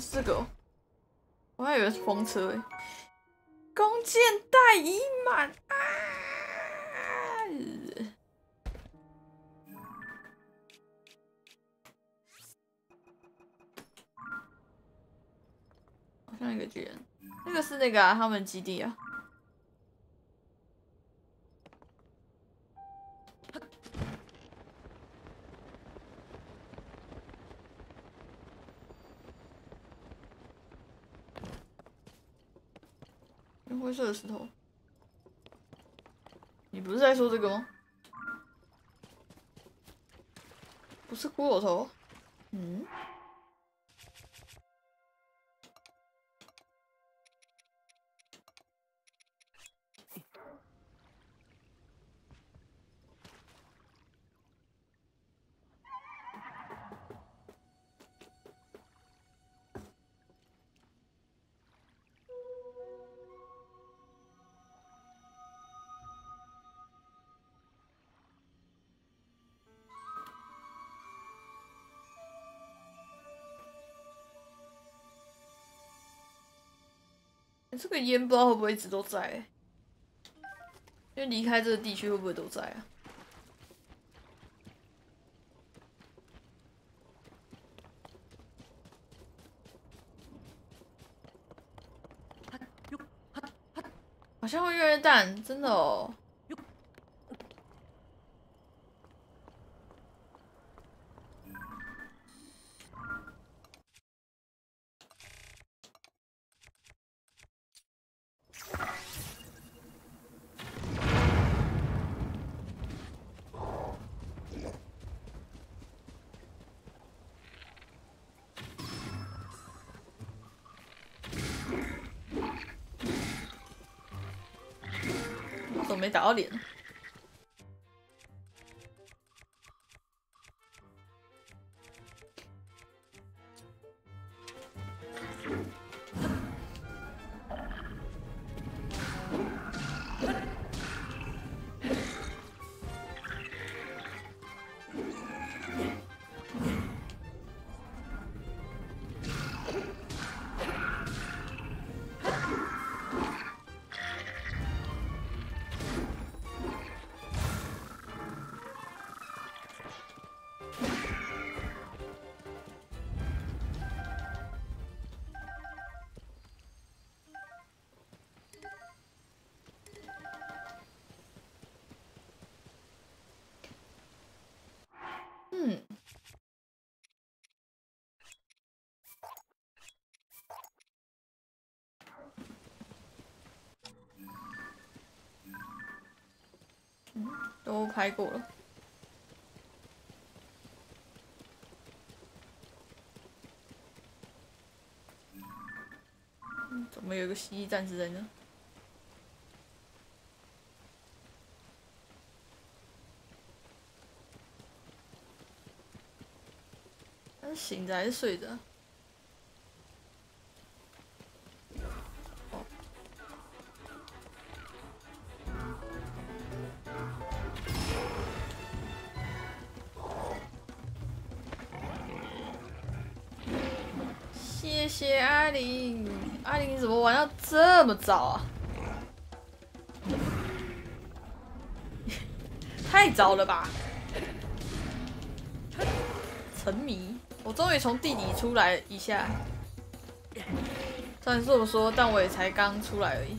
四个、我还以为是风车诶。弓箭袋已满啊！好像一个巨人，那个是那个啊，他们基地啊。灰色的石头，你不是在说这个吗？不是骷髅头，个烟不知道会不会一直都在、欸，因为离开这个地区会不会都在啊？好像会越来越淡，真的哦。没打到脸？拍过了。怎么有个蜥蜴战士在那？他是醒着还是睡着？阿玲，你怎么玩到这么早啊？太早了吧！沉迷，我终于从地底出来一下。虽然这么说，但我也才刚出来而已。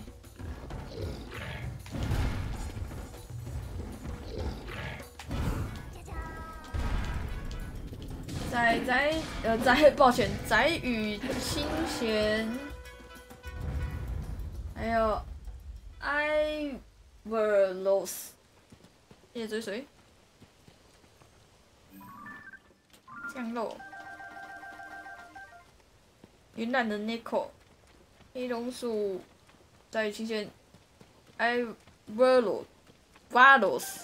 仔仔，呃，仔，抱歉，仔与清闲，还有 I were lost，谢谢追随，降落，云南的 Nico，黑龙鼠，仔与清闲，I were lost，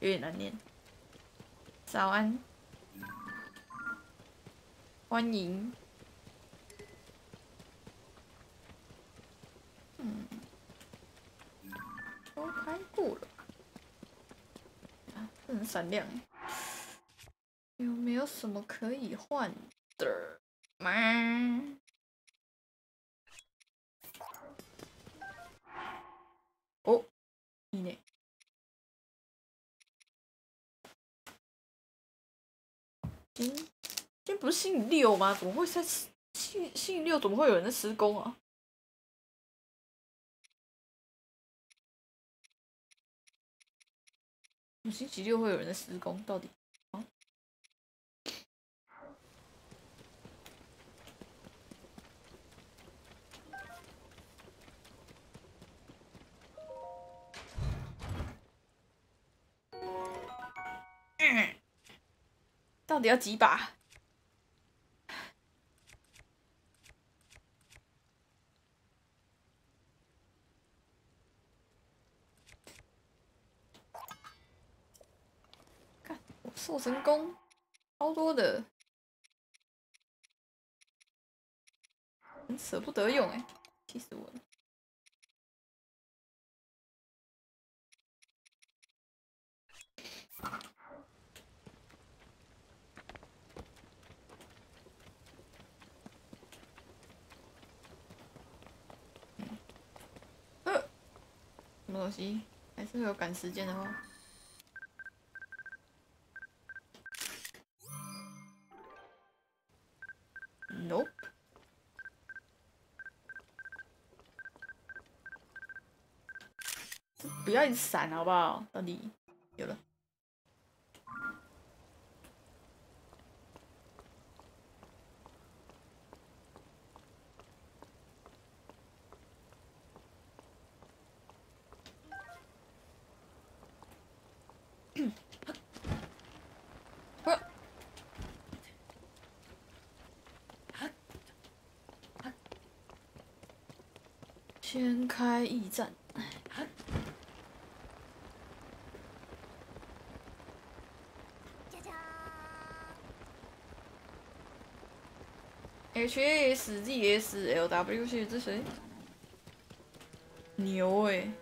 有点难念。早安，欢迎。嗯，都开过了。啊，很闪亮。有没有什么可以换的吗？哦，いいね。今 今天不是星期六吗？怎么会在星星期六怎么会有人在施工啊？星期六会有人在施工，到底？嗯，到底要几把？看我瘦身功，超多的，很舍不得用哎，气死我了！什么东西？还是会有赶时间的话。Nope。不要一直闪好不好？到底有了。呃先开驿站。H S Z S L W 是这谁？牛哎、嗯，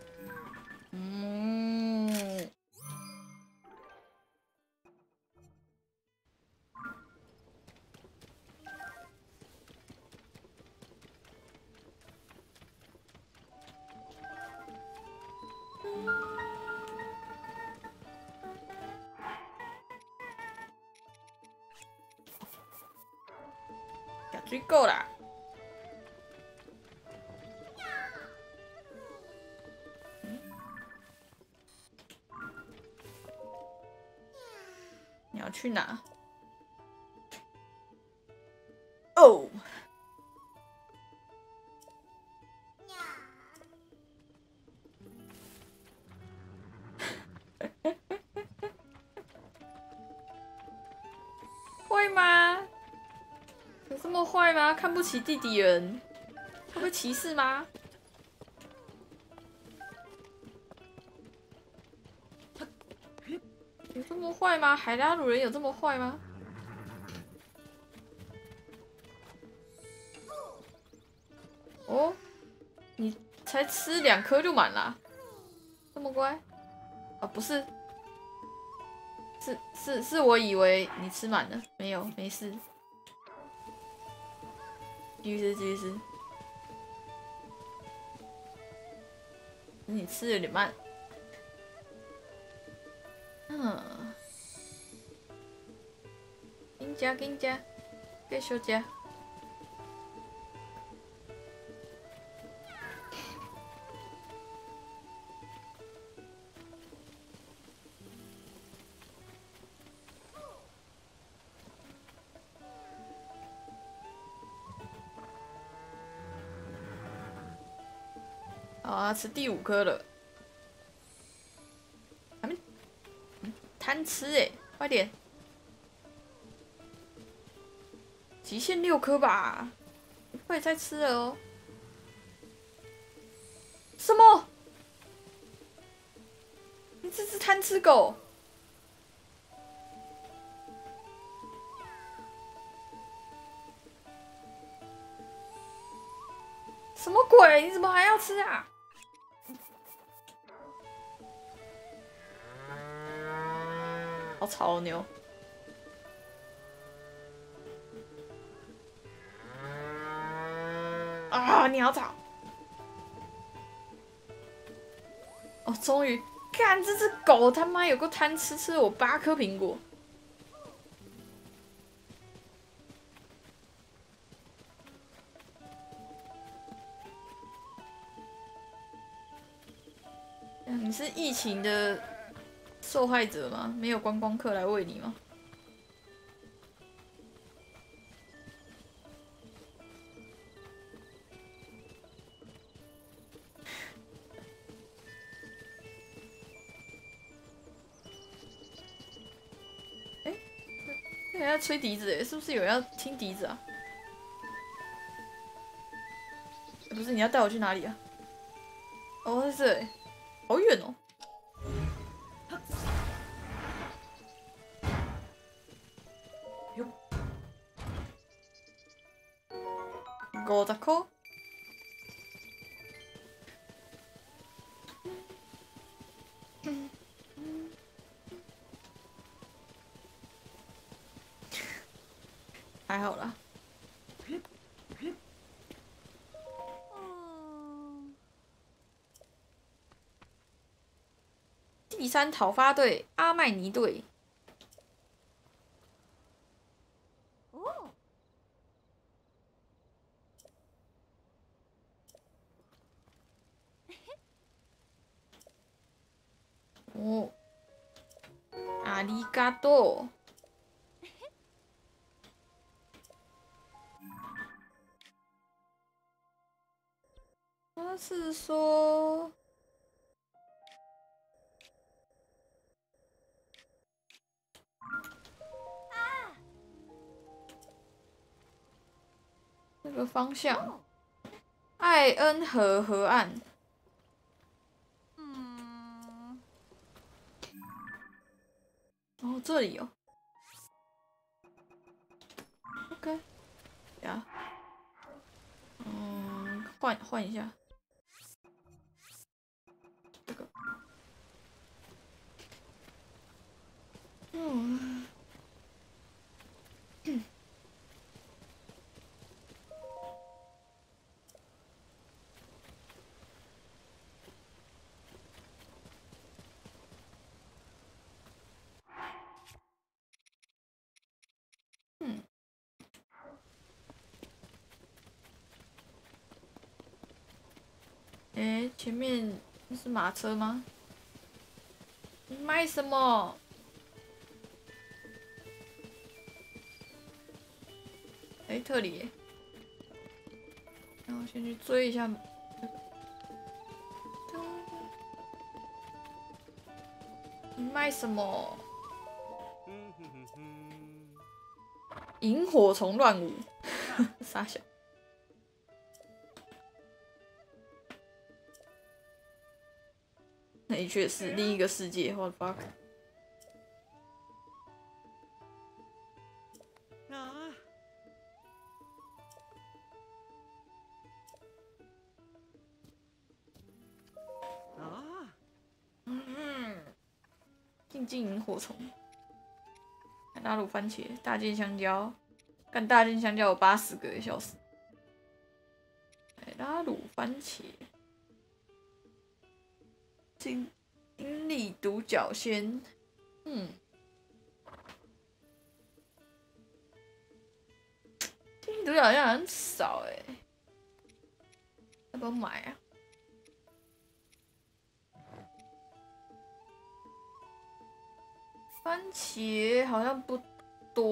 去哪？哦，会吗？有这么坏吗？看不起弟弟人，会被歧视吗？有这么坏吗？海拉鲁人有这么坏吗？哦，你才吃两颗就满了，这么乖？啊，不是，是是是我以为你吃满了，没有，没事。继续吃，继续吃。你吃有点慢。紧加紧加，继续加。好啊，吃第五颗了，还没贪吃哎，快点！极限六颗吧，快再吃了哦。什么？你这只贪吃狗！什么鬼？你怎么还要吃啊？好吵哦，牛！你要找！哦，终于，看这只狗他妈有个贪吃，吃了我八颗苹果。你是疫情的受害者吗？没有观光客来喂你吗？吹笛子，是不是有人要听笛子啊？不是，你要带我去哪里啊？哦，是，好远哦。还好啦。第三讨伐队阿麦尼队，方向，艾恩河河岸。嗯，哦，这里哦。OK，呀，嗯，换换一下，这个，嗯，面那是马车吗？你卖什么？哎，特里，然后先去追一下。你卖什么？萤火虫乱舞，傻小。的确是另一个世界，what the fuck？啊，啊，嗯，静静萤火虫，大陆番茄，大件香蕉，干大件香蕉有八十个，笑死！拉鲁番茄，金金利独角仙，嗯，金利独角仙好像很少哎、要不要买啊？番茄好像不多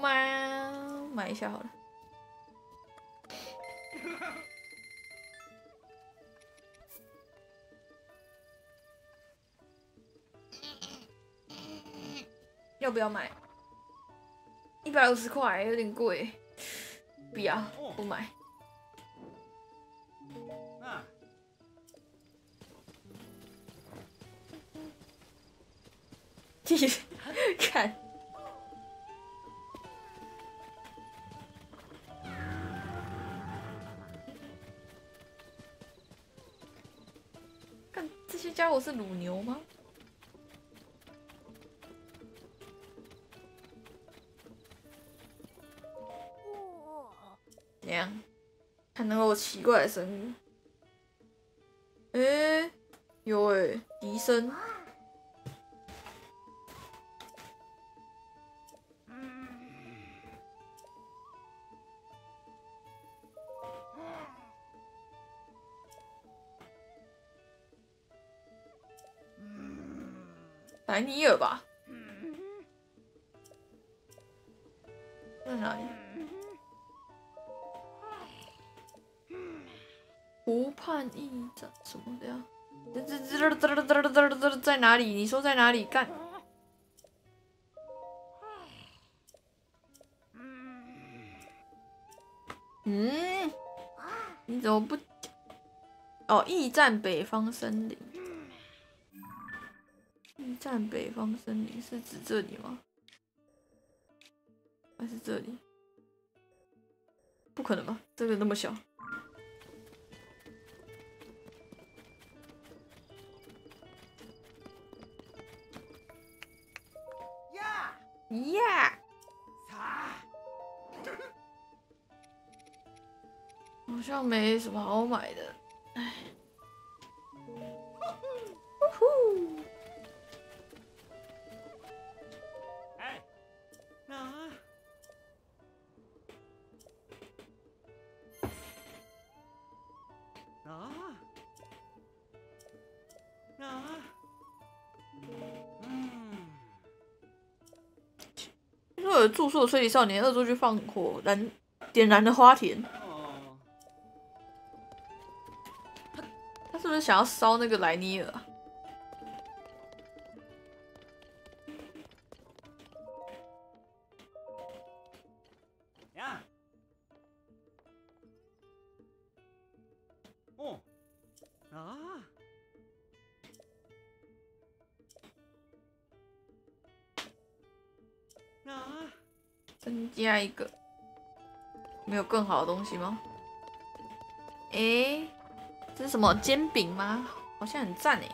吗？买一下好了。要不要买？一百五十块有点贵，不要，不买。啊，看，看这些家伙是乳牛吗？怎样？看那个奇怪的生物？诶、有诶、笛声。莱尼尔吧？在哪里？湖畔驿站什么的呀？在在在在在哪里？你说在哪里干？嗯。你怎么不？哦，驿站北方森林。驿站北方森林是指这里吗？还是这里？不可能吧，这个那么小。呀，呀、擦，好像没什么好买的。唉，呜呼，住宿的推理少年恶作剧放火燃点燃了花田，他，他是不是想要烧那个莱尼尔啊？第二一个，没有更好的东西吗？诶、这是什么煎饼吗？好像很赞诶。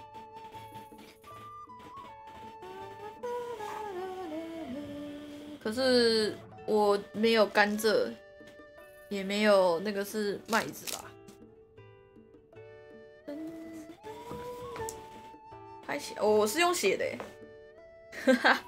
可是我没有甘蔗，也没有那个是麦子吧？拍写哦，我是用写的诶，哈哈。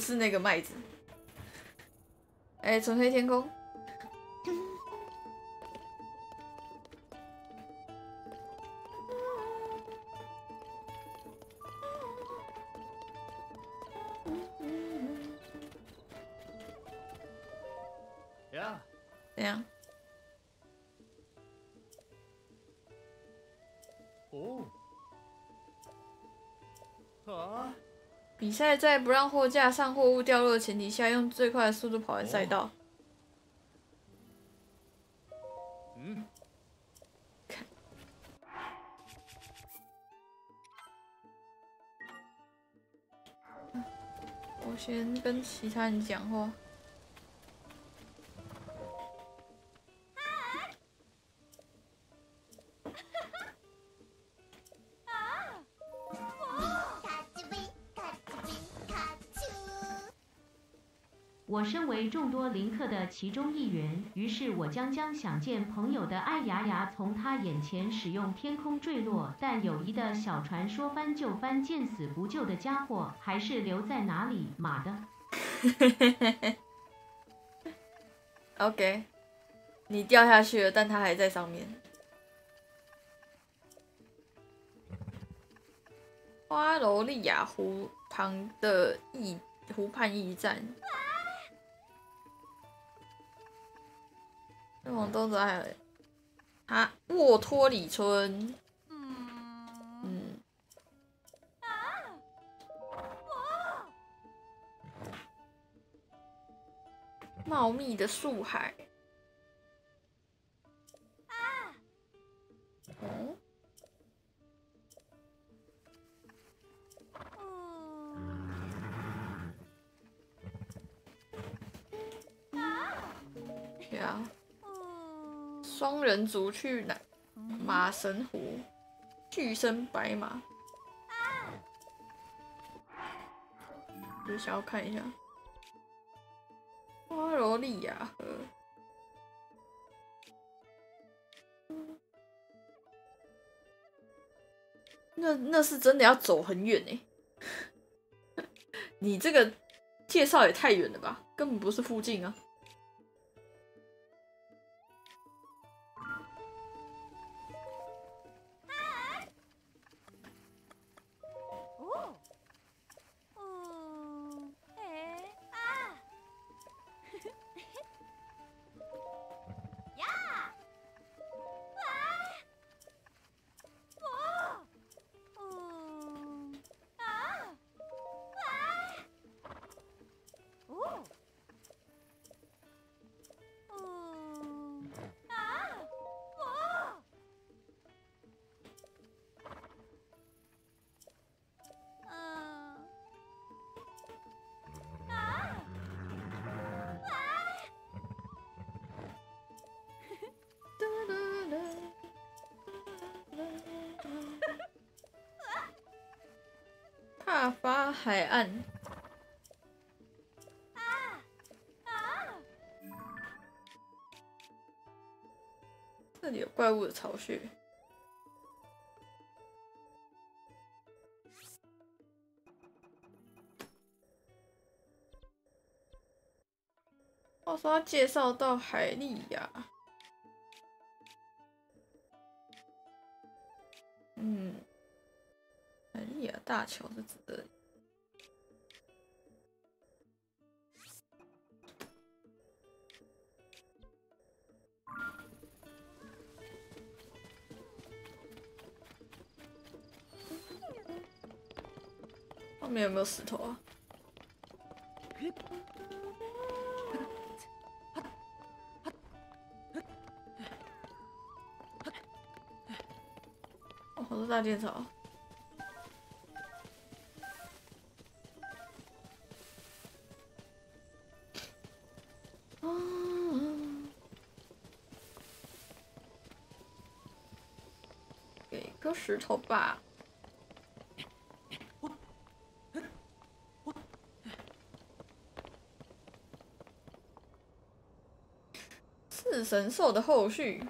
是那个麦子。哎、纯黑天空。赛在不让货架上货物掉落的前提下，用最快的速度跑完赛道。嗯，我先跟其他人讲话。为众多林克的其中一员，于是我将将想见朋友的爱牙牙从他眼前使用天空坠落，但友谊的小船说翻就翻，见死不救的家伙还是留在哪里？妈的！OK，你掉下去了，但他还在上面。花罗利亚湖旁的驿湖畔驿站。往东走还有啊，沃托里村。嗯，嗯，茂密的树海。啊，嗯，双人族去哪？马神湖，巨身白马。就想要看一下花罗利亚河。那那是真的要走很远哎，你这个介绍也太远了吧，根本不是附近啊。怪物的巢穴。话说要介绍到海利亚，嗯，海利亚大桥是指的有石头啊？哦，好多大剑草。啊给个石头吧。四神兽的后续。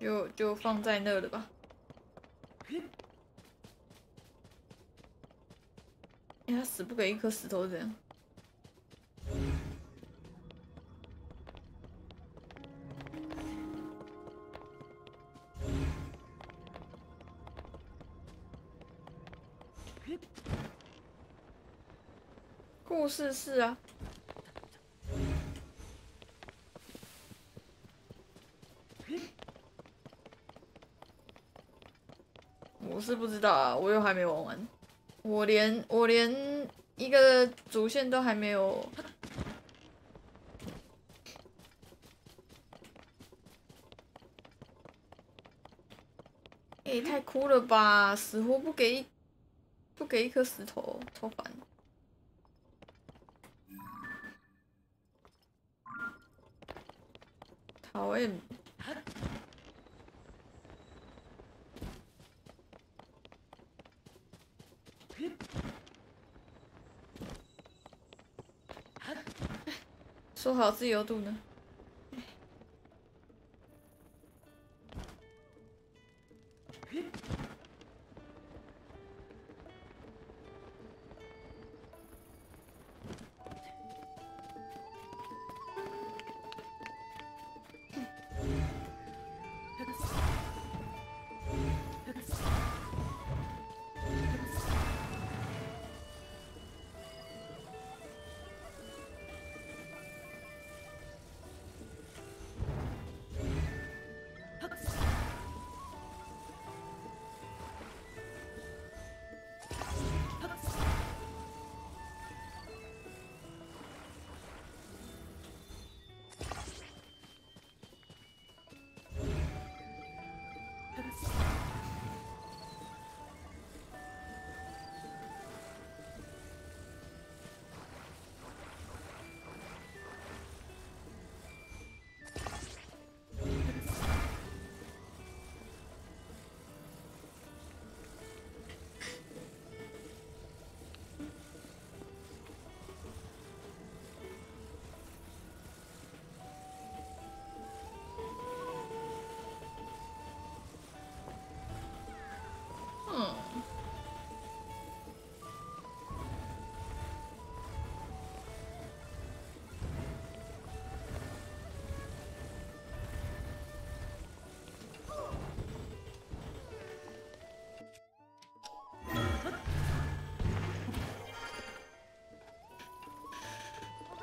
就就放在那了吧。哎、他死不给一颗石头，这样。是是啊。我是不知道啊，我又还没玩完，我连我连一个主线都还没有。哎、太哭了吧！死活不给一不给一颗石头，超烦。好自由度呢？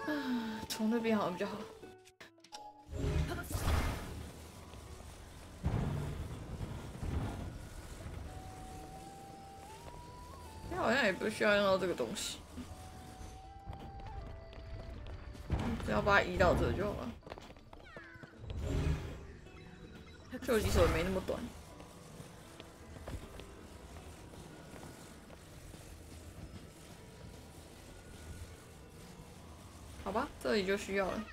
啊，从那边好像比较好。它好像也不需要用到这个东西，只要把它移到这就好了。救急手也没那么短。自己，就需要了。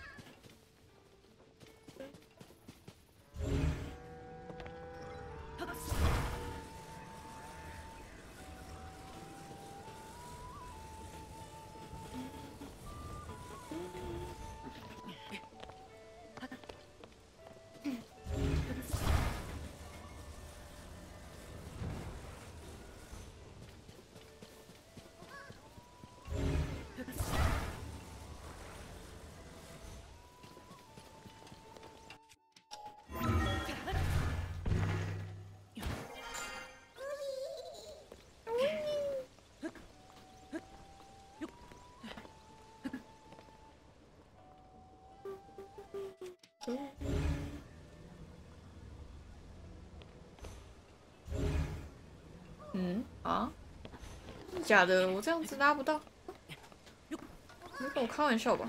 假的？我这样子拉不到？你跟我开玩笑吧？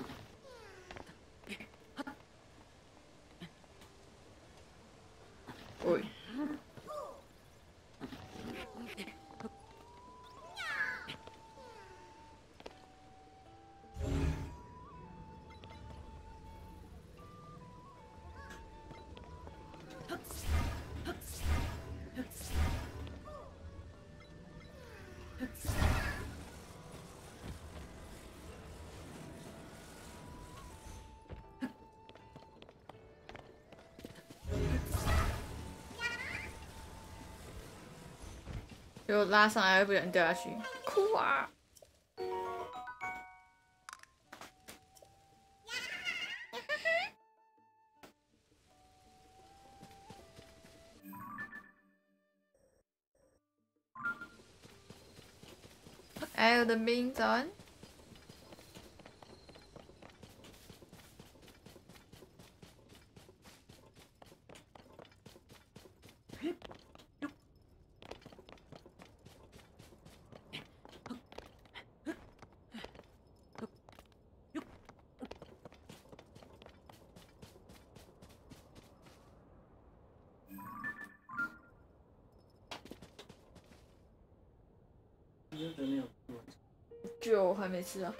结果拉上来又不小心掉下去，哭啊！哎，我的命早安。真的没有做。就还没吃啊。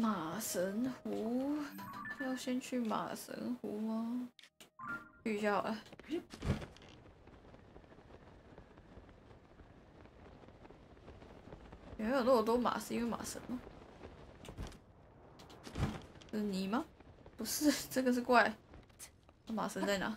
马神湖，要先去马神湖吗？去一下好了。原有那么多马是因为马神吗？是你吗？不是，这个是怪。马神在哪？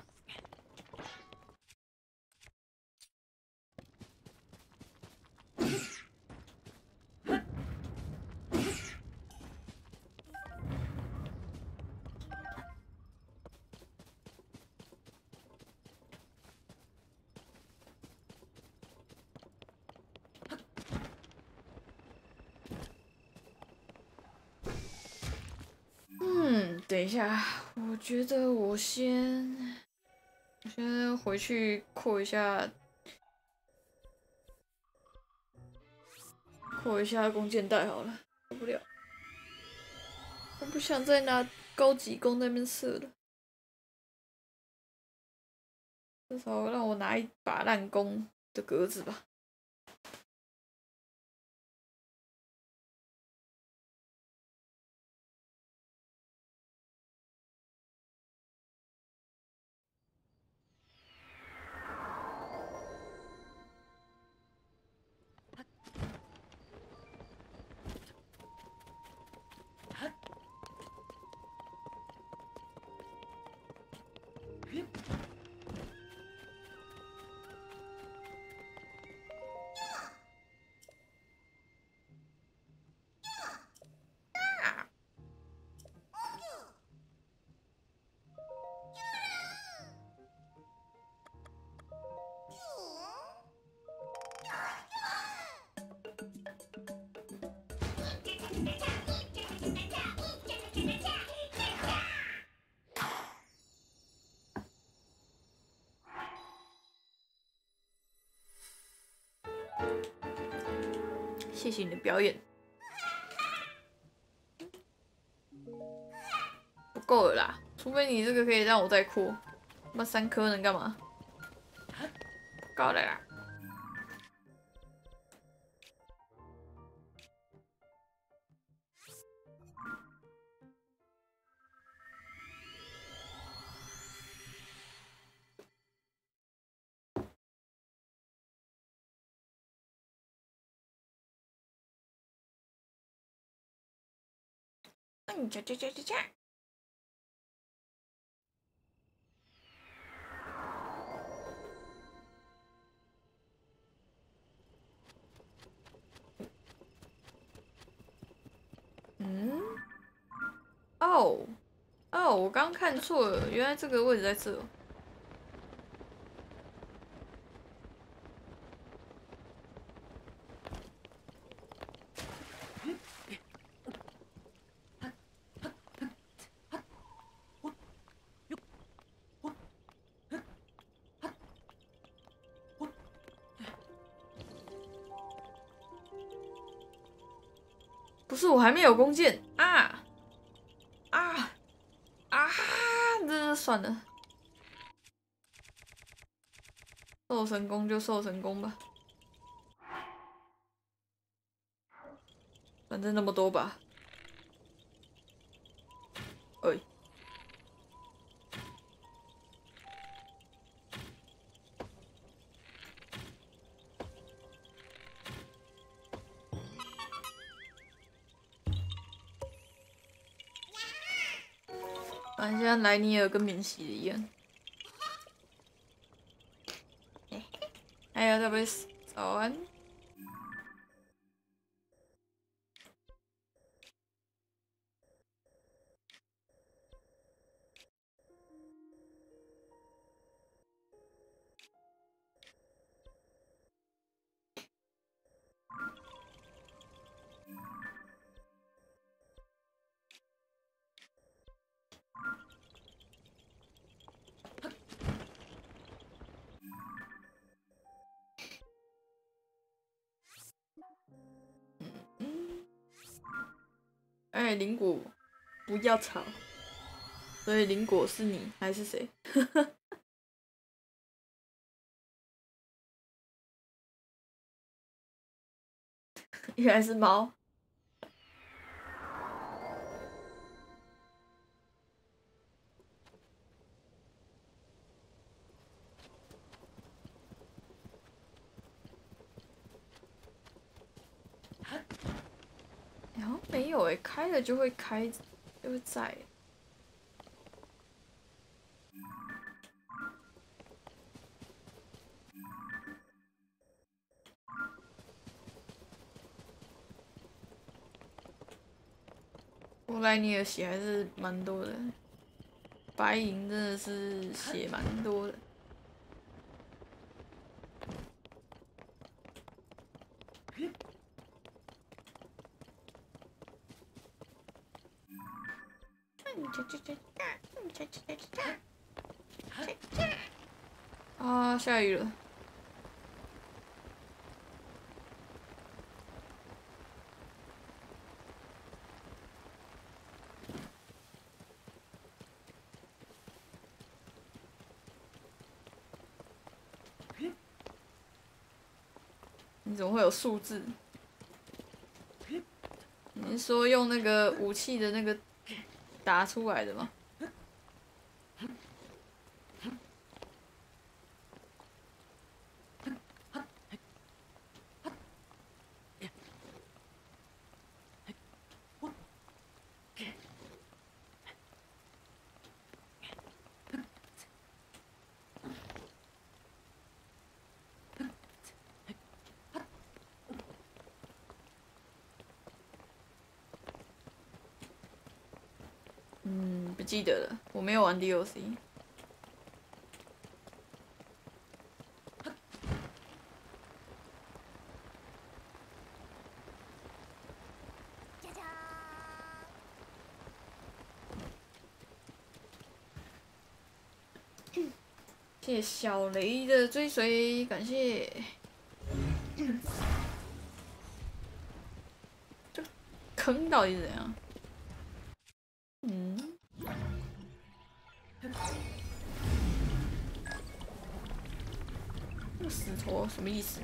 下，我觉得我先，我先回去扩一下，扩一下弓箭袋好了，受不了，我不想再拿高级弓那边射了，至少让我拿一把烂弓的格子吧。谢你的表演，不够了啦，除非你这个可以让我再哭，那三颗能干嘛？够了啦。这这这这这。嗯？哦，哦，我刚看错了，原来这个位置在这。前面有弓箭啊啊啊！这算了，瘦神功就瘦神功吧，反正那么多吧。莱尼尔跟免洗的一样。哎还有特别早安。哎，林果，不要吵。所以林果是你还是谁？原来是猫。开了就会开，就会在。布莱尼的血还是蛮多的，白银真的是血蛮多的。啊，下雨了。你怎么会有数字？你是说用那个武器的那个打出来的吗？嗯，不记得了，我没有玩 DLC。じゃじゃ谢谢小雷的追随，感谢。这坑到底是怎样？ 什么意思？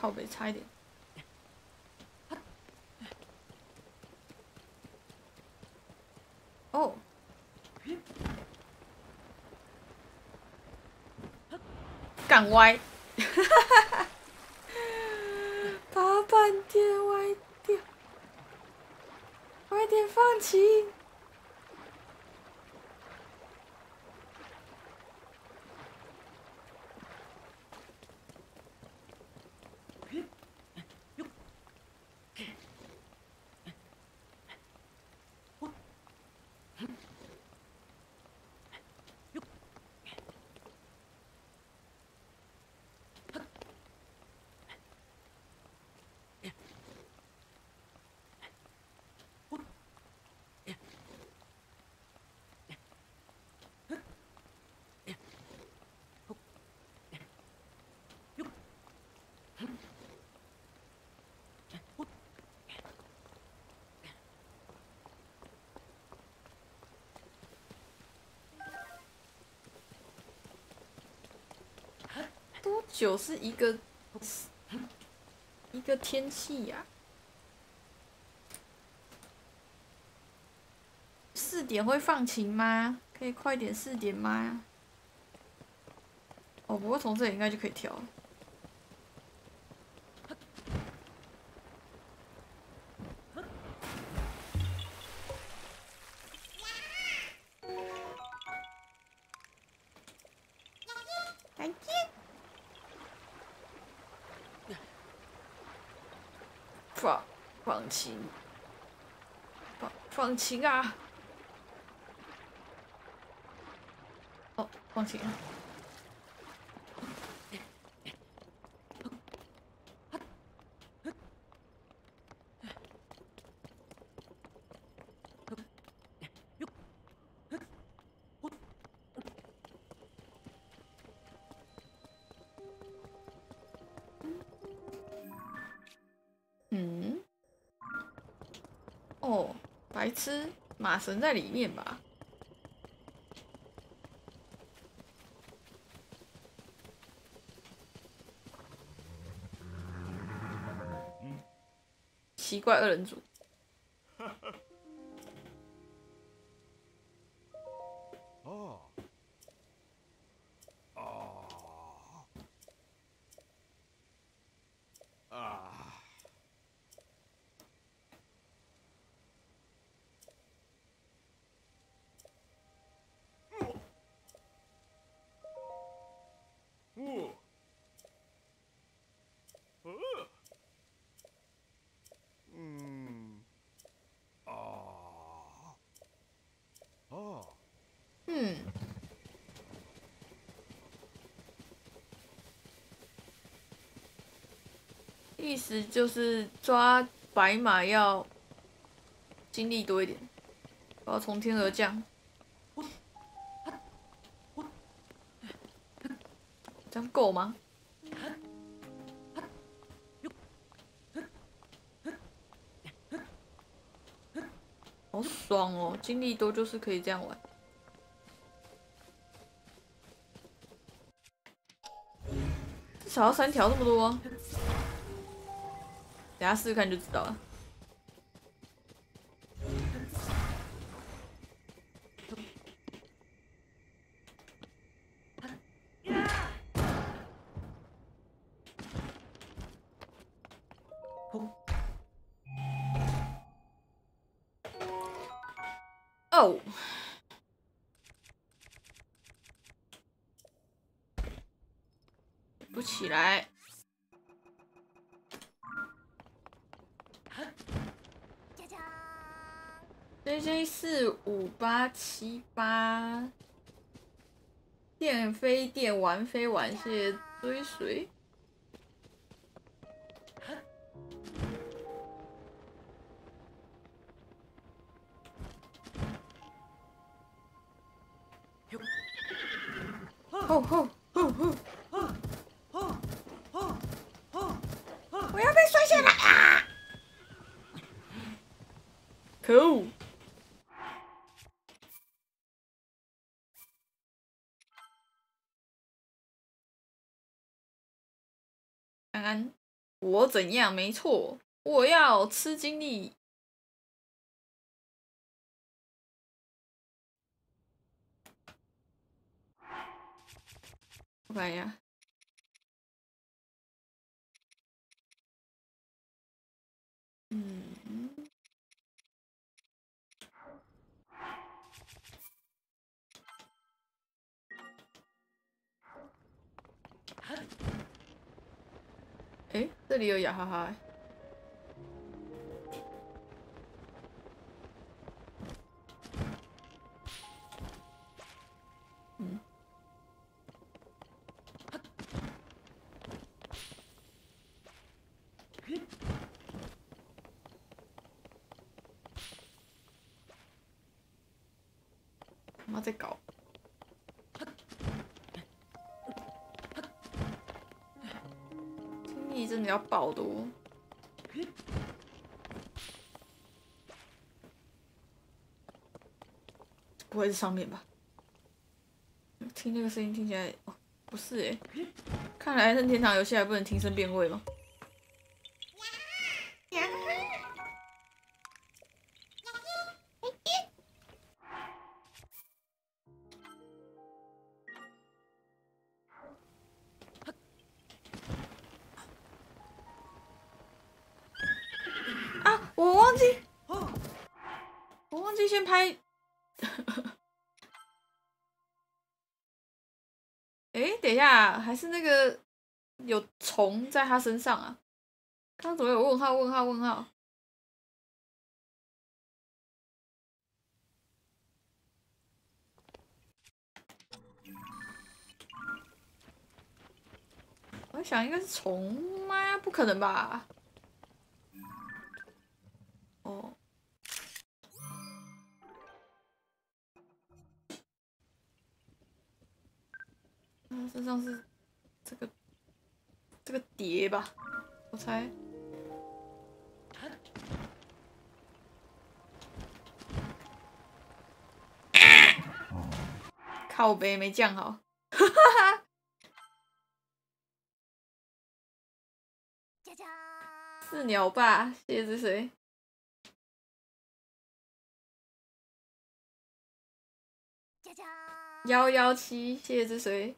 靠北差一点。哦，干歪，把半天歪掉，快点放弃。九是一个一个天气呀、四点会放晴吗？可以快点四点吗？哦，不过从这里应该就可以调。请放，放轻啊，哦，放轻。马神在里面吧？奇怪，二人组。就是抓白马要精力多一点，我要从天而降。这样够吗？好爽哦！精力多就是可以这样玩。至少要三条这么多，等下试试看就知道了。哦，不起来。J J 四五八七八，电飞电玩飞玩，谢谢追随。安，我怎样？没错，我要吃精力。我看一下，嗯，诶，这里有雅哈哈欸。要爆多。不会是上面吧？听这个声音听起来，哦，不是诶，看来任天堂游戏还不能听声辨位吗？还是那个有虫在他身上啊？他怎么有问号问号问号？我想应该是虫吗？不可能吧。哦。嗯，身上是这个这个碟吧？我猜。靠背没降好，じゃじゃ是鸟爸，谢谢是谁？ーんじゃじゃーん幺幺七，谢谢是谁？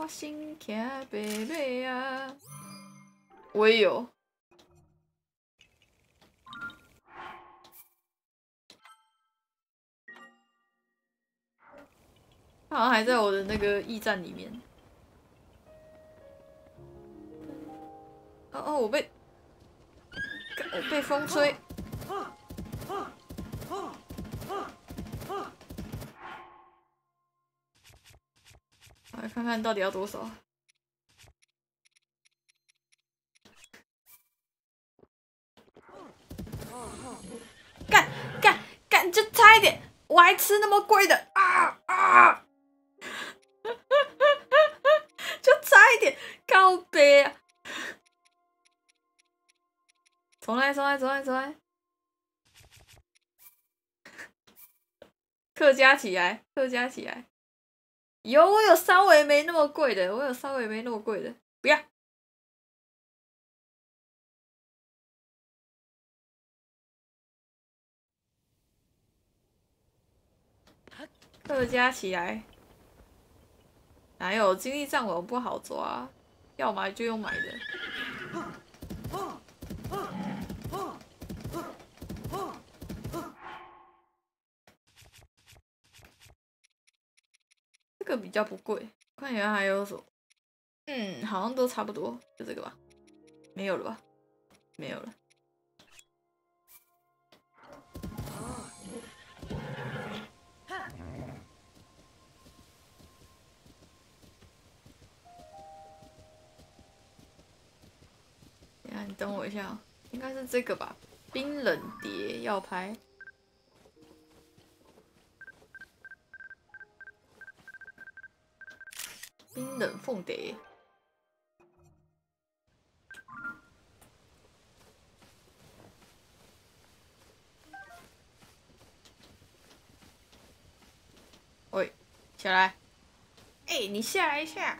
我心骑白马啊！我也有。他好像还在我的那个驿站里面。哦哦，我被我被风吹。来看看到底要多少。干干干，就差一点，我还吃那么贵的啊啊！就差一点，告别、啊。重来，重来，重来，重来！客家起来，客家起来！有，我有稍微没那么贵的，我有稍微没那么贵的，不要。客家起来！哪有精力战网不好抓？要买就用买的。个比较不贵，看起来还有什么？嗯，好像都差不多，就这个吧。没有了吧？没有了。等我一下，应该是这个吧？冰冷碟要拍。冰冷凤蝶。喂，下来！哎、你下来一下。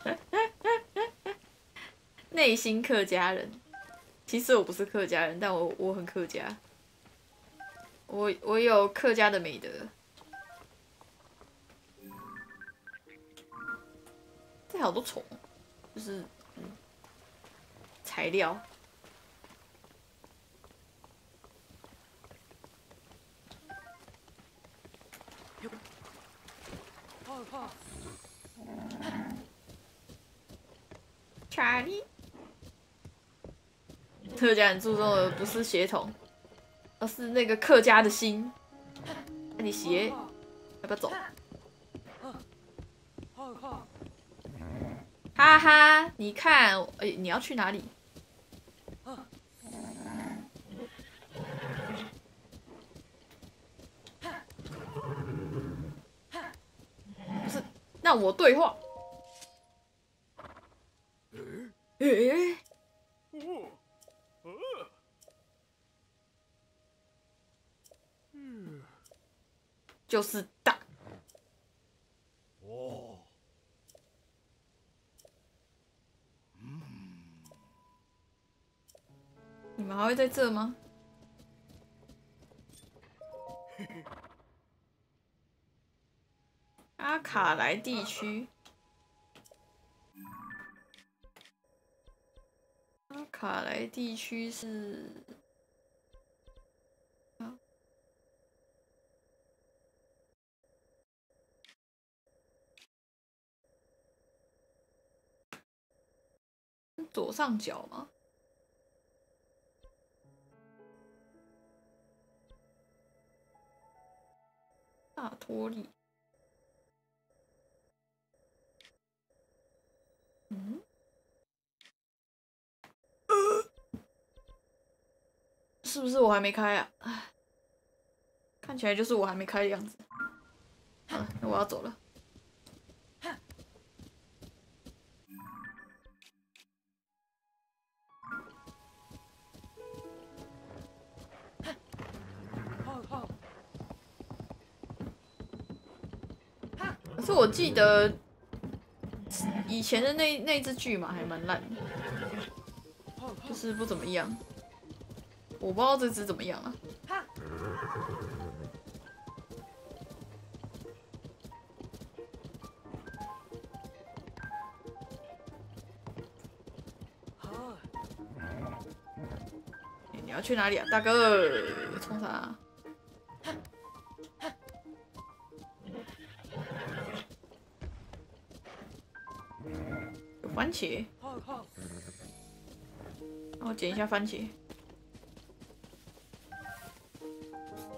内心客家人，其实我不是客家人，但我我很客家，我我有客家的美德。这好多虫，就是嗯材料。查理，客家人注重的不是血统，而是那个客家的心。那你鞋要不要走？哈哈，你看，哎、你要去哪里？不是，那我对话。诶、呃，嗯，就是大。哦，你们还会在这吗？阿卡莱地区，阿卡莱地区是左上角吗？大托利。嗯？是不是我还没开啊？看起来就是我还没开的样子。好，那我要走了。可是我记得以前的那那只巨马还蛮烂的，就是不怎么样。我不知道这只怎么样啊。欸你要去哪里啊，大哥？冲啥？番茄，让我捡一下番茄。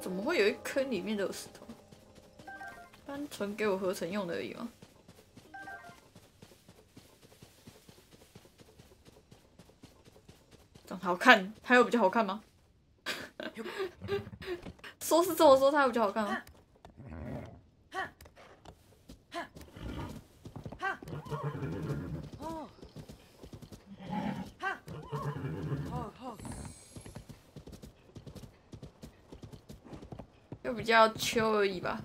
怎么会有一坑里面都有石头？单纯给我合成用的而已吗？长得好看，它有比较好看吗？说是这么说，它有比较好看吗？就比较秋而已吧。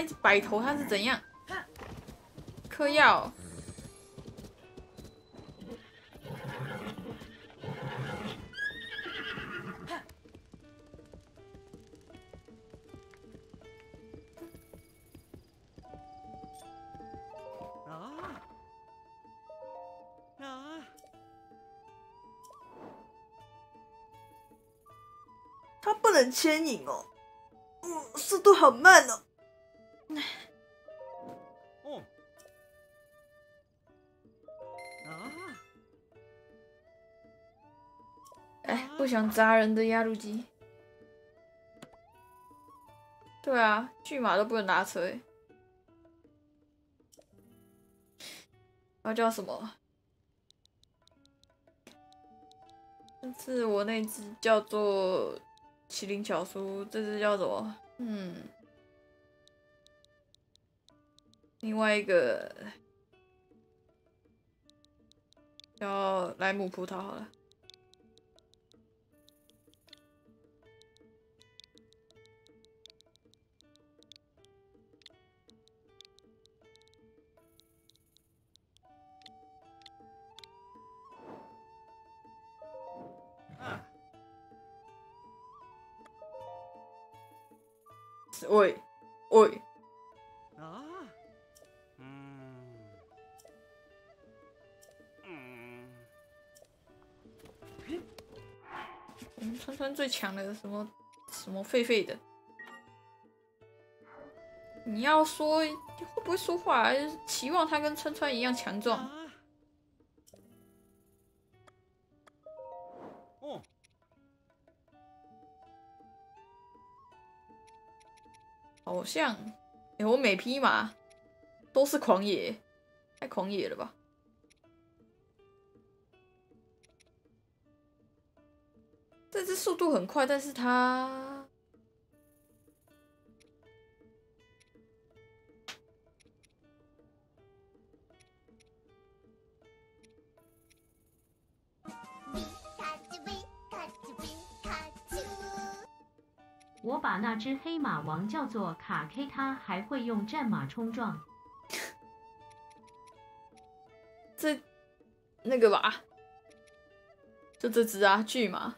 一直摆头，他是怎样？嗑药。啊啊！他不能牵引哦，嗯，速度好慢哦。哦啊哎，不想砸人的压路机。对啊，巨马都不能拿车。那叫什么？这次我那只叫做麒麟巧书，这只叫什么？嗯，另外一个叫莱姆葡萄好了。喂喂，我们川川最强的什么什么狒狒的？你要说会不会说话、啊？期望他跟川川一样强壮。哦好像，哎、我每匹马都是狂野，太狂野了吧？这只速度很快，但是它。我把那只黑马王叫做卡 K，它还会用战马冲撞。这那个吧，就这只啊，巨马。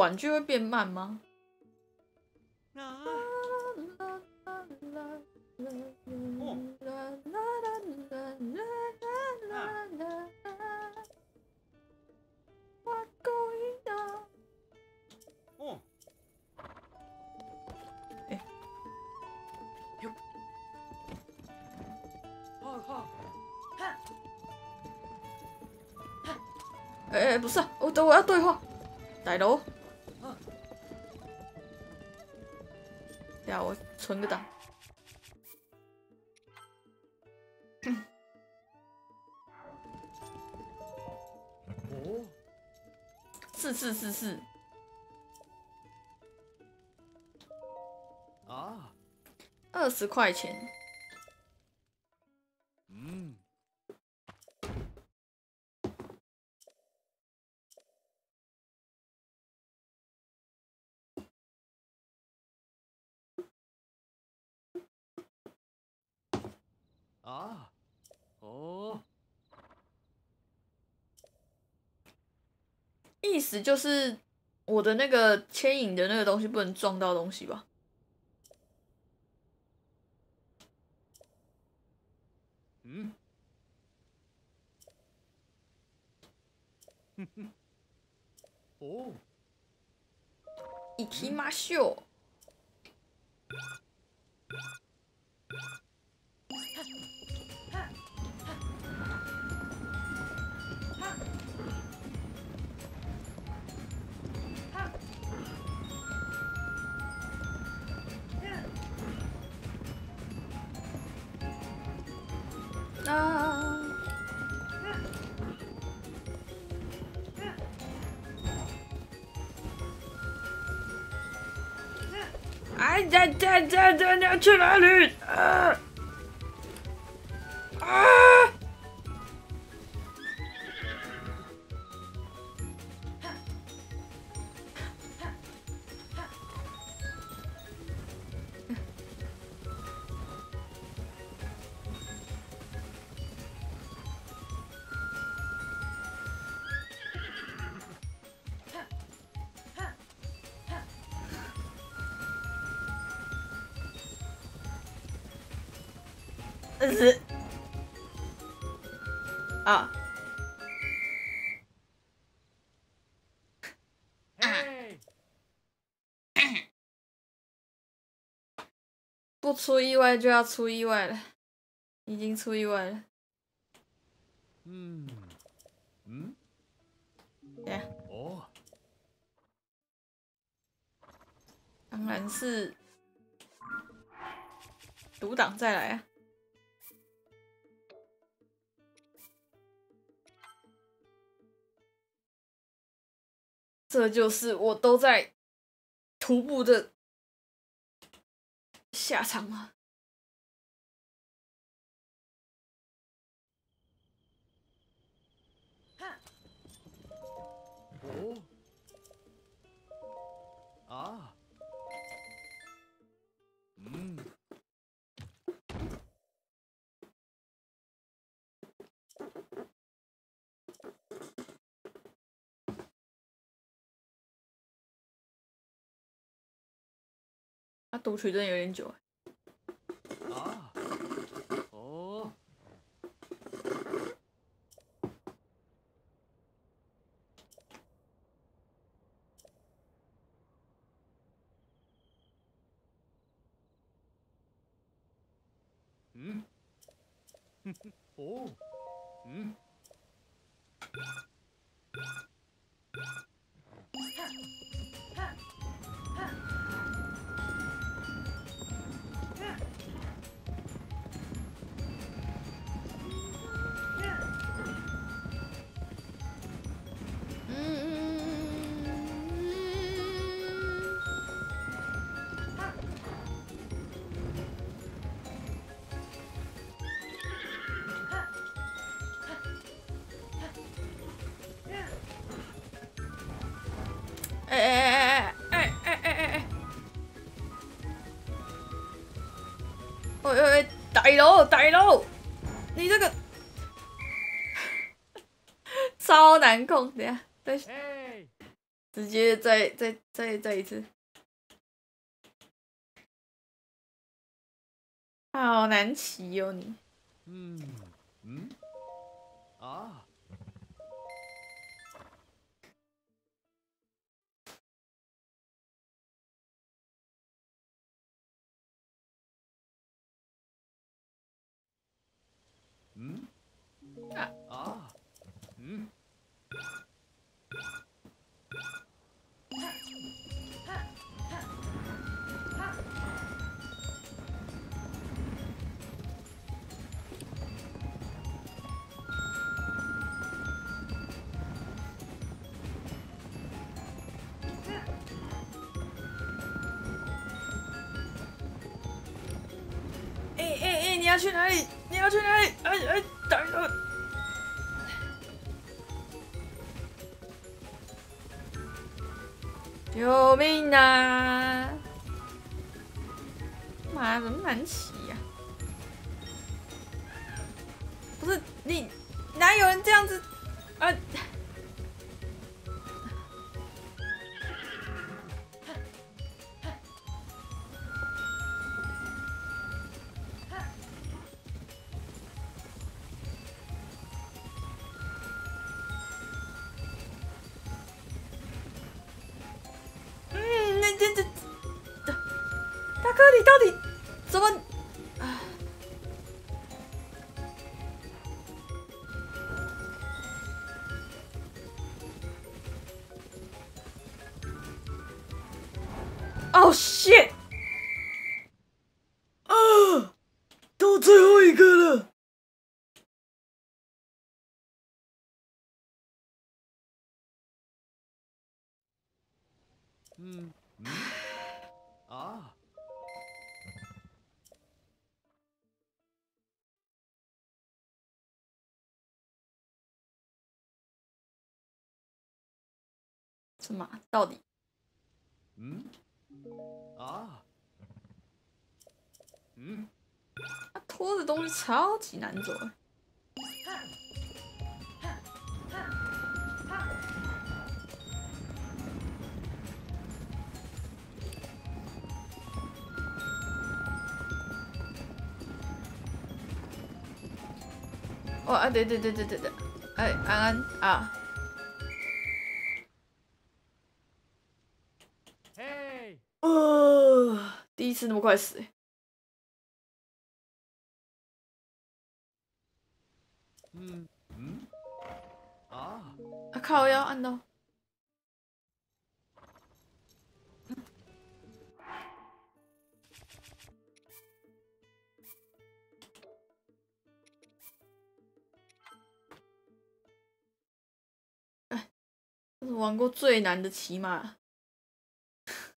玩具会变慢吗？啊，哦，哎、哎，不是、我等我要对话，来喽。等下我存个档。哦，是是是是，啊，二十块钱。嗯，啊，哦，意思就是我的那个牵引的那个东西不能撞到东西吧？嗯，哼哼，哦，一提马秀。啊！哎呀呀呀呀！你要去哪里？啊！啊！不出意外就要出意外了，已经出意外了。嗯，嗯，对呀，哦，当然是独挡再来啊！这就是我都在徒步的下场啊！哦，啊，他读取真的有点久，啊，哦，嗯，哼哼，哦，逮喽，逮喽！你这个 超难控，等一下再嘿，直接再再再再一次，好难骑哦你。嗯嗯啊，你要去哪里？你要去哪里？哎哎，逮了！救命啊！妈，怎么难骑呀、不是你，哪有人这样子啊？嗯。嗯。啊，什么？啊？到底？嗯。啊，嗯。他拖的东西超级难走。哦啊，对对对对对对，哎，安安啊，嘿，呃，第一次那么快死、欸，嗯。嗯？啊，啊靠，要按到。玩过最难的骑马。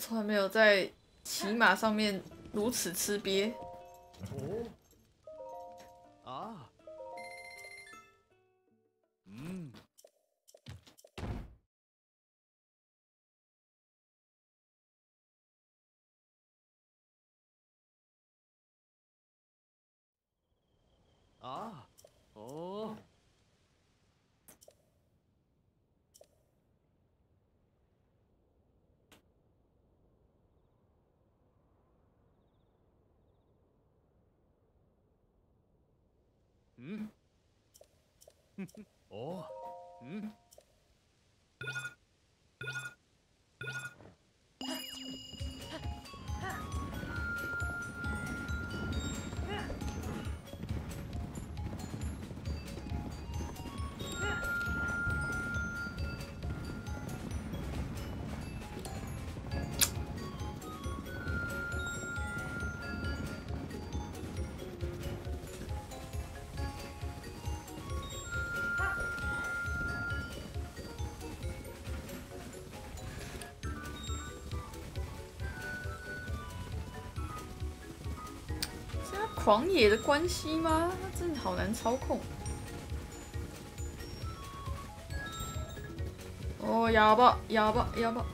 从来没有在骑马上面如此吃瘪。啊，啊，哦，嗯，哦，嗯。狂野的关系吗？真的好难操控。哦，哑巴，哑巴，哑巴。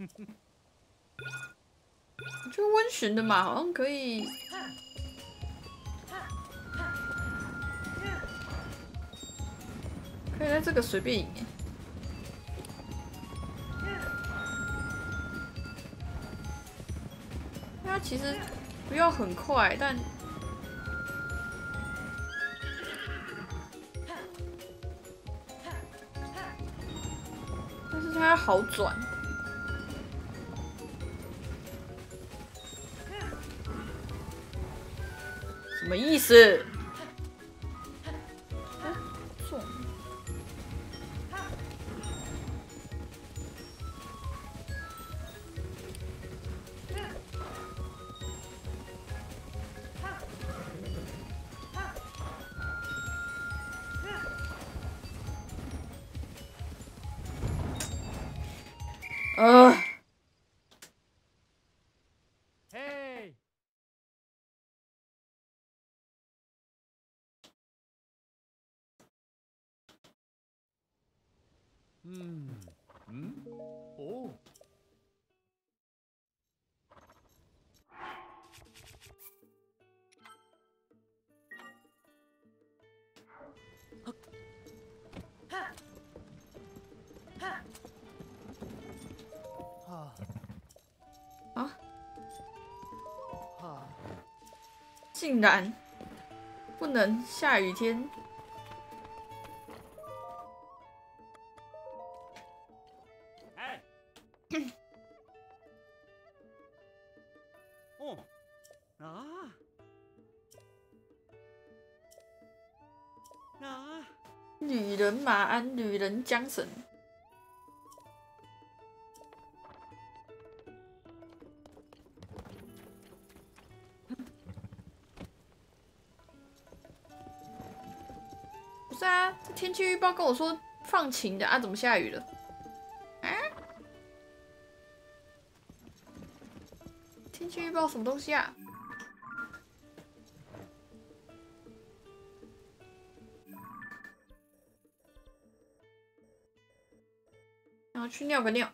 我觉得温驯的嘛好像可以。可以在这个随便赢。它其实不要很快，但但是它要好转。么意思？竟然不能下雨天。哎哦啊啊女人马鞍，女人缰绳。天气预报跟我说放晴的啊，怎么下雨了？啊？天气预报什么东西啊？然后去尿个尿。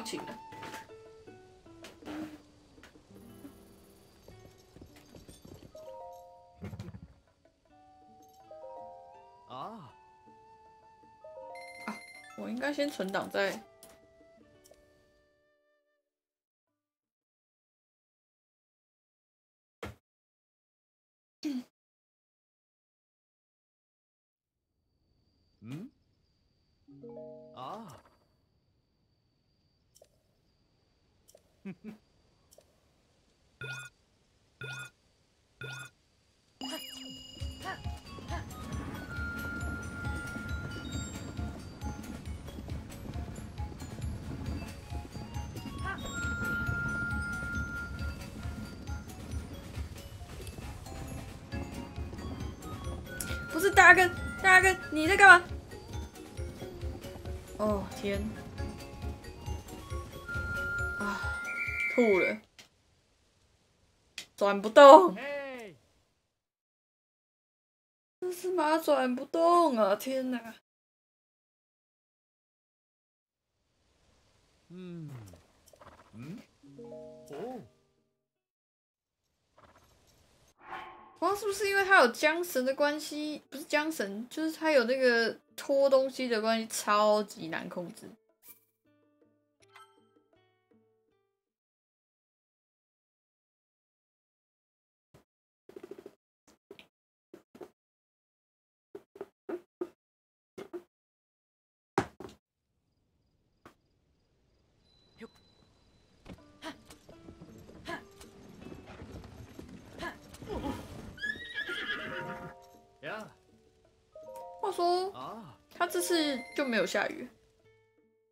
放晴了。啊，我应该先存档再。你在干嘛？哦天！啊，吐了，转不动，嘿，这是马转不动啊！天哪！他有缰绳的关系，不是缰绳，就是他有那个拖东西的关系，超级难控制。没有下雨。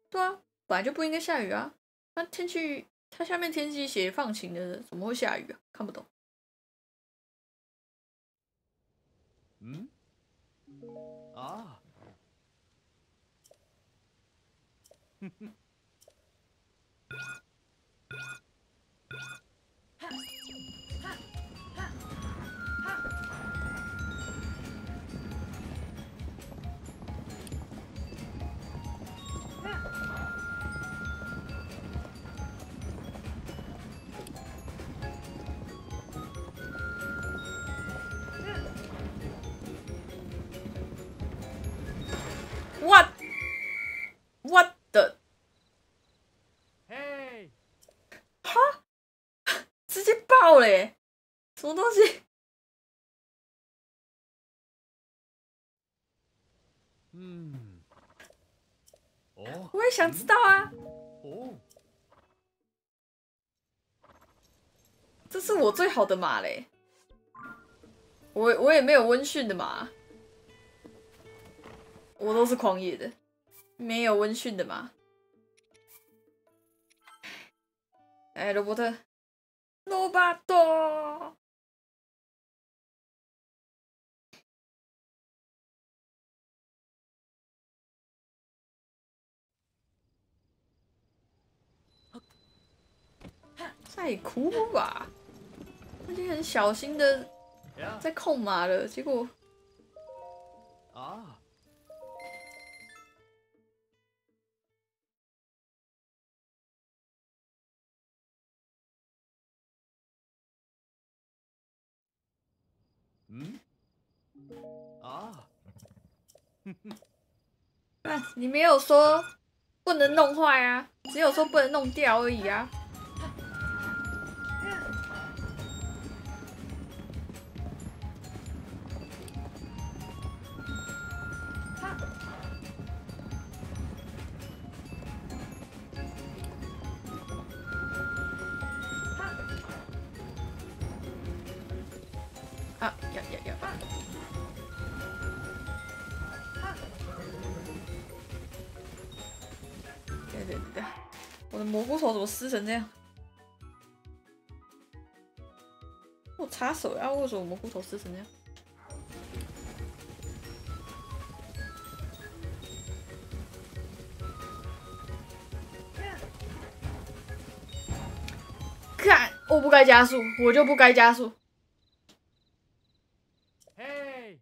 对啊，本来就不应该下雨啊。那天气，它下面天气写放晴的，怎么会下雨啊？看不懂。嗯，啊哼哼 么东西？嗯，哦，我也想知道啊。哦，这是我最好的马嘞。我我也没有温驯的马，我都是狂野的，没有温驯的马。哎，罗伯特，罗巴多，在哭吧？他已经很小心的，在控马了，结果啊，嗯，啊，啊，你没有说不能弄坏啊，只有说不能弄掉而已啊。啊撕成这样？我插手呀，为什么我蘑菇头撕成这样？看，我不该加速，我就不该加速。嘿，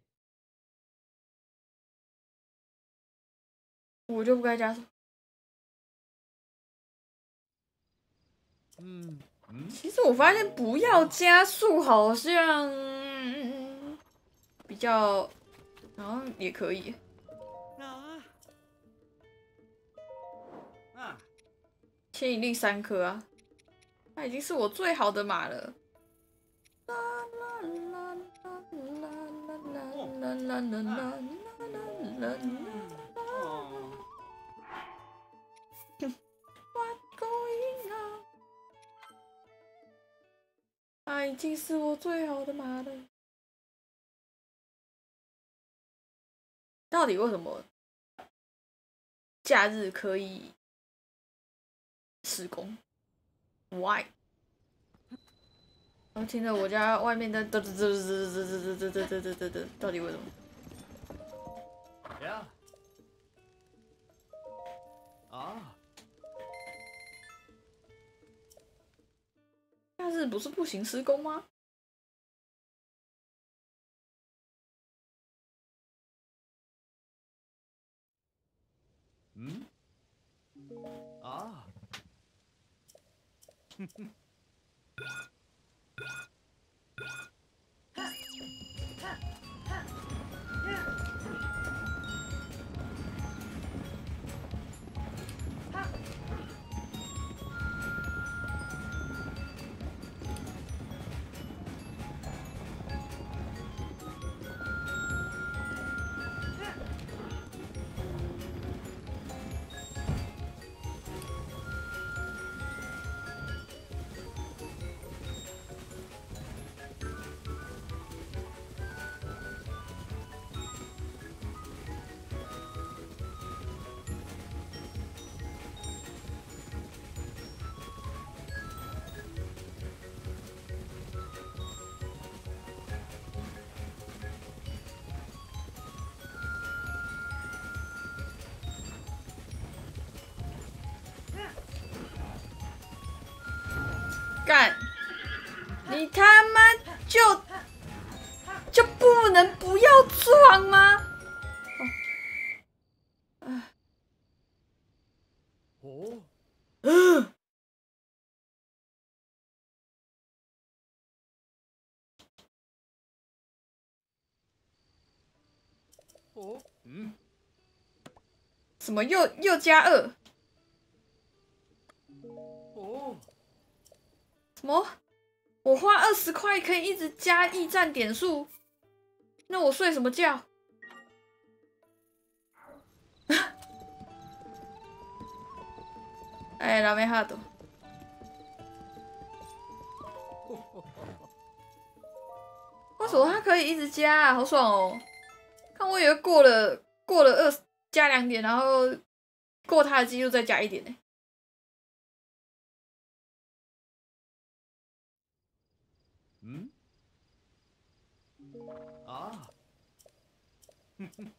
我就不该加速。嗯其实我发现不要加速好像比较，然后也可以。啊啊牵引力三颗啊，它已经是我最好的马了。啦啦啦啦啦啦啦啦啦啦他已经是我最好的马了。到底为什么假日可以施工？Why？我听着我家外面在嘚嘚嘚嘚嘚嘚嘚嘚嘚嘚嘚，到底为什么？呀啊但是不是步行施工吗？嗯啊干！哦嗯什么又又加二？哦什么？我花二十块可以一直加驿站点数？那我睡什么觉？哎，拉梅哈多，为什么它可以一直加啊？好爽哦！看我以为过了过了二加两点，然后过他的记录再加一点呢、嗯？啊。哼 哼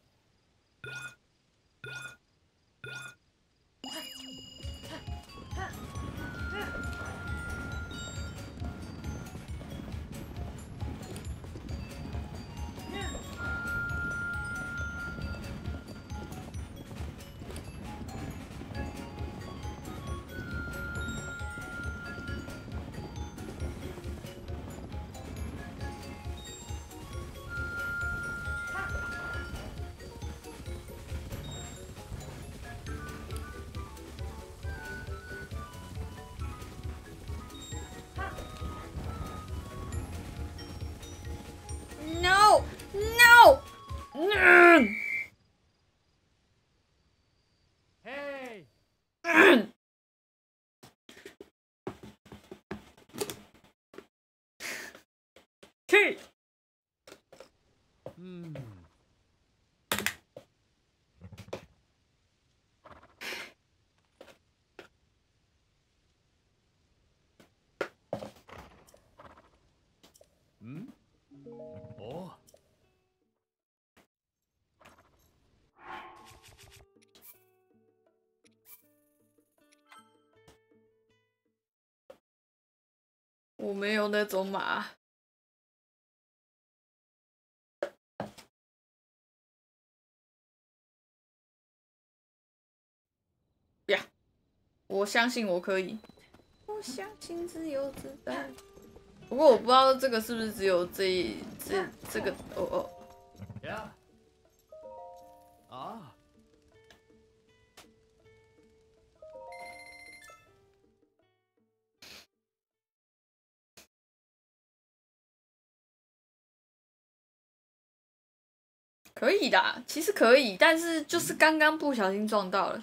去！嗯嗯哦我没有那种马。我相信我可以。我相信自由自在。不过我不知道这个是不是只有这一这这个哦哦，呀，啊，可以的，其实可以，但是就是刚刚不小心撞到了。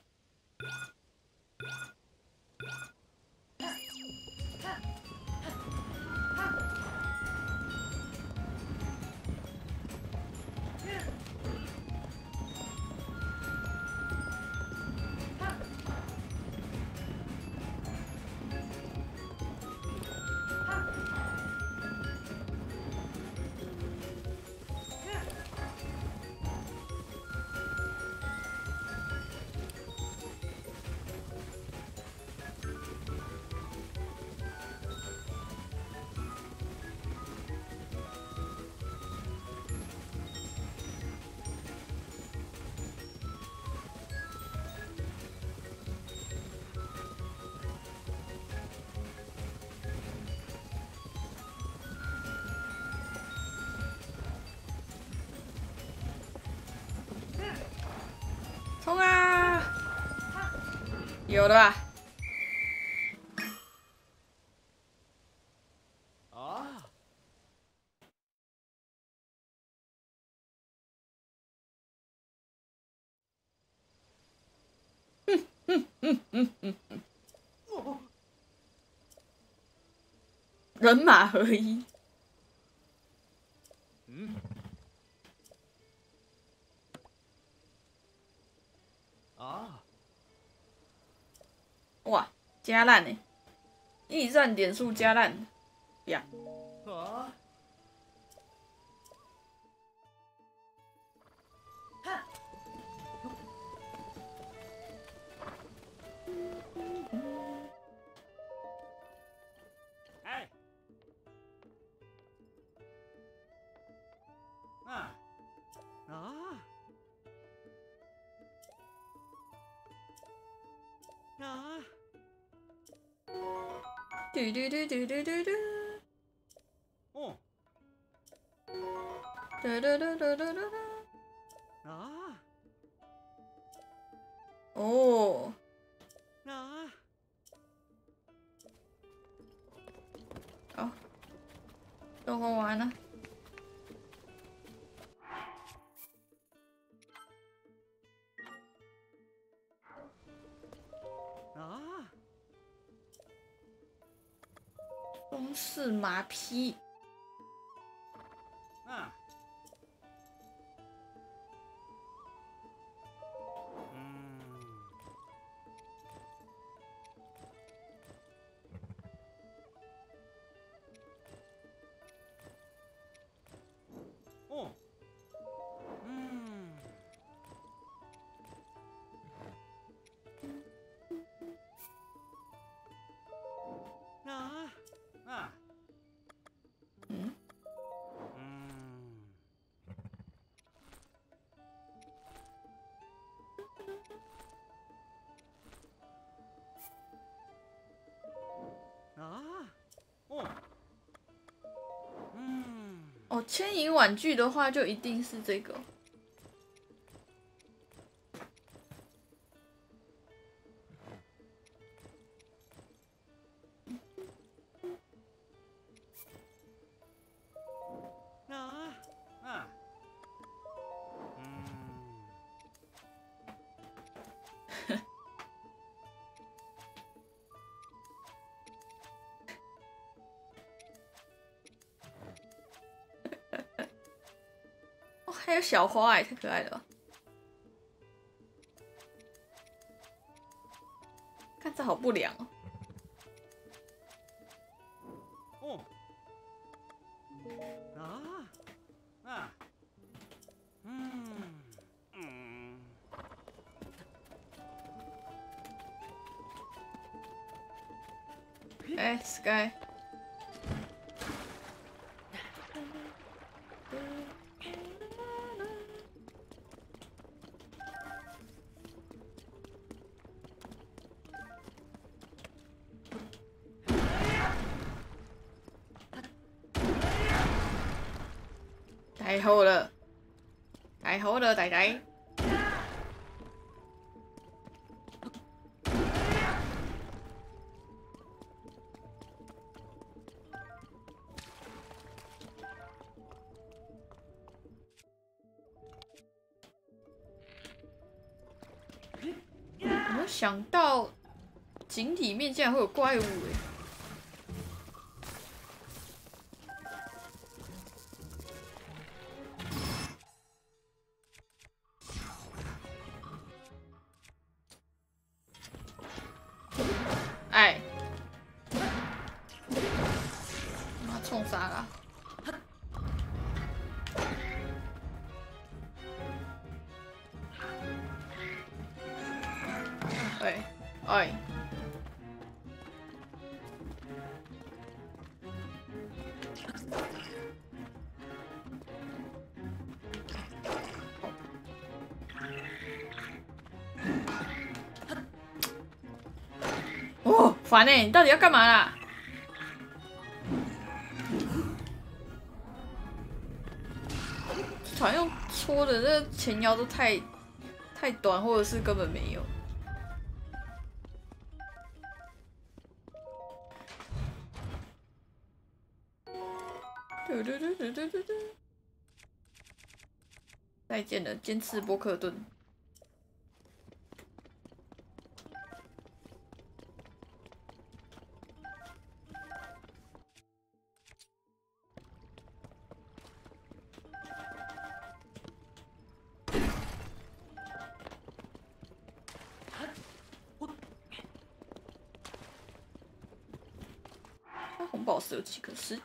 有了吧？啊，人马合一。嗯，啊，哇，加烂呢！驿站点数加烂，呀，啊，哎，啊，啊，啊，嘟嘟嘟嘟嘟嘟嘟，哦，嘟嘟嘟嘟嘟嘟嘟。啊，哦，啊，好，都玩完了。中式马匹，电影玩具的话，就一定是这个。小花哎，太可爱了吧！看这好不良。哦，我想到井里面竟然会有怪物哎！哎，烦哎、你到底要干嘛啦？好像用搓的，这个前腰都太太短，或者是根本没有。嘟嘟嘟嘟嘟嘟嘟。再见了，尖刺波克顿。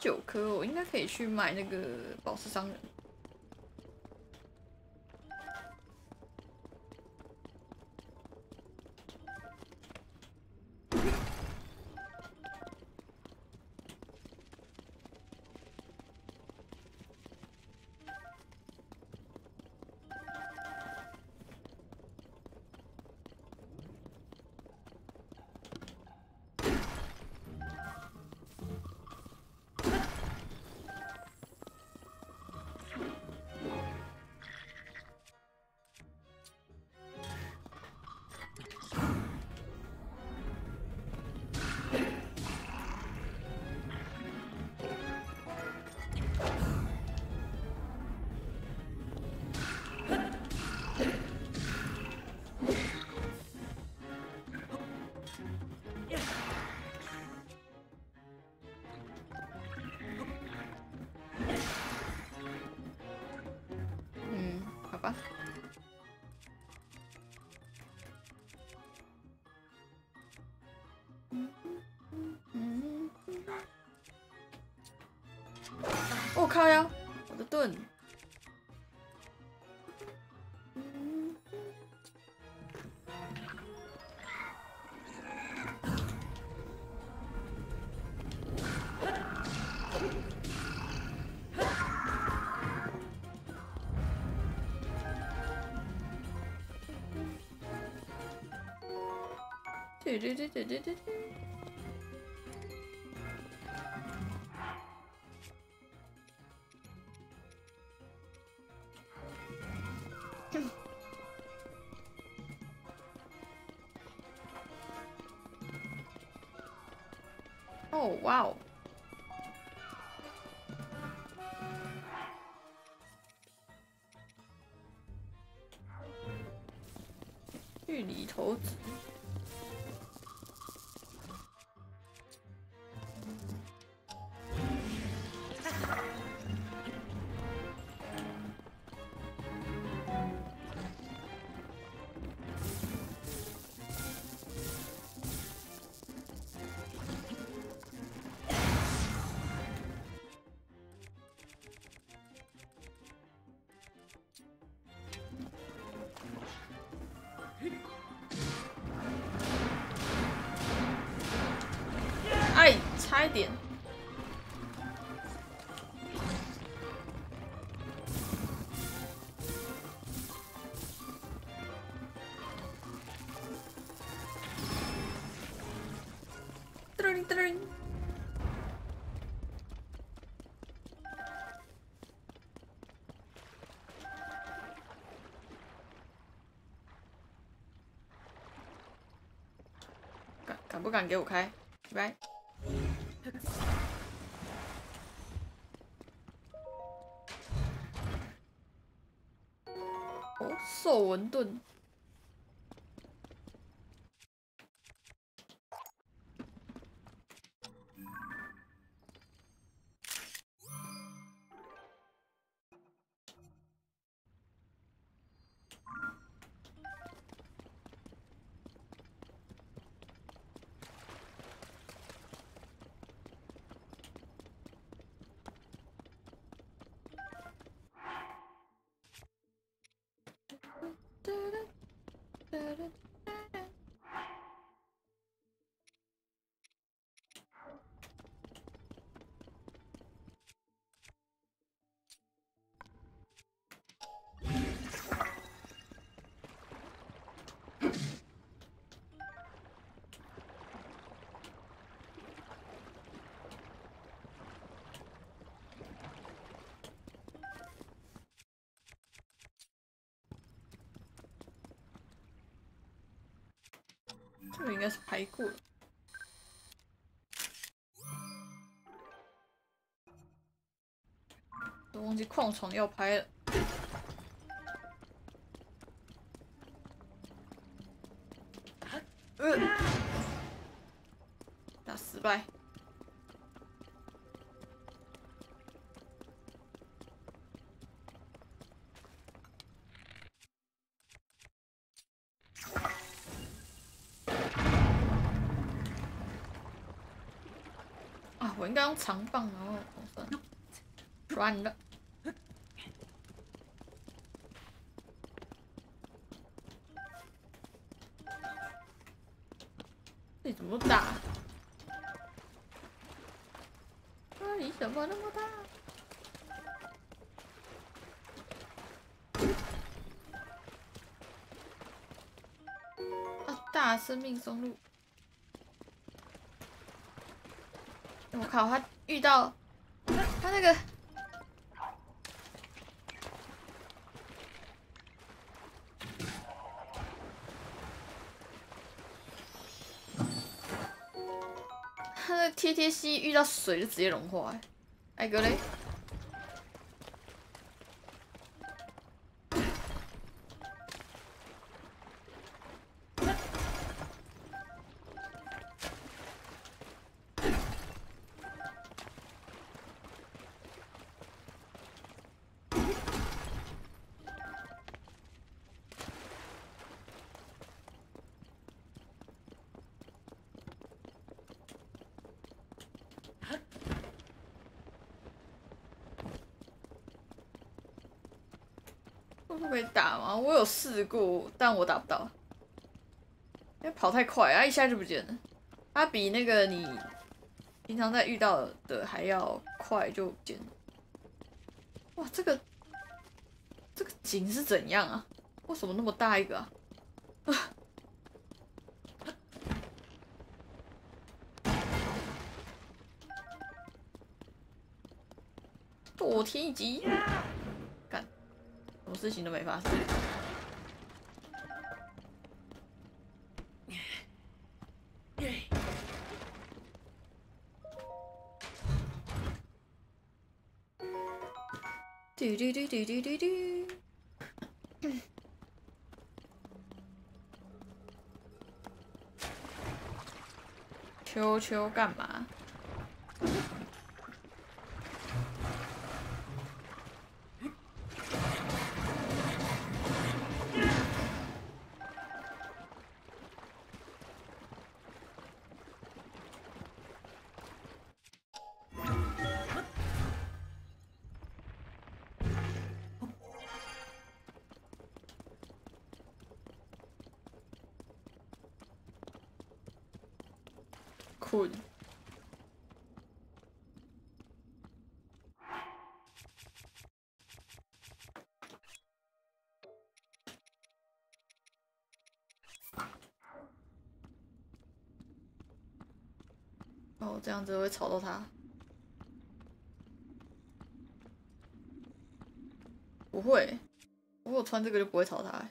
九颗，我应该可以去买那个宝石商人。对对对对对对对。哦，哇哦！玉里头子。快点噔敢不敢给我开？哦，兽纹盾。这个应该是拍过了。都忘记矿床要拍了。用长棒，然后哦算了，软了。这里怎么打？这里怎么那么大？啊，大生命松露。好，他遇到他那个他的贴贴西遇到水就直接融化、欸，艾格嘞。我有试过，但我打不到，因为跑太快，啊，一下就不见了。它比那个你平常在遇到的还要快就不见了。哇，这个这个井是怎样啊？为什么那么大一个啊？啊！躲天一击，干，什么事情都没发生。嘟嘟嘟嘟嘟嘟嘟。秋秋干嘛？这样子会吵到他。不会，如果穿这个就不会吵他欸。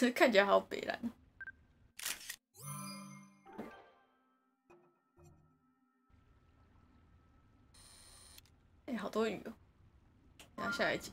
这看起来好北蓝。哎、好多鱼哦！等下下一集。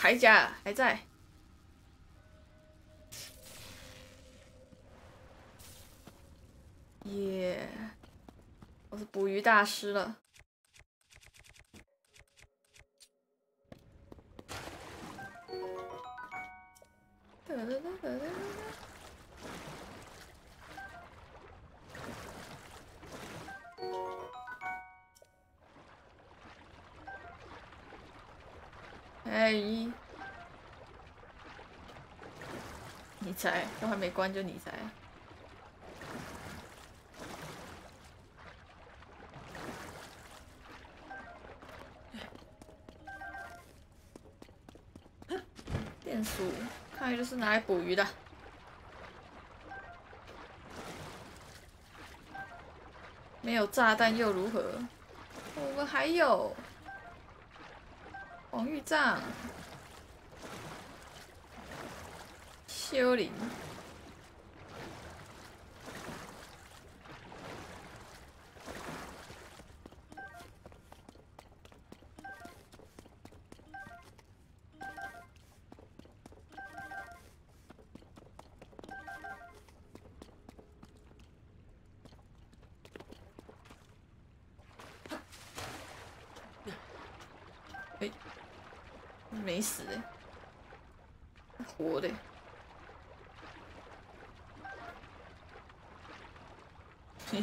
铠甲还在。耶！我是捕鱼大师了。猜，都还没关就你猜。电鼠，看来就是拿来捕鱼的。没有炸弹又如何？我们还有黄玉杖、修灵。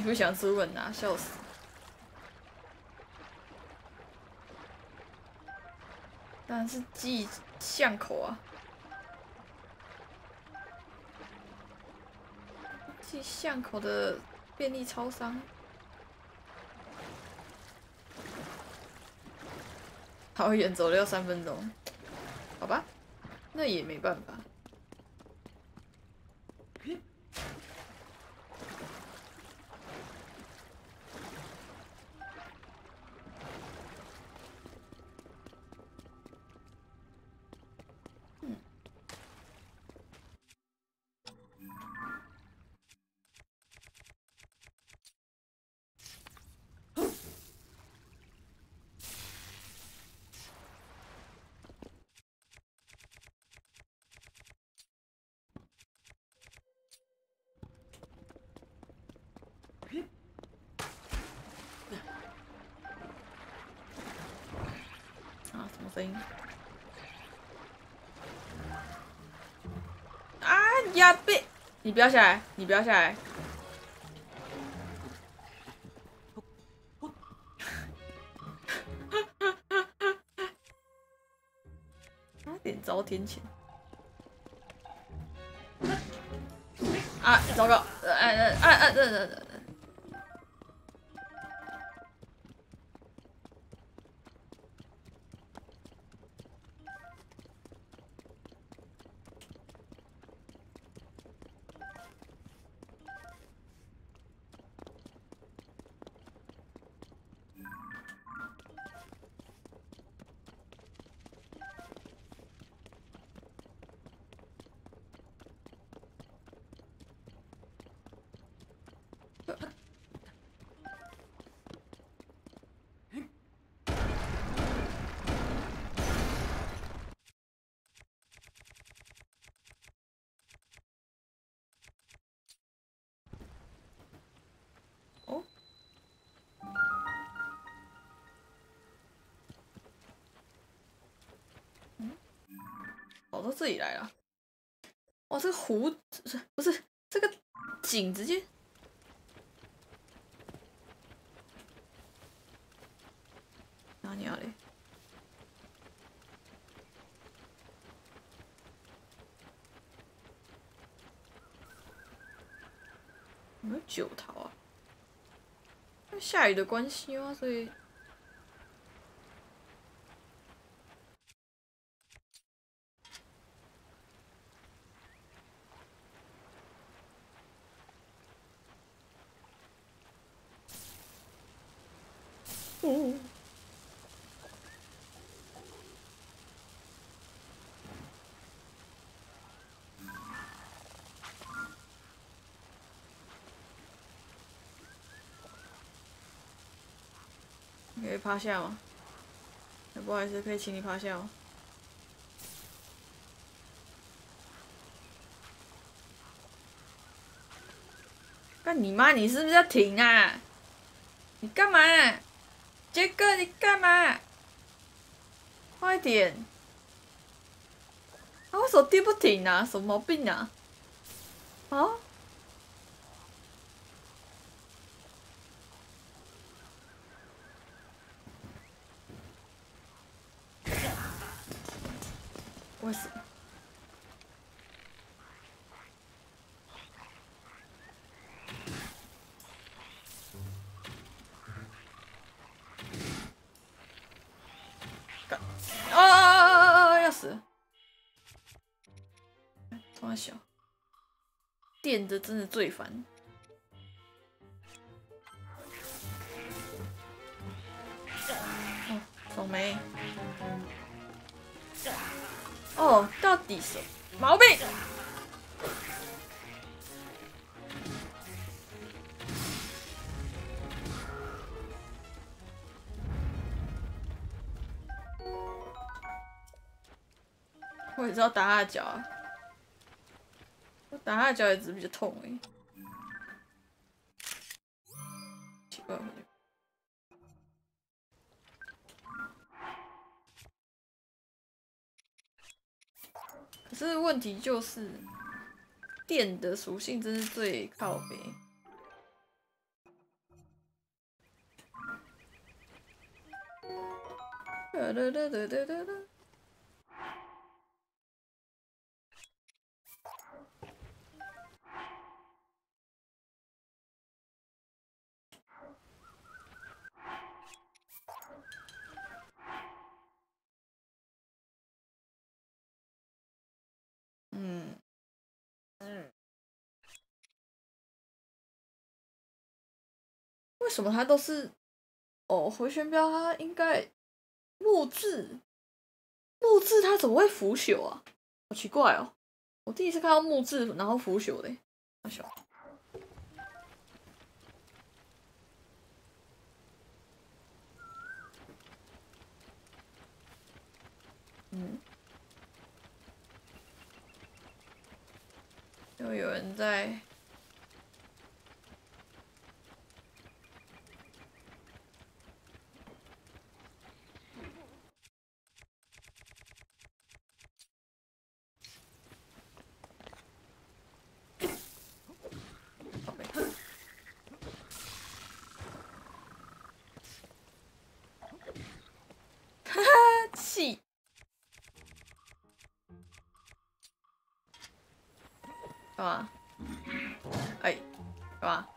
你不想出吻啊？笑死！当然是寄巷口啊，寄巷口的便利超商。好远，走了要三分钟，好吧，那也没办法。不要下来，你不要下来。差点遭天谴。啊，糟糕！哎哎哎哎哎自己来了。哇，这个湖不是不是这个井直接哪里啊嘞？有没有九桃啊？因为下雨的关系吗？所以以趴下吗？哎不好意思，可以请你趴下吗？干你妈！你是不是要停啊？你干嘛？杰哥，你干嘛？快点！啊，我手递不停啊，什么毛病啊？啊？电的真的最烦。哦，倒霉。哦，到底什么毛病？我也知道打他脚啊，打他的脚也只是比较痛而已。奇怪，可是问题就是，电的属性真是最靠北。哒哒哒哒哒哒什么它都是？哦，回旋镖它应该木质，木质它怎么会腐朽啊？好奇怪哦！我第一次看到木质然后腐朽的，好小。嗯。又有人在。宝贝哈哈，气！干嘛？哎，干嘛？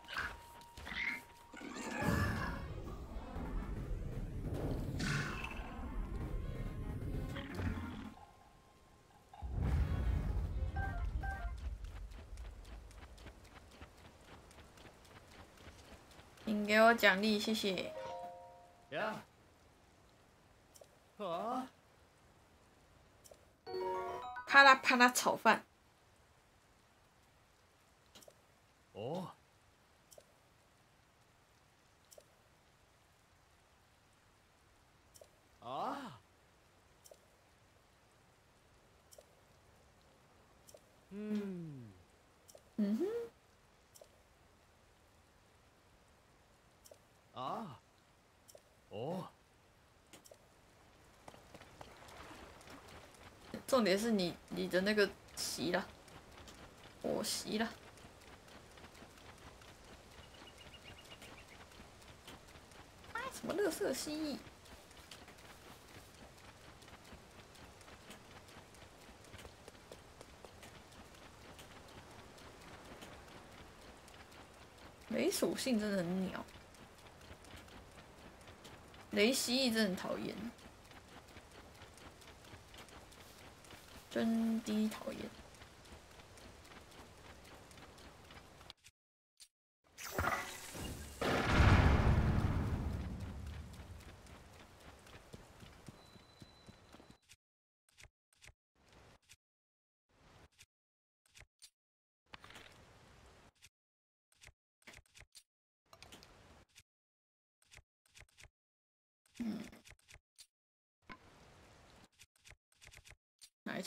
请给我奖励，谢谢。呀，啊，啪啦啪啦炒饭。哦。啊。嗯。嗯哼。啊。哦。重点是你你的那个席了，我席了。什么乐色蜥蜴？雷属性真的很鸟，雷蜥蜴真的很讨厌，真的讨厌。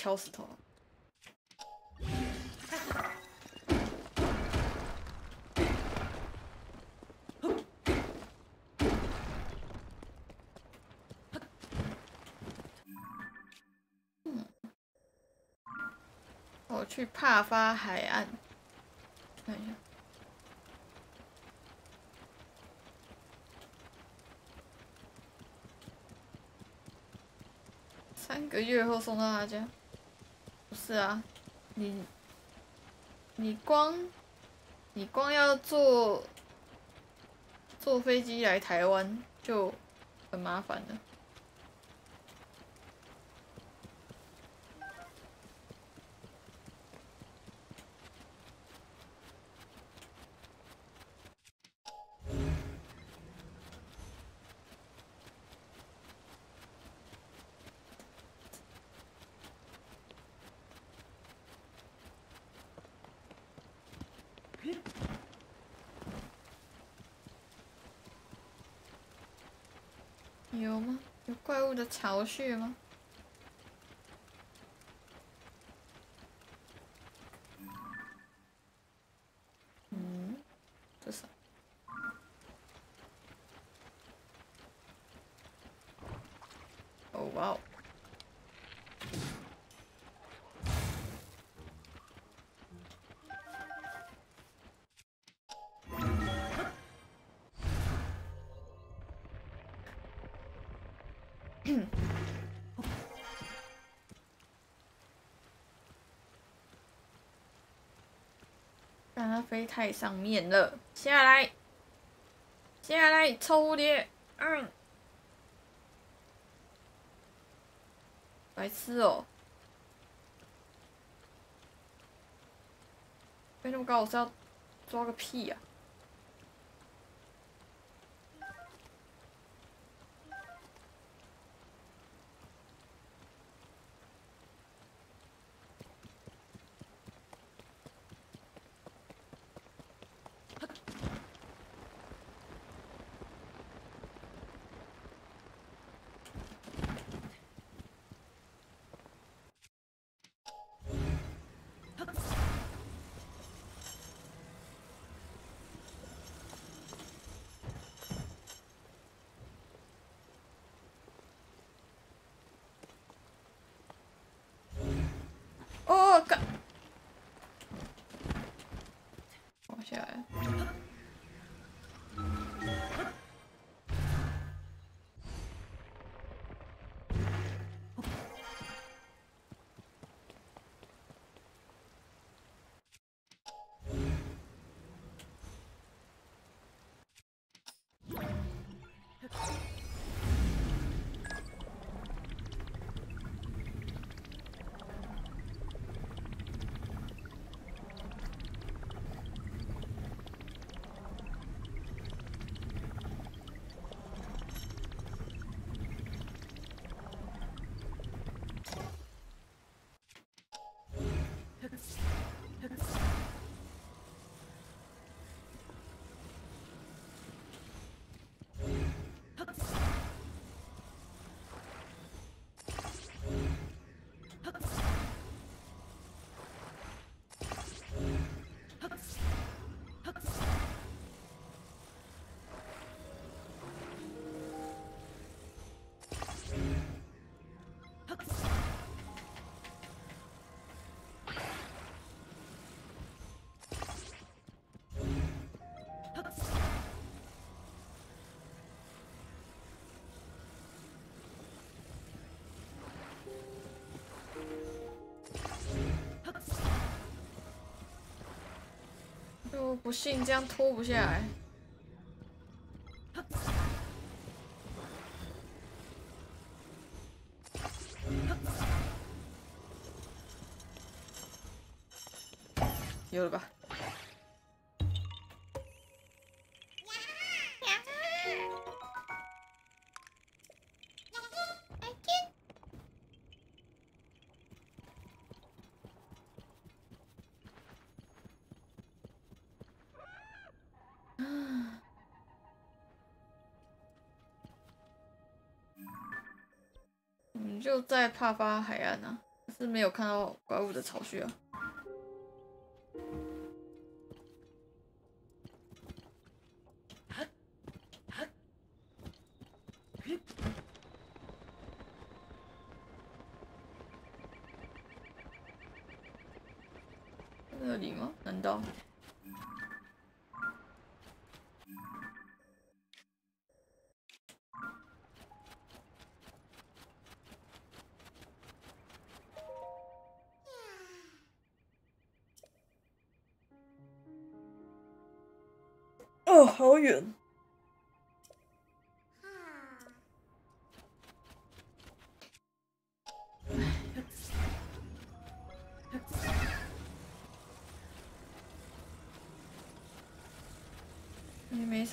敲石头。嗯，我去帕发海岸看一下。三个月后送到他家。是啊，你你光你光要坐坐飞机来台湾就很麻烦了。有吗？有怪物的巢穴吗？飞太上面了，下来，下来，抽蝴蝶，嗯，白痴哦、飞那么高，我是要抓个屁呀、就不信这样拖不下来。有了吧？就在帕发海岸啊，是没有看到怪物的巢穴啊。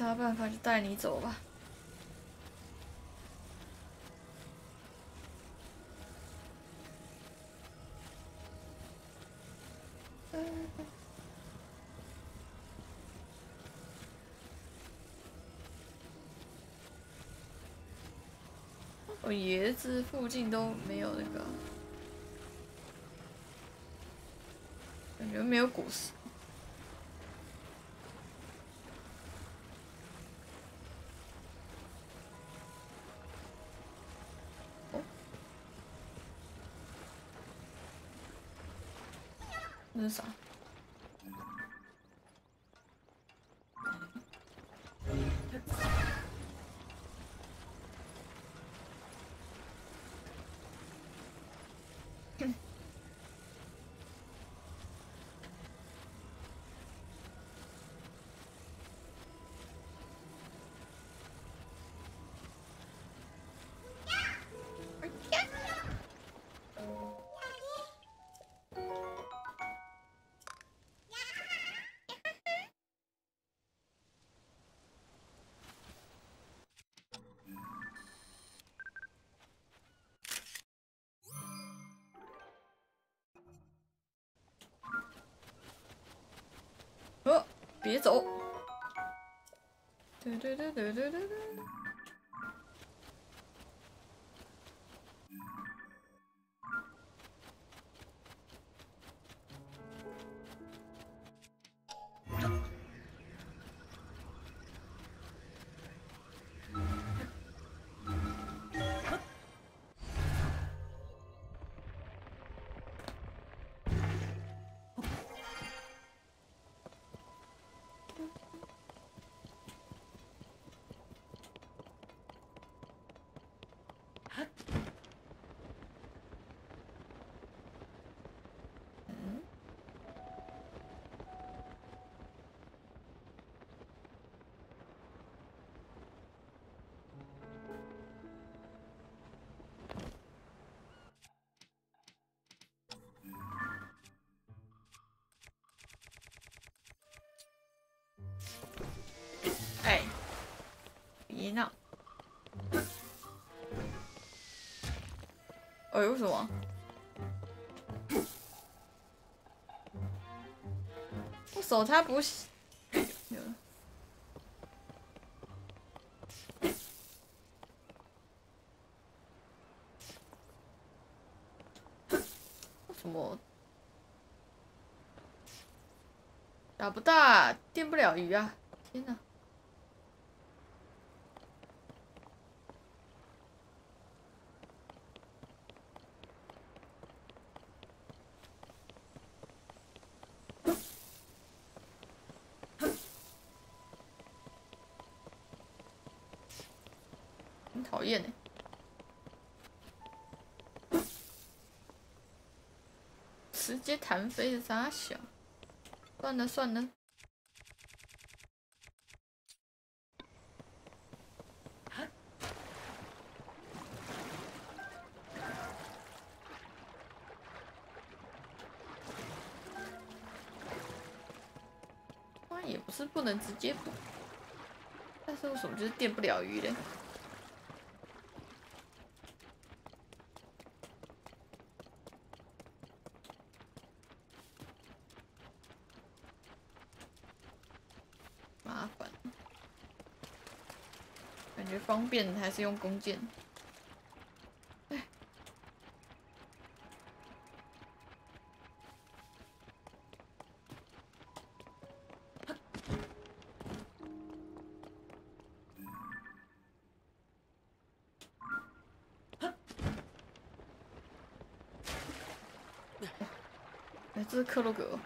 他办法，就带你走吧。我哦椰子附近都没有那个，感觉没有古石。那是别走！对对对对对对对。为什么？我手它不是。有了为什么？打不大，电不了鱼啊！天哪！弹飞的咋小。算了算了。也不是不能直接补，但是为什么就是电不了鱼嘞？便还是用弓箭。哎，这是克洛格，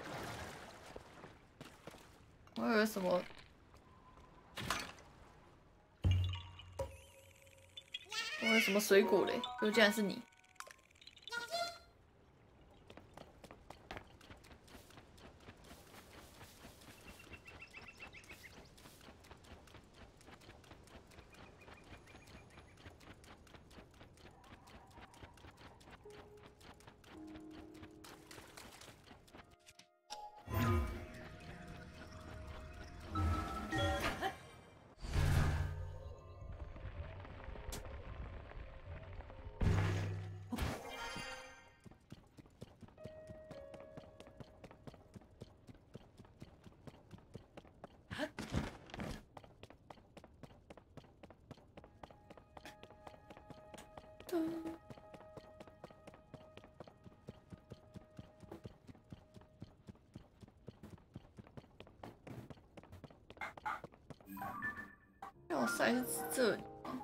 我以为什么？什么水果嘞？就竟然是你！还是这里吗？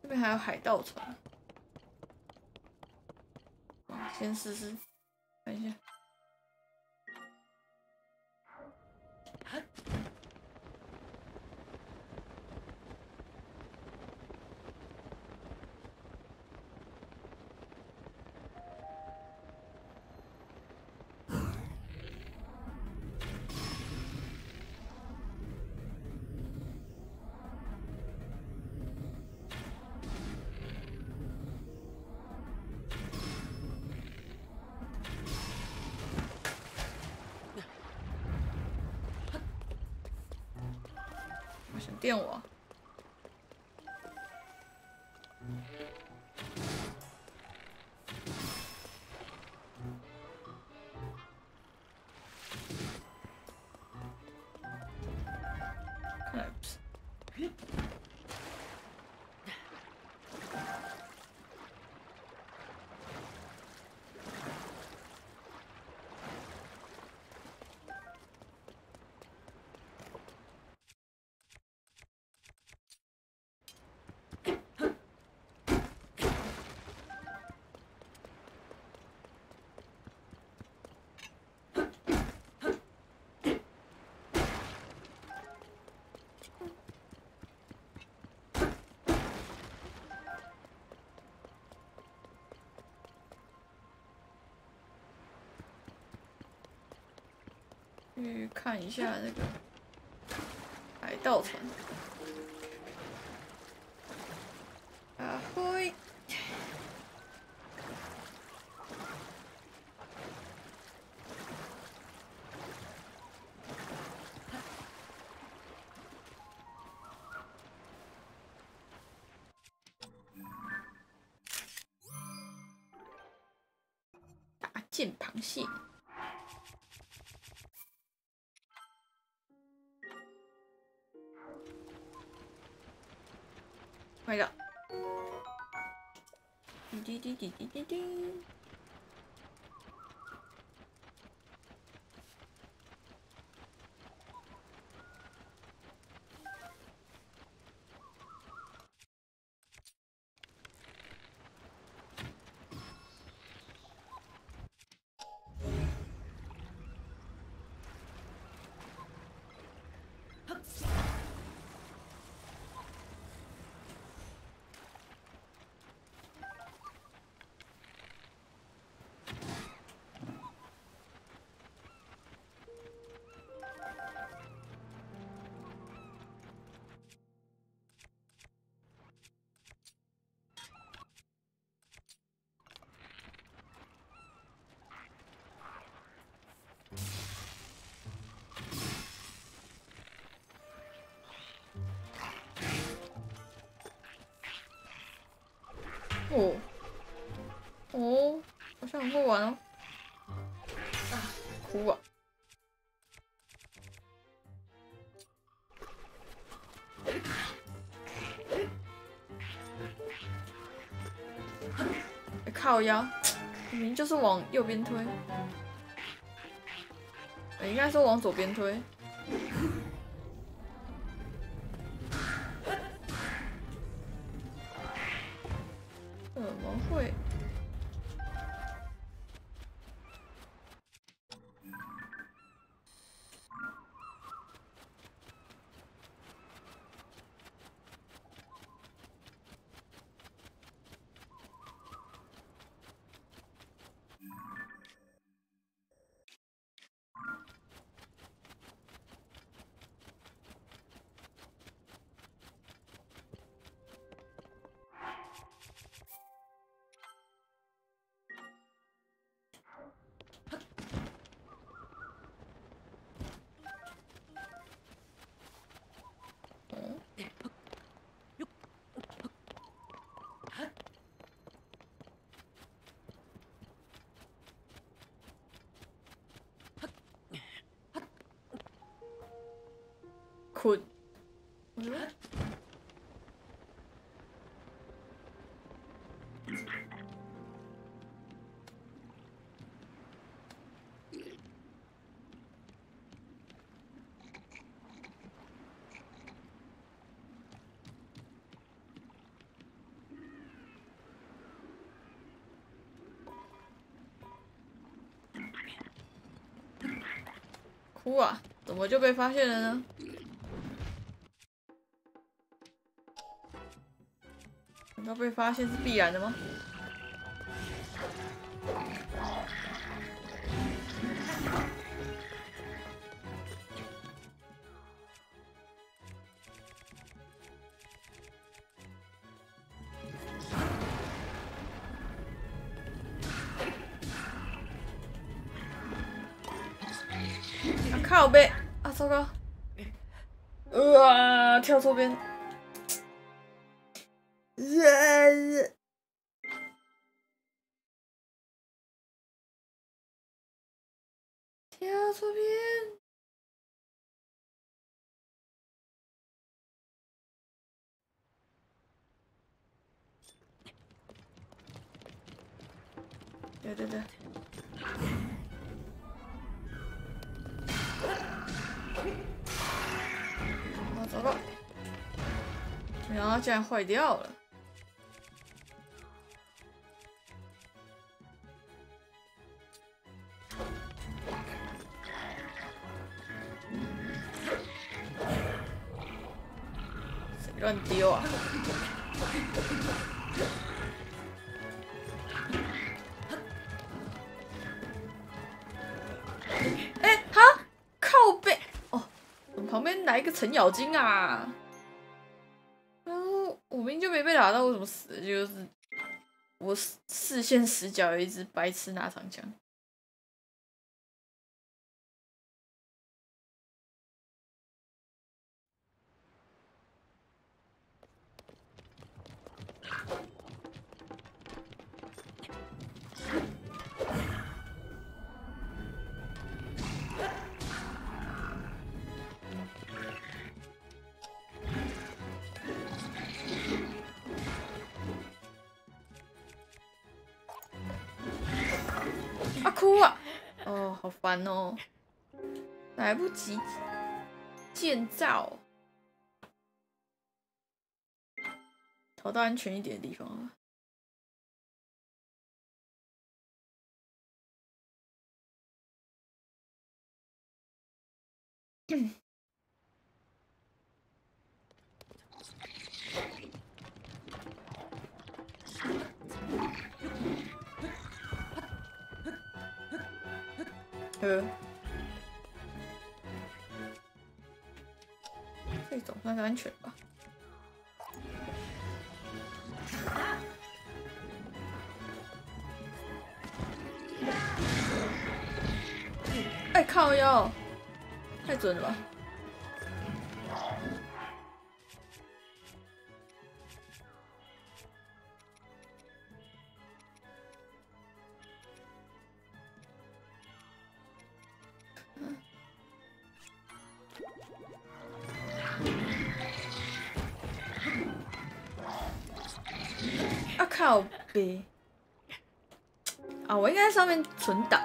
这边还有海盗船。先试试，去看一下那个海盗船。啊嘿！大剑螃蟹。滴滴滴滴滴滴。哦，哦，好像很会玩哦。啊，哭啊！靠腰，明明就是往右边推，应该是往左边推。困。哭啊！怎么就被发现了呢？被发现是必然的吗？靠背啊！糟糕！啊！跳错边。竟然坏掉了。谁乱丢啊？哎、哈，靠背哦，旁边来一个程咬金啊！什么死就是我视视线死角有一只白痴拿长枪？哦，好烦哦，来不及建造，逃到安全一点的地方呃，这总算是安全吧。哎，靠腰，太准了吧！啊，我应该在上面存档，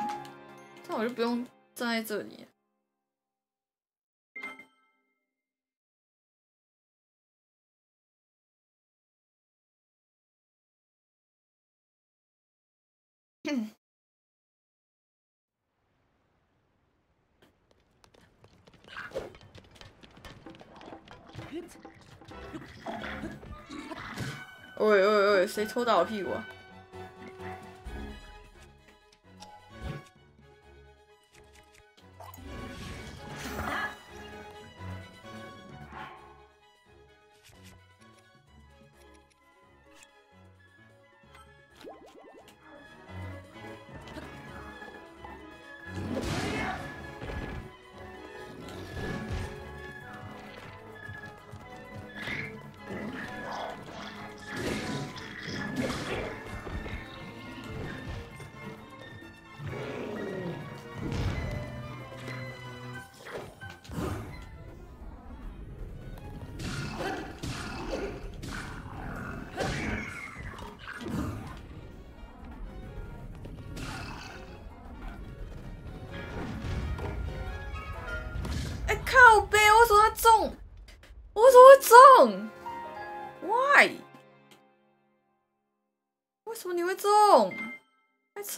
这样我就不用站在这里。谁抽到我屁股？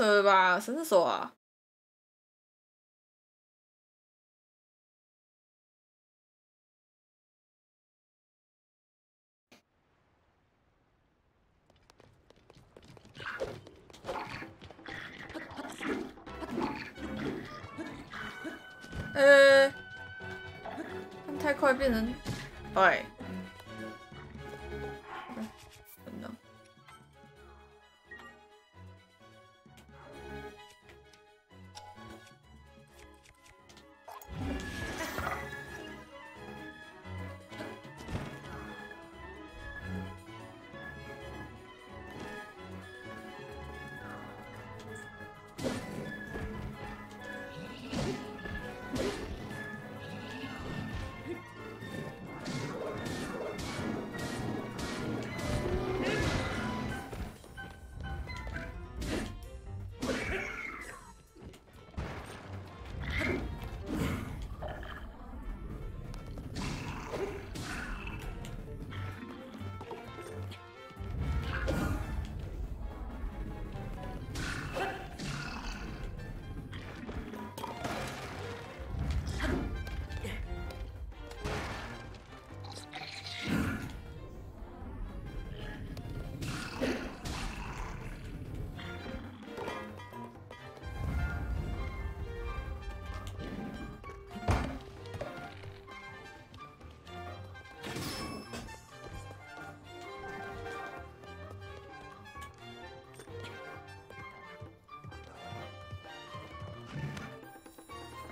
了吧，伸手啊！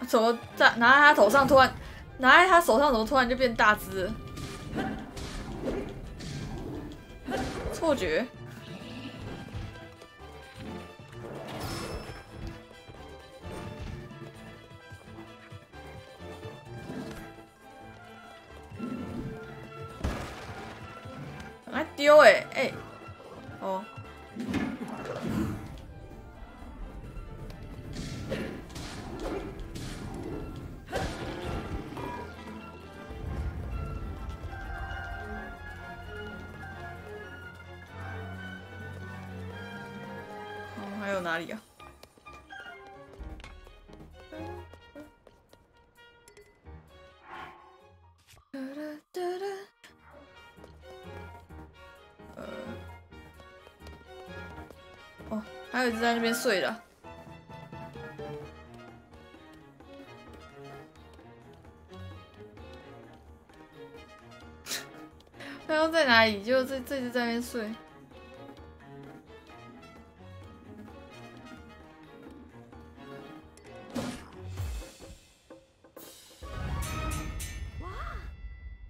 怎么在拿在他头上突然拿在他手上，怎么突然就变大只？错觉。有一直在那边睡了。刚刚在哪里？就这这只在那边睡。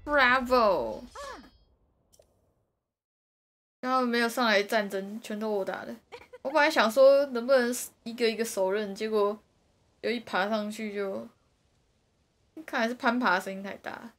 Bravo！然后没有上来战争，全都我打的。本来想说能不能一个一个手刃，结果又一爬上去就，看来是攀爬声音太大。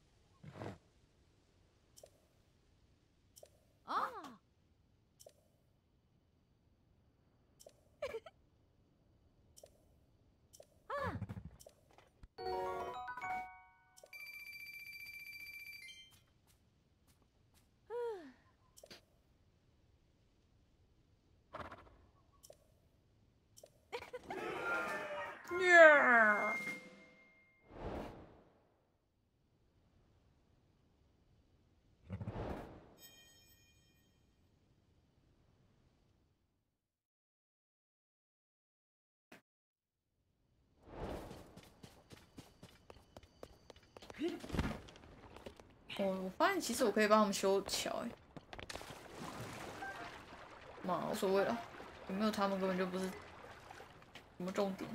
我，我发现其实我可以帮他们修桥，哎，嘛无所谓了，有没有他们根本就不是什么重点。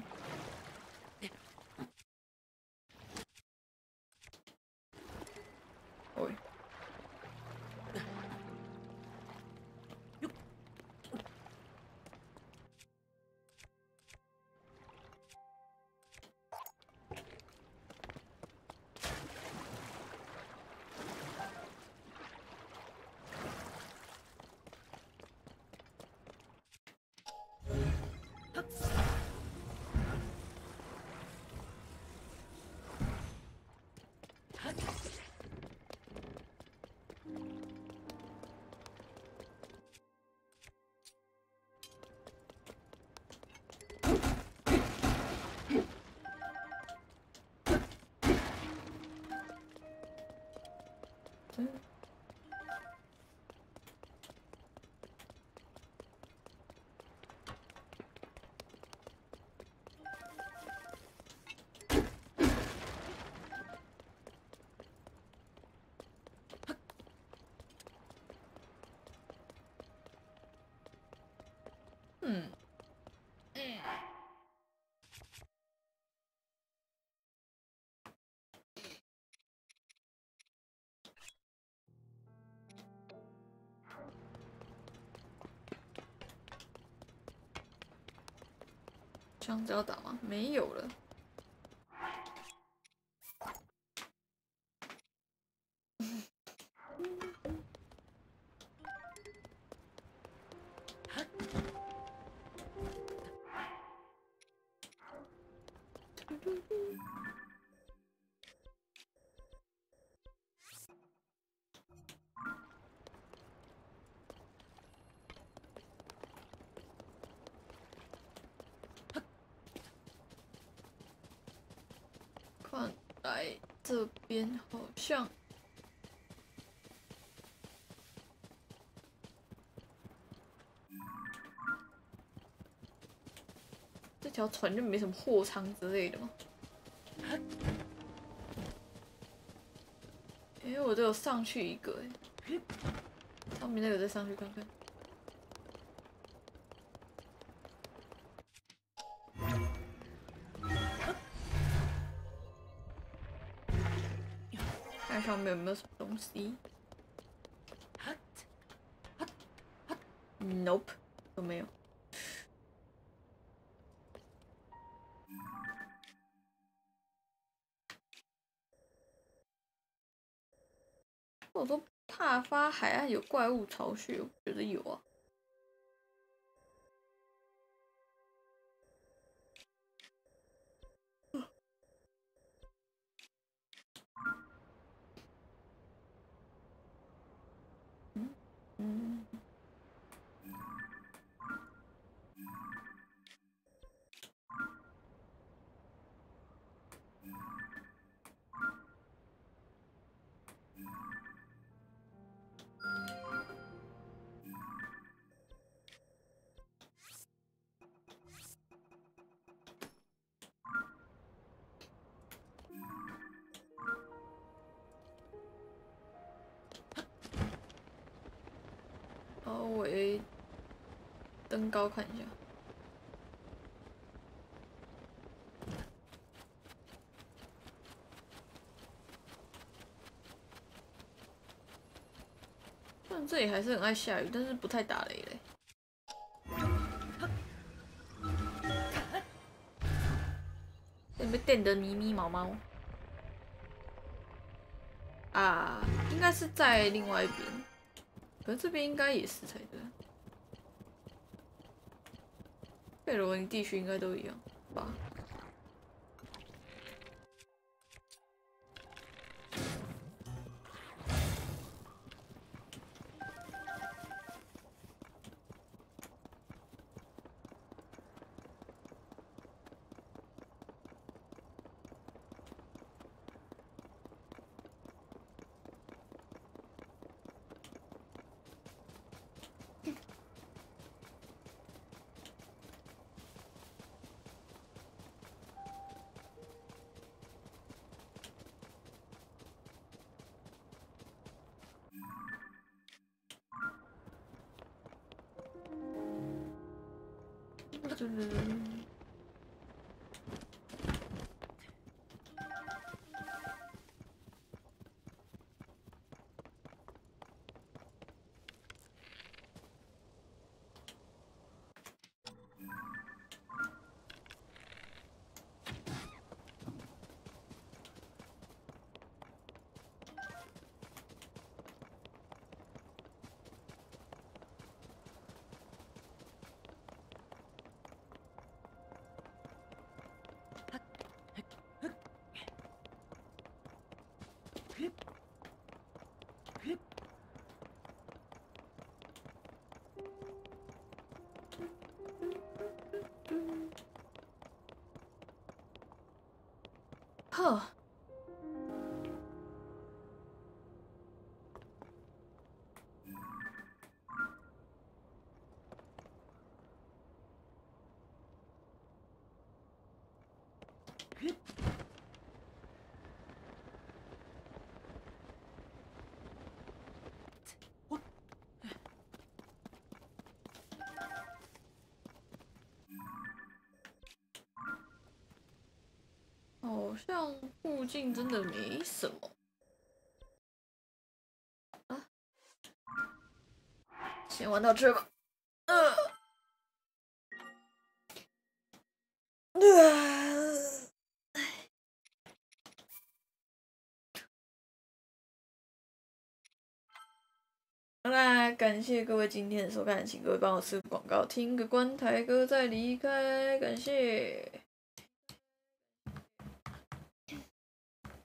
枪子要打吗？没有了。边好像这条船就没什么货仓之类的吗？哎我都有上去一个哎，上面那个再上去看看。上面有没有什么东西？Nope，都没有。我都怕发海岸有怪物巢穴，我觉得有啊。高看一下。虽然这里还是很爱下雨，但是不太打雷嘞。有没有电得迷迷毛毛？啊，应该是在另外一边。可是这边应该也是才对。贝罗尼地区应该都一样。好像附近真的没什么。啊，先玩到这吧。呃，呃，好啦，感谢各位今天的收看，请各位帮我吃个广告，听个关台歌再离开，感谢。